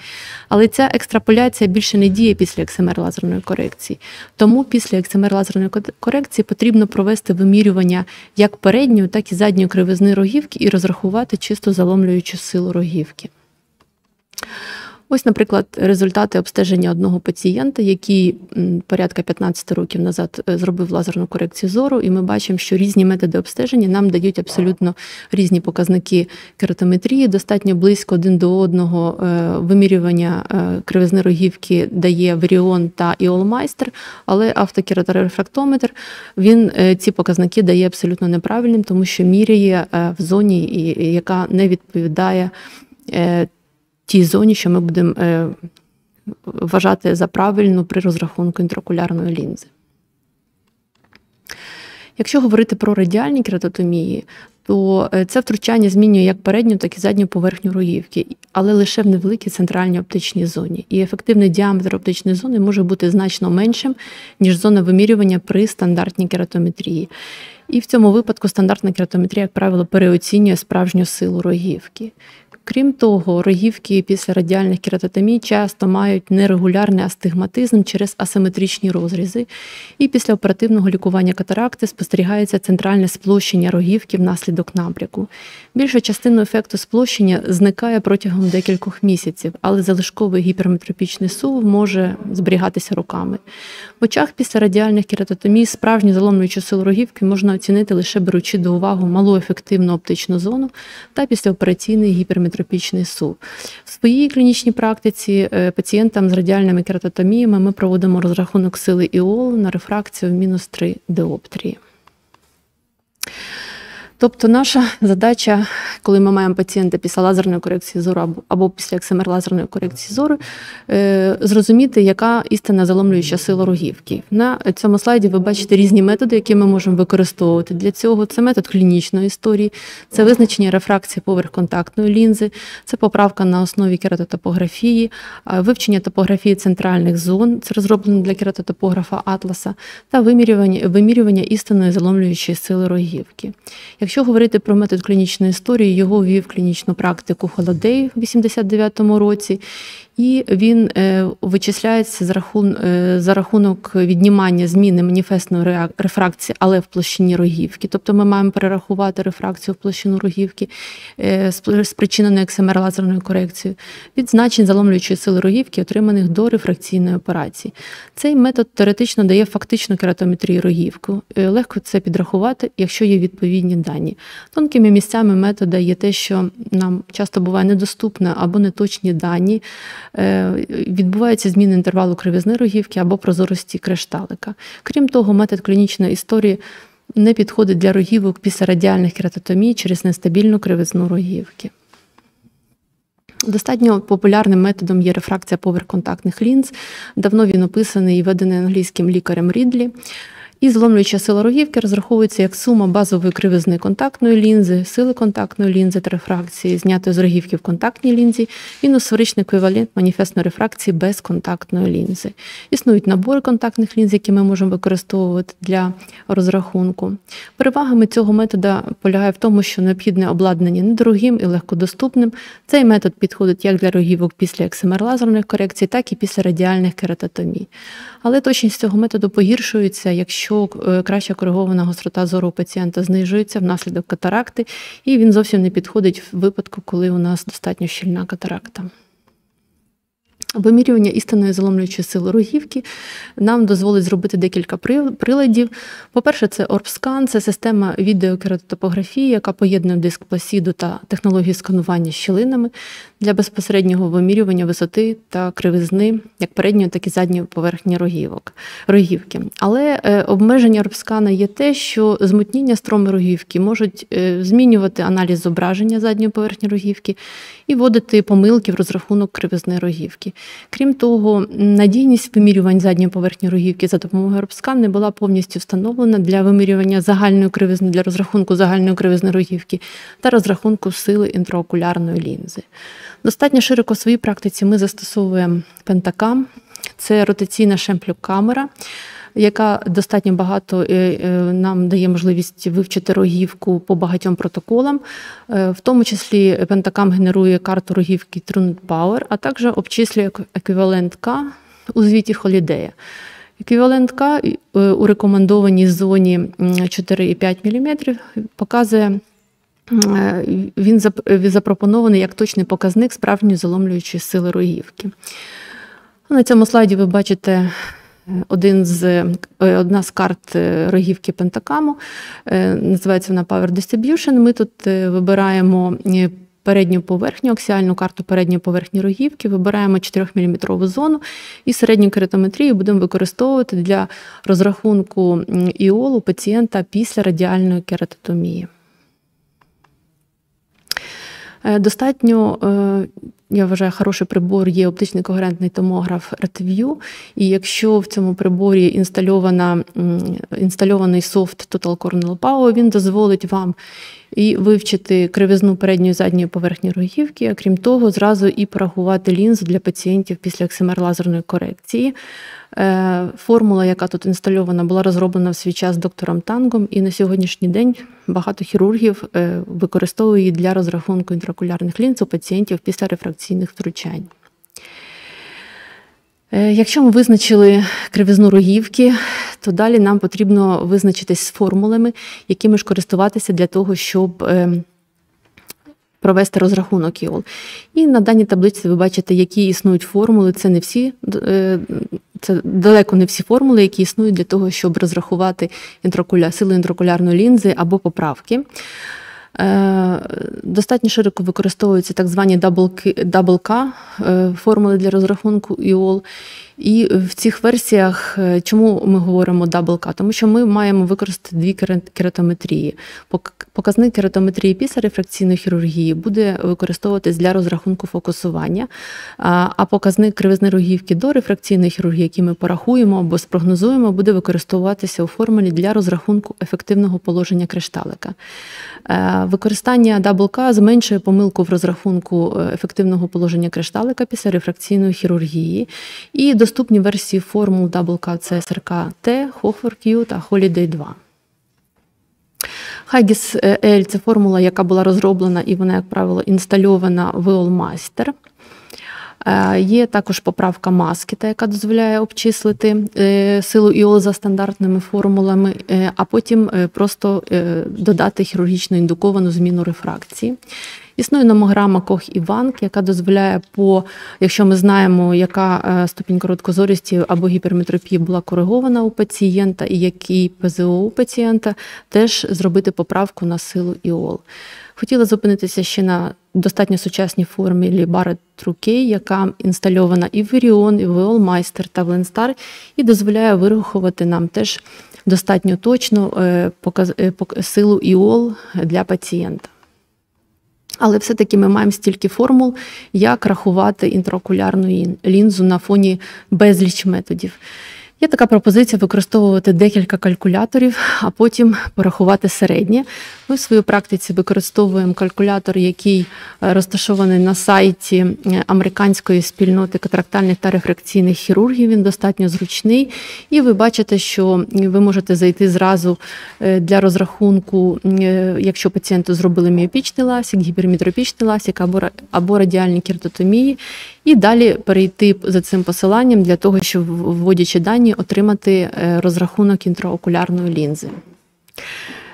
Але ця екстраполяція більше не діє після XMR-лазерної корекції. Тому після XMR-лазерної корекції потрібно провести вимірювання як передньої, так і задньої кривизни рогівки і розрахувати чисто заломлюючу силу рогівки. Ось, наприклад, результати обстеження одного пацієнта, який порядка 15 років назад е, зробив лазерну корекцію зору, і ми бачимо, що різні методи обстеження нам дають абсолютно різні показники кератометрії, достатньо близько один до одного е, вимірювання е, кривизни рогівки дає Віріон та Іолмайстер, але автокераторефрактометр він ці показники дає абсолютно неправильним, тому що міряє в зоні, яка не відповідає тій зоні, що ми будемо е, вважати за правильну при розрахунку інтракулярної лінзи. Якщо говорити про радіальні кератотомії, то е, це втручання змінює як передню, так і задню поверхню рогівки, але лише в невеликій центральній оптичній зоні. І ефективний діаметр оптичної зони може бути значно меншим, ніж зона вимірювання при стандартній кератометрії. І в цьому випадку стандартна кератометрія, як правило, переоцінює справжню силу рогівки. Крім того, рогівки після радіальних кератотомій часто мають нерегулярний астигматизм через асиметричні розрізи, і після оперативного лікування катаракти спостерігається центральне сплощення рогівки внаслідок набряку. Більша частина ефекту сплощення зникає протягом декількох місяців, але залишковий гіперметропічний сув може зберігатися роками. В очах після радіальних кератотомій справжню заломлюючу силу рогівки можна оцінити лише беручи до уваги малу ефективну оптичну зону та післяопераційний гіперметропічний сув. В своїй клінічній практиці е, пацієнтам з радіальними кератотоміями ми проводимо розрахунок сили іол на рефракцію в мінус 3 диоптрії. Тобто наша задача, коли ми маємо пацієнта після лазерної корекції зору або, після ексемер лазерної корекції зору, е, зрозуміти, яка істинна заломлююча сила рогівки. На цьому слайді ви бачите різні методи, які ми можемо використовувати для цього. Це метод клінічної історії, це визначення рефракції поверх контактної лінзи, це поправка на основі кератотопографії, вивчення топографії центральних зон, це розроблено для кератотопографа Атласа, та вимірювання, вимірювання істинної заломлюючої сили рогівки. Якщо говорити про метод клінічної історії, його ввів клінічну практику Холодей в 89-му році, І він е, вичисляється за рахун, е, за рахунок віднімання зміни маніфестної рефракції, але в площині рогівки. Тобто ми маємо перерахувати рефракцію в площину рогівки, е, спричиненої ексемер лазерною корекцією, від значень заломлюючої сили рогівки, отриманих до рефракційної операції. Цей метод теоретично дає фактичну кератометрію рогівки. Легко це підрахувати, якщо є відповідні дані. Тонкими місцями метода є те, що нам часто буває недоступне або неточні дані. Е, відбуваються зміни інтервалу кривизни рогівки або прозорості кришталика. Крім того, метод клінічної історії не підходить для рогівок після радіальних кератотомій через нестабільну кривизну рогівки. Достатньо популярним методом є рефракція поверхконтактних лінз. Давно він описаний і ведений англійським лікарем Рідлі. І зломлююча сила рогівки розраховується як сума базової кривизни контактної лінзи, сили контактної лінзи та рефракції, знятої з рогівки в контактній лінзі, мінус сферичний еквівалент маніфестної рефракції без контактної лінзи. Існують набори контактних лінз, які ми можемо використовувати для розрахунку. Перевагами цього методу полягає в тому, що необхідне обладнання недорогим і легкодоступним. Цей метод підходить як для рогівок після ексемер лазерних корекцій, так і після радіальних кератотомій. Але точність цього методу погіршується, якщо е, краща коригована гострота зору у пацієнта знижується внаслідок катаракти, і він зовсім не підходить в випадку, коли у нас достатньо щільна катаракта. Вимірювання істинної заломлюючої сили рогівки нам дозволить зробити декілька приладів. По-перше, це Орбскан, це система відеокератотопографії, яка поєднує диск пласіду та технологію сканування щілинами для безпосереднього вимірювання висоти та кривизни як передньої, так і задньої поверхні рогівок, рогівки. Але е, обмеження Орбскана є те, що змутніння строми рогівки можуть е, змінювати аналіз зображення задньої поверхні рогівки і вводити помилки в розрахунок кривизни рогівки. Крім того, надійність вимірювань задньої поверхні рогівки за допомогою Робскан не була повністю встановлена для вимірювання загальної кривизни, для розрахунку загальної кривизни рогівки та розрахунку сили інтраокулярної лінзи. Достатньо широко в своїй практиці ми застосовуємо пентакам, це ротаційна шемплюк-камера яка достатньо багато е, е, нам дає можливість вивчити рогівку по багатьом протоколам, е, в тому числі Пентакам генерує карту рогівки Trunit Power, а також обчислює еквівалент К у звіті Холідея. Еквівалент К у рекомендованій зоні 4,5 мм показує. Він запропонований як точний показник справжньої заломлюючої сили рогівки. На цьому слайді ви бачите один з, е, Одна з карт е, рогівки Пентакаму, е, називається вона Power Distribution. Ми тут вибираємо передню поверхню, аксіальну карту передньої поверхні рогівки, вибираємо 4-мм зону і середню кератометрію будемо використовувати для розрахунку іолу пацієнта після радіальної кератотомії. Достатньо я вважаю, хороший прибор є оптичний когерентний томограф RedView. І якщо в цьому приборі інстальована, інстальований софт Total Corneal Power, він дозволить вам і вивчити кривизну передньої і задньої поверхні рогівки, а крім того, зразу і порахувати лінзу для пацієнтів після XMR лазерної корекції. Е, формула, яка тут інстальована, була розроблена в свій час доктором Тангом, і на сьогоднішній день багато хірургів е, використовують її для розрахунку інтракулярних лінз у пацієнтів після рефракційних втручань. Е, якщо ми визначили кривизну рогівки, то далі нам потрібно визначитись з формулами, якими ж користуватися для того, щоб провести розрахунок ІОЛ. І на даній таблиці ви бачите, які існують формули. Це не всі, е, це далеко не всі формули, які існують для того, щоб розрахувати інтракуля, сили інтраокулярної лінзи або поправки. Е, достатньо широко використовуються так звані double-K е, формули для розрахунку ІОЛ. І в цих версіях, е, чому ми говоримо double-K? Тому що ми маємо використати дві кератометрії. Показник кератометрії після рефракційної хірургії буде використовуватись для розрахунку фокусування, а показник кривизни рогівки до рефракційної хірургії, який ми порахуємо або спрогнозуємо, буде використовуватися у формулі для розрахунку ефективного положення кришталика. Е, використання double-K зменшує помилку в розрахунку е, ефективного положення кришталика після рефракційної хірургії. І доступні версії формул WK це SRK-T, Hoffer-Q та Holladay 2. HIGIS L це формула, яка була розроблена і вона, як правило, інстальована в Allmaster. Е, є також поправка маскіта, яка дозволяє обчислити е, силу іол за стандартними формулами, е, а потім просто додати хірургічно індуковану зміну рефракції. Існує номограма Кох і Ванк, яка дозволяє, по, якщо ми знаємо, яка ступінь короткозорісті або гіперметропії була коригована у пацієнта, і який ПЗО у пацієнта, теж зробити поправку на силу іол. Хотіла зупинитися ще на достатньо сучасній формі Barrett Трукей, яка інстальована і в Virion, і в Allmeister та в Lenstar, і дозволяє вирахувати нам теж достатньо точно е, е, силу іол для пацієнта. Але все-таки ми маємо стільки формул, як рахувати інтраокулярну лінзу на фоні безліч методів. Є така пропозиція використовувати декілька калькуляторів, а потім порахувати середнє. Ми в своїй практиці використовуємо калькулятор, який е, розташований на сайті е, американської спільноти катрактальних та рефракційних хірургів. Він достатньо зручний. І ви бачите, що ви можете зайти зразу е, для розрахунку, якщо пацієнту зробили міопічний ласік, гіпермітропічний ласік або або радіальні кіртотомії, і далі перейти за цим посиланням для того, щоб вводячи дані, отримати розрахунок інтраокулярної лінзи.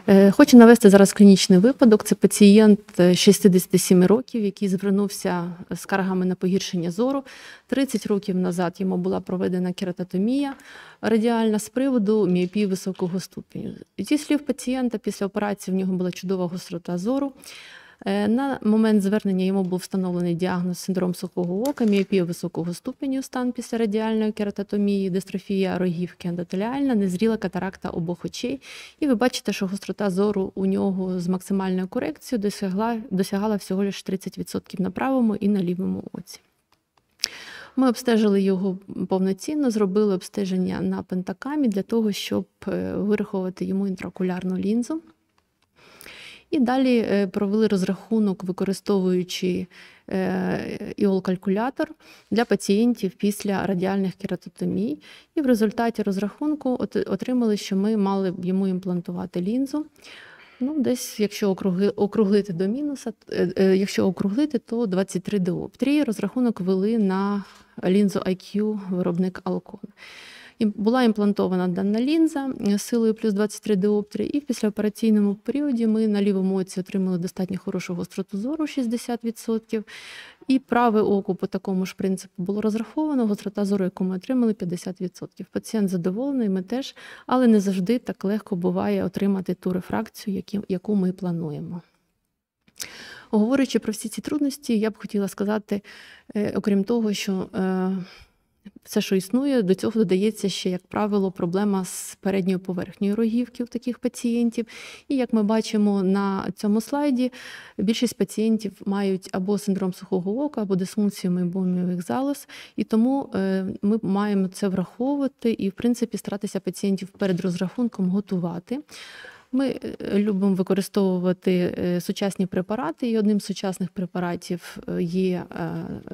Е, хочу навести зараз клінічний випадок. Це пацієнт 67 років, який звернувся скаргами на погіршення зору. 30 років назад йому була проведена кератотомія радіальна з приводу міопії високого ступеню. Зі слів пацієнта, після операції в нього була чудова гострота зору. Е, на момент звернення йому був встановлений діагноз синдром сухого ока, міопія високого ступеню, стан після радіальної кератотомії, дистрофія рогівки ендотеліальна, незріла катаракта обох очей. І ви бачите, що гострота зору у нього з максимальною корекцією досягла, досягала всього лише 30% на правому і на лівому оці. Ми обстежили його повноцінно, зробили обстеження на пентакамі для того, щоб е, вирахувати йому інтракулярну лінзу. І далі е, провели розрахунок, використовуючи е, іол-калькулятор для пацієнтів після радіальних кератотомій. І в результаті розрахунку отримали, що ми мали б йому імплантувати лінзу. Ну, Десь, якщо округлити до мінуса, е, якщо округлити, то 23 діоптрії. Розрахунок вели на лінзу IQ виробник Alcon. Була імплантована дана лінза е, силою плюс 23 диоптри, і в післяопераційному періоді ми на лівому оці отримали достатньо хорошу гостроту зору 60%. І праве око по такому ж принципу було розраховано, гострота зору, яку ми отримали 50%. Пацієнт задоволений, ми теж, але не завжди так легко буває отримати ту рефракцію, яку ми плануємо. Говорячи про всі ці трудності, я б хотіла сказати, е, окрім того, що е, все, що існує, до цього додається ще, як правило, проблема з передньою поверхнею рогівки у таких пацієнтів. І як ми бачимо на цьому слайді, більшість пацієнтів мають або синдром сухого ока, або дисфункцію мейбоміових залоз, і тому е, ми маємо це враховувати і, в принципі, старатися пацієнтів перед розрахунком готувати. Ми е, любимо використовувати е, сучасні препарати, і одним з сучасних препаратів е, є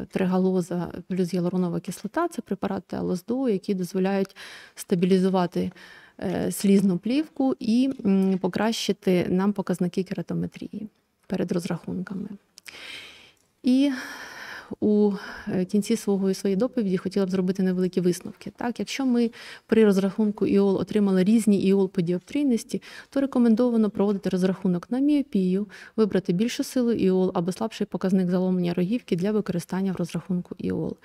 тригалоза плюс гіалуронова кислота. Це препарати Алоздо, які дозволяють стабілізувати слізну плівку і покращити нам показники кератометрії перед розрахунками. І у е, кінці свого своєї доповіді хотіла б зробити невеликі висновки. Так, Якщо ми при розрахунку ІОЛ отримали різні іол по діоптрійності, то рекомендовано проводити розрахунок на міопію, вибрати більшу силу іол або слабший показник заломлення рогівки для використання в розрахунку іол.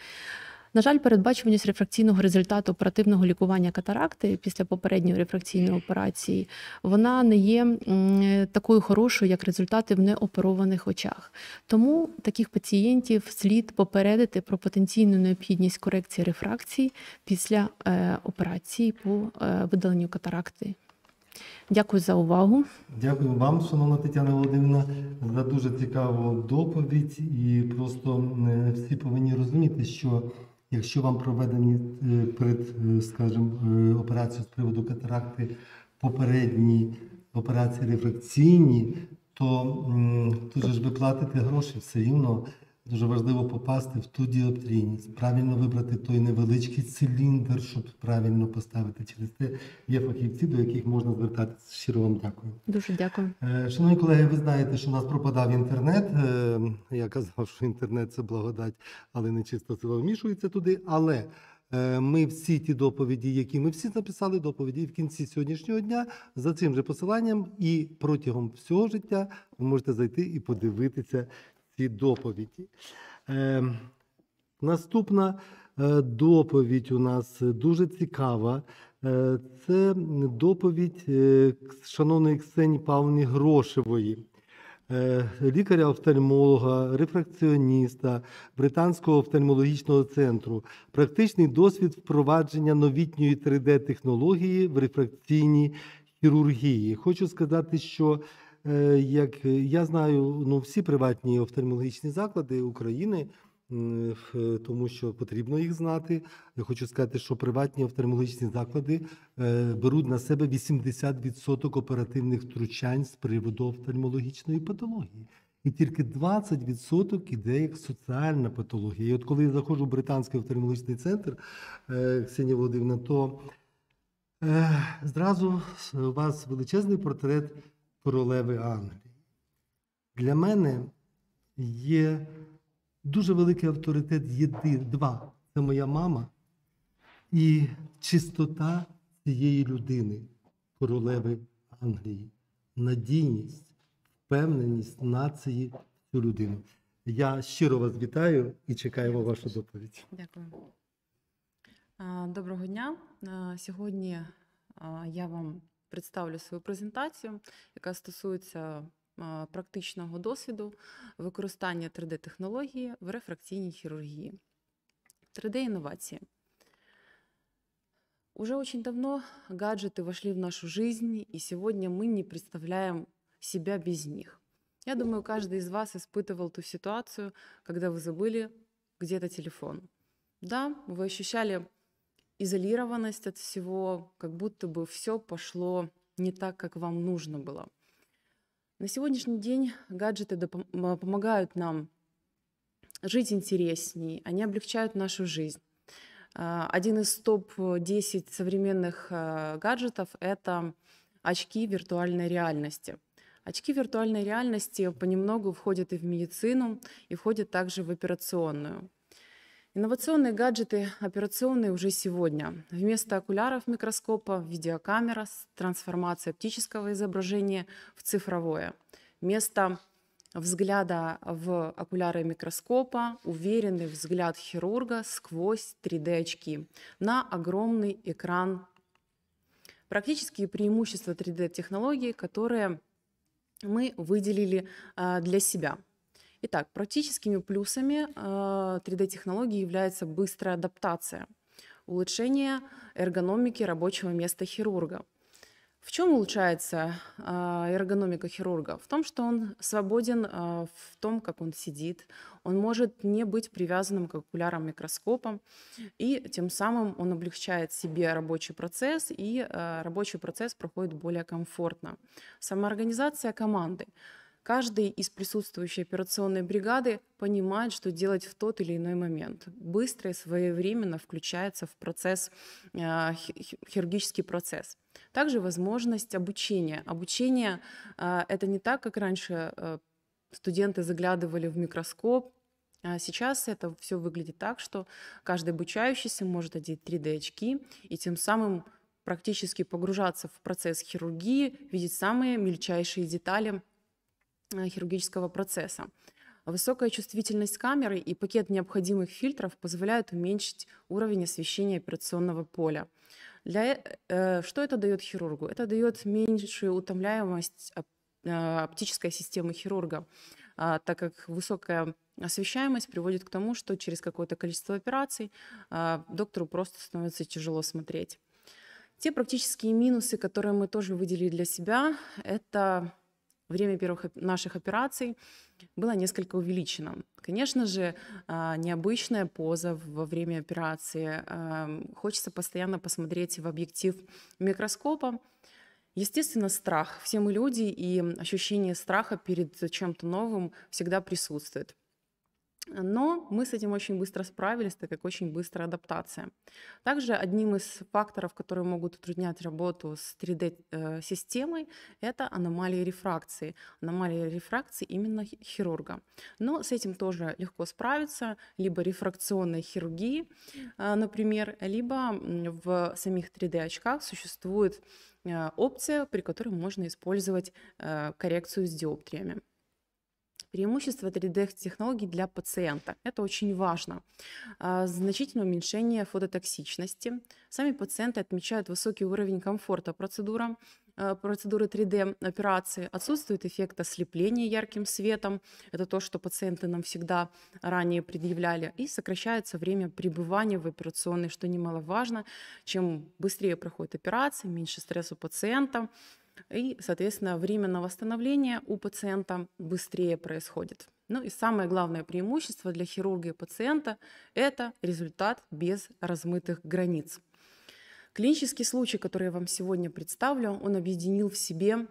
На жаль, передбачуваність рефракційного результату оперативного лікування катаракти після попередньої рефракційної операції вона не є такою хорошою, як результати в неоперованих очах. Тому таких пацієнтів слід попередити про потенційну необхідність корекції рефракції після е, операції по е, видаленню катаракти. Дякую за увагу. Дякую вам, шановна Тетяна Володимирівна, за дуже цікаву доповідь. І просто всі повинні розуміти, що Якщо вам проведені е, перед, е, скажімо, е, операцією з приводу катаракти попередні операції рефракційні, то тут ж ви платите гроші все рівно. Дуже важливо попасти в ту діоптрійність, правильно вибрати той невеличкий циліндр, щоб правильно поставити. Через те є фахівці, до яких можна звертатися. Щиро вам дякую. Дуже дякую. Е, шановні колеги, ви знаєте, що у нас пропадав інтернет. Е, я казав, що інтернет це благодать, але не чисто сила вмішується туди. Але е, ми всі ті доповіді, які ми всі написали доповіді в кінці сьогоднішнього дня за цим же посиланням, і протягом всього життя ви можете зайти і подивитися ці доповіді. Е, Наступна е, доповідь у нас дуже цікава. Е, це доповідь е, шановної Ксені Павловни Грошевої. Лікаря-офтальмолога, рефракціоніста Британського офтальмологічного центру, практичний досвід впровадження новітньої 3D-технології в рефракційній хірургії. Хочу сказати, що Е, як я знаю, ну всі приватні офтальмологічні заклади України. Тому що потрібно їх знати. Я хочу сказати, що приватні офтальмологічні заклади е, беруть на себе 80% оперативних втручань з приводу офтальмологічної патології. І тільки 20% іде як соціальна патологія. І от коли я заходжу в британський офтальмологічний центр е, Ксенія Володимирівна, то зразу у вас величезний портрет королеви Англії. Для мене є дуже великий авторитет єди, два. Це моя мама і чистота цієї людини, королеви Англії, надійність, впевненість нації в цю людину. Я щиро вас вітаю і чекаємо вашу доповідь. Дякую. Доброго дня. Сьогодні я вам представлю свою презентацію, яка стосується практичного досвіду використання 3D-технології в рефракційній хирургии. 3D-инновации. Уже очень давно гаджеты вошли в нашу жизнь, и сегодня мы не представляем себя без них. Я думаю, каждый из вас испытывал ту ситуацию, когда вы забыли где-то телефон. Да, вы ощущали изолированность от всего, как будто бы все пошло не так, как вам нужно было. На сегодняшний день гаджеты помогают нам жить интереснее, они облегчают нашу жизнь. А, один из топ-10 современных а, гаджетов – это очки виртуальной реальности. Очки виртуальной реальности понемногу входят и в медицину, и входят также в операционную. Инновационные гаджеты операционные уже сегодня. Вместо окуляров микроскопа видеокамера с трансформацией оптического изображения в цифровое. Вместо взгляда в окуляры микроскопа уверенный взгляд хирурга сквозь 3D-очки на огромный экран. Практические преимущества 3D-технологий, которые мы выделили а, для себя – Итак, практическими плюсами 3D-технологии является быстрая адаптация, улучшение эргономики рабочего места хирурга. В чем улучшается эргономика хирурга? В том, что он свободен в том, как он сидит. Он может не быть привязанным к окулярам микроскопом, и тем самым он облегчает себе рабочий процесс, и рабочий процесс проходит более комфортно. Самоорганизация команды. Каждый из присутствующей операционной бригады понимает, что делать в тот или иной момент. Быстро и своевременно включается в процесс, хирургический процесс. Также возможность обучения. Обучение а, это не так, как раньше э, студенты заглядывали в микроскоп. А сейчас это все выглядит так, что каждый обучающийся может одеть 3D-очки и тем самым практически погружаться в процесс хирургии, видеть самые мельчайшие детали хирургического процесса. Высокая чувствительность камеры и пакет необходимых фильтров позволяют уменьшить уровень освещения операционного поля. Для, э, что это дает хирургу? Это дает меньшую утомляемость э, оптической системы хирурга, э, так как высокая освещаемость приводит к тому, что через какое-то количество операций э, доктору просто становится тяжело смотреть. Те практические минусы, которые мы тоже выделили для себя, это время первых наших операций было несколько увеличено. Конечно же, а, необычная поза во время операции. Хочется постоянно посмотреть в объектив микроскопа. Естественно, страх. Все мы люди, и ощущение страха перед чем-то новым всегда присутствует. Но мы с этим очень быстро справились, так как очень быстрая адаптация. Также одним из факторов, которые могут утруднять работу с 3D-системой, э, это аномалии рефракции. Аномалии рефракции именно хирурга. Но с этим тоже легко справиться, либо рефракционной хирургии, э, например, либо в самих 3D-очках существует э, опция, при которой можно использовать коррекцию с диоптриями. Преимущество 3D-технологий для пациента. Это очень важно. А, значительное уменьшение фототоксичности. Сами пациенты отмечают высокий уровень комфорта процедура, а, процедуры 3D-операции. Отсутствует эффект ослепления ярким светом. Это то, что пациенты нам всегда ранее предъявляли. И сокращается время пребывания в операционной, что немаловажно. Чем быстрее проходит операция, меньше стресса у пациента и, соответственно, время на восстановление у пациента быстрее происходит. Ну и самое главное преимущество для хирурга и пациента – это результат без размытых границ. Клинический случай, который я вам сегодня представлю, он объединил в себе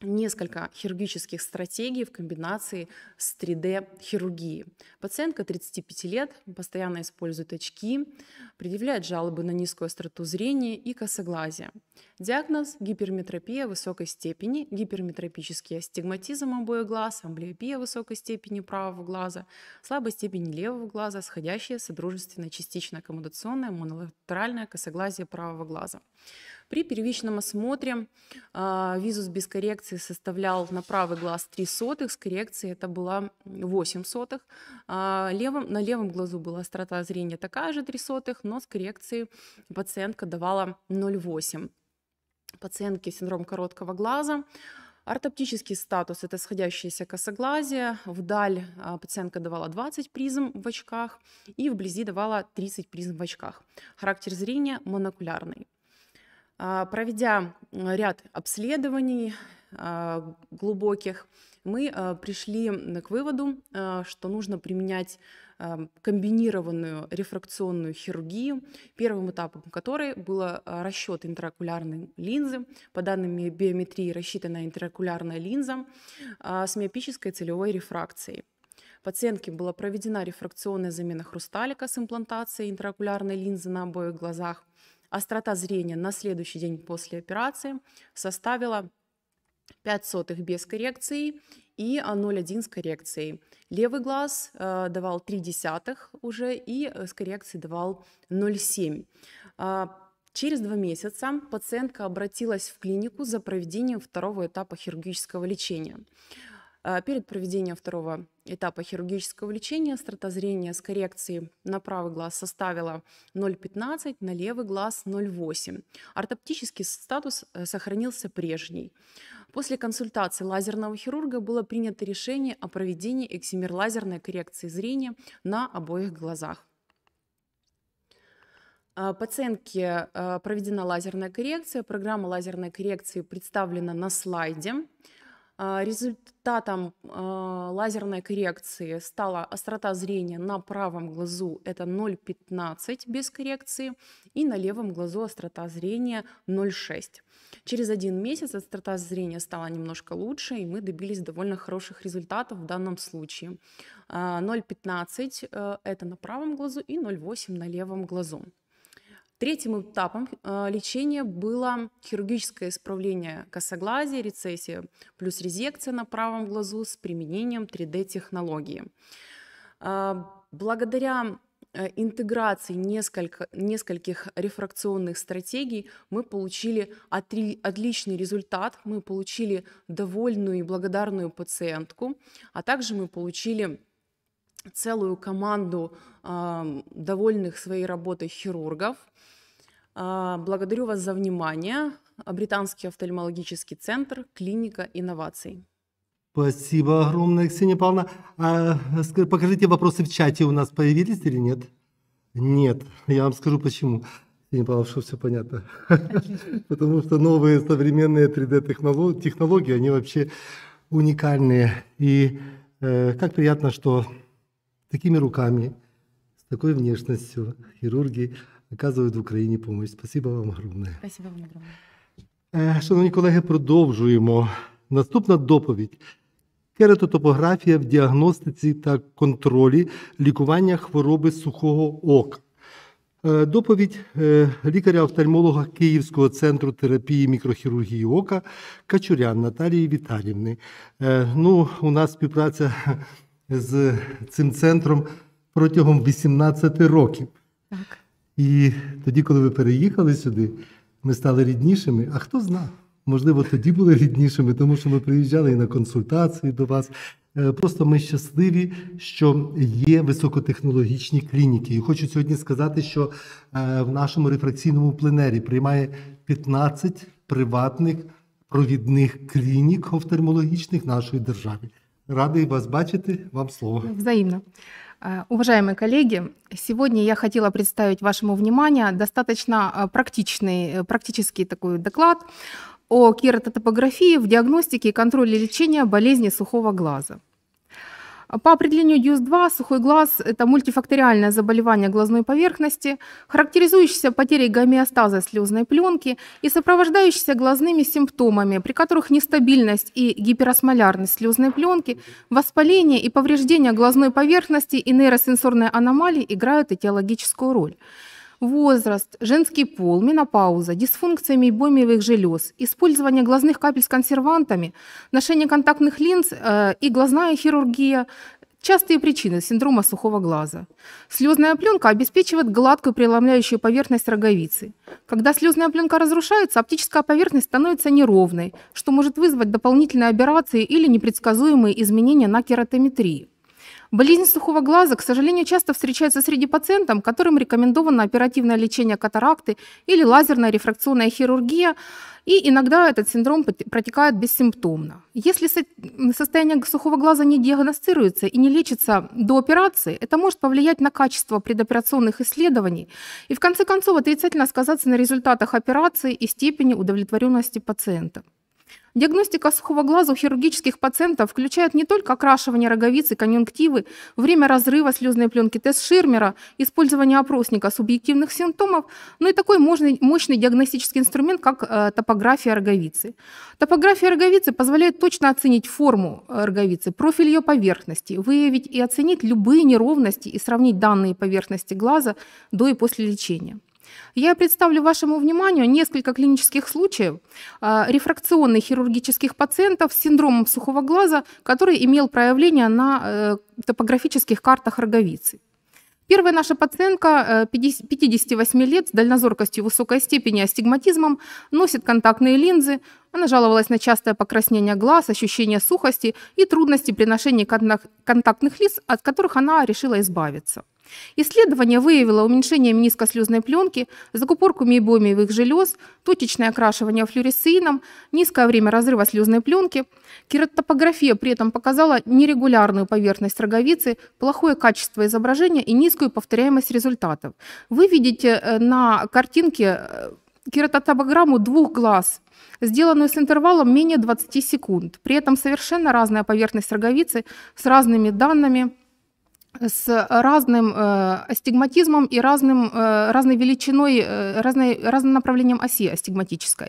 несколько хирургических стратегий в комбинации с 3D-хирургией. Пациентка 35 лет, постоянно использует очки, предъявляет жалобы на низкую остроту зрения и косоглазие. Диагноз – гиперметропия высокой степени, гиперметропический астигматизм обоих глаз, амблиопия высокой степени правого глаза, слабой степени левого глаза, сходящее содружественное частично аккомодационное монолатеральное косоглазие правого глаза. При первичном осмотре э, визус без коррекции составлял на правый глаз 3 сотых, с коррекцией это было 8 сотых. Э, левым, на левом глазу была острота зрения такая же 3 сотых, но с коррекцией пациентка давала 0,8. Пациентки синдром короткого глаза. Ортоптический статус – это сходящееся косоглазие. Вдаль пациентка давала 20 призм в очках и вблизи давала 30 призм в очках. Характер зрения монокулярный. А, проведя ряд обследований а, глубоких, мы а, пришли к выводу, что нужно применять комбинированную рефракционную хирургию, первым этапом которой был расчет интраокулярной линзы. По данным биометрии рассчитана интраокулярная линза с миопической целевой рефракцией. Пациентке была проведена рефракционная замена хрусталика с имплантацией интраокулярной линзы на обоих глазах. Острота зрения на следующий день после операции составила 5 сотых без коррекции и 0,1 с коррекцией. Левый глаз э, давал 3 десятых уже и э, с коррекцией давал 0,7. Э, через два месяца пациентка обратилась в клинику за проведением второго этапа хирургического лечения. А, перед проведением второго этапа хирургического лечения страта зрения с коррекцией на правый глаз составила 0,15, на левый глаз 0,8. Ортоптический статус э, сохранился прежний. После консультации лазерного хирурга было принято решение о проведении эксимер-лазерной коррекции зрения на обоих глазах. А, пациентке а, проведена лазерная коррекция. Программа лазерной коррекции представлена на слайде. А, результатом лазерной коррекции стала острота зрения на правом глазу, это 0,15 без коррекции, и на левом глазу острота зрения 0,6. Через один месяц острота зрения стала немножко лучше, и мы добились довольно хороших результатов в данном случае. 0,15 э, это на правом глазу и 0,8 на левом глазу. Третьим этапом э, лечения было хирургическое исправление косоглазия, рецессия плюс резекция на правом глазу с применением 3D-технологии. Э, благодаря э, интеграции несколько, нескольких рефракционных стратегий мы получили отри, отличный результат, мы получили довольную и благодарную пациентку, а также мы получили целую команду э, довольных своей работой хирургов. Э, благодарю вас за внимание. Британский офтальмологический центр, клиника инноваций. Спасибо огромное, Ксения Павловна. А, покажите, вопросы в чате у нас появились или нет? Нет. Я вам скажу почему. Ксения Павловна, что все понятно. [laughs] Потому что новые современные 3D-технологии, они вообще уникальные. И э, как приятно, что такими руками, с такой внешностью хирурги оказують в Україні помощь. Спасибо вам огромне. Спасибо вам огромне. Шановні колеги, продовжуємо. Наступна доповідь. Кератотопографія в діагностиці та контролі лікування хвороби сухого ока. Доповідь лікаря-офтальмолога Київського центру терапії мікрохірургії ока Качурян Наталії Віталівни. Ну, У нас співпраця з цим центром протягом 18 років. Так. І тоді, коли ви переїхали сюди, ми стали ріднішими. А хто знає? Можливо, тоді були ріднішими, тому що ми приїжджали і на консультації до вас. Просто ми щасливі, що є високотехнологічні клініки. І хочу сьогодні сказати, що в нашому рефракційному пленері приймає 15 приватних провідних клінік офтальмологічних нашої держави. Радий вас бачити. Вам слово. Взаимно. Уважаемые коллеги, сегодня я хотела представить вашему вниманию достаточно практичный, практический такой доклад о кератотопографии в диагностике и контроле лечения болезни сухого глаза. По определению ДЮС-2 сухой глаз – это мультифакториальное заболевание глазной поверхности, характеризующееся потерей гомеостаза слезной пленки и сопровождающееся глазными симптомами, при которых нестабильность и гиперосмолярность слезной пленки, воспаление и повреждение глазной поверхности и нейросенсорные аномалии играют этиологическую роль возраст, женский пол, менопауза, дисфункция мейбомиевых желез, использование глазных капель с консервантами, ношение контактных линз э, и глазная хирургия Частые причины синдрома сухого глаза. Слезная пленка обеспечивает гладкую преломляющую поверхность роговицы. Когда слезная пленка разрушается, оптическая поверхность становится неровной, что может вызвать дополнительные операции или непредсказуемые изменения на кератометрии. Болезнь сухого глаза, к сожалению, часто встречается среди пациентов, которым рекомендовано оперативное лечение катаракты или лазерная рефракционная хирургия, и иногда этот синдром протекает бессимптомно. Если состояние сухого глаза не диагностируется и не лечится до операции, это может повлиять на качество предоперационных исследований и в конце концов отрицательно сказаться на результатах операции и степени удовлетворенности пациента. Диагностика сухого глаза у хирургических пациентов включает не только окрашивание роговицы, конъюнктивы, время разрыва слезной пленки, тест Ширмера, использование опросника субъективных симптомов, но и такой мощный, мощный диагностический инструмент, как э, топография роговицы. Топография роговицы позволяет точно оценить форму э, роговицы, профиль ее поверхности, выявить и оценить любые неровности и сравнить данные поверхности глаза до и после лечения. Я представлю вашему вниманию несколько клинических случаев а, рефракционных хирургических пациентов с синдромом сухого глаза, который имел проявление на э, топографических картах роговицы. Первая наша пациентка, 58 лет, с дальнозоркостью высокой степени, астигматизмом, носит контактные линзы. Она жаловалась на частое покраснение глаз, ощущение сухости и трудности при ношении контактных линз, от которых она решила избавиться. Исследование выявило уменьшение менискослезной пленки, закупорку мейбомиевых желез, точечное окрашивание флюоресциином, низкое время разрыва слезной пленки. Кератопография при этом показала нерегулярную поверхность роговицы, плохое качество изображения и низкую повторяемость результатов. Вы видите э, на картинке э, кератотопограмму двух глаз, сделанную с интервалом менее 20 секунд. При этом совершенно разная поверхность роговицы с разными данными – с разным э, астигматизмом и разным, э, разной величиной, э, разной, разным направлением оси астигматической.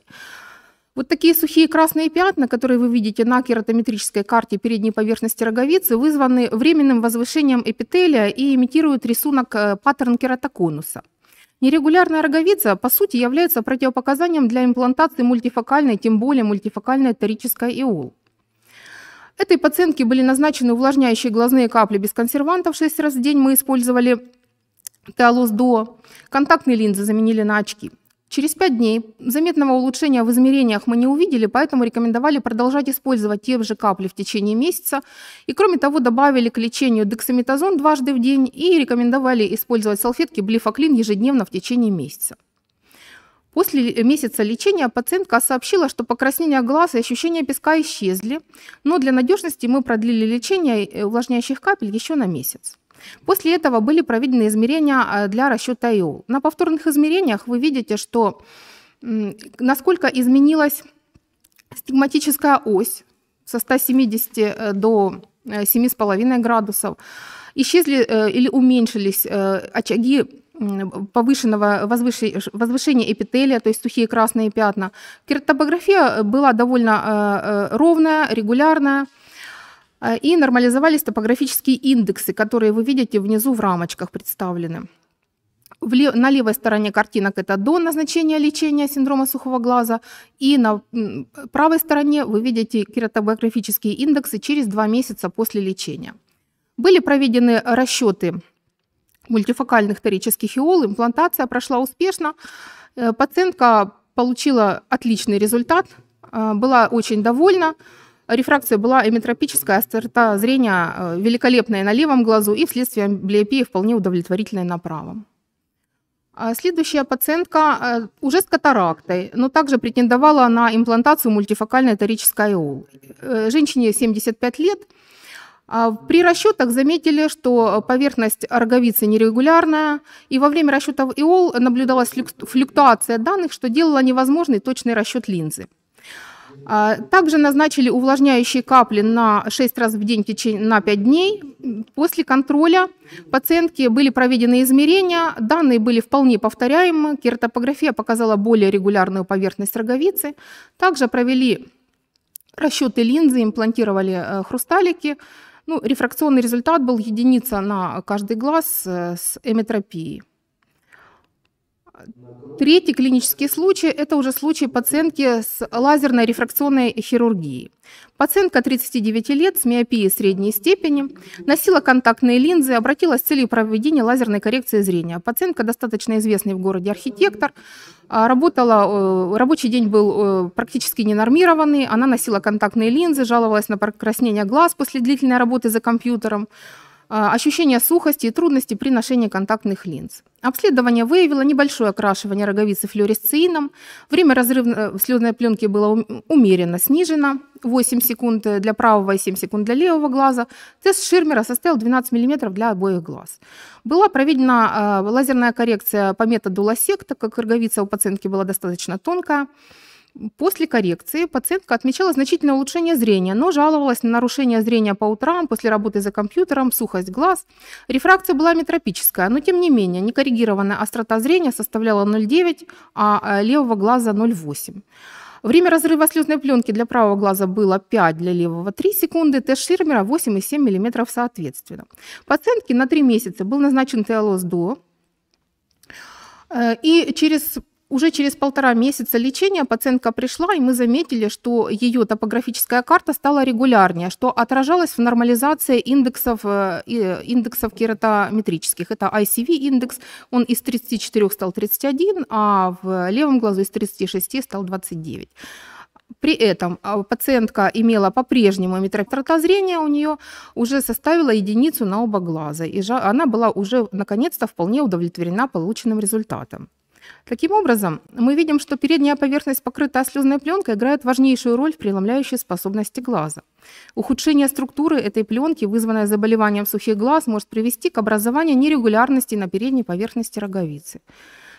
Вот такие сухие красные пятна, которые вы видите на кератометрической карте передней поверхности роговицы, вызваны временным возвышением эпителия и имитируют рисунок паттерн кератоконуса. Нерегулярная роговица, по сути, является противопоказанием для имплантации мультифокальной, тем более мультифокальной торической иол. Этой пациентке были назначены увлажняющие глазные капли без консервантов 6 раз в день. Мы использовали Теолос До. Контактные линзы заменили на очки. Через 5 дней заметного улучшения в измерениях мы не увидели, поэтому рекомендовали продолжать использовать те же капли в течение месяца. И кроме того, добавили к лечению дексаметазон дважды в день и рекомендовали использовать салфетки блифоклин ежедневно в течение месяца. После месяца лечения пациентка сообщила, что покраснение глаз и ощущение песка исчезли, но для надежности мы продлили лечение э, увлажняющих капель еще на месяц. После этого были проведены измерения э, для расчета ИОЛ. На повторных измерениях вы видите, что насколько изменилась стигматическая ось со 170 э, до 7,5 градусов. Исчезли или уменьшились очаги повышенного возвышения эпителия, то есть сухие красные пятна. Кератопография была довольно э, э, ровная, регулярная, э, и нормализовались топографические индексы, которые вы видите внизу в рамочках представлены. На левой стороне картинок это до назначения лечения синдрома сухого глаза, и на правой стороне вы видите кератографические индексы через два месяца после лечения. Были проведены расчеты мультифокальных торических иол. Имплантация прошла успешно. Э, пациентка получила отличный результат, э, была очень довольна. Рефракция была эметропическая, острота зрения э, великолепная на левом глазу и вследствие амблиопии вполне удовлетворительная на правом. А следующая пациентка уже с катарактой, но также претендовала на имплантацию мультифокальной торической иол. Женщине 75 лет – а при расчетах заметили, что поверхность роговицы нерегулярная, и во время расчетов ИОЛ наблюдалась флюктуация данных, что делало невозможный точный расчет линзы. А также назначили увлажняющие капли на 6 раз в день на 5 дней. После контроля пациентки были проведены измерения, данные были вполне повторяемы, кератопография показала более регулярную поверхность роговицы. Также провели расчеты линзы, имплантировали э, хрусталики, ну, рефракционный результат был единица на каждый глаз э, с эметропией. Третий клинический случай – это уже случай пациентки с лазерной рефракционной хирургией. Пациентка 39 лет с миопией средней степени, носила контактные линзы, обратилась с целью проведения лазерной коррекции зрения. Пациентка достаточно известный в городе архитектор, а, работала, э, рабочий день был э, практически ненормированный, она носила контактные линзы, жаловалась на покраснение глаз после длительной работы за компьютером. А, ощущение сухости и трудности при ношении контактных линз. Обследование выявило небольшое окрашивание роговицы флюоресциином. Время разрыва э, слезной пленки было умеренно снижено. 8 секунд для правого и 7 секунд для левого глаза. Тест Ширмера составил 12 мм для обоих глаз. Была проведена э, лазерная коррекция по методу лосек, так как роговица у пациентки была достаточно тонкая. После коррекции пациентка отмечала значительное улучшение зрения, но жаловалась на нарушение зрения по утрам после работы за компьютером, сухость глаз. Рефракция была метропическая, но тем не менее некоррегированная острота зрения составляла 0,9, а э, левого глаза 0,8. Время разрыва слезной пленки для правого глаза было 5, для левого 3 секунды, тест Ширмера 8,7 мм соответственно. Пациентке на 3 месяца был назначен теолоз до, э, и через уже через полтора месяца лечения пациентка пришла, и мы заметили, что ее топографическая карта стала регулярнее, что отражалось в нормализации индексов, э, индексов кератометрических. Это ICV индекс, он из 34 стал 31, а в левом глазу из 36 стал 29. При этом а, пациентка имела по-прежнему метротрата зрения, у нее уже составила единицу на оба глаза, и она была уже наконец-то вполне удовлетворена полученным результатом. Таким образом, мы видим, что передняя поверхность, покрытая слезной пленкой, играет важнейшую роль в преломляющей способности глаза. Ухудшение структуры этой пленки, вызванное заболеванием сухих глаз, может привести к образованию нерегулярностей на передней поверхности роговицы.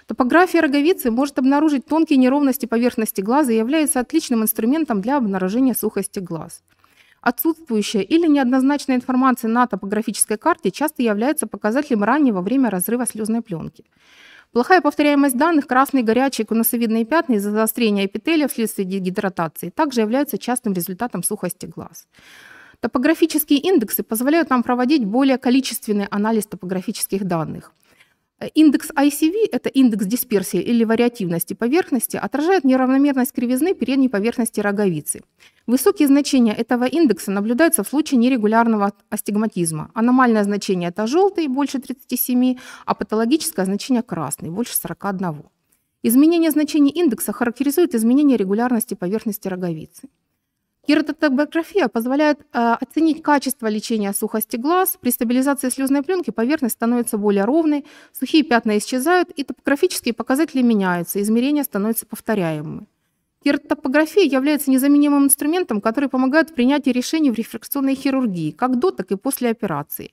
Топография роговицы может обнаружить тонкие неровности поверхности глаза и является отличным инструментом для обнаружения сухости глаз. Отсутствующая или неоднозначная информация на топографической карте часто является показателем раннего время разрыва слезной пленки. Плохая повторяемость данных, красные, горячие, конусовидные пятна из-за заострения эпителия вследствие дегидратации также являются частым результатом сухости глаз. Топографические индексы позволяют нам проводить более количественный анализ топографических данных. Индекс ICV, это индекс дисперсии или вариативности поверхности, отражает неравномерность кривизны передней поверхности роговицы. Высокие значения этого индекса наблюдаются в случае нерегулярного астигматизма. Аномальное значение – это желтый, больше 37, а патологическое значение – красный, больше 41. Изменение значений индекса характеризует изменение регулярности поверхности роговицы. Кератотопография позволяет э, оценить качество лечения сухости глаз. При стабилизации слезной пленки поверхность становится более ровной, сухие пятна исчезают, и топографические показатели меняются, измерения становятся повторяемыми. Кератотопография является незаменимым инструментом, который помогает в принятии решений в рефракционной хирургии, как до, так и после операции.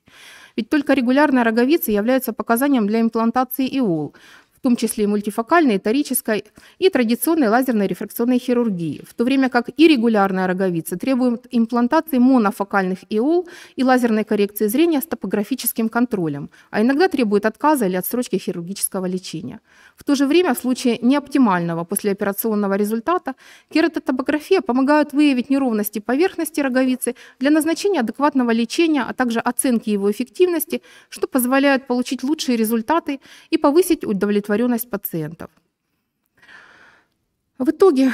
Ведь только регулярная роговица является показанием для имплантации ИОЛ, в том числе и мультифокальной, торической и традиционной лазерной рефракционной хирургии, в то время как и регулярная роговица требует имплантации монофокальных иол и лазерной коррекции зрения с топографическим контролем, а иногда требует отказа или отсрочки хирургического лечения. В то же время в случае неоптимального послеоперационного результата кератотопография помогает выявить неровности поверхности роговицы для назначения адекватного лечения, а также оценки его эффективности, что позволяет получить лучшие результаты и повысить удовлетворенность пациентов. В итоге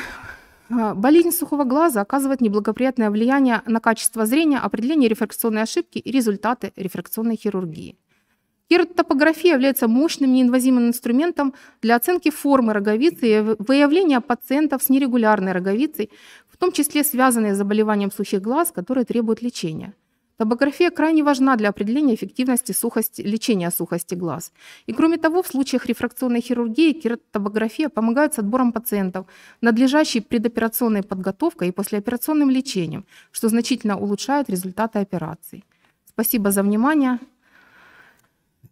а, болезнь сухого глаза оказывает неблагоприятное влияние на качество зрения, определение рефракционной ошибки и результаты рефракционной хирургии. Кератопография является мощным неинвазивным инструментом для оценки формы роговицы и выявления пациентов с нерегулярной роговицей, в том числе связанные с заболеванием сухих глаз, которые требуют лечения. Топография крайне важна для определения эффективности сухости, лечения сухости глаз. И кроме того, в случаях рефракционной хирургии кератография помогает с отбором пациентов, надлежащей предоперационной подготовкой и послеоперационным лечением, что значительно улучшает результаты операций. Спасибо за внимание.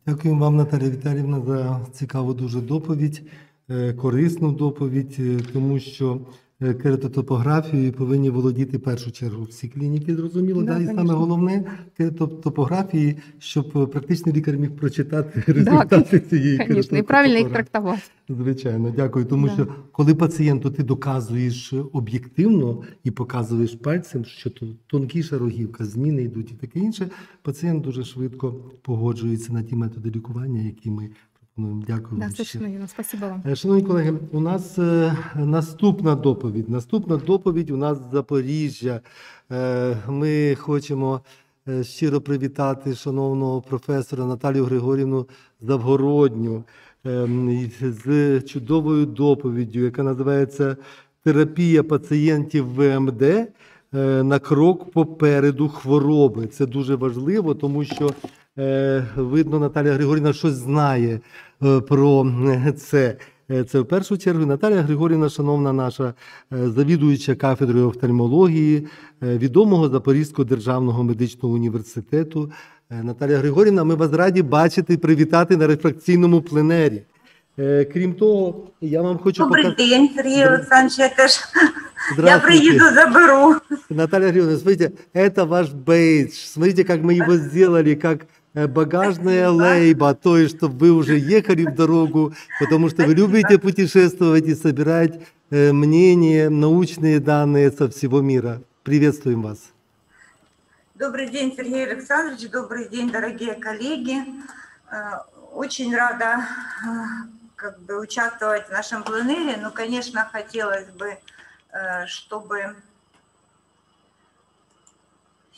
Дякую вам, Наталія Віталіївна, за цікаву дуже доповідь, е, корисну доповідь, е, тому що е, кератотопографією повинні володіти в першу чергу всі клініки, зрозуміло, Да, да, і саме головне кератотопографії, щоб е, практичний лікар міг прочитати результати цієї Конечно, и правильно кератотопографії. трактовать. Звичайно, дякую. Тому Да. що коли пацієнту ти доказуєш об'єктивно і показуєш пальцем, що тонкіша рогівка, зміни йдуть і таке інше, пацієнт дуже швидко погоджується на ті методи лікування, які ми. Дякую Да. Спасибо вам. Е, Шановні колеги, у нас е, наступна доповідь. Наступна доповідь у нас з Запоріжжя. Е, Ми хочемо щиро привітати шановного професора Наталію Григорівну Завгородню ем, з чудовою доповіддю, яка називається Терапія пацієнтів ВМД на крок попереду хвороби. Це дуже важливо, тому що видно, Наталія Григорівна щось знає е, про е, це. Е, Це в першу чергу Наталія Григорівна, шановна наша е, завідуюча кафедрою офтальмології е, відомого Запорізького державного медичного університету. Е, Наталія Григорівна, ми вас раді бачити і привітати на рефракційному пленері. Е, Крім того, я вам хочу Добрий показати. день, Сергій Олександрович. Я теж я Здравствуйте. приїду, заберу. Наталья Григорьевна, смотрите, это ваш бейдж. Смотрите, как мы его сделали, как э, багажная лейба, то есть, чтобы вы уже ехали в дорогу, потому что вы любите путешествовать и собирать э, мнения, научные данные со всего мира. Приветствуем вас. Добрый день, Сергей Александрович. Добрый день, дорогие коллеги. Э, Очень рада э, как бы участвовать в нашем планере, но, конечно, хотелось бы, э, чтобы...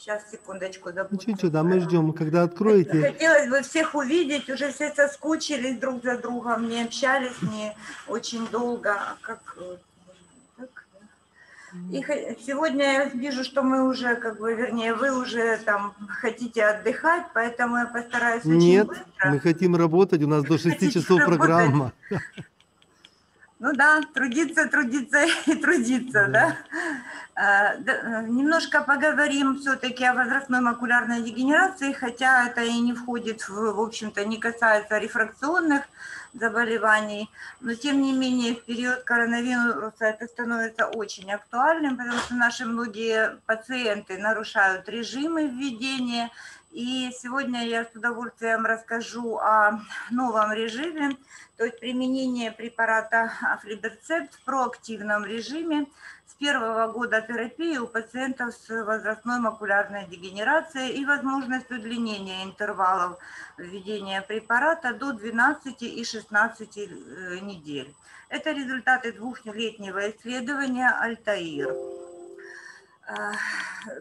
Сейчас, секундочку, Ну, забуду. чуть-чуть, да, мы ждем, когда откроете. Хотелось бы всех увидеть, уже все соскучились друг за другом, не общались не очень долго, а как э, и сегодня я вижу, что мы уже, как бы, вернее, вы уже там хотите отдыхать, поэтому я постараюсь очень Нет, быстро. мы хотим работать, у нас до 6 Хотите часов работать? программа. Ну да, трудиться, трудиться [laughs] и трудиться, да. А, да, э, Немножко поговорим все-таки о возрастной макулярной дегенерации, хотя это и не входит, в, в общем-то, не касается рефракционных заболеваний, но тем не менее в период коронавируса это становится очень актуальным, потому что наши многие пациенты нарушают режимы введения, и сегодня я с удовольствием расскажу о новом режиме, то есть применение препарата Афлиберцепт в проактивном режиме с первого года терапии у пациентов с возрастной макулярной дегенерацией и возможность удлинения интервалов введения препарата до 12 и 16 э, недель. Это результаты двухлетнего исследования Альтаир. А,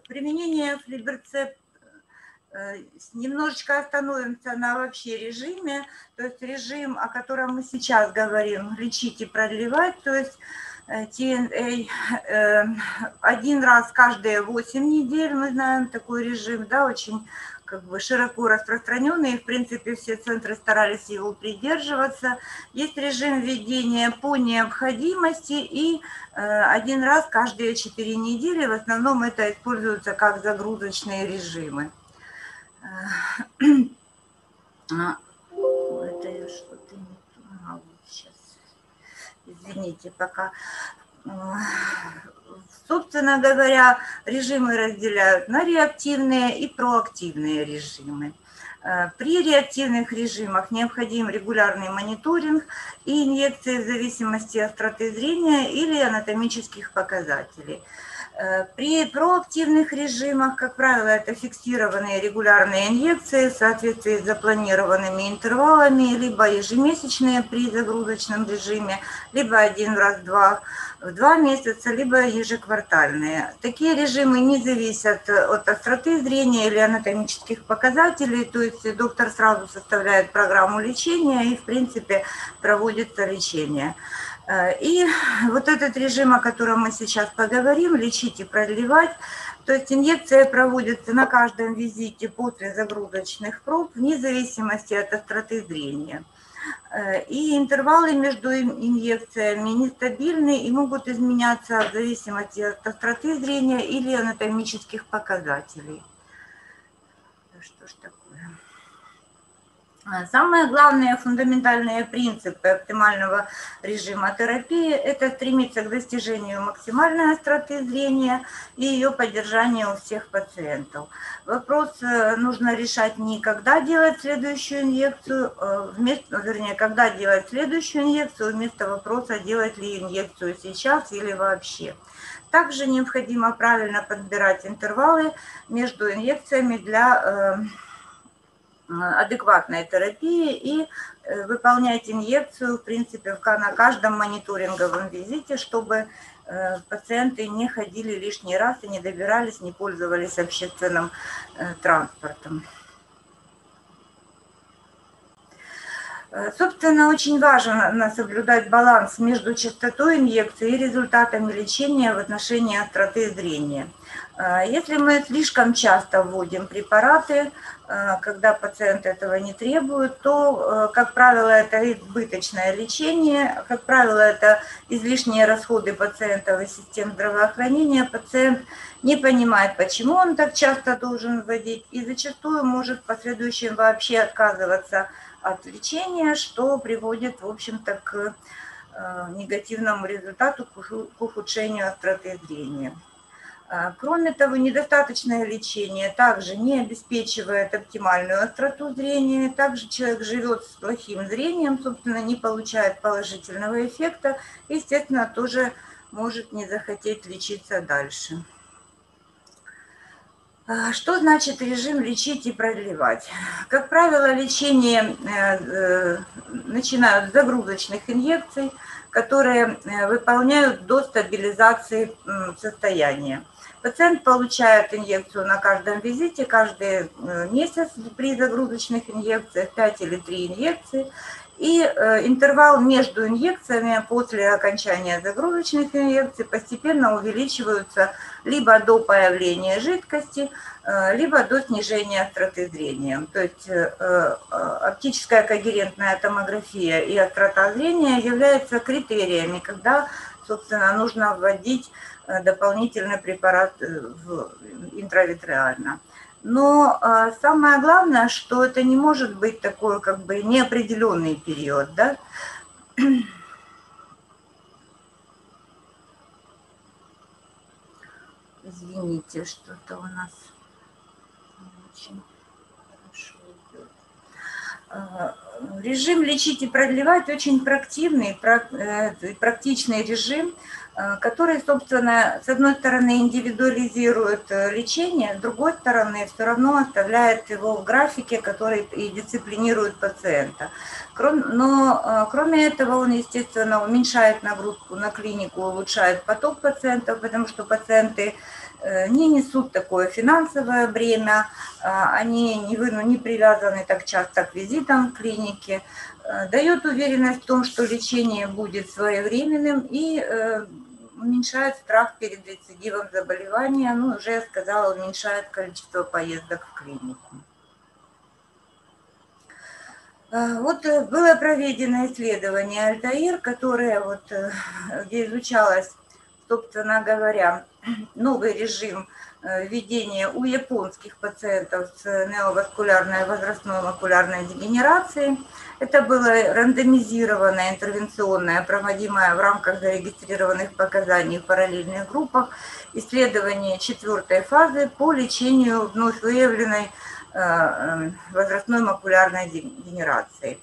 Применение Флиберцепт Э, с- немножечко остановимся на вообще режиме, то есть режим, о котором мы сейчас говорим, лечить и продлевать, то есть э, TNA э, один раз каждые 8 недель, мы знаем такой режим, да, очень как бы широко распространенный, и, в принципе, все центры старались его придерживаться. Есть режим введения по необходимости и э, один раз каждые 4 недели, в основном это используется как загрузочные режимы. [clears throat] А, Это что-то не. А, вот сейчас. Извините, пока. А, Собственно говоря, режимы разделяют на реактивные и проактивные режимы. Э, При реактивных режимах необходим регулярный мониторинг и инъекции в зависимости от остроты зрения или анатомических показателей. Э, При проактивных режимах, как правило, это фиксированные регулярные инъекции в соответствии с запланированными интервалами, либо ежемесячные при загрузочном режиме, либо один раз в два, в два месяца, либо ежеквартальные. Такие режимы не зависят от остроты зрения или анатомических показателей, то есть доктор сразу составляет программу лечения и, в принципе, проводится лечение. И вот этот режим, о котором мы сейчас поговорим, лечить и продлевать, то есть инъекция проводится на каждом визите после загрузочных проб, вне зависимости от остроты зрения. И интервалы между ин- инъекциями нестабильны и могут изменяться в зависимости от остроты зрения или анатомических показателей. Что ж такое? Самые главные фундаментальные принципы оптимального режима терапии – это стремиться к достижению максимальной остроты зрения и ее поддержания у всех пациентов. Вопрос э, нужно решать не когда делать следующую инъекцию, э, вместо, вернее, когда делать следующую инъекцию, вместо вопроса, делать ли инъекцию сейчас или вообще. Также необходимо правильно подбирать интервалы между инъекциями для адекватной терапии и э, выполнять инъекцию, в принципе, на каждом мониторинговом визите, чтобы э, пациенты не ходили лишний раз и не добирались, не пользовались общественным э, транспортом. Собственно, очень важно соблюдать баланс между частотой инъекции и результатами лечения в отношении остроты зрения. Э, Если мы слишком часто вводим препараты, э, когда пациент этого не требует, то, э, как правило, это избыточное лечение, как правило, это излишние расходы пациентов и систем здравоохранения. Пациент не понимает, почему он так часто должен вводить, и зачастую может в последующем вообще отказываться от лечения, что приводит, в общем-то, к э, негативному результату, к ухудшению остроты зрения. А, Кроме того, недостаточное лечение также не обеспечивает оптимальную остроту зрения. Также человек живет с плохим зрением, собственно, не получает положительного эффекта, естественно, тоже может не захотеть лечиться дальше. А, Что значит режим лечить и продлевать? Как правило, лечение э, э, начинают с загрузочных инъекций, которые э, выполняют до стабилизации состояния. Пациент получает инъекцию на каждом визите, каждый э, месяц при загрузочных инъекциях, 5 или 3 инъекции. И э, интервал между инъекциями после окончания загрузочных инъекций постепенно увеличиваются либо до появления жидкости, э, либо до снижения остроты зрения. То есть оптическая когерентная томография и острота зрения являются критериями, когда, собственно, нужно вводить э, дополнительный препарат э, интравитреально. Но а, самое главное, что это не может быть такой как бы неопределенный период, да. [clears throat] Извините, что-то у нас Режим лечить и продлевать очень проактивный, прак- э, практичный режим, э, который, собственно, с одной стороны индивидуализирует э, лечение, с другой стороны все равно оставляет его в графике, который и дисциплинирует пациента. Но э, кроме этого он, естественно, уменьшает нагрузку на клинику, улучшает поток пациентов, потому что пациенты не несут такое финансовое бремя, а, они не, вы- ну, не привязаны так часто к визитам в клинике, дает уверенность в том, что лечение будет своевременным и э, уменьшает страх перед рецидивом заболевания, ну, уже я сказала, уменьшает количество поездок в клинику. А, Вот э, было проведено исследование Альтаир, которое вот, э, где изучалось, собственно говоря, [clears throat] новый режим э, ведения у японских пациентов с неоваскулярной возрастной макулярной дегенерацией. Это было рандомизированное интервенционное, проводимое в рамках зарегистрированных показаний в параллельных группах, исследование четвертой фазы по лечению вновь выявленной э, э, возрастной макулярной дегенерации.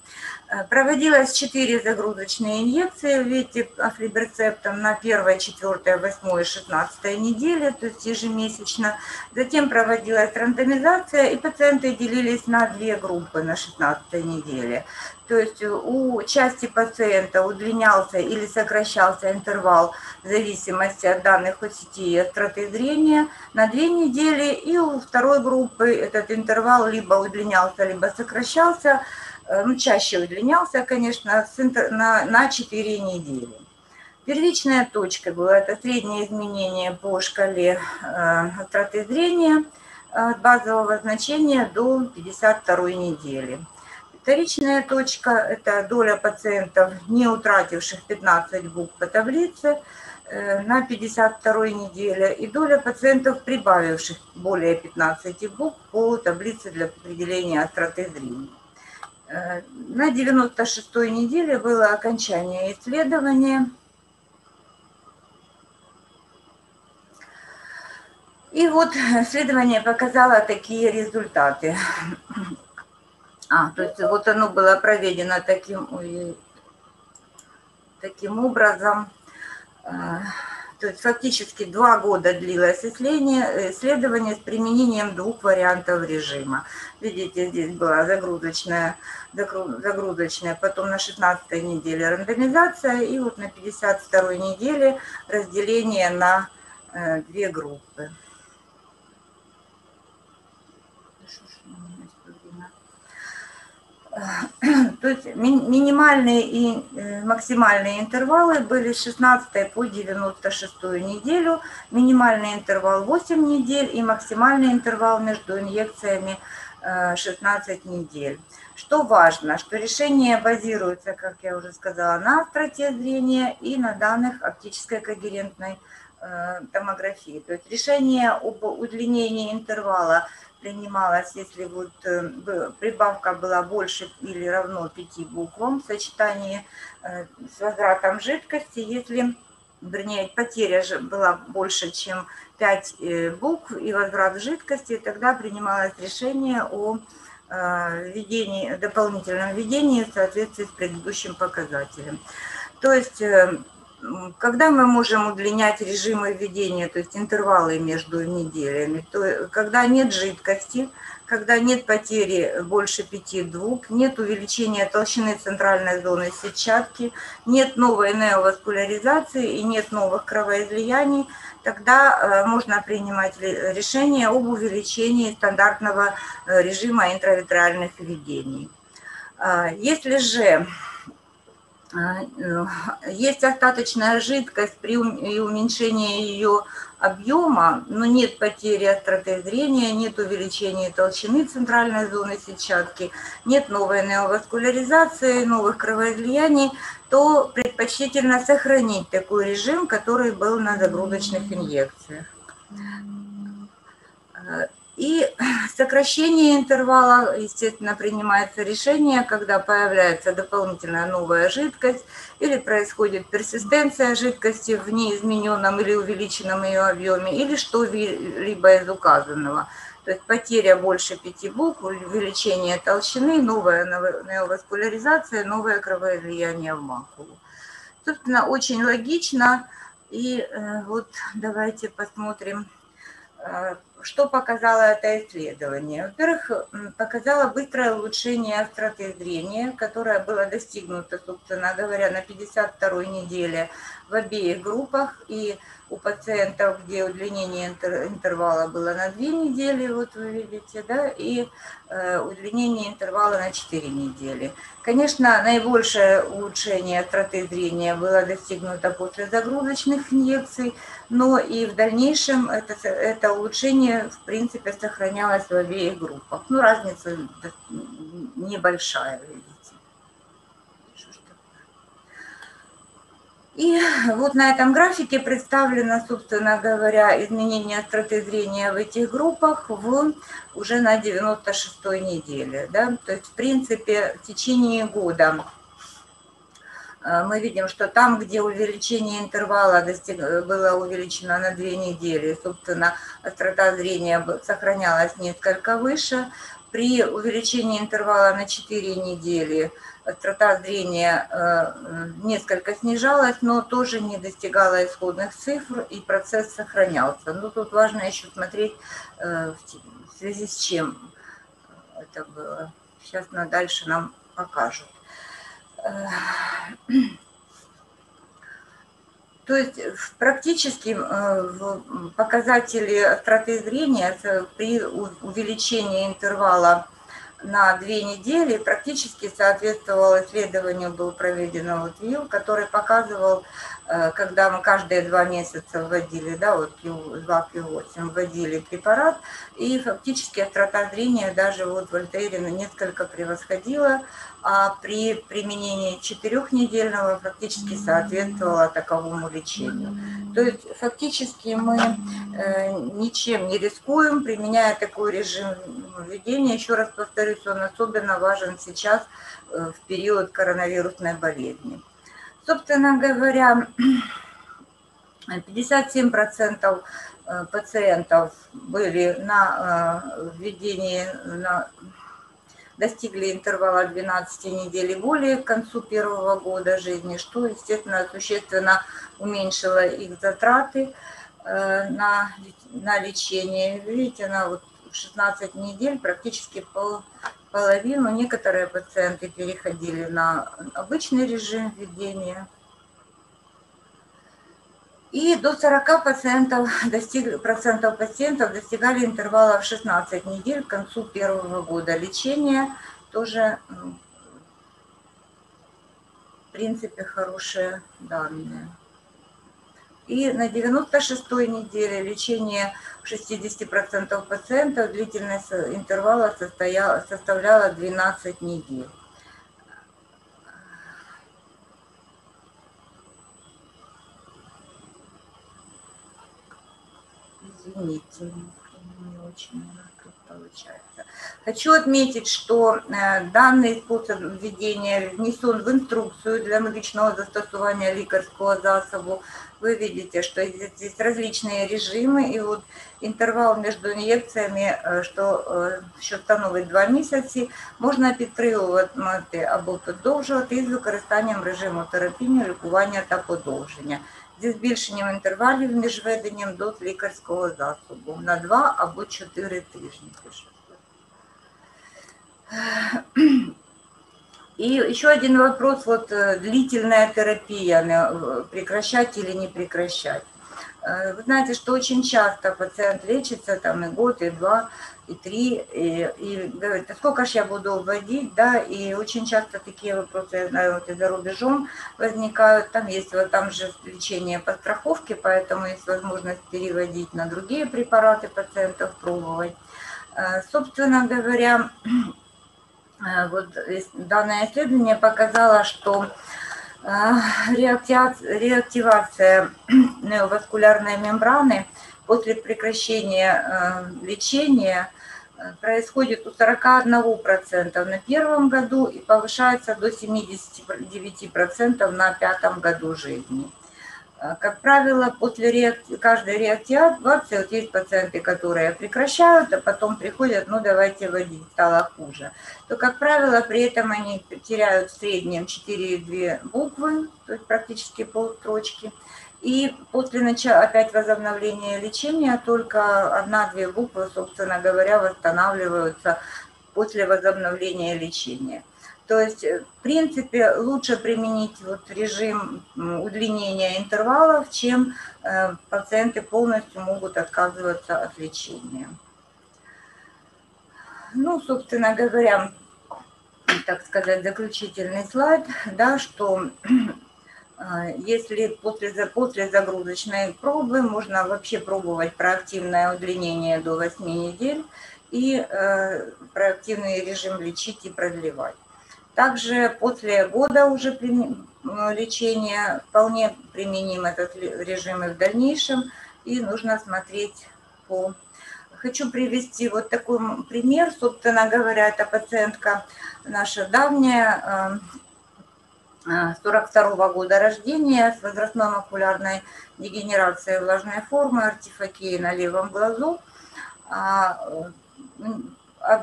Э, Проводилось 4 загрузочные инъекции в виде афлиберцептом на 1, 4, 8 и 16 неделе, то есть ежемесячно. Затем проводилась рандомизация, и пациенты делились на две группы на 16 неделе. То есть у части пациента удлинялся или сокращался интервал в зависимости от данных сети и остроты зрения на две недели, и у второй группы этот интервал либо удлинялся, либо сокращался, ну, чаще удлинялся, конечно, на, на 4 недели. Первичная точка была это среднее изменение по шкале э, остроты зрения э, от базового значения до 52 недели. Вторичная точка – это доля пациентов, не утративших 15 букв по таблице э, на 52 неделе, и доля пациентов, прибавивших более 15 букв по таблице для определения остроты зрения. На 96 неделе было окончание исследования. И вот исследование показало такие результаты. А, то есть вот оно было проведено таким, таким образом. То есть фактически два года длилось исследование, исследование с применением двух вариантов режима. Видите, здесь была загрузочная, загру- загрузочная, потом на 16 неделе рандомизация, и вот на 52 неделе разделение на э, две группы. То есть ми- минимальные и э, максимальные интервалы были с 16 по 96 неделю, минимальный интервал 8 недель и максимальный интервал между инъекциями э, 16 недель. Что важно, что решение базируется, как я уже сказала, на остроте зрения и на данных оптической когерентной э, томографии. То есть решение об удлинении интервала принималась, если вот э, прибавка была больше или равно 5 буквам в сочетании э, с возвратом жидкости, если, вернее, потеря же была больше, чем 5 э, букв и возврат жидкости, тогда принималось решение о введении, дополнительном введении в соответствии с предыдущим показателем. То есть когда мы можем удлинять режимы введения, то есть интервалы между неделями, то когда нет жидкости, когда нет потери больше 5-2, нет увеличения толщины центральной зоны сетчатки, нет новой неоваскуляризации и нет новых кровоизлияний, тогда можно принимать решение об увеличении стандартного режима интравитральных введений. Если же а, э, есть остаточная жидкость при уменьшении ее объема, но нет потери остроты зрения, нет увеличения толщины центральной зоны сетчатки, нет новой неоваскуляризации, новых кровоизлияний, то предпочтительно сохранить такой режим, который был на загрузочных инъекциях. И сокращение интервала, естественно, принимается решение, когда появляется дополнительная новая жидкость или происходит персистенция жидкости в неизмененном или увеличенном ее объеме, или что-либо из указанного. То есть потеря больше пяти букв, увеличение толщины, новая неоваскуляризация, новое кровоизлияние в макулу. Собственно, очень логично. И э, вот давайте посмотрим э, что показало это исследование? Во-первых, показало быстрое улучшение остроты зрения, которое было достигнуто, собственно говоря, на 52-й неделе в обеих группах. И у пациентов, где удлинение интервала было на 2 недели, вот вы видите, да, и э, удлинение интервала на 4 недели. Конечно, наибольшее улучшение остроты зрения было достигнуто после загрузочных инъекций, но и в дальнейшем это, это улучшение, в принципе, сохранялось в обеих группах. Ну, разница небольшая, видите. И вот на этом графике представлено, собственно говоря, изменение остроты зрения в этих группах в, уже на 96-й неделе. Да? То есть, в принципе, в течение года мы видим, что там, где увеличение интервала было увеличено на 2 недели, собственно, острота зрения сохранялась несколько выше. При увеличении интервала на 4 недели – острота зрения э, несколько снижалась, но тоже не достигала исходных цифр, и процесс сохранялся. Но тут важно еще смотреть, э, в связи с чем это было. Сейчас дальше нам покажут. Э, [clears throat] то есть практически показатели остроты зрения при увеличении интервала на две недели практически соответствовал исследованию, был проведен вот ВИЛ, который показывал, э, когда мы каждые два месяца вводили, да, вот 2 Q8 вводили препарат, и фактически острота зрения даже вот Вольтерина несколько превосходила, а при применении четырехнедельного практически соответствовало таковому лечению. То есть фактически мы э, ничем не рискуем, применяя такой режим введения. Еще раз повторюсь, он особенно важен сейчас э, в период коронавирусной болезни. Собственно говоря, 57% э, пациентов были на введении на достигли интервала 12 недель и более к концу первого года жизни, что, естественно, существенно уменьшило их затраты э, на, на лечение. Видите, на вот 16 недель практически пол, половину. Некоторые пациенты переходили на обычный режим введения – и до 40 пациентов, [laughs] достиг, процентов пациентов достигали интервала в 16 недель к концу первого года лечения. Тоже, в принципе, хорошие данные. И на 96-й неделе лечение 60% пациентов длительность интервала состояла, составляла 12 недель. извините, не очень получается. Хочу отметить, что э, данный способ введения внесен в инструкцию для медичного застосування лікарського засобу. Вы видите, что здесь различные режимы, и вот интервал между инъекциями, э, что, що становить 2 місяці, можна підтримувати або подовжувати із використанням режиму терапії, лікування та подовження зі збільшенням інтервалів між введенням доз лікарського засобу на 2 або 4 тижні. И еще один вопрос, вот э, длительная терапия, э, прекращать или не прекращать. Э, вы знаете, что очень часто пациент лечится там и год, и два, и три, и, и говорит, а сколько же я буду вводить, да, и очень часто такие вопросы, я знаю, вот и за рубежом возникают, там есть вот там же лечение по страховке, поэтому есть возможность переводить на другие препараты пациентов, пробовать. Собственно говоря, [clears throat] вот данное исследование показало, что э, реактивация [clears throat] неоваскулярной мембраны после прекращения э, лечения происходит у 41% на первом году и повышается до 79% на пятом году жизни. А, как правило, после реакции, каждой реактивации, вот есть пациенты, которые прекращают, а потом приходят, ну давайте водить, стало хуже, то, как правило, при этом они теряют в среднем 4,2 буквы, то есть практически полстрочки. И после начала опять возобновления лечения только одна-две буквы, собственно говоря, восстанавливаются после возобновления лечения. То есть, э, в принципе, лучше применить вот режим удлинения интервалов, чем э, пациенты полностью могут отказываться от лечения. Ну, собственно говоря, так сказать, заключительный слайд, да, что э, если после, после загрузочной пробы можно вообще пробовать проактивное удлинение до 8 недель и э, проактивный режим лечить и продлевать. Также после года уже лечения вполне применим этот режим и в дальнейшем, и нужно смотреть по... Хочу привести вот такой пример. Собственно говоря, это пациентка наша давняя, 42 э, -го года рождения с возрастной макулярной дегенерацией влажной формы, артифакии на левом глазу.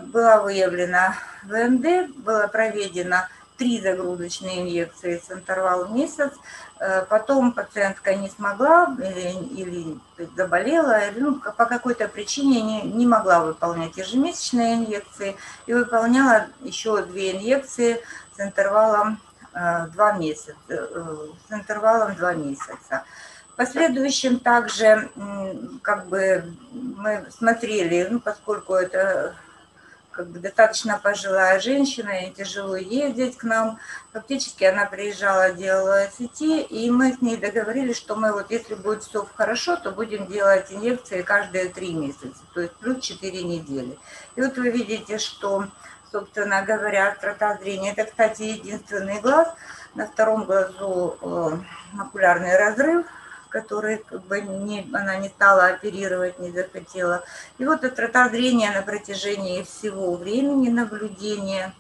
Была выявлена ВМД, было проведено три загрузочные инъекции с интервалом месяц. Э, потом пациентка не смогла или, или заболела, или ну, по какой-то причине не, не могла выполнять ежемесячные инъекции и выполняла еще две инъекции с интервалом э, 2 месяца. Э, с интервалом 2 месяца. В последующем также как бы мы смотрели, ну, поскольку это как бы достаточно пожилая женщина, ей тяжело ездить к нам. Фактически она приезжала, делала СТ, и мы с ней договорились, что мы вот если будет все хорошо, то будем делать инъекции каждые три месяца, то есть плюс 4 недели. И вот вы видите, что, собственно говоря, острота зрения, это, кстати, единственный глаз, на втором глазу э, макулярный разрыв, который как бы не, она не стала оперировать, не захотела. И вот острота зрения на протяжении всего времени наблюдения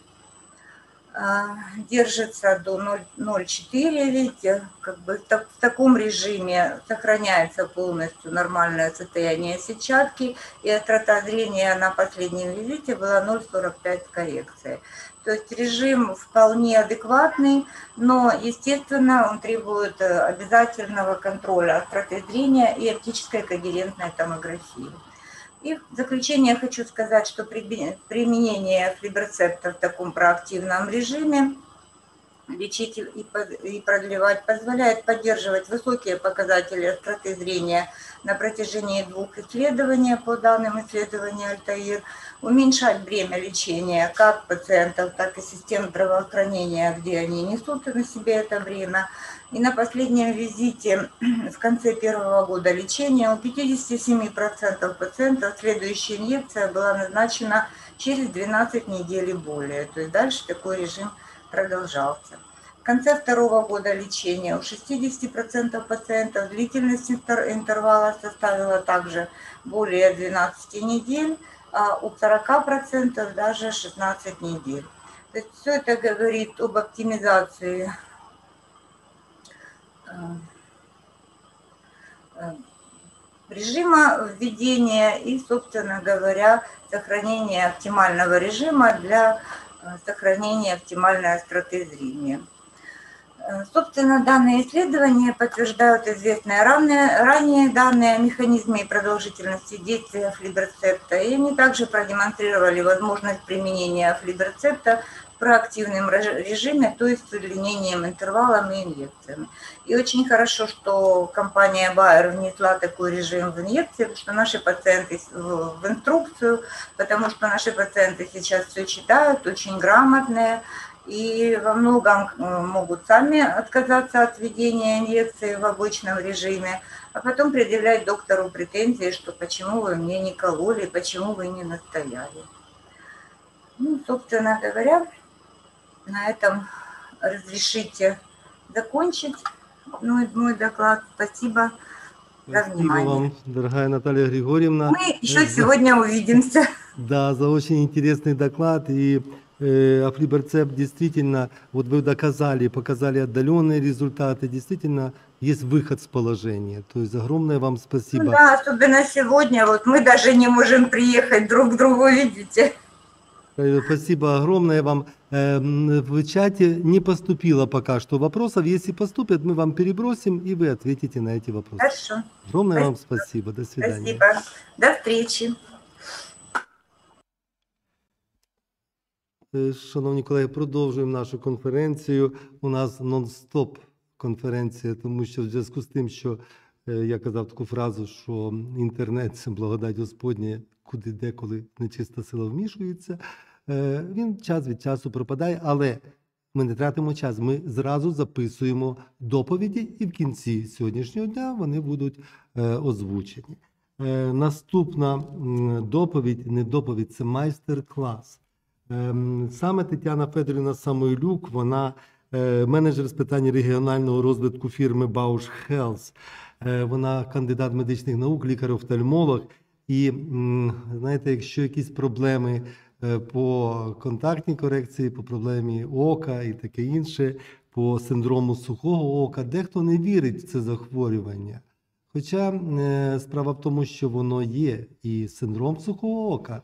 а, держится до 0,4, видите, как бы в таком режиме сохраняется полностью нормальное состояние сетчатки, и острота зрения на последнем визите была 0,45 коррекции. То есть режим вполне адекватный, но, естественно, он требует э, обязательного контроля остроты зрения и оптической когерентной томографии. И в заключение хочу сказать, что применение флибрецепта в таком проактивном режиме лечить и продлевать позволяет поддерживать высокие показатели остроты зрения на протяжении двух исследований по данным исследования Альтаир – уменьшать бремя лечения как пациентов, так и систем здравоохранения, где они несут на себе это бремя. И на последнем визите [clears throat] в конце первого года лечения у 57% пациентов следующая инъекция была назначена через 12 недель и более. То есть дальше такой режим продолжался. Конце второго года лечения у 60% пациентов длительность интервала составила также более 12 недель, а у 40% даже 16 недель. То есть все это говорит об оптимизации э, э, режима введения и, собственно говоря, сохранения оптимального режима для э, сохранения оптимальной остроты зрения. Э, собственно, данные исследования подтверждают известные равные, ранее данные о механизме и продолжительности действия флиберцепта, и они также продемонстрировали возможность применения флиберцепта в проактивном режиме, то есть с удлинением интервалом и инъекциями. И очень хорошо, что компания Bayer внесла такой режим в инъекции, что наши пациенты в инструкцию, потому что наши пациенты сейчас все читают, очень грамотные, и во многом э, могут сами отказаться от введения инъекции в обычном режиме, а потом предъявлять доктору претензии, что почему вы мне не кололи, почему вы не настояли. Ну, собственно говоря, на этом разрешите закончить мой, мой доклад. Спасибо за Спасибо вам, дорогая Наталья Григорьевна. Мы еще сегодня увидимся. Да, за очень интересный доклад. И э, Афлиберцеп действительно, вот вы доказали, показали отдаленные результаты, действительно есть выход с положения. То есть огромное вам Ну спасибо. да, особенно сегодня, вот мы даже не можем приехать друг к другу, видите. Э, Спасибо огромное вам. Э, м, В чате не поступило пока что вопросов. Если поступят, мы вам перебросим, и вы ответите на эти вопросы. Хорошо, Огромное вам спасибо. До свидания. спасибо. До встречи. Шановні колеги, продовжуємо нашу конференцію. У нас нон-стоп конференція, тому що в зв'язку з тим, що е, я казав таку фразу, що інтернет це благодать Господня, куди деколи нечиста сила вмішується. е, Він час від часу пропадає, але ми не тратимо час. Ми зразу записуємо доповіді, і в кінці сьогоднішнього дня вони будуть е, озвучені. Е, Наступна доповідь, не доповідь, це майстер-клас. Ем, Саме Тетяна Федорівна Самойлюк, вона е, менеджер з питань регіонального розвитку фірми Bausch Health. Е, Вона кандидат медичних наук, лікар-офтальмолог. І знаєте, якщо якісь проблеми е, по контактній корекції, по проблемі ока і таке інше, по синдрому сухого ока, дехто не вірить в це захворювання. Хоча справа в тому, що воно є, і синдром сухого ока.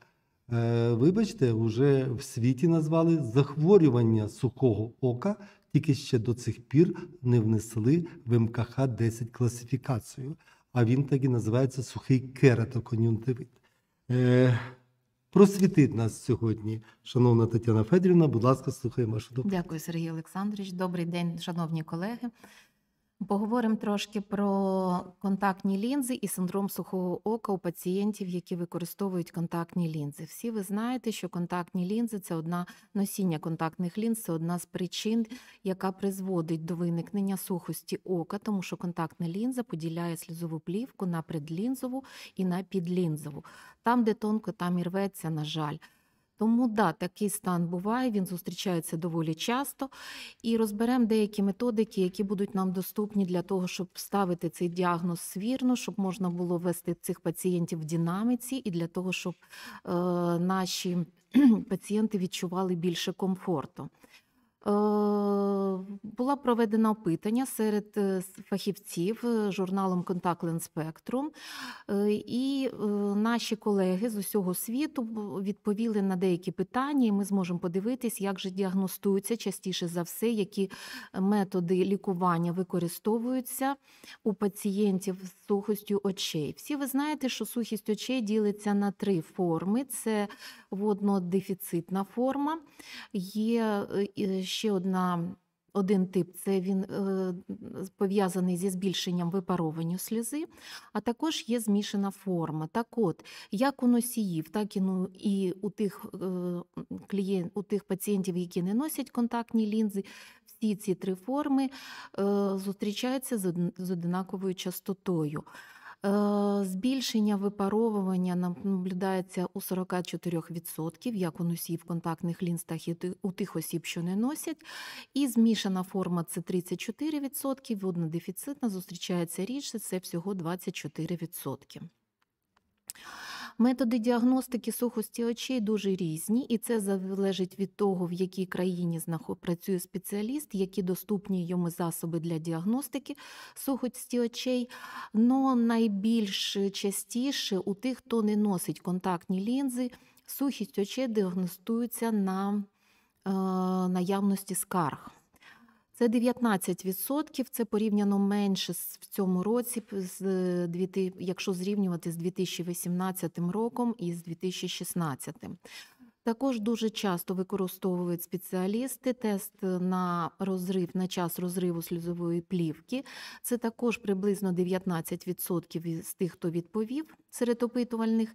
Е, Вибачте, вже в світі назвали захворювання сухого ока, тільки ще до цих пір не внесли в МКХ 10 класифікацію, а він так і називається сухий кератокон'юнктивит. Е, Просвітить нас сьогодні, шановна Тетяна Федорівна, будь ласка, слухаємо вашу доповідь. Дякую, Сергій Олександрович. Добрий день, шановні колеги. Поговоримо трошки про контактні лінзи і синдром сухого ока у пацієнтів, які використовують контактні лінзи. Всі ви знаєте, що контактні лінзи це одна носіння контактних лінз, це одна з причин, яка призводить до виникнення сухості ока, тому що контактна лінза поділяє слізову плівку на предлінзову і на підлінзову. Там, де тонко, там і рветься, на жаль. Тому да, такий стан буває, він зустрічається доволі часто. І розберемо деякі методики, які будуть нам доступні для того, щоб ставити цей діагноз свірно, щоб можна було вести цих пацієнтів в динаміці, і для того, щоб е, наші пацієнти відчували більше комфорту. Е, Була проведена опитання серед е, фахівців е, журналом Contact Lens Е, і наші колеги з усього світу відповіли на деякі питання, і ми зможемо подивитись, як же діагностуються частіше за все, які методи лікування використовуються у пацієнтів з сухостю очей. Всі ви знаєте, що сухість очей ділиться на три форми: це воднодефіцитна форма, є ще одна. Один тип це він е, пов'язаний зі збільшенням випаровування сльози, а також є змішана форма. Так от, як у носіїв, так і, ну, і у тих е, клієн, у тих пацієнтів, які не носять контактні лінзи, всі ці три форми е, зустрічаються з, з однаковою частотою. Е, Збільшення випаровування наблюдається у 44%, як у носіїв контактних лінз, так і у тих осіб, що не носять. І змішана форма це 34%, воднодефіцитна зустрічається рідше, це всього 24%. Методи діагностики сухості очей дуже різні, і це залежить від того, в якій країні працює спеціаліст, які доступні йому засоби для діагностики сухості очей. Но найбільш частіше у тих, хто не носить контактні лінзи, сухість очей діагностується на е, наявності скарг. Це 19%, це порівняно менше з- в цьому році, з, е, якщо зрівнювати з 2018 роком і з 2016. Також дуже часто використовують спеціалісти тест на розрив на час розриву сльозової плівки. Це також приблизно 19% із тих, хто відповів серед опитувальних.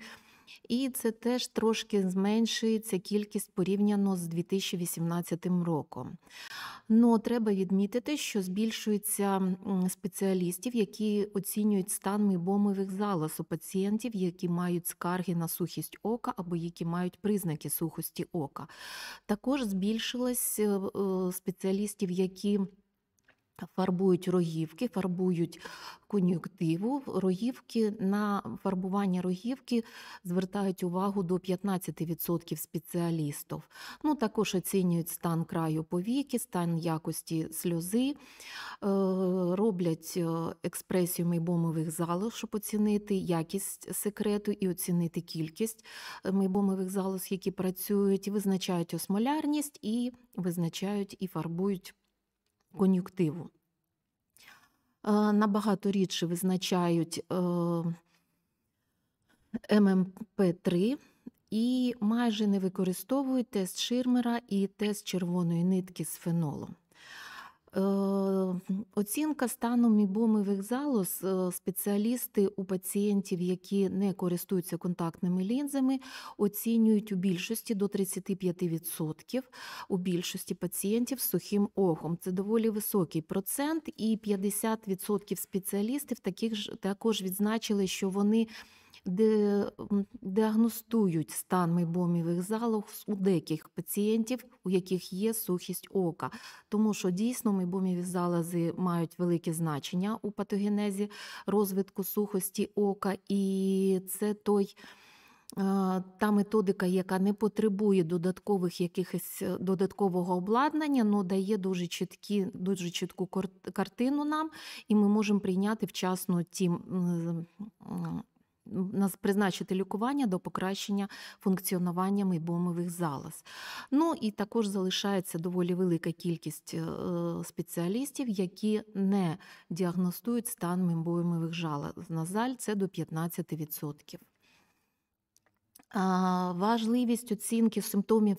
І це теж трошки зменшується кількість порівняно з 2018 роком. Но треба відмітити, що збільшується спеціалістів, які оцінюють стан мейбомових залоз у пацієнтів, які мають скарги на сухість ока або які мають признаки сухості ока. Також збільшилось е, е, спеціалістів, які Фарбують рогівки, фарбують кон'юнктиву. Рогівки на фарбування рогівки звертають увагу до 15% спеціалістів. Ну, також оцінюють стан краю повіки, стан якості сльози, е, роблять е, експресію мейбомових залоз, щоб оцінити якість секрету і оцінити кількість е, мейбомових залоз, які працюють, визначають осмолярність і визначають і фарбують кон'юнктиву. Е, Набагато рідше визначають е, ММП3 і майже не використовують тест Ширмера і тест червоної нитки з фенолом. Е, Оцінка стану мібомових залоз е, спеціалісти у пацієнтів, які не користуються контактними лінзами, оцінюють у більшості до 35% у більшості пацієнтів з сухим оком. Це доволі високий процент, і 50% спеціалістів таких ж також відзначили, що вони діагностують стан мейбомівих залоз у деяких пацієнтів, у яких є сухість ока, тому що дійсно мейбоміві залози мають велике значення у патогенезі розвитку сухості ока, і це той. е, Та методика, яка не потребує додаткових якихось е, додаткового обладнання, але дає дуже чіткі, дуже чітку картину нам, і ми можемо прийняти вчасно ті призначити лікування до покращення функціонування мейбомових залоз. Ну і також залишається доволі велика кількість е, спеціалістів, які не діагностують стан мейбомових залоз. На жаль, це до 15%. Важливість оцінки симптомів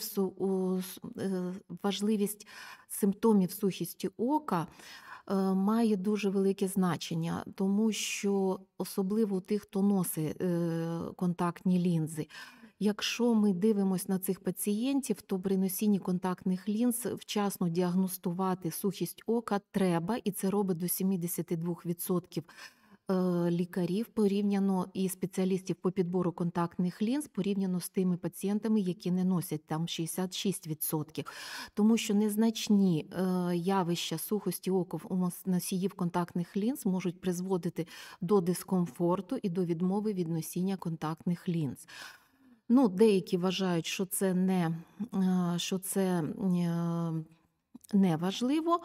е, важливість симптомів сухісті ока має дуже велике значення, тому що особливо у тих, хто носить е, контактні лінзи. Якщо ми дивимося на цих пацієнтів, то при носінні контактних лінз вчасно діагностувати сухість ока треба, і це робить до 72% е, лікарів порівняно і спеціалістів по підбору контактних лінз порівняно з тими пацієнтами, які не носять там 66%. Тому що незначні е, явища сухості ока в у носіїв контактних лінз можуть призводити до дискомфорту і до відмови від носіння контактних лінз. Ну, деякі вважають, що це не, е, що це е, не важливо.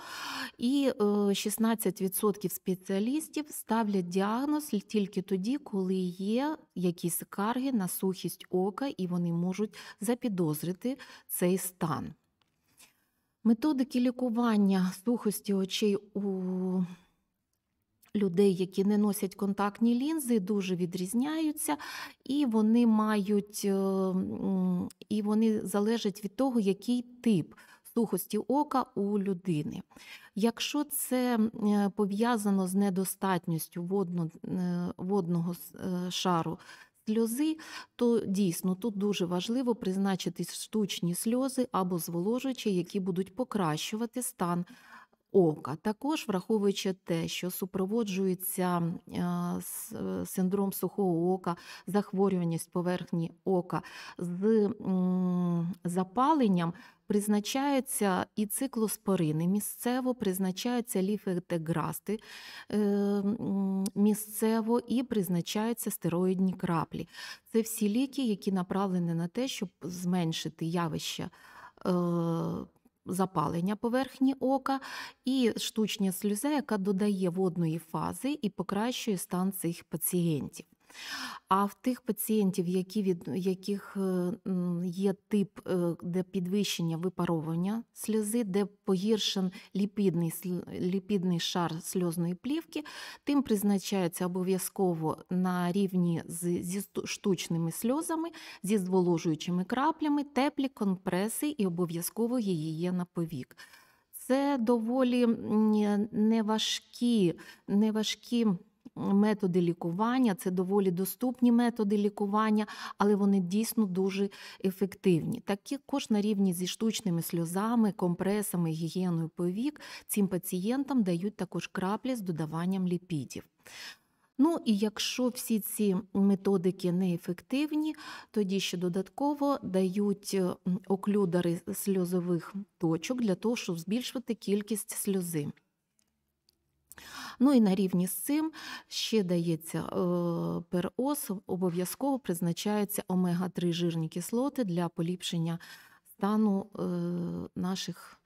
І е, 16% спеціалістів ставлять діагноз тільки тоді, коли є якісь скарги на сухість ока, і вони можуть запідозрити цей стан. Методики лікування сухості очей у людей, які не носять контактні лінзи, дуже відрізняються, і вони мають е, і вони залежать від того, який тип сухості ока у людини. Якщо це е, пов'язано з недостатністю водно, е, водного е, шару сльози, то дійсно тут дуже важливо призначити штучні сльози або зволожуючі, які будуть покращувати стан ока. Також враховуючи те, що супроводжується е, синдром сухого ока, захворюваність поверхні ока з запаленням. Призначаються і циклоспорини місцево, призначаються ліфетеграсти е, місцево і призначаються стероїдні краплі. Це всі ліки, які направлені на те, щоб зменшити явище е, запалення поверхні ока, і штучна сльоза, яка додає водної фази і покращує стан цих пацієнтів. А в тих пацієнтів, які від яких е, є тип, е, де підвищення випаровування сльози, де погіршен ліпідний, ліпідний шар сльозної плівки, тим призначається обов'язково на рівні з, зі штучними сльозами, зі зволожуючими краплями, теплі компреси і обов'язково гігієна повік. Це доволі неважкі, неважкі методи лікування, це доволі доступні методи лікування, але вони дійсно дуже ефективні. Також на рівні зі штучними сльозами, компресами, гігієною повік цим пацієнтам дають також краплі з додаванням ліпідів. Ну і якщо всі ці методики неефективні, тоді ще додатково дають е, оклюдари сльозових точок для того, щоб збільшувати кількість сльози. Ну і на рівні з цим ще дається е, перос, обов'язково призначаються омега-3 жирні кислоти для поліпшення стану е, наших,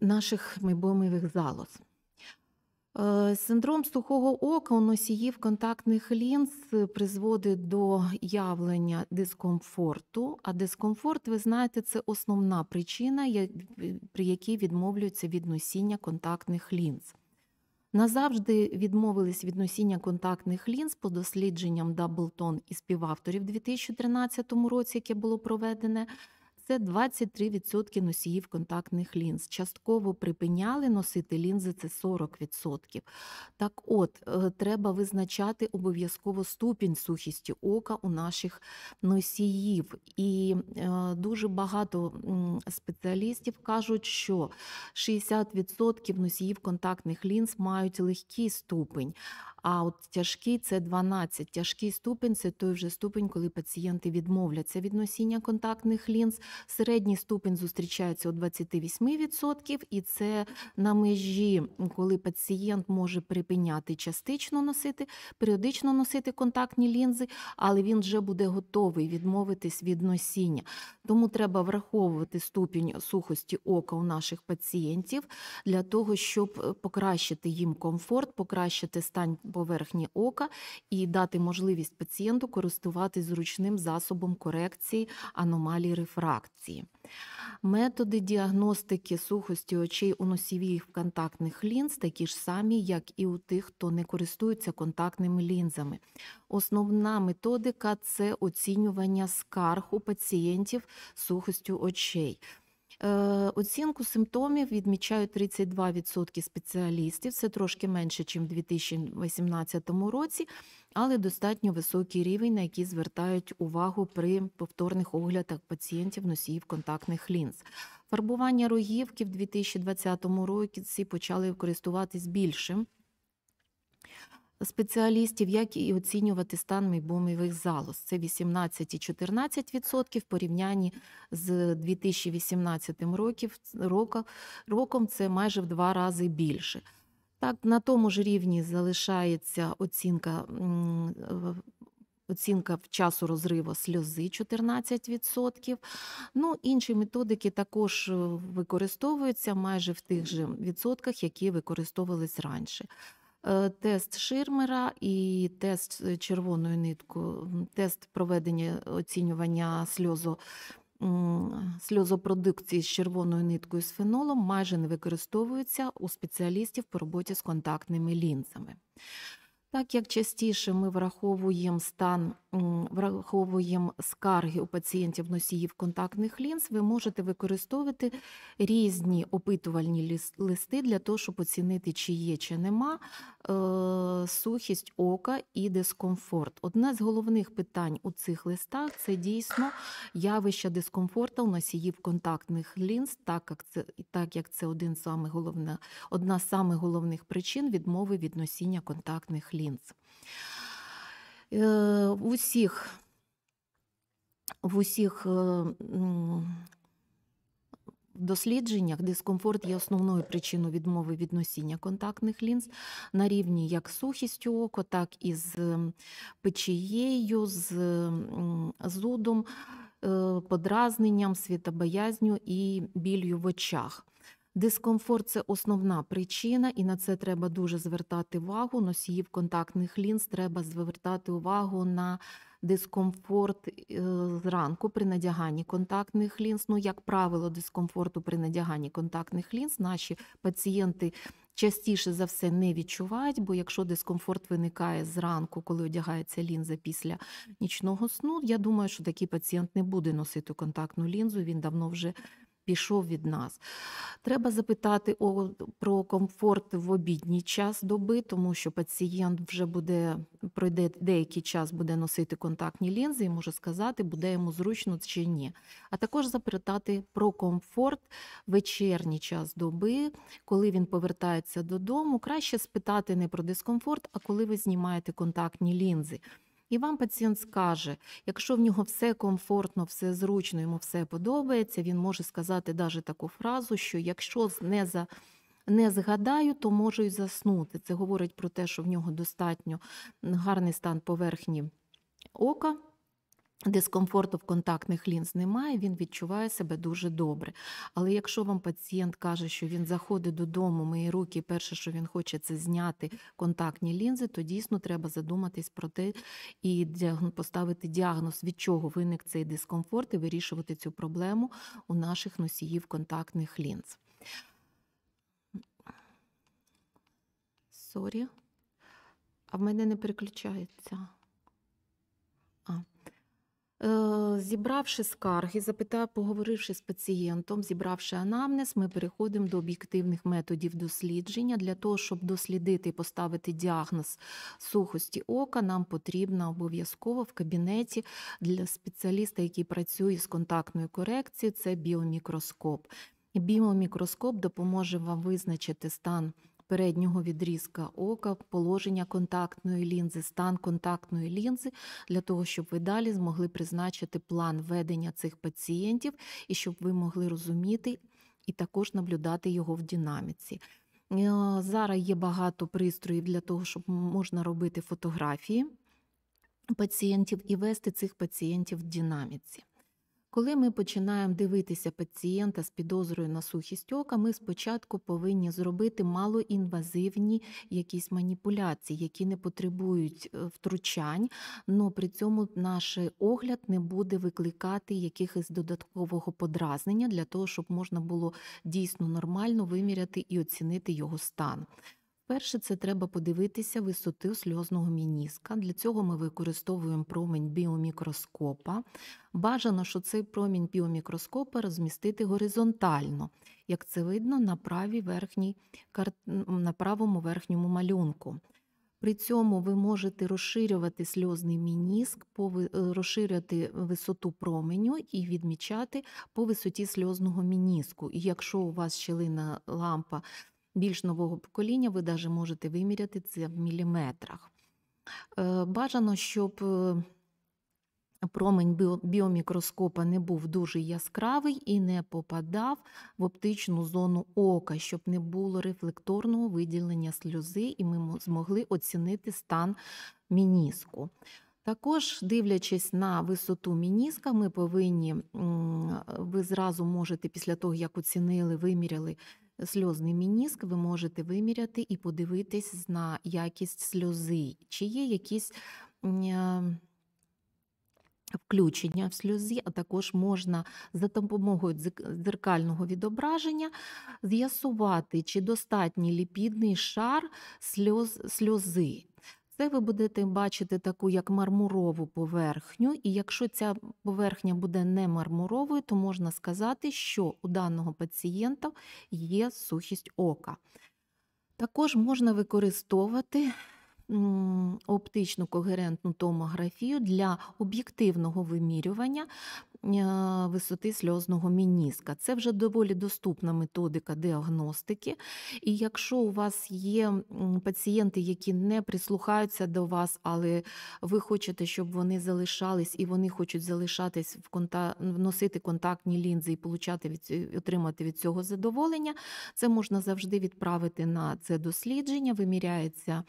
наших мейбомових залоз. Е, Синдром сухого ока у носіїв контактних лінз призводить до явлення дискомфорту. А дискомфорт, ви знаєте, це основна причина, при якій відмовлюються від носіння контактних лінз. Назавжди відмовились від носіння контактних лінз по дослідженням Даблтон і співавторів у 2013 році, яке було проведене. Це 23% носіїв контактних лінз. Частково припиняли носити лінзи, це 40%. Так от, е, треба визначати обов'язково ступінь сухісті ока у наших носіїв. І е, дуже багато спеціалістів кажуть, що 60% носіїв контактних лінз мають легкий ступень, а от тяжкий це 12. Тяжкий ступень це той вже ступень, коли пацієнти відмовляться від носіння контактних лінз. Середній ступень зустрічається у 28%, і це на межі, коли пацієнт може припиняти частично носити, періодично носити контактні лінзи, але він вже буде готовий відмовитись від носіння. Тому треба враховувати ступінь сухості ока у наших пацієнтів для того, щоб е, покращити їм комфорт, покращити стан поверхні ока і дати можливість пацієнту користуватись зручним засобом корекції аномалій рефракції. Методи діагностики сухості очей у носівих контактних лінз такі ж самі, як і у тих, хто не користується контактними лінзами. Основна методика це оцінювання скарг у пацієнтів сухостю очей. Е, Оцінку симптомів відмічають 32% спеціалістів. Це трошки менше, ніж в 2018 році, але достатньо високий рівень, на який звертають увагу при повторних оглядах пацієнтів носіїв контактних лінз. Фарбування рогівки в 2020 році почали користуватись більшим спеціалістів, як і оцінювати стан мейбомових залоз. Це 18 і 14% в порівнянні з 2018 років, роком це майже в два рази більше. Так, на тому ж рівні залишається оцінка. Оцінка в часу розриву сльози 14%. Ну, інші методики також е, використовуються майже в тих же відсотках, які використовувались раніше. Е, Тест Ширмера і тест е, червоною ниткою, тест проведення оцінювання сльозу. Сльозопродукції з червоною ниткою з фенолом майже не використовуються у спеціалістів по роботі з контактними лінзами. Так як частіше ми враховуємо стан, враховуємо скарги у пацієнтів носіїв контактних лінз, ви можете використовувати різні опитувальні листи для того, щоб оцінити, чи є, чи нема е, сухість ока і дискомфорт. Одне з головних питань у цих листах це дійсно явище дискомфорту у носіїв контактних лінз, так як це так як це один з головне, одна з самих головних причин відмови від носіння контактних лінз. Е, в усіх в усіх е, дослідженнях дискомфорт є основною причиною відмови від носіння контактних лінз на рівні як з сухістю ока, так і з печією, з зудом, е, подразненням, світобоязню і білью в очах. Дискомфорт це основна причина, і на це треба дуже звертати увагу. Носіїв контактних лінз треба звертати увагу на дискомфорт е, зранку при надяганні контактних лінз. Ну, як правило, дискомфорту при надяганні контактних лінз наші пацієнти частіше за все не відчувають, бо якщо дискомфорт виникає зранку, коли одягається лінза після нічного сну, я думаю, що такий пацієнт не буде носити контактну лінзу, він давно вже пішов від нас. Треба запитати про комфорт в обідній час доби, тому що пацієнт вже буде пройде деякий час, буде носити контактні лінзи і може сказати, буде йому зручно чи ні. А також запитати про комфорт вечірній час доби, коли він повертається додому. Краще спитати не про дискомфорт, а коли ви знімаєте контактні лінзи. І вам пацієнт скаже, якщо в нього все комфортно, все зручно, йому все подобається, він може сказати навіть таку фразу, що якщо не за не згадаю, то можу й заснути. Це говорить про те, що в нього достатньо гарний стан поверхні ока. Дискомфорту в контактних лінз немає, він відчуває себе дуже добре. Але якщо вам пацієнт каже, що він заходить додому, миє руки, перше, що він хоче, це зняти контактні лінзи, то дійсно треба задуматись про те і поставити діагноз, від чого виник цей дискомфорт, і вирішувати цю проблему у наших носіїв контактних лінз. Сорі, а в мене не переключається. Е, зібравши скарги, запитав, поговоривши з пацієнтом, зібравши анамнез, ми переходимо до об'єктивних методів дослідження. Для того, щоб дослідити і поставити діагноз сухості ока, нам потрібно обов'язково в кабінеті для спеціаліста, який працює з контактною корекцією, це біомікроскоп. Біомікроскоп допоможе вам визначити стан переднього відрізка ока, положення контактної лінзи, стан контактної лінзи, для того, щоб ви далі змогли призначити план ведення цих пацієнтів і щоб ви могли розуміти і також наблюдати його в динаміці. Е, зараз є багато пристроїв для того, щоб можна робити фотографії пацієнтів і вести цих пацієнтів в динаміці. Коли ми починаємо дивитися пацієнта з підозрою на сухість ока, ми спочатку повинні зробити малоінвазивні якісь маніпуляції, які не потребують е, втручань, але при цьому наш огляд не буде викликати якихось додаткового подразнення для того, щоб можна було дійсно нормально виміряти і оцінити його стан. Перше, це треба подивитися висоту сльозного мініска. Для цього ми використовуємо промінь біомікроскопа. Бажано, що цей промінь біомікроскопа розмістити горизонтально, як це видно на правій верхній, на правому верхньому малюнку. При цьому ви можете розширювати сльозний мініск, розширювати висоту променю і відмічати по висоті сльозного мініску. І якщо у вас щелина лампа більш нового покоління, ви навіть можете виміряти це в міліметрах. Е, бажано, щоб е, промень біомікроскопа не був дуже яскравий і не попадав в оптичну зону ока, щоб не було рефлекторного виділення сльози, і ми змогли оцінити стан мініску. Також, дивлячись на висоту мініска, ми повинні, ви зразу можете після того, як оцінили, виміряли сльозний мініск, ви можете виміряти і подивитись на якість сльози, чи є якісь включення в сльозі, а також можна за допомогою дзеркального відображення з'ясувати, чи достатній ліпідний шар сльоз, сльози. Це ви будете бачити таку як мармурову поверхню, і якщо ця поверхня буде не мармуровою, то можна сказати, що у даного пацієнта є сухість ока. Також можна використовувати оптичну когерентну томографію для об'єктивного вимірювання висоти сльозного мініска. Це вже доволі доступна методика діагностики. І якщо у вас є пацієнти, які не прислухаються до вас, але ви хочете, щоб вони залишались і вони хочуть залишатись в конта... носити контактні лінзи і получати від... отримати від цього задоволення, це можна завжди відправити на це дослідження, виміряється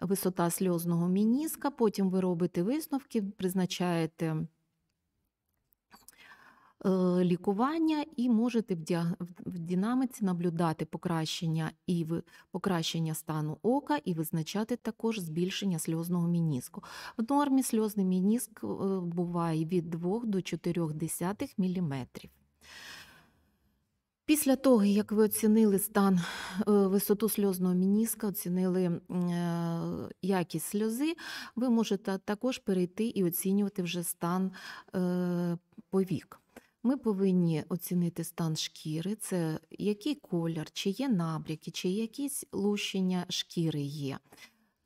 висота сльозного мініска, потім ви робите висновки, призначаєте лікування і можете в, динаміці наблюдати покращення і покращення стану ока і визначати також збільшення сльозного мініску. В нормі сльозний мініск е, буває від 2 до 0,4 мм. Після того, як ви оцінили стан е, висоту сльозного мініска, оцінили е, якість сльози, ви можете також перейти і оцінювати вже стан е, повік. Ми повинні оцінити стан шкіри, це який колір, чи є набряки, чи якісь лущення шкіри є.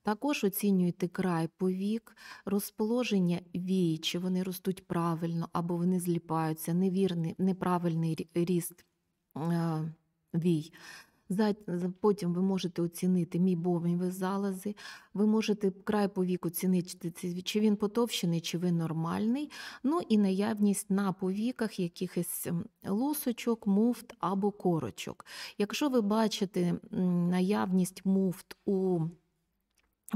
Також оцінюйте край повік, розположення вій, чи вони ростуть правильно або вони зліпаються, невірний, неправильний ріст е, вій. Потім ви можете оцінити мійбові залози, ви можете край повік оцінити, чи- він потовщений, чи він нормальний. Ну і наявність на повіках якихось м, лусочок, муфт або корочок. Якщо ви бачите наявність муфт у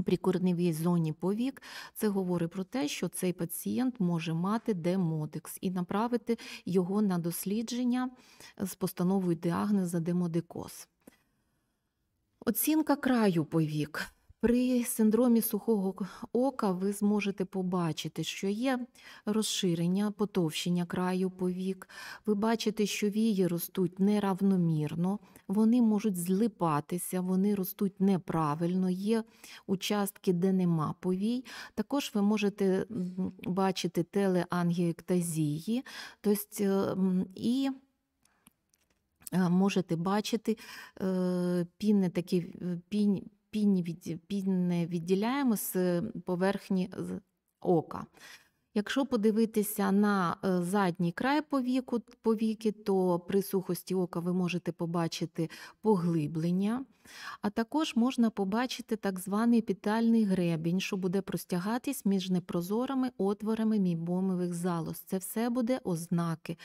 прикореневій зоні повік, це говорить про те, що цей пацієнт може мати демодекс і направити його на дослідження з постановою діагноза демодикоз. Оцінка краю повік. При синдромі сухого ока ви зможете побачити, що є розширення, потовщення краю повік. Ви бачите, що вії ростуть неравномірно, вони можуть злипатися, вони ростуть неправильно, є участки, де нема повій. Також ви можете бачити телеангіектазії, тобто, і можете бачити е, пінне такі е, пінь, пінне відділяємо з поверхні ока. Якщо подивитися на е, задній край повіку, повіки, то при сухості ока ви можете побачити поглиблення, а також можна побачити так званий епітальний гребінь, що буде простягатись між непрозорими отворами мійбомових залоз. Це все буде ознаки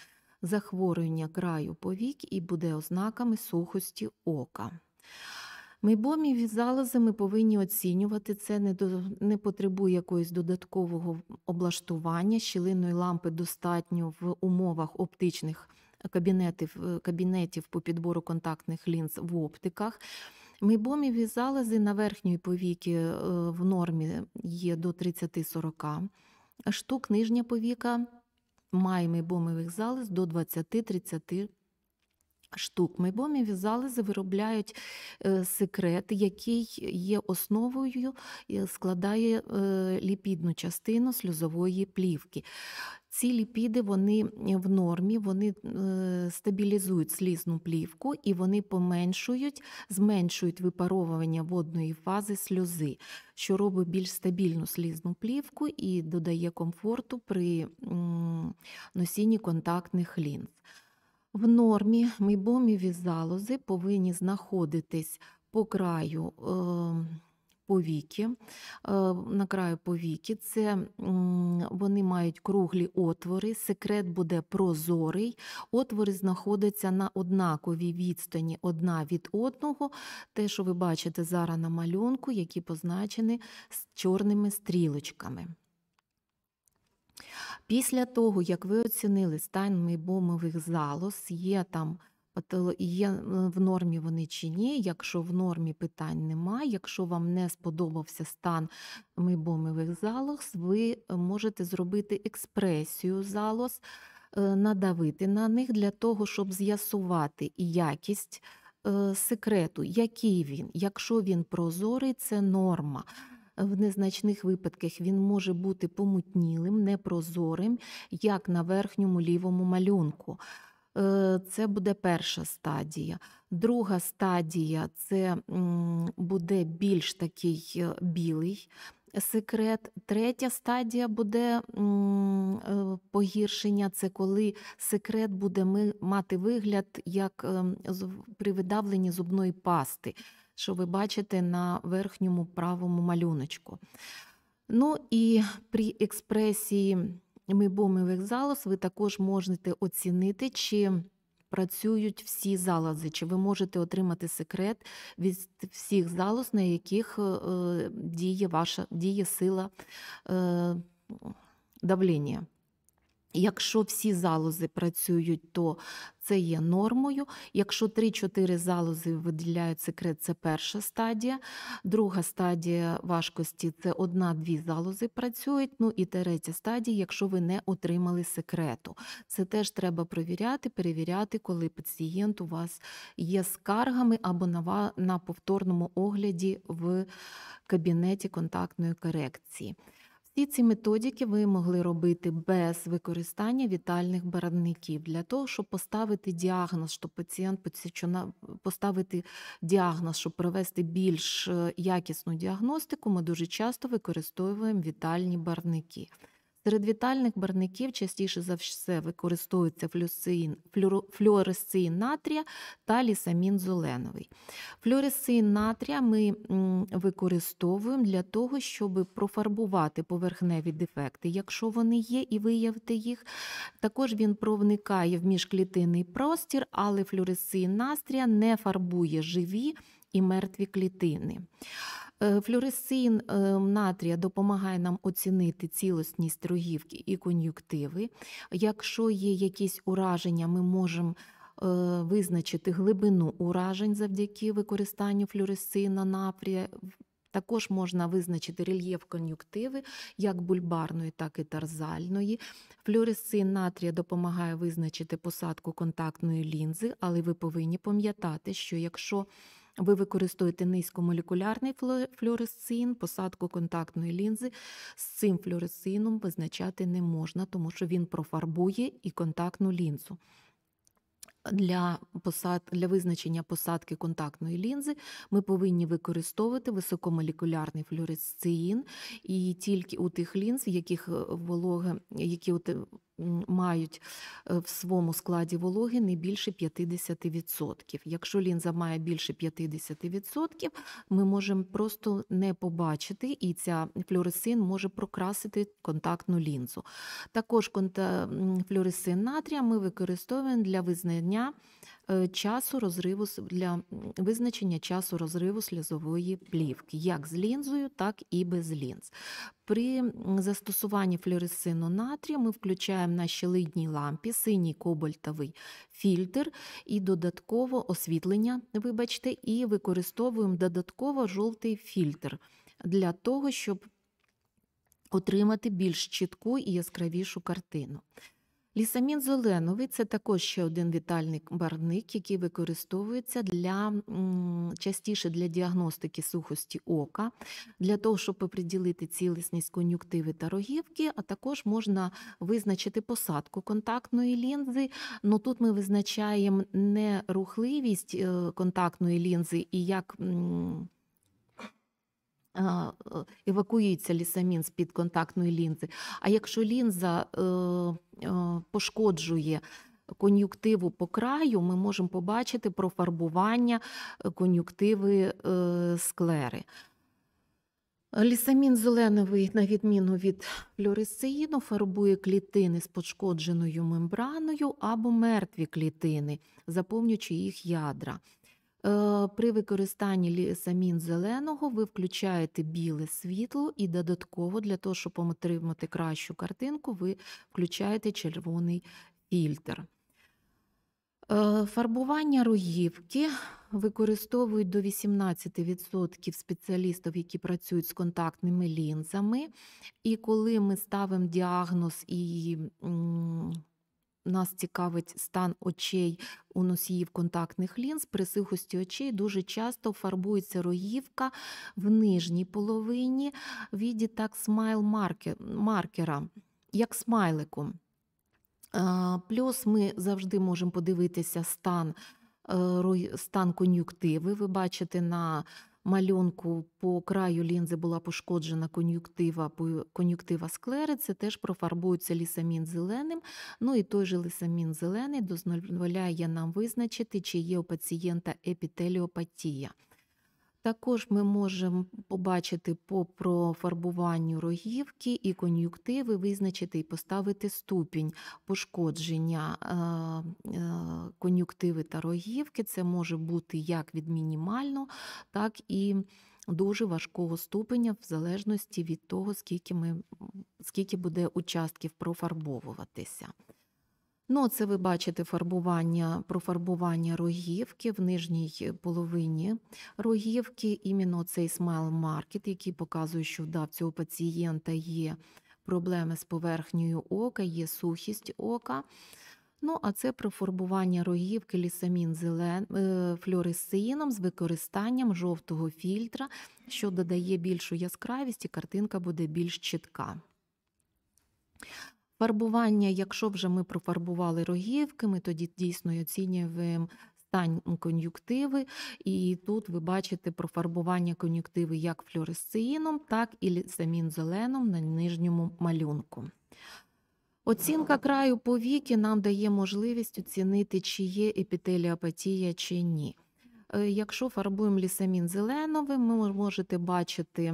захворювання краю повік і буде ознаками сухості ока. Мейбоміві залози ми повинні оцінювати. Це не, до, не потребує якогось додаткового облаштування. Щілинної лампи достатньо в умовах оптичних кабінетів, е, кабінетів по підбору контактних лінз в оптиках. Мейбоміві залози на верхньої повіки е, в нормі є до 30-40 штук, нижня повіка має мейбомових залоз до 20-30 штук. Мейбоміві залози виробляють е, секрет, який є основою, е, складає е, ліпідну частину сльозової плівки. Ці ліпіди вони в нормі, вони стабілізують слізну плівку і вони поменшують, зменшують випаровування водної фази сльози, що робить більш стабільну слізну плівку і додає комфорту при носінні контактних лінз. В нормі мейбоміві залози повинні знаходитись по краю е, повіки, е, на краю повіки. Це вони мають круглі отвори, секрет буде прозорий, отвори знаходяться на однаковій відстані одна від одного. Те, що ви бачите зараз на малюнку, які позначені з чорними стрілочками. Після того, як ви оцінили стан мейбомових залоз, є там є е, в нормі вони чи ні. Якщо в нормі питань немає, якщо вам не сподобався стан мейбомових залоз, ви можете зробити експресію залоз, е, надавити на них для того, щоб з'ясувати якість е, секрету, який він. Якщо він прозорий, це норма. В незначних випадках він може бути помутнілим, непрозорим, як на верхньому лівому малюнку. Е, Це буде перша стадія. Друга стадія це буде більш такий е, білий секрет. Третя стадія буде е, погіршення. Це коли секрет буде мати вигляд як ем, при видавленні зубної пасти, що ви бачите на верхньому правому малюночку. Ну і при експресії мейбомових залоз ви також можете оцінити, чи працюють всі залози, чи ви можете отримати секрет від всіх залоз, на яких е, діє ваша діє сила е, давлення. Якщо всі залози працюють, то це є нормою. Якщо 3-4 залози виділяють секрет, це перша стадія. Друга стадія важкості це одна-дві залози працюють. Ну і третя стадія, якщо ви не отримали секрету. Це теж треба перевіряти, перевіряти, коли пацієнт у вас є скаргами або на, на повторному огляді в кабінеті контактної корекції. Всі ці методики ви могли робити без використання вітальних барвників для того, щоб поставити діагноз, щоб пацієнт поставити діагноз, щоб провести більш е, якісну діагностику, ми дуже часто використовуємо вітальні барвники. Серед вітальних барвників частіше за все використовується флюро- флюоресцин натрія та лісамін золеновий. Флюоресцин натрія ми використовуємо для того, щоб профарбувати поверхневі дефекти, якщо вони є, і виявити їх. Також він проникає в міжклітинний простір, але флюоресцин натрія не фарбує живі і мертві клітини. Е, Флюоресцин е, натрія допомагає нам оцінити цілісність рогівки і кон'юктиви. Якщо є якісь ураження, ми можемо е, визначити глибину уражень завдяки використанню флюоресцина натрія. Також можна визначити рельєф кон'юктиви як бульбарної, так і тарзальної. Флюоресцин натрія допомагає визначити посадку контактної лінзи, але ви повинні пам'ятати, що якщо ви використовуєте низькомолекулярний флюоресцин, посадку контактної лінзи, з цим флюоресцином визначати не можна, тому що він профарбує і контактну лінзу. Для, посад... для визначення посадки контактної лінзи ми повинні використовувати високомолекулярний флюоресцин і тільки у тих лінз, в яких е, вологи, які м, мають е, в своєму складі вологи не більше 50%. Якщо лінза має більше 50%, ми можемо просто не побачити, і ця флюоресин може прокрасити контактну лінзу. Також флюоресин натрія ми використовуємо для визнання часу розриву для визначення часу розриву сльозової плівки, як з лінзою, так і без лінз. При застосуванні флюоресцину натрія ми включаємо на щелидній лампі синій кобальтовий фільтр і додатково освітлення, вибачте, і використовуємо додатково жовтий фільтр для того, щоб отримати більш чітку і яскравішу картину. Лісамін зеленовий це також ще один вітальний барвник, який використовується для частіше для діагностики сухості ока, для того, щоб оприділити цілісність кон'юктиви та рогівки, а також можна визначити посадку контактної лінзи. Ну тут ми визначаємо не рухливість е, контактної лінзи і як. Евакуюється лісамін з під контактної лінзи. А якщо лінза е, е, пошкоджує кон'юктиву по краю, ми можемо побачити профарбування е, кон'юктиви е, склери. Лісамін зеленовий, на відміну від флюоресцеїну, фарбує клітини з пошкодженою мембраною або мертві клітини, заповнюючи їх ядра. Е, При використанні лісамін зеленого ви включаєте біле світло і додатково для того, щоб отримати кращу картинку, ви включаєте червоний фільтр. Е, Фарбування рогівки використовують до 18% спеціалістів, які працюють з контактними лінзами. І коли ми ставимо діагноз і нас цікавить стан очей у носіїв контактних лінз. При сухості очей дуже часто фарбується рогівка в нижній половині віді так смайл маркера, як смайлику. Плюс ми завжди можемо подивитися стан е, стан кон'юктиви. Ви бачите на малюнку по краю лінзи була пошкоджена кон'юктива, кон'юктива склери, це теж профарбується лісамін зеленим. Ну і той же лісамін зелений дозволяє нам визначити, чи є у пацієнта епітеліопатія. Також ми можемо побачити по профарбуванню рогівки і кон'юктиви, визначити і поставити ступінь пошкодження е, е, кон'юктиви та рогівки. Це може бути як від мінімального, так і дуже важкого ступеня, в залежності від того, скільки, ми, скільки буде участків профарбовуватися. Ну, це ви бачите фарбування, профарбування рогівки в нижній половині рогівки, іменно цей смайл маркет, який показує, що да, в цього пацієнта є проблеми з поверхнею ока, є сухість ока. Ну, а це профарбування рогівки лісамін зелен, е, флюоресцином з використанням жовтого фільтра, що додає більшу яскравість, і картинка буде більш чітка. Фарбування, якщо вже ми профарбували рогівки, ми тоді дійсно оцінюємо стан кон'юктиви, і тут ви бачите профарбування кон'юктиви як флюоресцином, так і самін зеленом на нижньому малюнку. Оцінка краю повіки нам дає можливість оцінити, чи є епітеліопатія чи ні. Е, якщо фарбуємо лісамін зеленовим, ви можете бачити,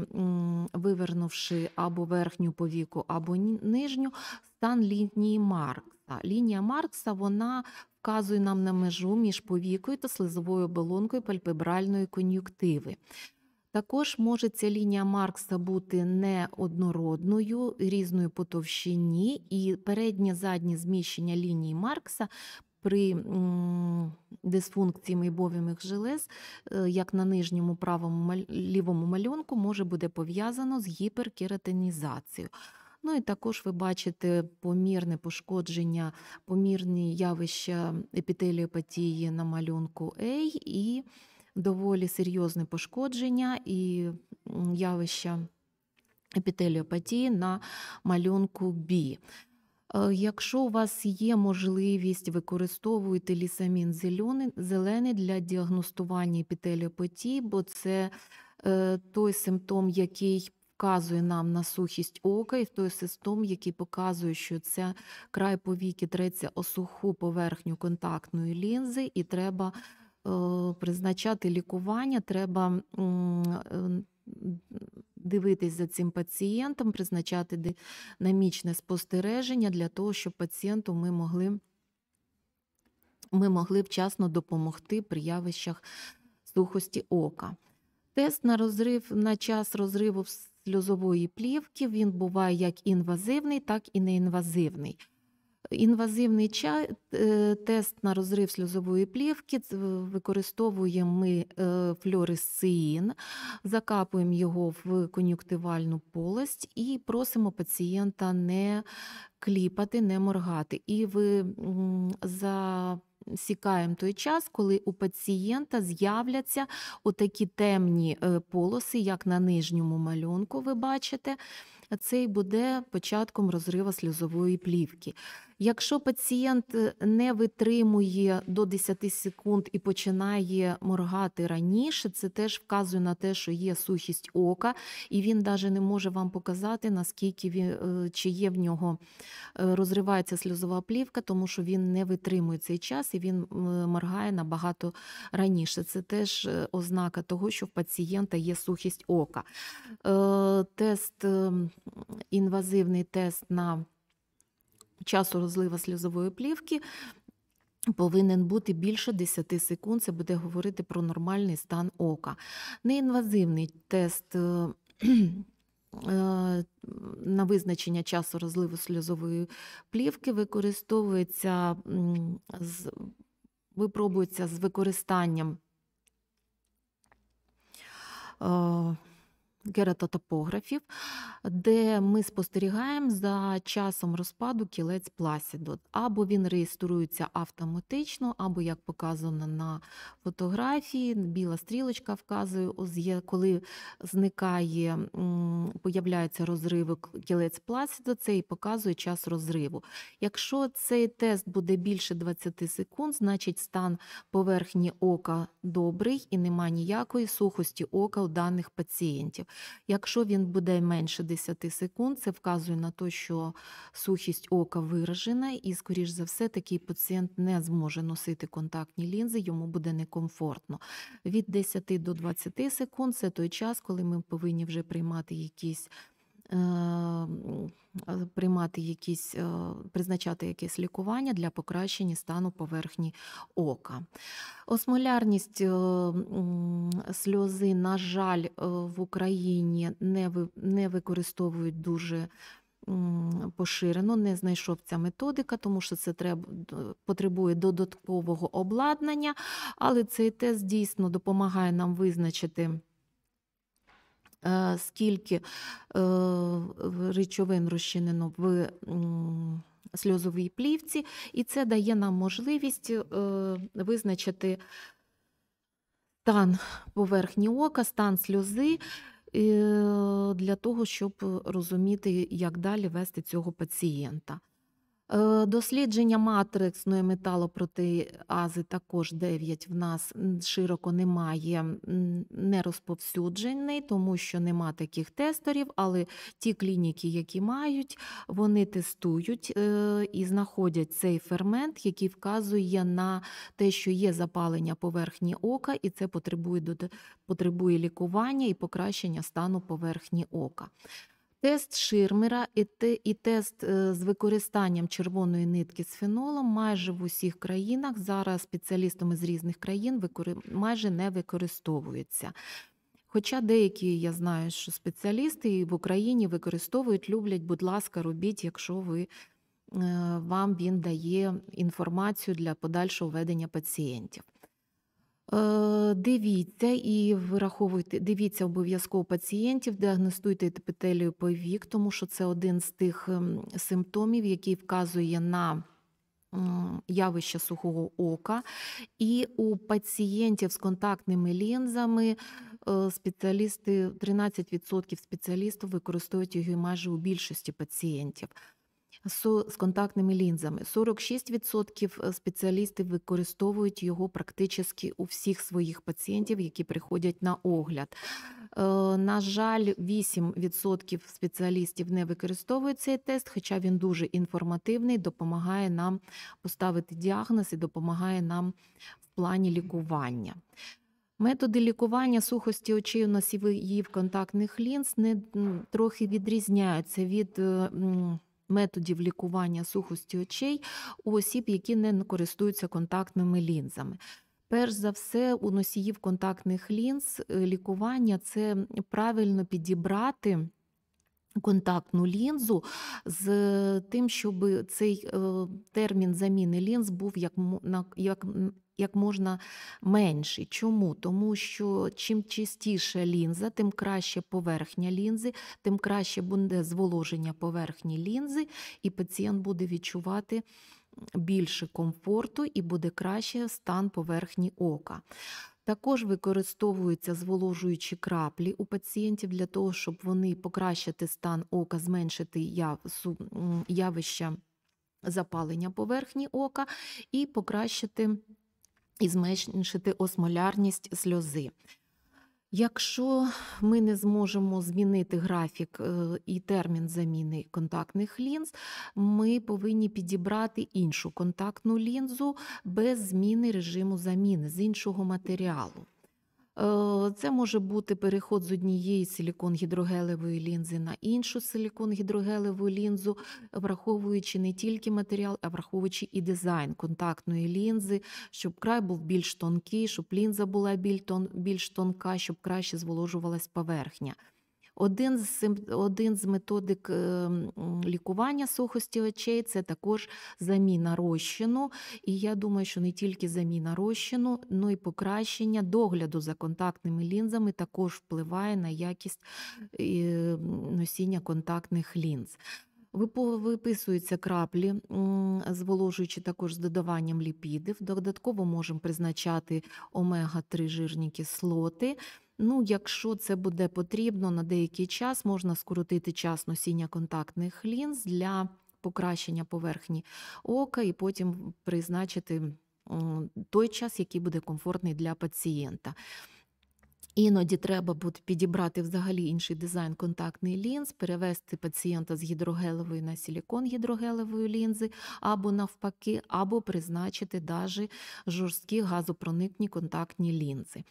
вивернувши або верхню повіку, або нижню, стан лінії Маркса. Лінія Маркса вона вказує нам на межу між повікою та слизовою оболонкою пальпебральної кон'юктиви. Також може ця лінія Маркса бути неоднородною, різною по товщині, і переднє заднє зміщення лінії Маркса при дисфункції мейбовімих желез, е, як на нижньому правому лівому малюнку, може бути пов'язано з гіперкератинізацією. Ну і також ви бачите помірне пошкодження, помірні явища епітеліопатії на малюнку A і доволі серйозне пошкодження і явища епітеліопатії на малюнку B. Е, якщо у вас є можливість, використовуйте лісамін зелений для діагностування епітеліопатії, бо це е, той симптом, який вказує нам на сухість ока, і той симптом, який показує, що це край повіки треться о суху поверхню контактної лінзи, і треба е, призначати лікування, треба дивитись за цим пацієнтом, призначати динамічне спостереження для того, щоб пацієнту ми могли ми могли вчасно допомогти при явищах сухості ока. Тест на розрив на час розриву сльозової плівки він буває як інвазивний, так і неінвазивний. Інвазивний е, тест на розрив сльозової плівки використовуємо ми е, флюоресцин, закапуємо його в кон'юктивальну полость і просимо пацієнта не кліпати, не моргати. І ви засікаємо той час, коли у пацієнта з'являться отакі темні е, полоси, як на нижньому малюнку, ви бачите. Це й буде початком розриву сльозової плівки. Якщо пацієнт е, не витримує до 10 секунд і починає моргати раніше, це теж вказує на те, що є сухість ока, і він навіть не може вам показати, наскільки він, е, чи є в нього е, розривається сльозова плівка, тому що він не витримує цей час і він моргає набагато раніше. Це теж ознака того, що в пацієнта є сухість ока. Тест, ем, інвазивний тест на часу розлива сльозової плівки повинен бути більше 10 секунд. Це буде говорити про нормальний стан ока. Неінвазивний тест. Е, [clears throat] е, на визначення часу розливу сльозової плівки використовується, випробується з використанням е, кератотопографів, де ми спостерігаємо за часом розпаду кілець пласіду. Або він реєструється автоматично, або, як показано на фотографії, біла стрілочка вказує, коли зникає, появляються розриви кілець пласіду, це і показує час розриву. Якщо цей тест буде більше 20 секунд, значить стан поверхні ока добрий і немає ніякої сухості ока у даних пацієнтів. Якщо він буде менше 10 секунд, це вказує на те, що сухість ока виражена, і, скоріш за все, такий пацієнт не зможе носити контактні лінзи, йому буде некомфортно. Від 10 до 20 секунд це той час, коли ми повинні вже приймати якісь. Е, приймати якісь, е, призначати якесь лікування для покращення стану поверхні ока. Осмолярність е, сльози, на жаль, в Україні не використовують дуже поширено, не знайшов ця методика, тому що це треба, потребує додаткового обладнання, але цей тест дійсно допомагає нам визначити. Е, скільки е, речовин розчинено в сльозовій плівці, і це дає нам можливість е, визначити стан поверхні ока, стан сльози. Для того, щоб розуміти, як далі вести цього пацієнта. Е, дослідження матриксної металопротеази також 9 в нас широко немає, не розповсюджений, тому що нема таких тестерів, але ті клініки, які мають, вони тестують е, і знаходять цей фермент, який вказує на те, що є запалення поверхні ока, і це потребує потребує лікування і покращення стану поверхні ока. Тест Ширмера і те- і тест е, з використанням червоної нитки з фенолом майже в усіх країнах зараз спеціалістами з різних країн майже не використовуються. Хоча деякі, я знаю, що спеціалісти і в Україні використовують, люблять, будь ласка, робіть, якщо ви, е, вам він дає інформацію для подальшого ведення пацієнтів. Е, дивіться і вираховуйте, дивіться обов'язково пацієнтів, діагностуйте епітелію повік, тому що це один з тих ем, симптомів, який вказує на явище сухого ока. І у пацієнтів з контактними лінзами е, спеціалісти 13% спеціалістів використовують його майже у більшості пацієнтів з контактними лінзами. 46% спеціалістів використовують його практично у всіх своїх пацієнтів, які приходять на огляд. Е, на жаль, 8% спеціалістів не використовують цей тест, хоча він дуже інформативний, допомагає нам поставити діагноз і допомагає нам в плані лікування. Методи лікування сухості очей у носіїв контактних лінз не трохи відрізняються від методів лікування сухості очей у осіб, які не користуються контактними лінзами. Перш за все, у носіїв контактних лінз е, лікування це правильно підібрати. Контактну лінзу з тим, щоб цей е, термін заміни лінз був як як як можна менший. Чому? Тому що чим чистіша лінза, тим краще поверхня лінзи, тим краще буде зволоження поверхні лінзи, і пацієнт буде відчувати більше комфорту і буде краще стан поверхні ока. Також використовуються зволожуючі краплі у пацієнтів для того, щоб вони покращити стан ока, зменшити явища запалення поверхні ока і покращити і зменшити осмолярність сльози. Якщо ми не зможемо змінити графік е, і термін заміни контактних лінз, ми повинні підібрати іншу контактну лінзу без зміни режиму заміни з іншого матеріалу. Е, це може бути переход з однієї силікон-гідрогелевої лінзи на іншу силікон-гідрогелеву лінзу, враховуючи не тільки матеріал, а враховуючи і дизайн контактної лінзи, щоб край був більш тонкий, щоб лінза була більш тонка, щоб краще зволожувалась поверхня. Один з, один з методик е, лікування сухості очей це також заміна розчину. І я думаю, що не тільки заміна розчину, але й покращення догляду за контактними лінзами також впливає на якість е, носіння контактних лінз. Виписуються краплі, зволожуючи також з додаванням ліпідів. Додатково можемо призначати омега-3 жирні кислоти. Ну, якщо це буде потрібно на деякий час, можна скоротити час носіння контактних лінз для покращення поверхні ока і потім призначити той час, який буде комфортний для пацієнта. Іноді треба буде підібрати взагалі інший дизайн контактний лінз, перевести пацієнта з гідрогелевої на силікон гідрогелевої лінзи, або навпаки, або призначити даже жорсткі газопроникні контактні лінзи.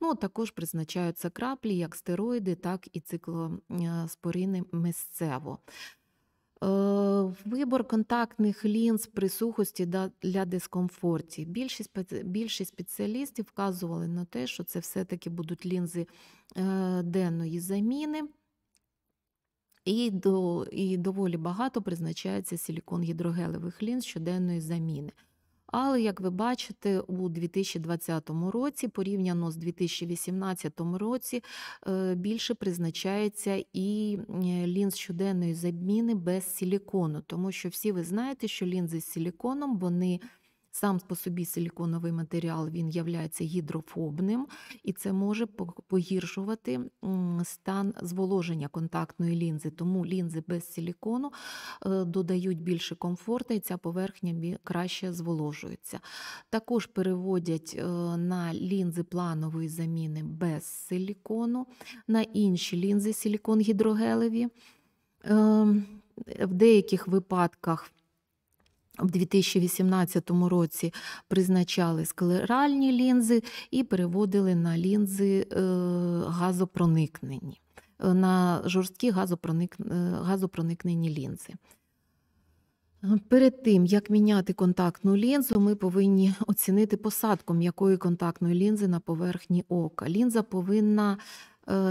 Ну, також призначаються краплі, як стероїди, так і циклоспорини місцево. Е, Вибор контактних лінз при сухості для дискомфорті. Більшість, більшість спеціалістів вказували на те, що це все-таки будуть лінзи е, денної заміни. І, до, і доволі багато призначається силікон гідрогелевих лінз щоденної заміни. Але, як ви бачите, у 2020 році, порівняно з 2018 році, е, більше призначається і е, лінз щоденної заміни без силікону, тому що всі ви знаєте, що лінзи з силіконом, вони сам по собі силіконовий матеріал він являється гідрофобним, і це може погіршувати стан зволоження контактної лінзи. Тому лінзи без силікону е, додають більше комфорту, і ця поверхня краще зволожується. Також переводять е, на лінзи планової заміни без силікону, на інші лінзи силікон гідрогелеві. Ем, В деяких випадках в 2018 році призначали склеральні лінзи і переводили на лінзи е, газопроникнені, е, на жорсткі е, газопроникнені лінзи. Перед тим, як міняти контактну лінзу, ми повинні оцінити посадку м'якої контактної лінзи на поверхні ока. Лінза повинна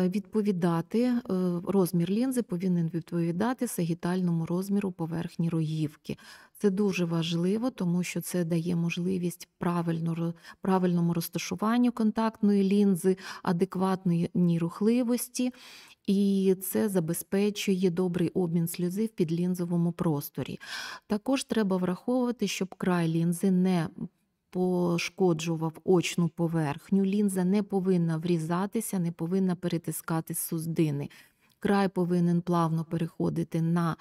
відповідати, е, розмір лінзи повинен відповідати сагітальному розміру поверхні рогівки. Це дуже важливо, тому що це дає можливість правильно, правильному розташуванню контактної лінзи, адекватної рухливості, і це забезпечує добрий обмін сльози в підлінзовому просторі. Також треба враховувати, щоб край лінзи не пошкоджував очну поверхню. Лінза не повинна врізатися, не повинна перетискати судини. Край повинен плавно переходити на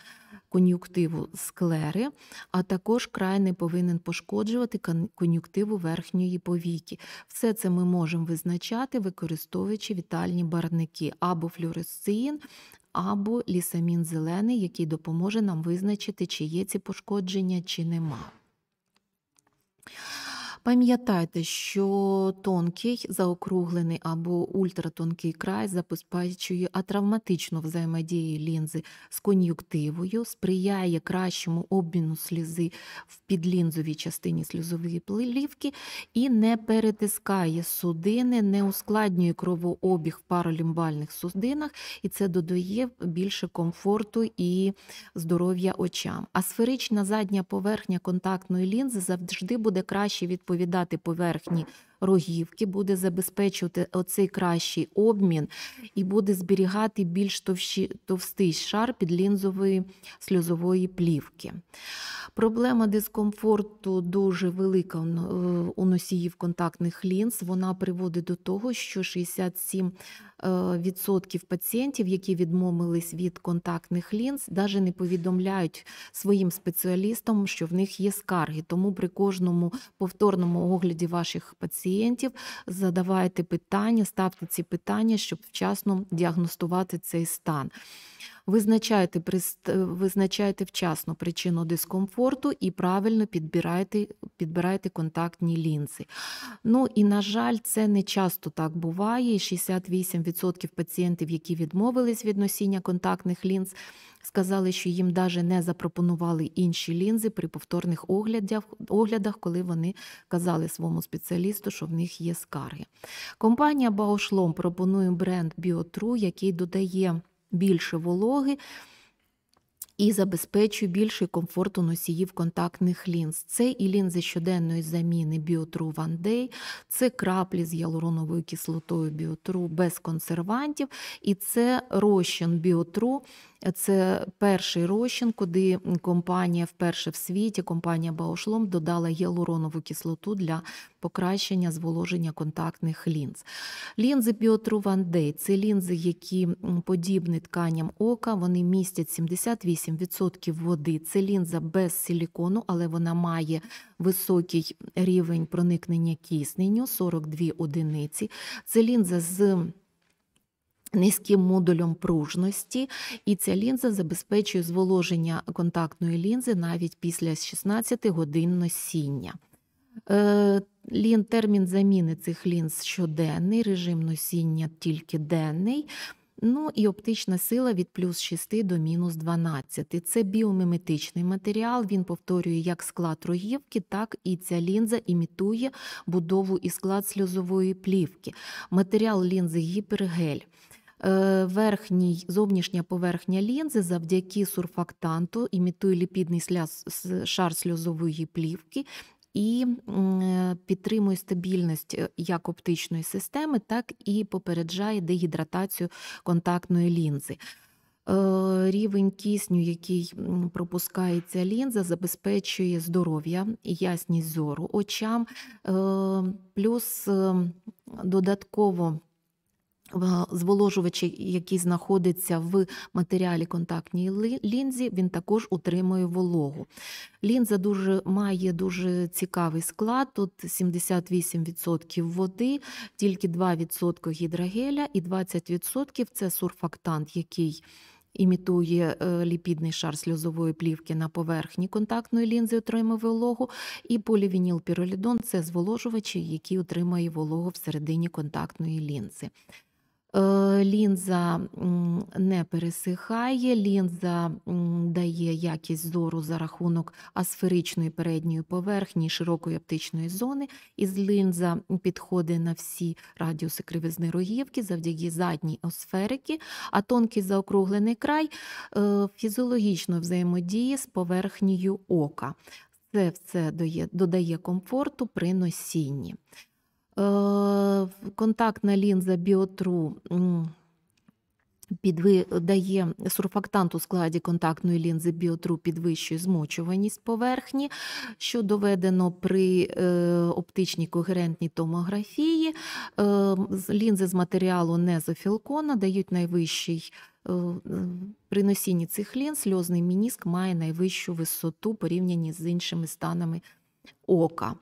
кон'юктиву склери, а також край не повинен пошкоджувати кон'юктиву верхньої повіки. Все це ми можемо визначати, використовуючи вітальні барвники або флюоресцин, або лісамін зелений, який допоможе нам визначити, чи є ці пошкодження, чи нема. Пам'ятайте, що тонкий, заокруглений або ультратонкий край забезпечує атравматичну взаємодію лінзи з кон'юктивою, сприяє кращому обміну слізи в підлінзовій частині сльозової плівки і не перетискає судини, не ускладнює кровообіг в паралімбальних судинах, і це додає більше комфорту і здоров'я очам. А сферична задня поверхня контактної лінзи завжди буде краще відповідати поверхні рогівки, буде забезпечувати оцей кращий обмін і буде зберігати більш товщі, товстий шар підлінзової сльозової плівки. Проблема дискомфорту дуже велика у носіїв контактних лінз. Вона приводить до того, що 67 е, відсотків пацієнтів, які відмовились від контактних лінз, навіть не повідомляють своїм спеціалістам, що в них є скарги. Тому при кожному повторному огляді ваших пацієнтів задавайте питання, ставте ці питання, щоб вчасно діагностувати цей стан. Визначайте, прист- визначайте вчасно причину дискомфорту і правильно підбирайте, підбирайте контактні лінзи. Ну і, на жаль, це не часто так буває. І 68% пацієнтів, які відмовились від носіння контактних лінз, сказали, що їм навіть не запропонували інші лінзи при повторних оглядах, коли вони казали своєму спеціалісту, що в них є скарги. Компанія Bausch пропонує бренд BioTrue, який додає більше вологи і забезпечує більший комфорт у носіїв контактних лінз. Це і лінзи щоденної заміни One Day, це краплі з гіалуроновою кислотою BioTrue без консервантів, і це розчин BioTrue, це перший розчин, куди компанія вперше в світі, компанія Bausch додала гіалуронову кислоту для покращення зволоження контактних лінз. Лінзи One Day – це лінзи, які подібні тканям ока, вони містять 78% води. Це лінза без силікону, але вона має високий рівень проникнення кисненю, 42 одиниці. Це лінза з Низьким модулем пружності, і ця лінза забезпечує зволоження контактної лінзи навіть після 16 годин носіння. Е, лін, термін заміни цих лінз щоденний, режим носіння тільки денний. Ну і оптична сила від плюс 6 до мінус 12. Це біоміметичний матеріал, він повторює як склад рогівки, так і ця лінза імітує будову і склад сльозової плівки. Матеріал лінзи гіпергель. Е, верхній, зовнішня поверхня лінзи завдяки сурфактанту імітує ліпідний шар сльозової плівки і підтримує стабільність е, як оптичної системи, так і попереджає дегідратацію контактної лінзи. Е, рівень кисню, який пропускається лінза, забезпечує здоров'я і ясність зору очам, плюс додатково зволожувачі, який знаходиться в матеріалі контактній лінзі, він також утримує вологу. Лінза дуже, має дуже цікавий склад, тут 78% води, тільки 2% гідрогеля і 20% це сурфактант, який імітує е, ліпідний шар сльозової плівки на поверхні контактної лінзи, отримує вологу, і полівінілпіролідон – це зволожувачі, які отримує вологу всередині контактної лінзи. Е, лінза не пересихає, лінза дає якість зору за рахунок асферичної передньої поверхні, широкої оптичної зони. Із лінза підходить на всі радіуси кривизни рогівки завдяки задній осферики, а тонкий заокруглений край е, фізіологічно взаємодіє з поверхнею ока. Це все додає комфорту при носінні. Е, контактна лінза Біотру дає сурфактант у складі контактної лінзи біотру підвищує змочуваність поверхні, що доведено при е, оптичній когерентній томографії. Е, лінзи з матеріалу незофілкона дають найвищий. При носінні цих лінз сльозний мініск має найвищу висоту порівняні з іншими станами ока.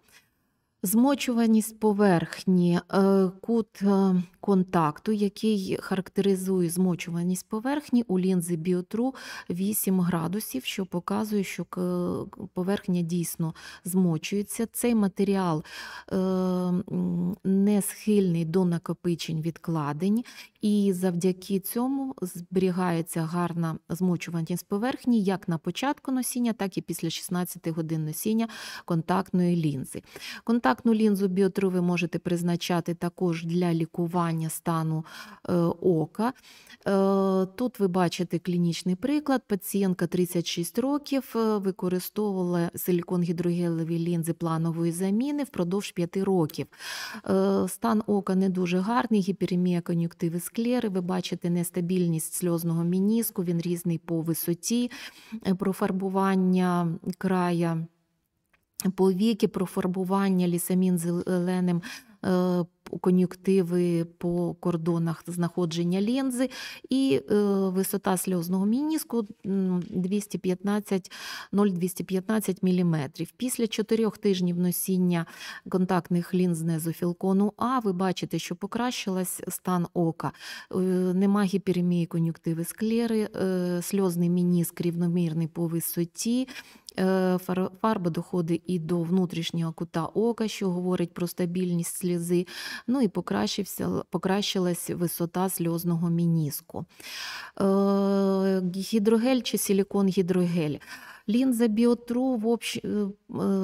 Змочуваність поверхні, е, кут е, контакту, який характеризує змочуваність поверхні у лінзи біотру 8 градусів, що показує, що поверхня дійсно змочується. Цей матеріал е, не схильний до накопичень відкладень, і завдяки цьому зберігається гарна змочуваність поверхні як на початку носіння, так і після 16 годин носіння контактної лінзи. Контактну лінзу біотру ви можете призначати також для лікування стану е, ока. Е, тут ви бачите клінічний приклад. Пацієнтка 36 років е, використовувала силікон гідрогелеві лінзи планової заміни впродовж 5 років. Стан ока не дуже гарний, гіперемія кон'юктиви склери. Ви бачите нестабільність сльозного мініску, він різний по висоті, профарбування края повіки, профарбування лісамін зеленим е, кон'юктиви по кордонах знаходження лінзи, і е, висота сльозного мініску 215 0,215 мм. Після 4 тижнів носіння контактних лінз незофілкону А ви бачите, що покращилась стан ока. Е, Нема гіперемії кон'юктиви склери, сльозний мініск рівномірний по висоті. Е, фар- Фарба доходить і до внутрішнього кута ока, що говорить про стабільність сльози, Ну і покращився, покращилась висота сльозного мініску. Е, Гідрогель чи силікон гідрогель. Лінза Біотру е, е,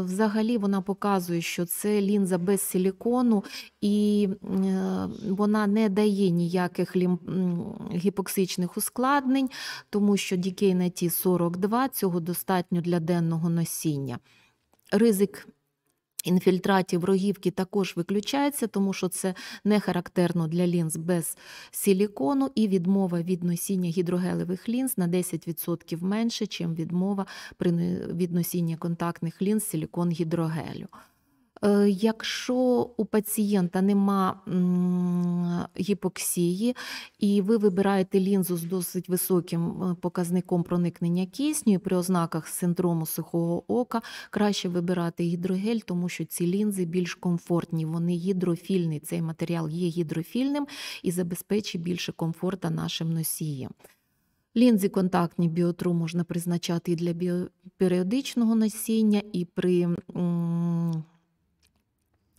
взагалі вона показує, що це лінза без силікону, і е, вона не дає ніяких гіпоксичних ускладнень, тому що дікей на ті 42 цього достатньо для денного носіння. Ризик інфільтратів рогівки також виключається, тому що це не характерно для лінз без силікону, і відмова від носіння гідрогелевих лінз на 10% менше, ніж відмова від носіння контактних лінз силікон-гідрогелю. Е, Якщо у пацієнта нема гіпоксії, і ви вибираєте лінзу з досить високим е, показником проникнення кисню, при ознаках синдрому сухого ока краще вибирати гідрогель, тому що ці лінзи більш комфортні, вони гідрофільні. Цей матеріал є гідрофільним і забезпечить більше комфорта нашим носіям. Лінзи контактні біотру можна призначати і для біо- періодичного носіння, і при,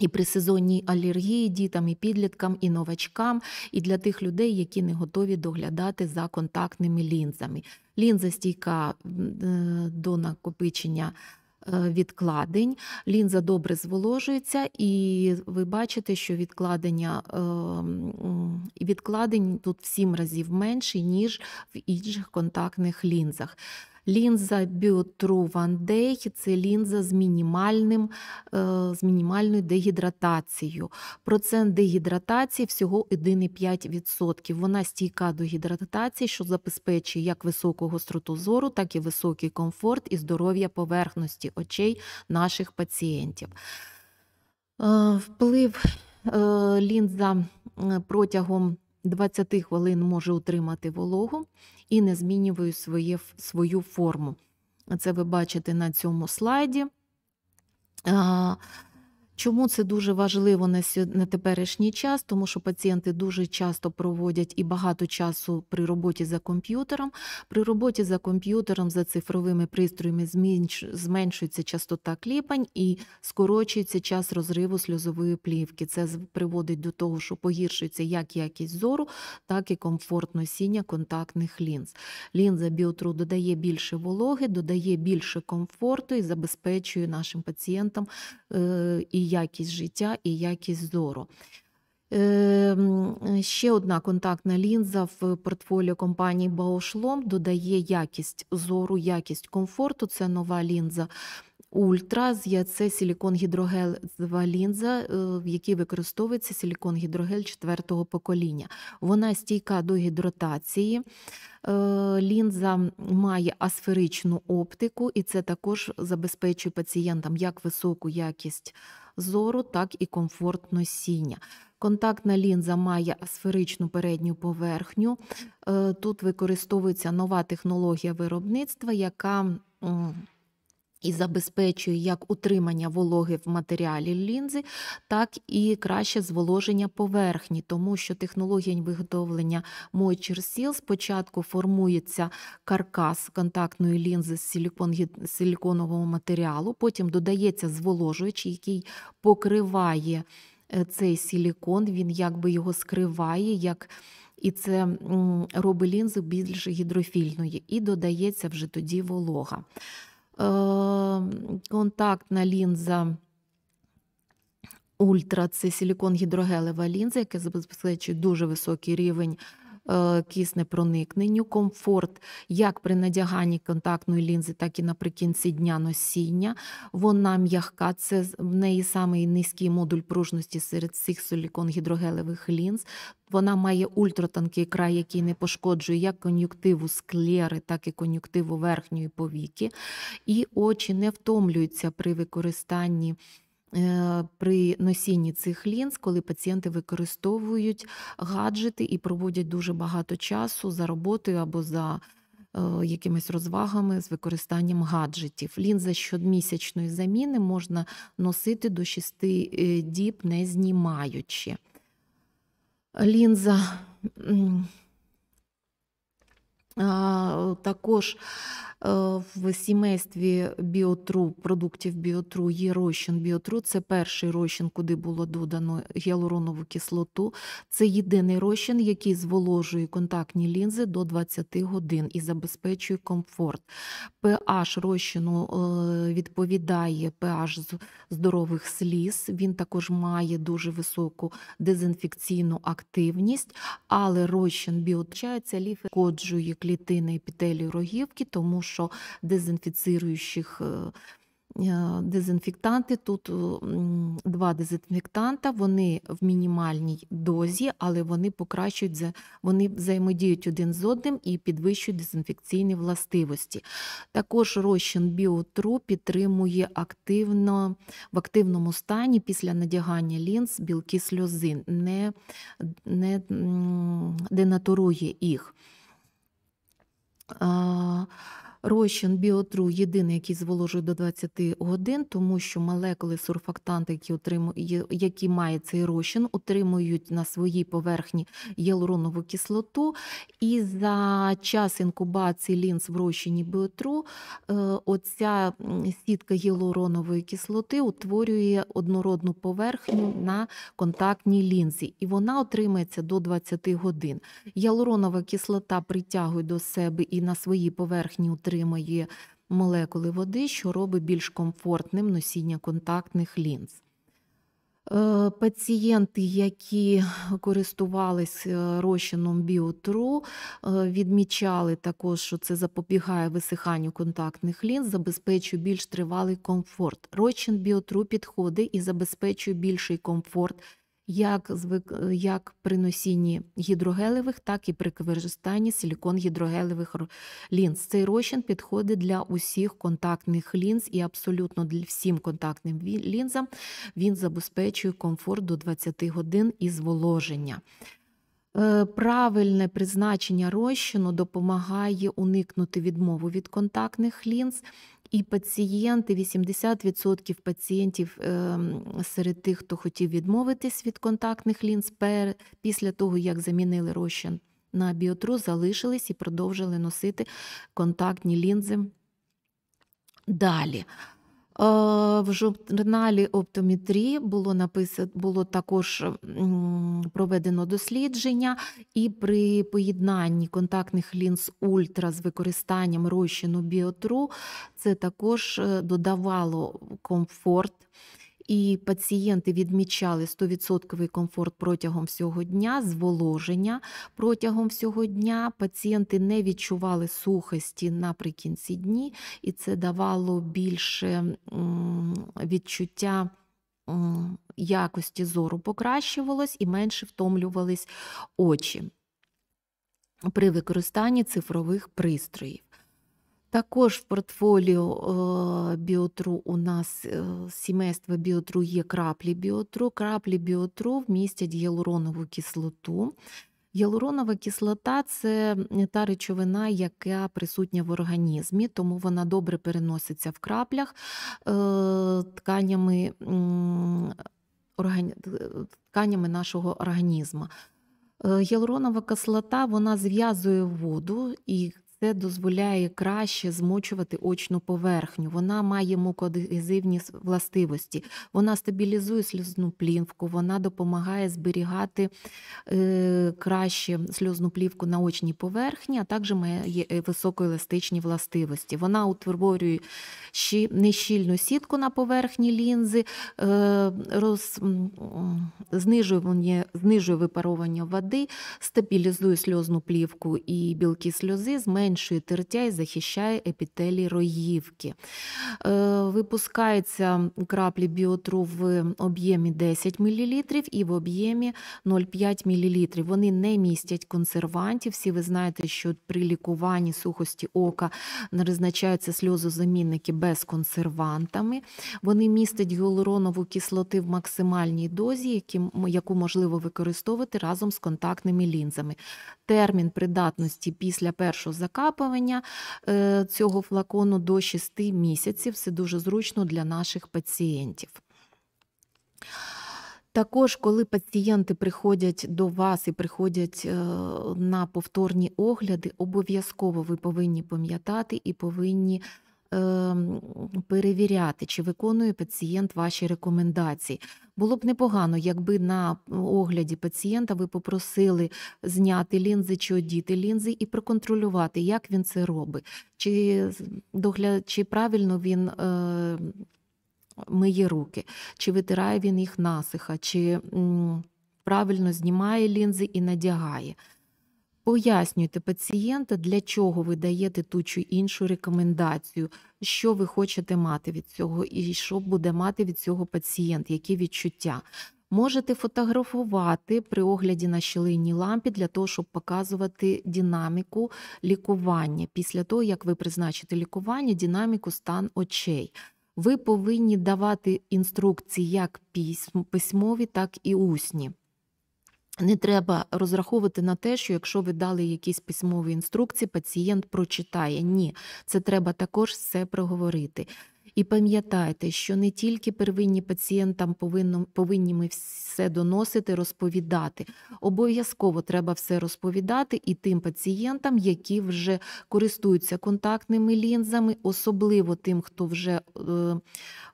і при сезонній алергії дітям, і підліткам, і новачкам, і для тих людей, які не готові доглядати за контактними лінзами. Лінза стійка е, до накопичення е, відкладень. Лінза добре зволожується, і ви бачите, що відкладення е, відкладень тут в 7 разів менше, ніж в інших контактних лінзах. Лінза Biotrue One Day – це лінза з мінімальним, е, з мінімальною дегідратацією. Процент дегідратації всього 1,5%. Вона стійка до гідратації, що забезпечує як високу гостроту зору, так і високий комфорт і здоров'я поверхності очей наших пацієнтів. Е, Вплив е, лінза протягом 20 хвилин може утримати вологу і не змінює своє, свою форму. Це ви бачите на цьому слайді. Чому це дуже важливо на, на теперішній час? Тому що пацієнти дуже часто проводять і багато часу при роботі за комп'ютером. При роботі за комп'ютером, за цифровими пристроями зменш- зменшується частота кліпань і скорочується час розриву сльозової плівки. Це приводить до того, що погіршується як якість зору, так і комфорт носіння контактних лінз. Лінза Біотру додає більше вологи, додає більше комфорту і забезпечує нашим пацієнтам е, і якість життя, і якість зору. Е, Ще одна контактна лінза в портфоліо компанії Bausch додає якість зору, якість комфорту. Це нова лінза Ультра, це силікон-гідрогелева лінза, е, в якій використовується силікон-гідрогель четвертого покоління. Вона стійка до гідратації. Е, Лінза має асферичну оптику, і це також забезпечує пацієнтам як високу якість зору, так і комфорт носіння. Контактна лінза має асферичну передню поверхню. Е, Тут використовується нова технологія виробництва, яка і забезпечує як утримання вологи в матеріалі лінзи, так і краще зволоження поверхні, тому що технологія виготовлення Moisture Seal спочатку формується каркас контактної лінзи з силікон- силіконового матеріалу, потім додається зволожуючий, який покриває е, цей силікон, він якби його скриває, як і це робить лінзу більш гідрофільною, і додається вже тоді волога. Е, Контактна лінза Ультра це силікон-гідрогелева лінза, яка забезпечує дуже високий рівень е, киснепроникненню, комфорт як при надяганні контактної лінзи, так і наприкінці дня носіння. Вона м'ягка, це в неї самий низький модуль пружності серед всіх силікон-гідрогелевих лінз. Вона має ультратонкий край, який не пошкоджує як кон'юктиву склери, так і кон'юктиву верхньої повіки. І очі не втомлюються при використанні при носінні цих лінз, коли пацієнти використовують гаджети і проводять дуже багато часу за роботою або за е, якимись розвагами з використанням гаджетів. Лінза щомісячної заміни можна носити до 6 е, діб, не знімаючи. Лінза також е, в сімействі біотру, продуктів біотру є розчин біотру. Це перший розчин, куди було додано гіалуронову кислоту. Це єдиний розчин, який зволожує контактні лінзи до 20 годин і забезпечує комфорт. pH розчину е, відповідає pH здорових сліз. Він також має дуже високу дезінфекційну активність, але розчин біотчається ліфи коджує клітини епітелію рогівки, тому що дезінфіцируючих е, е, дезінфектанти тут е, два дезінфектанта, вони в мінімальній дозі, але вони покращують вони взаємодіють один з одним і підвищують дезінфекційні властивості. Також розчин біотру підтримує активно в активному стані після надягання лінз білки сльозин, не, не денатурує їх. А, Розчин біотру єдиний, який зволожує до 20 годин, тому що молекули сурфактанти, які, отриму- є- які має цей розчин, отримують на своїй поверхні гіалуронову кислоту. І за час інкубації лінз в розчині біотру е, оця сітка гіалуронової кислоти утворює однородну поверхню на контактній лінзі, і вона отримається до 20 годин. Гіалуронова кислота притягує до себе і на своїй поверхні утримує молекули води, що робить більш комфортним носіння контактних лінз. Е, Пацієнти, які користувалися е, розчином біотру, е, відмічали також, що це запобігає висиханню контактних лінз, забезпечує більш тривалий комфорт. Розчин біотру підходить і забезпечує більший комфорт як, з вик- як при носінні гідрогелевих, так і при використанні силікон-гідрогелевих лінз. Цей розчин підходить для усіх контактних лінз і абсолютно для всім контактним лінзам він забезпечує комфорт до 20 годин і зволоження. Е, Правильне призначення розчину допомагає уникнути відмову від контактних лінз. І пацієнти, 80% пацієнтів ем, серед тих, хто хотів відмовитись від контактних лінз, після того, як замінили розчин на біотру, залишились і продовжили носити контактні лінзи далі. Е, В журналі оптометрії було написано, було також проведено дослідження, і при поєднанні контактних лінз ультра з використанням розчину біотру це також е, додавало комфорт. І пацієнти відмічали 100% комфорт протягом всього дня, зволоження протягом всього дня. Пацієнти не відчували сухості наприкінці дні, і це давало більше відчуття якості зору покращувалось і менше втомлювались очі при використанні цифрових пристроїв. Також в портфоліо е, біотру у нас е, сімейства біотру є краплі біотру. Краплі біотру вмістять гіалуронову кислоту. Гіалуронова кислота це та речовина, яка присутня в організмі, тому вона добре переноситься в краплях е, тканями, тканями нашого організму. Е, Гіалуронова кислота вона зв'язує воду і це дозволяє краще змочувати очну поверхню. Вона має мукоадгезивні властивості. Вона стабілізує сльозну плівку, вона допомагає зберігати е, краще сльозну плівку на очній поверхні, а також має е, високоеластичні властивості. Вона утворює щі, нещільну сітку на поверхні лінзи, е, роз, знижує, знижує випаровування води, стабілізує сльозну плівку і білки сльози, зменшує зменшує тертя і захищає епітелій роївки. Е, випускається краплі біотру в об'ємі 10 мл і в об'ємі 0,5 мл. Вони не містять консервантів. Всі ви знаєте, що при лікуванні сухості ока призначаються сльозозамінники без консервантами. Вони містять гіалуронову кислоти в максимальній дозі, яку можливо використовувати разом з контактними лінзами. Термін придатності після першого закапування е, цього флакону до 6 місяців. Це дуже зручно для наших пацієнтів. Також, коли пацієнти приходять до вас і приходять е, на повторні огляди, обов'язково ви повинні пам'ятати і повинні ем, перевіряти, чи виконує пацієнт ваші рекомендації. Було б непогано, якби на огляді пацієнта ви попросили зняти лінзи чи одіти лінзи і проконтролювати, як він це робить, чи догля... чи правильно він. Е миє руки, чи витирає він їх насиха, чи правильно знімає лінзи і надягає. Пояснюйте пацієнта, для чого ви даєте ту чи іншу рекомендацію, що ви хочете мати від цього, і що буде мати від цього пацієнт, які відчуття. Можете фотографувати при огляді на щілинній лампі для того, щоб показувати динаміку лікування. Після того, як ви призначите лікування, динаміку стан очей. Ви повинні давати інструкції як письмові, так і усні. Не треба розраховувати на те, що якщо ви дали якісь письмові інструкції, пацієнт прочитає. Ні, це треба також все проговорити. І пам'ятайте, що не тільки первинні пацієнтам повинно, повинні ми все доносити, розповідати. Обов'язково треба все розповідати і тим пацієнтам, які вже користуються контактними лінзами, особливо тим, хто вже е,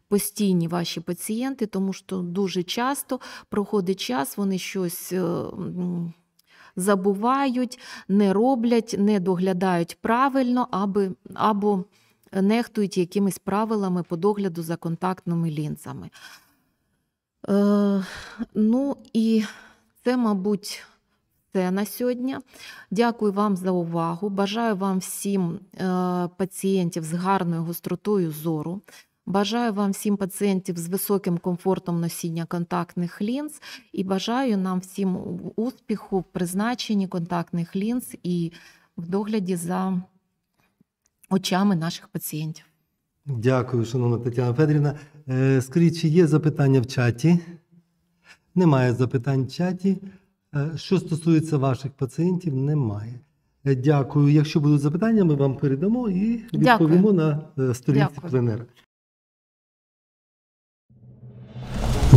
постійні ваші пацієнти, тому що дуже часто проходить час, вони щось. Е, Забувають, не роблять, не доглядають правильно, аби, або нехтують якимись правилами по догляду за контактними лінзами. Е, Ну і це, мабуть, все на сьогодні. Дякую вам за увагу. Бажаю вам всім е, пацієнтів з гарною гостротою зору. Бажаю вам всім пацієнтів з високим комфортом носіння контактних лінз і бажаю нам всім успіху в призначенні контактних лінз і в догляді за очами наших пацієнтів. Дякую, шановна Тетяна Федорівна. Е, скажіть, чи є запитання в чаті? Немає запитань в чаті. Е, що стосується ваших пацієнтів, немає. Е, дякую. Якщо будуть запитання, ми вам передамо і відповімо Дякую. на сторінці пленера.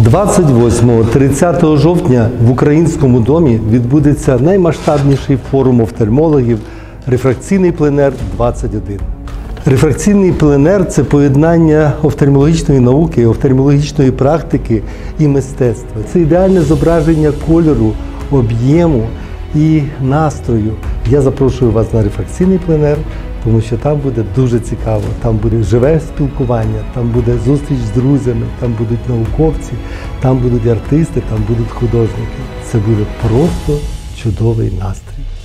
28-30 жовтня в Українському домі відбудеться наймасштабніший форум офтальмологів рефракційний пленер 21. Рефракційний пленер це поєднання офтальмологічної науки, офтальмологічної практики і мистецтва. Це ідеальне зображення кольору, об'єму і настрою. Я запрошую вас на рефракційний пленер, тому що там буде дуже цікаво. Там буде живе спілкування, там буде зустріч з друзями, там будуть науковці, там будуть артисти, там будуть художники. Це буде просто чудовий настрій.